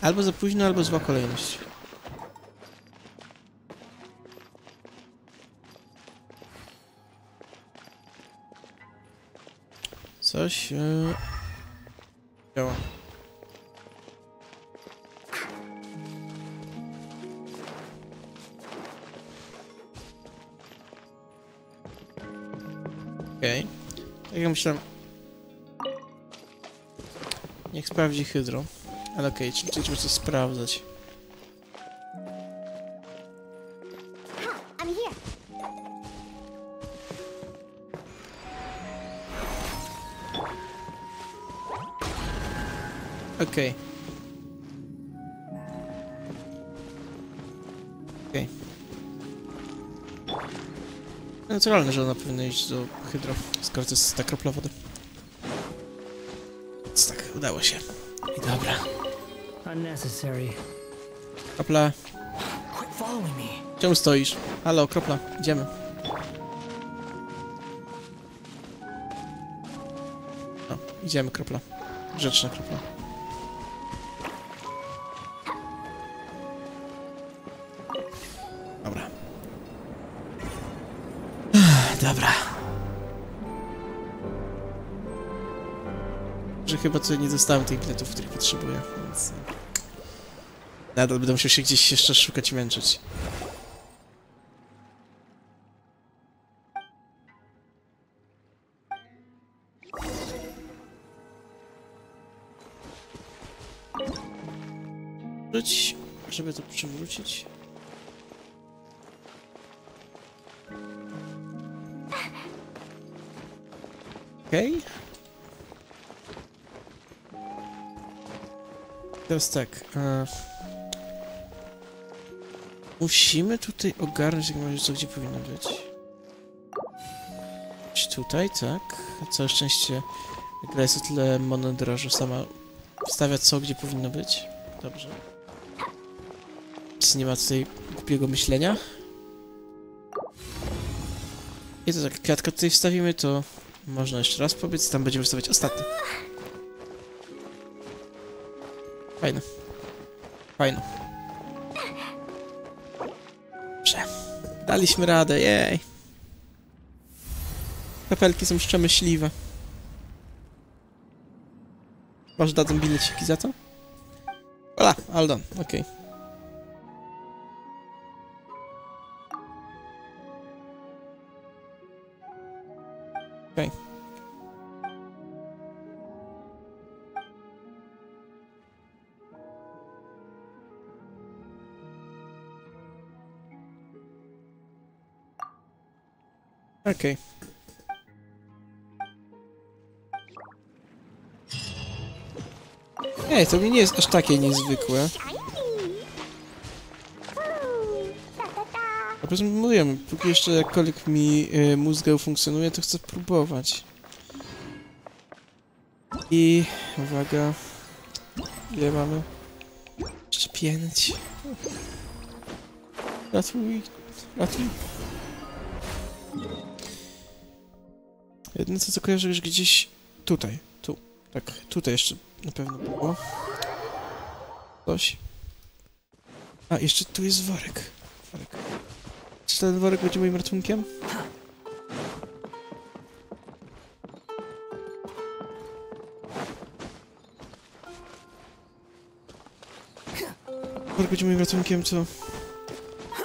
Albo za późno, albo zła kolejność. Co coś. Yy... Działa. Okej. Tak jak myślałem. Niech sprawdzi hydro. Ale okej, czyli trzeba coś sprawdzać. Okej. Okej. Naturalne, że ona powinna iść do hydro, skoro to jest ta kropla wody. Więc tak, udało się. I dobra. Unnecessary. Kropla, czemu stoisz? Halo, kropla, idziemy. No, idziemy, kropla. Grzeczna kropla. Dobra. Że chyba tutaj nie dostałem tych biletów, których potrzebuję, więc... Nadal będę musiał się gdzieś jeszcze szukać i męczyć. Wróć, żeby to przywrócić. Okej. Okay. Teraz tak. E... Musimy tutaj ogarnąć takim razie co gdzie powinno być. Tutaj, tak. Całe szczęście gra jest o tyle mądra, że sama wstawia co gdzie powinno być. Dobrze. Więc nie ma tutaj głupiego myślenia. I to tak, kwiatka tutaj wstawimy, to można jeszcze raz pobiec, tam będziemy wstawiać ostatni. Fajne. Fajne. Dobrze. Daliśmy radę, jej. Kapelki są szczęśliwe. Może dadzą bileciki za to? Ola, Aldo, okej. Okej. Okej. Ej, to mi nie jest aż takie niezwykłe. A poza tym mówiłem, póki jeszcze jakkolwiek mi y, funkcjonuje, to chcę spróbować. I uwaga. Ile mamy? Jeszcze pięć. Ratuj. Ratuj. Jedyne co, co kojarzę, że gdzieś tutaj. Tu. Tak, tutaj jeszcze na pewno było. Coś. A, jeszcze tu jest worek. Worek. Czy ten worek będzie moim ratunkiem? Worek będzie moim ratunkiem, to...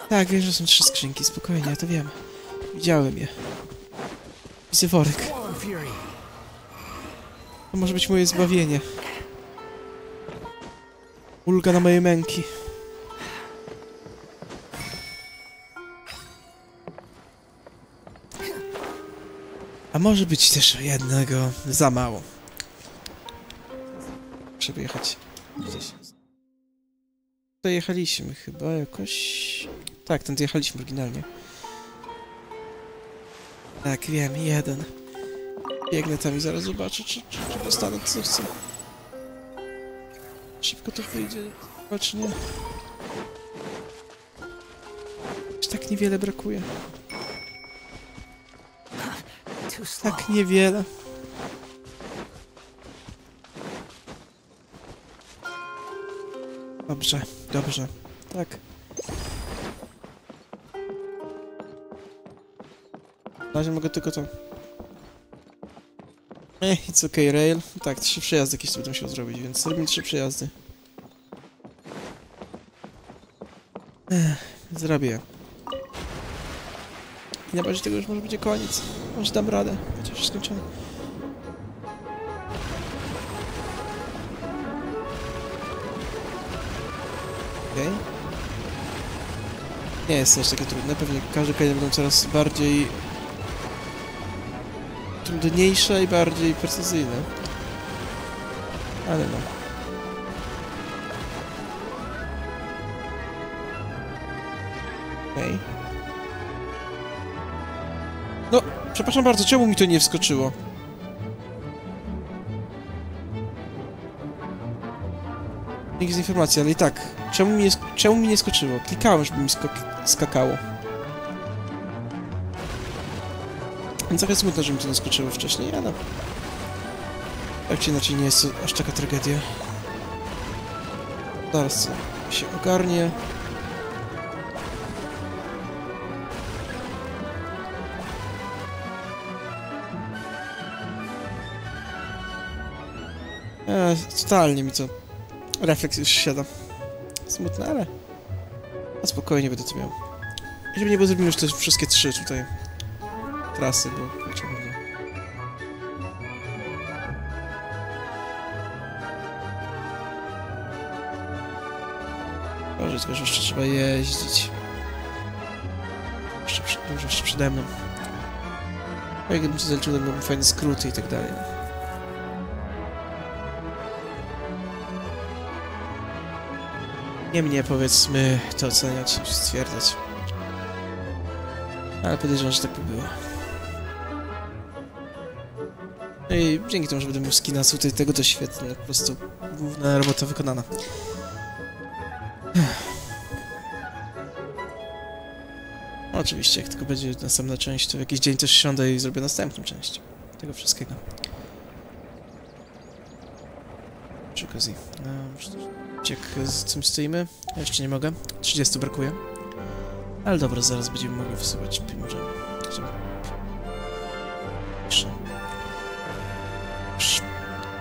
Tak, wiem, że są trzy skrzynki, spokojnie, ja to wiem. Widziałem je. Widzę worek. To może być moje zbawienie. Ulga na moje męki. A może być też jednego za mało. Trzeba jechać gdzieś. Tutaj jechaliśmy chyba jakoś... Tak, ten jechaliśmy oryginalnie. Tak, wiem, jeden. Biegnę tam i zaraz zobaczę, czy, czy, czy dostanę to, co chcę. Szybko to wyjdzie, czy nie. Czy tak niewiele brakuje? Tak niewiele. Dobrze, dobrze. Tak. Na razie mogę tylko to... Eh, it's okay, Rail. Tak, trzy przejazdy jakieś będę musiał zrobić, więc zrobimy trzy przejazdy. Ech, zrobię. I na bazie tego już może będzie koniec. Może dam radę. Będzie już skończone. Okej. Nie jest to aż takie trudne. Pewnie każde kolejne będą coraz bardziej trudniejsze i bardziej precyzyjne. Ale no. Okej. No, przepraszam bardzo, czemu mi to nie wskoczyło? Nikt z informacji, ale i tak. Czemu mi czemu mi nie skoczyło? Klikałem, żeby mi skakało. Więc trochę smutno, że mi to nie skoczyło wcześniej, ale... Tak czy inaczej nie jest aż taka tragedia. Zaraz się ogarnie. E, totalnie mi to refleks już siada. Smutne, ale... A spokojnie będę to miał. Żeby nie było, zrobimy już te wszystkie trzy tutaj trasy, bo czemu? Boże, tylko jeszcze trzeba jeździć. Jeszcze, przy- dużo jeszcze przede mną. A jakbym się zaliczył, to fajne skróty i tak dalej. Nie mnie, powiedzmy, to oceniać, stwierdzać. Ale podejrzewam, że tak by było. No I dzięki temu, że będę miał skina tutaj tego, to świetnie. No, po prostu główna robota wykonana. No, Oczywiście, jak tylko będzie następna część, to w jakiś dzień też siądę i zrobię następną część tego wszystkiego. Przy okazji. Um, jak z tym stoimy? Ja jeszcze nie mogę. 30 brakuje. Ale dobra, zaraz będziemy mogli wysyłać. Możemy.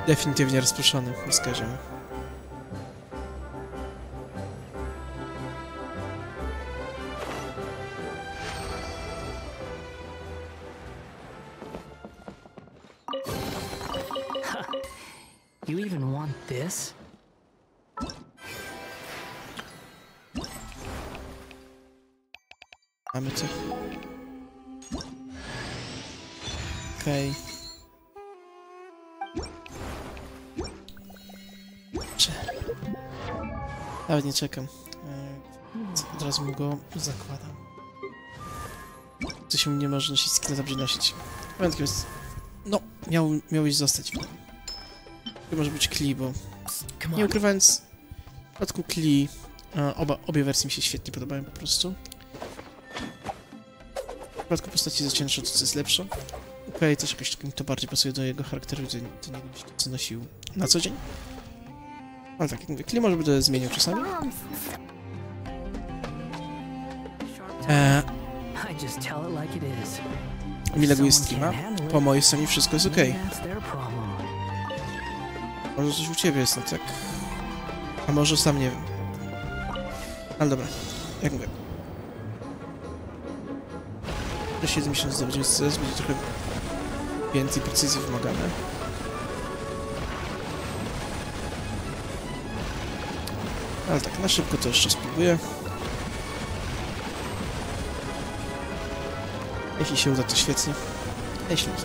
Definitywnie rozproszony. Wskażemy. You nie czekam. E, Od razu mu go zakładam. To się nie może nosić, skina dobrze nosić. Pamiętkiem jest... No, miał, miałeś zostać. To może być Kli, bo... Nie ukrywając... W przypadku Kli... e, Oba, obie wersje mi się świetnie podobają po prostu. W przypadku postaci zacięższej to co jest lepsze. Okej, też jakoś to bardziej pasuje do jego charakteru, to, to nie wiem, co nosił na co dzień. Ale tak, jak mówię, Kli może by to zmienił czasami. Eee, I just tell it like it is. miłego jest Someone streama. Po mojej stronie wszystko jest problem. Może coś u ciebie jest nie tak. A może sam nie wiem. Ale dobra, jak mówię. Do 7 miesięcy CS będzie trochę więcej precyzji wymagane. Ale tak, na szybko to jeszcze spróbuję. Jeśli się uda, to świetnie. Jeśli nie.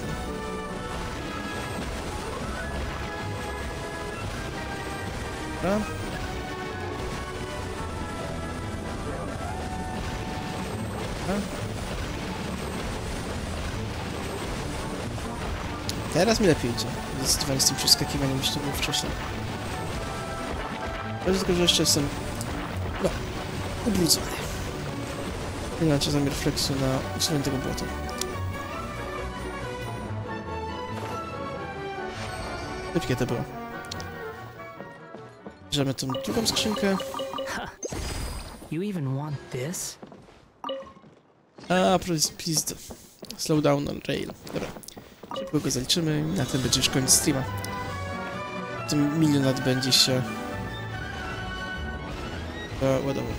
Dobra. Teraz mi lepiej idzie. Zdecydowanie z tym przeskakiwaniem niż to było wcześniej. Ale tylko, że jeszcze jestem... No, ubrudzony. Nie mam zamiar refleksu na usunięcie tego błota. Szybkie to było. Bierzemy tą drugą skrzynkę. You even want this? A, please, please, slow down on rail. Dobra. Szybko go zaliczymy i na tym będzie już koniec streama. Tym milion lat będzie się e, ładował.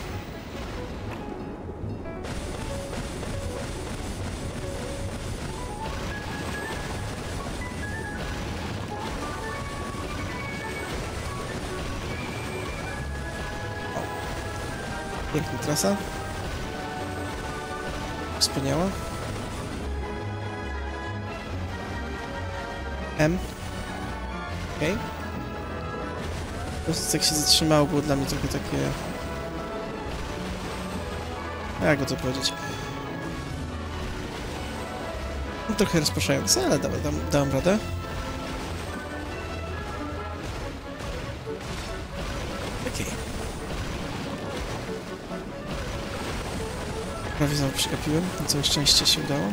Piękna trasa. Wspaniała. M. Okej. Okay. Po prostu jak się zatrzymało, było dla mnie trochę takie... Jak to powiedzieć? Trochę rozpraszające, ale dam, dam, dam radę. Okej. Okay. Prawie znowu przegapiłem, na całe szczęście się udało.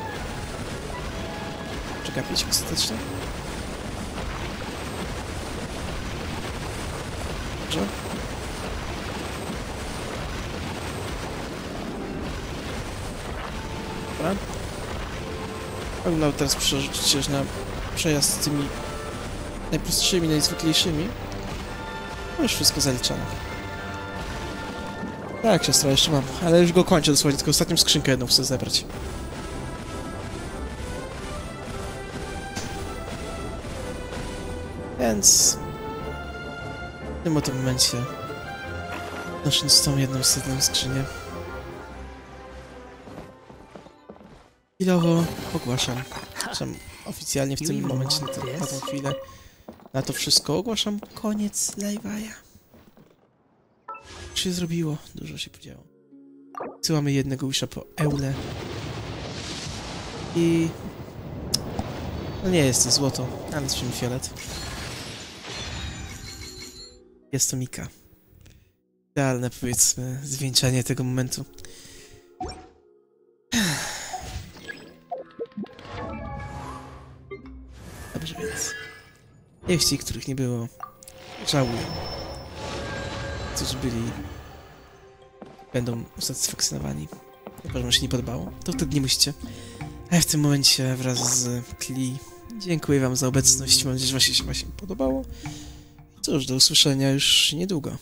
Przegapić ostatecznie. Dobrze. Dobra. Oglądał teraz przerzucić na przejazd z tymi najprostszymi, najzwyklejszymi. No już wszystko zaliczone. Tak, siostra, jeszcze mam, ale już go kończę dosłownie, tylko ostatnią skrzynkę jedną chcę zebrać. Więc... W tym oto momencie... Nosząc tą jedną ostatnią skrzynię... Chwilowo ogłaszam, przepraszam, oficjalnie w tym momencie, na, te, na tą chwilę, na to wszystko ogłaszam koniec live'a się zrobiło, dużo się podziało. Wysyłamy jednego wisha po Eule. I... No nie jest to złoto, ale z czym fiolet. Jest to Mika. Idealne, powiedzmy, zwieńczenie tego momentu. Jeśli których nie było, żałuję którzy byli będą usatysfakcjonowani. Chyba, że się nie podobało, to wtedy nie musicie. A ja w tym momencie wraz z Kli dziękuję wam za obecność. Mam nadzieję, że wam się właśnie podobało. Cóż, do usłyszenia już niedługo.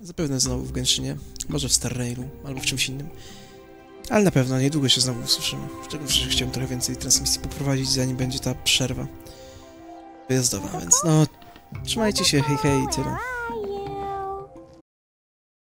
Zapewne znowu w Genshinie, może w Star Railu, albo w czymś innym. Ale na pewno niedługo się znowu usłyszymy. Szczególnie, że chciałem trochę więcej transmisji poprowadzić, zanim będzie ta przerwa wyjazdowa, więc no... Trzymajcie się, hej hej, tyle.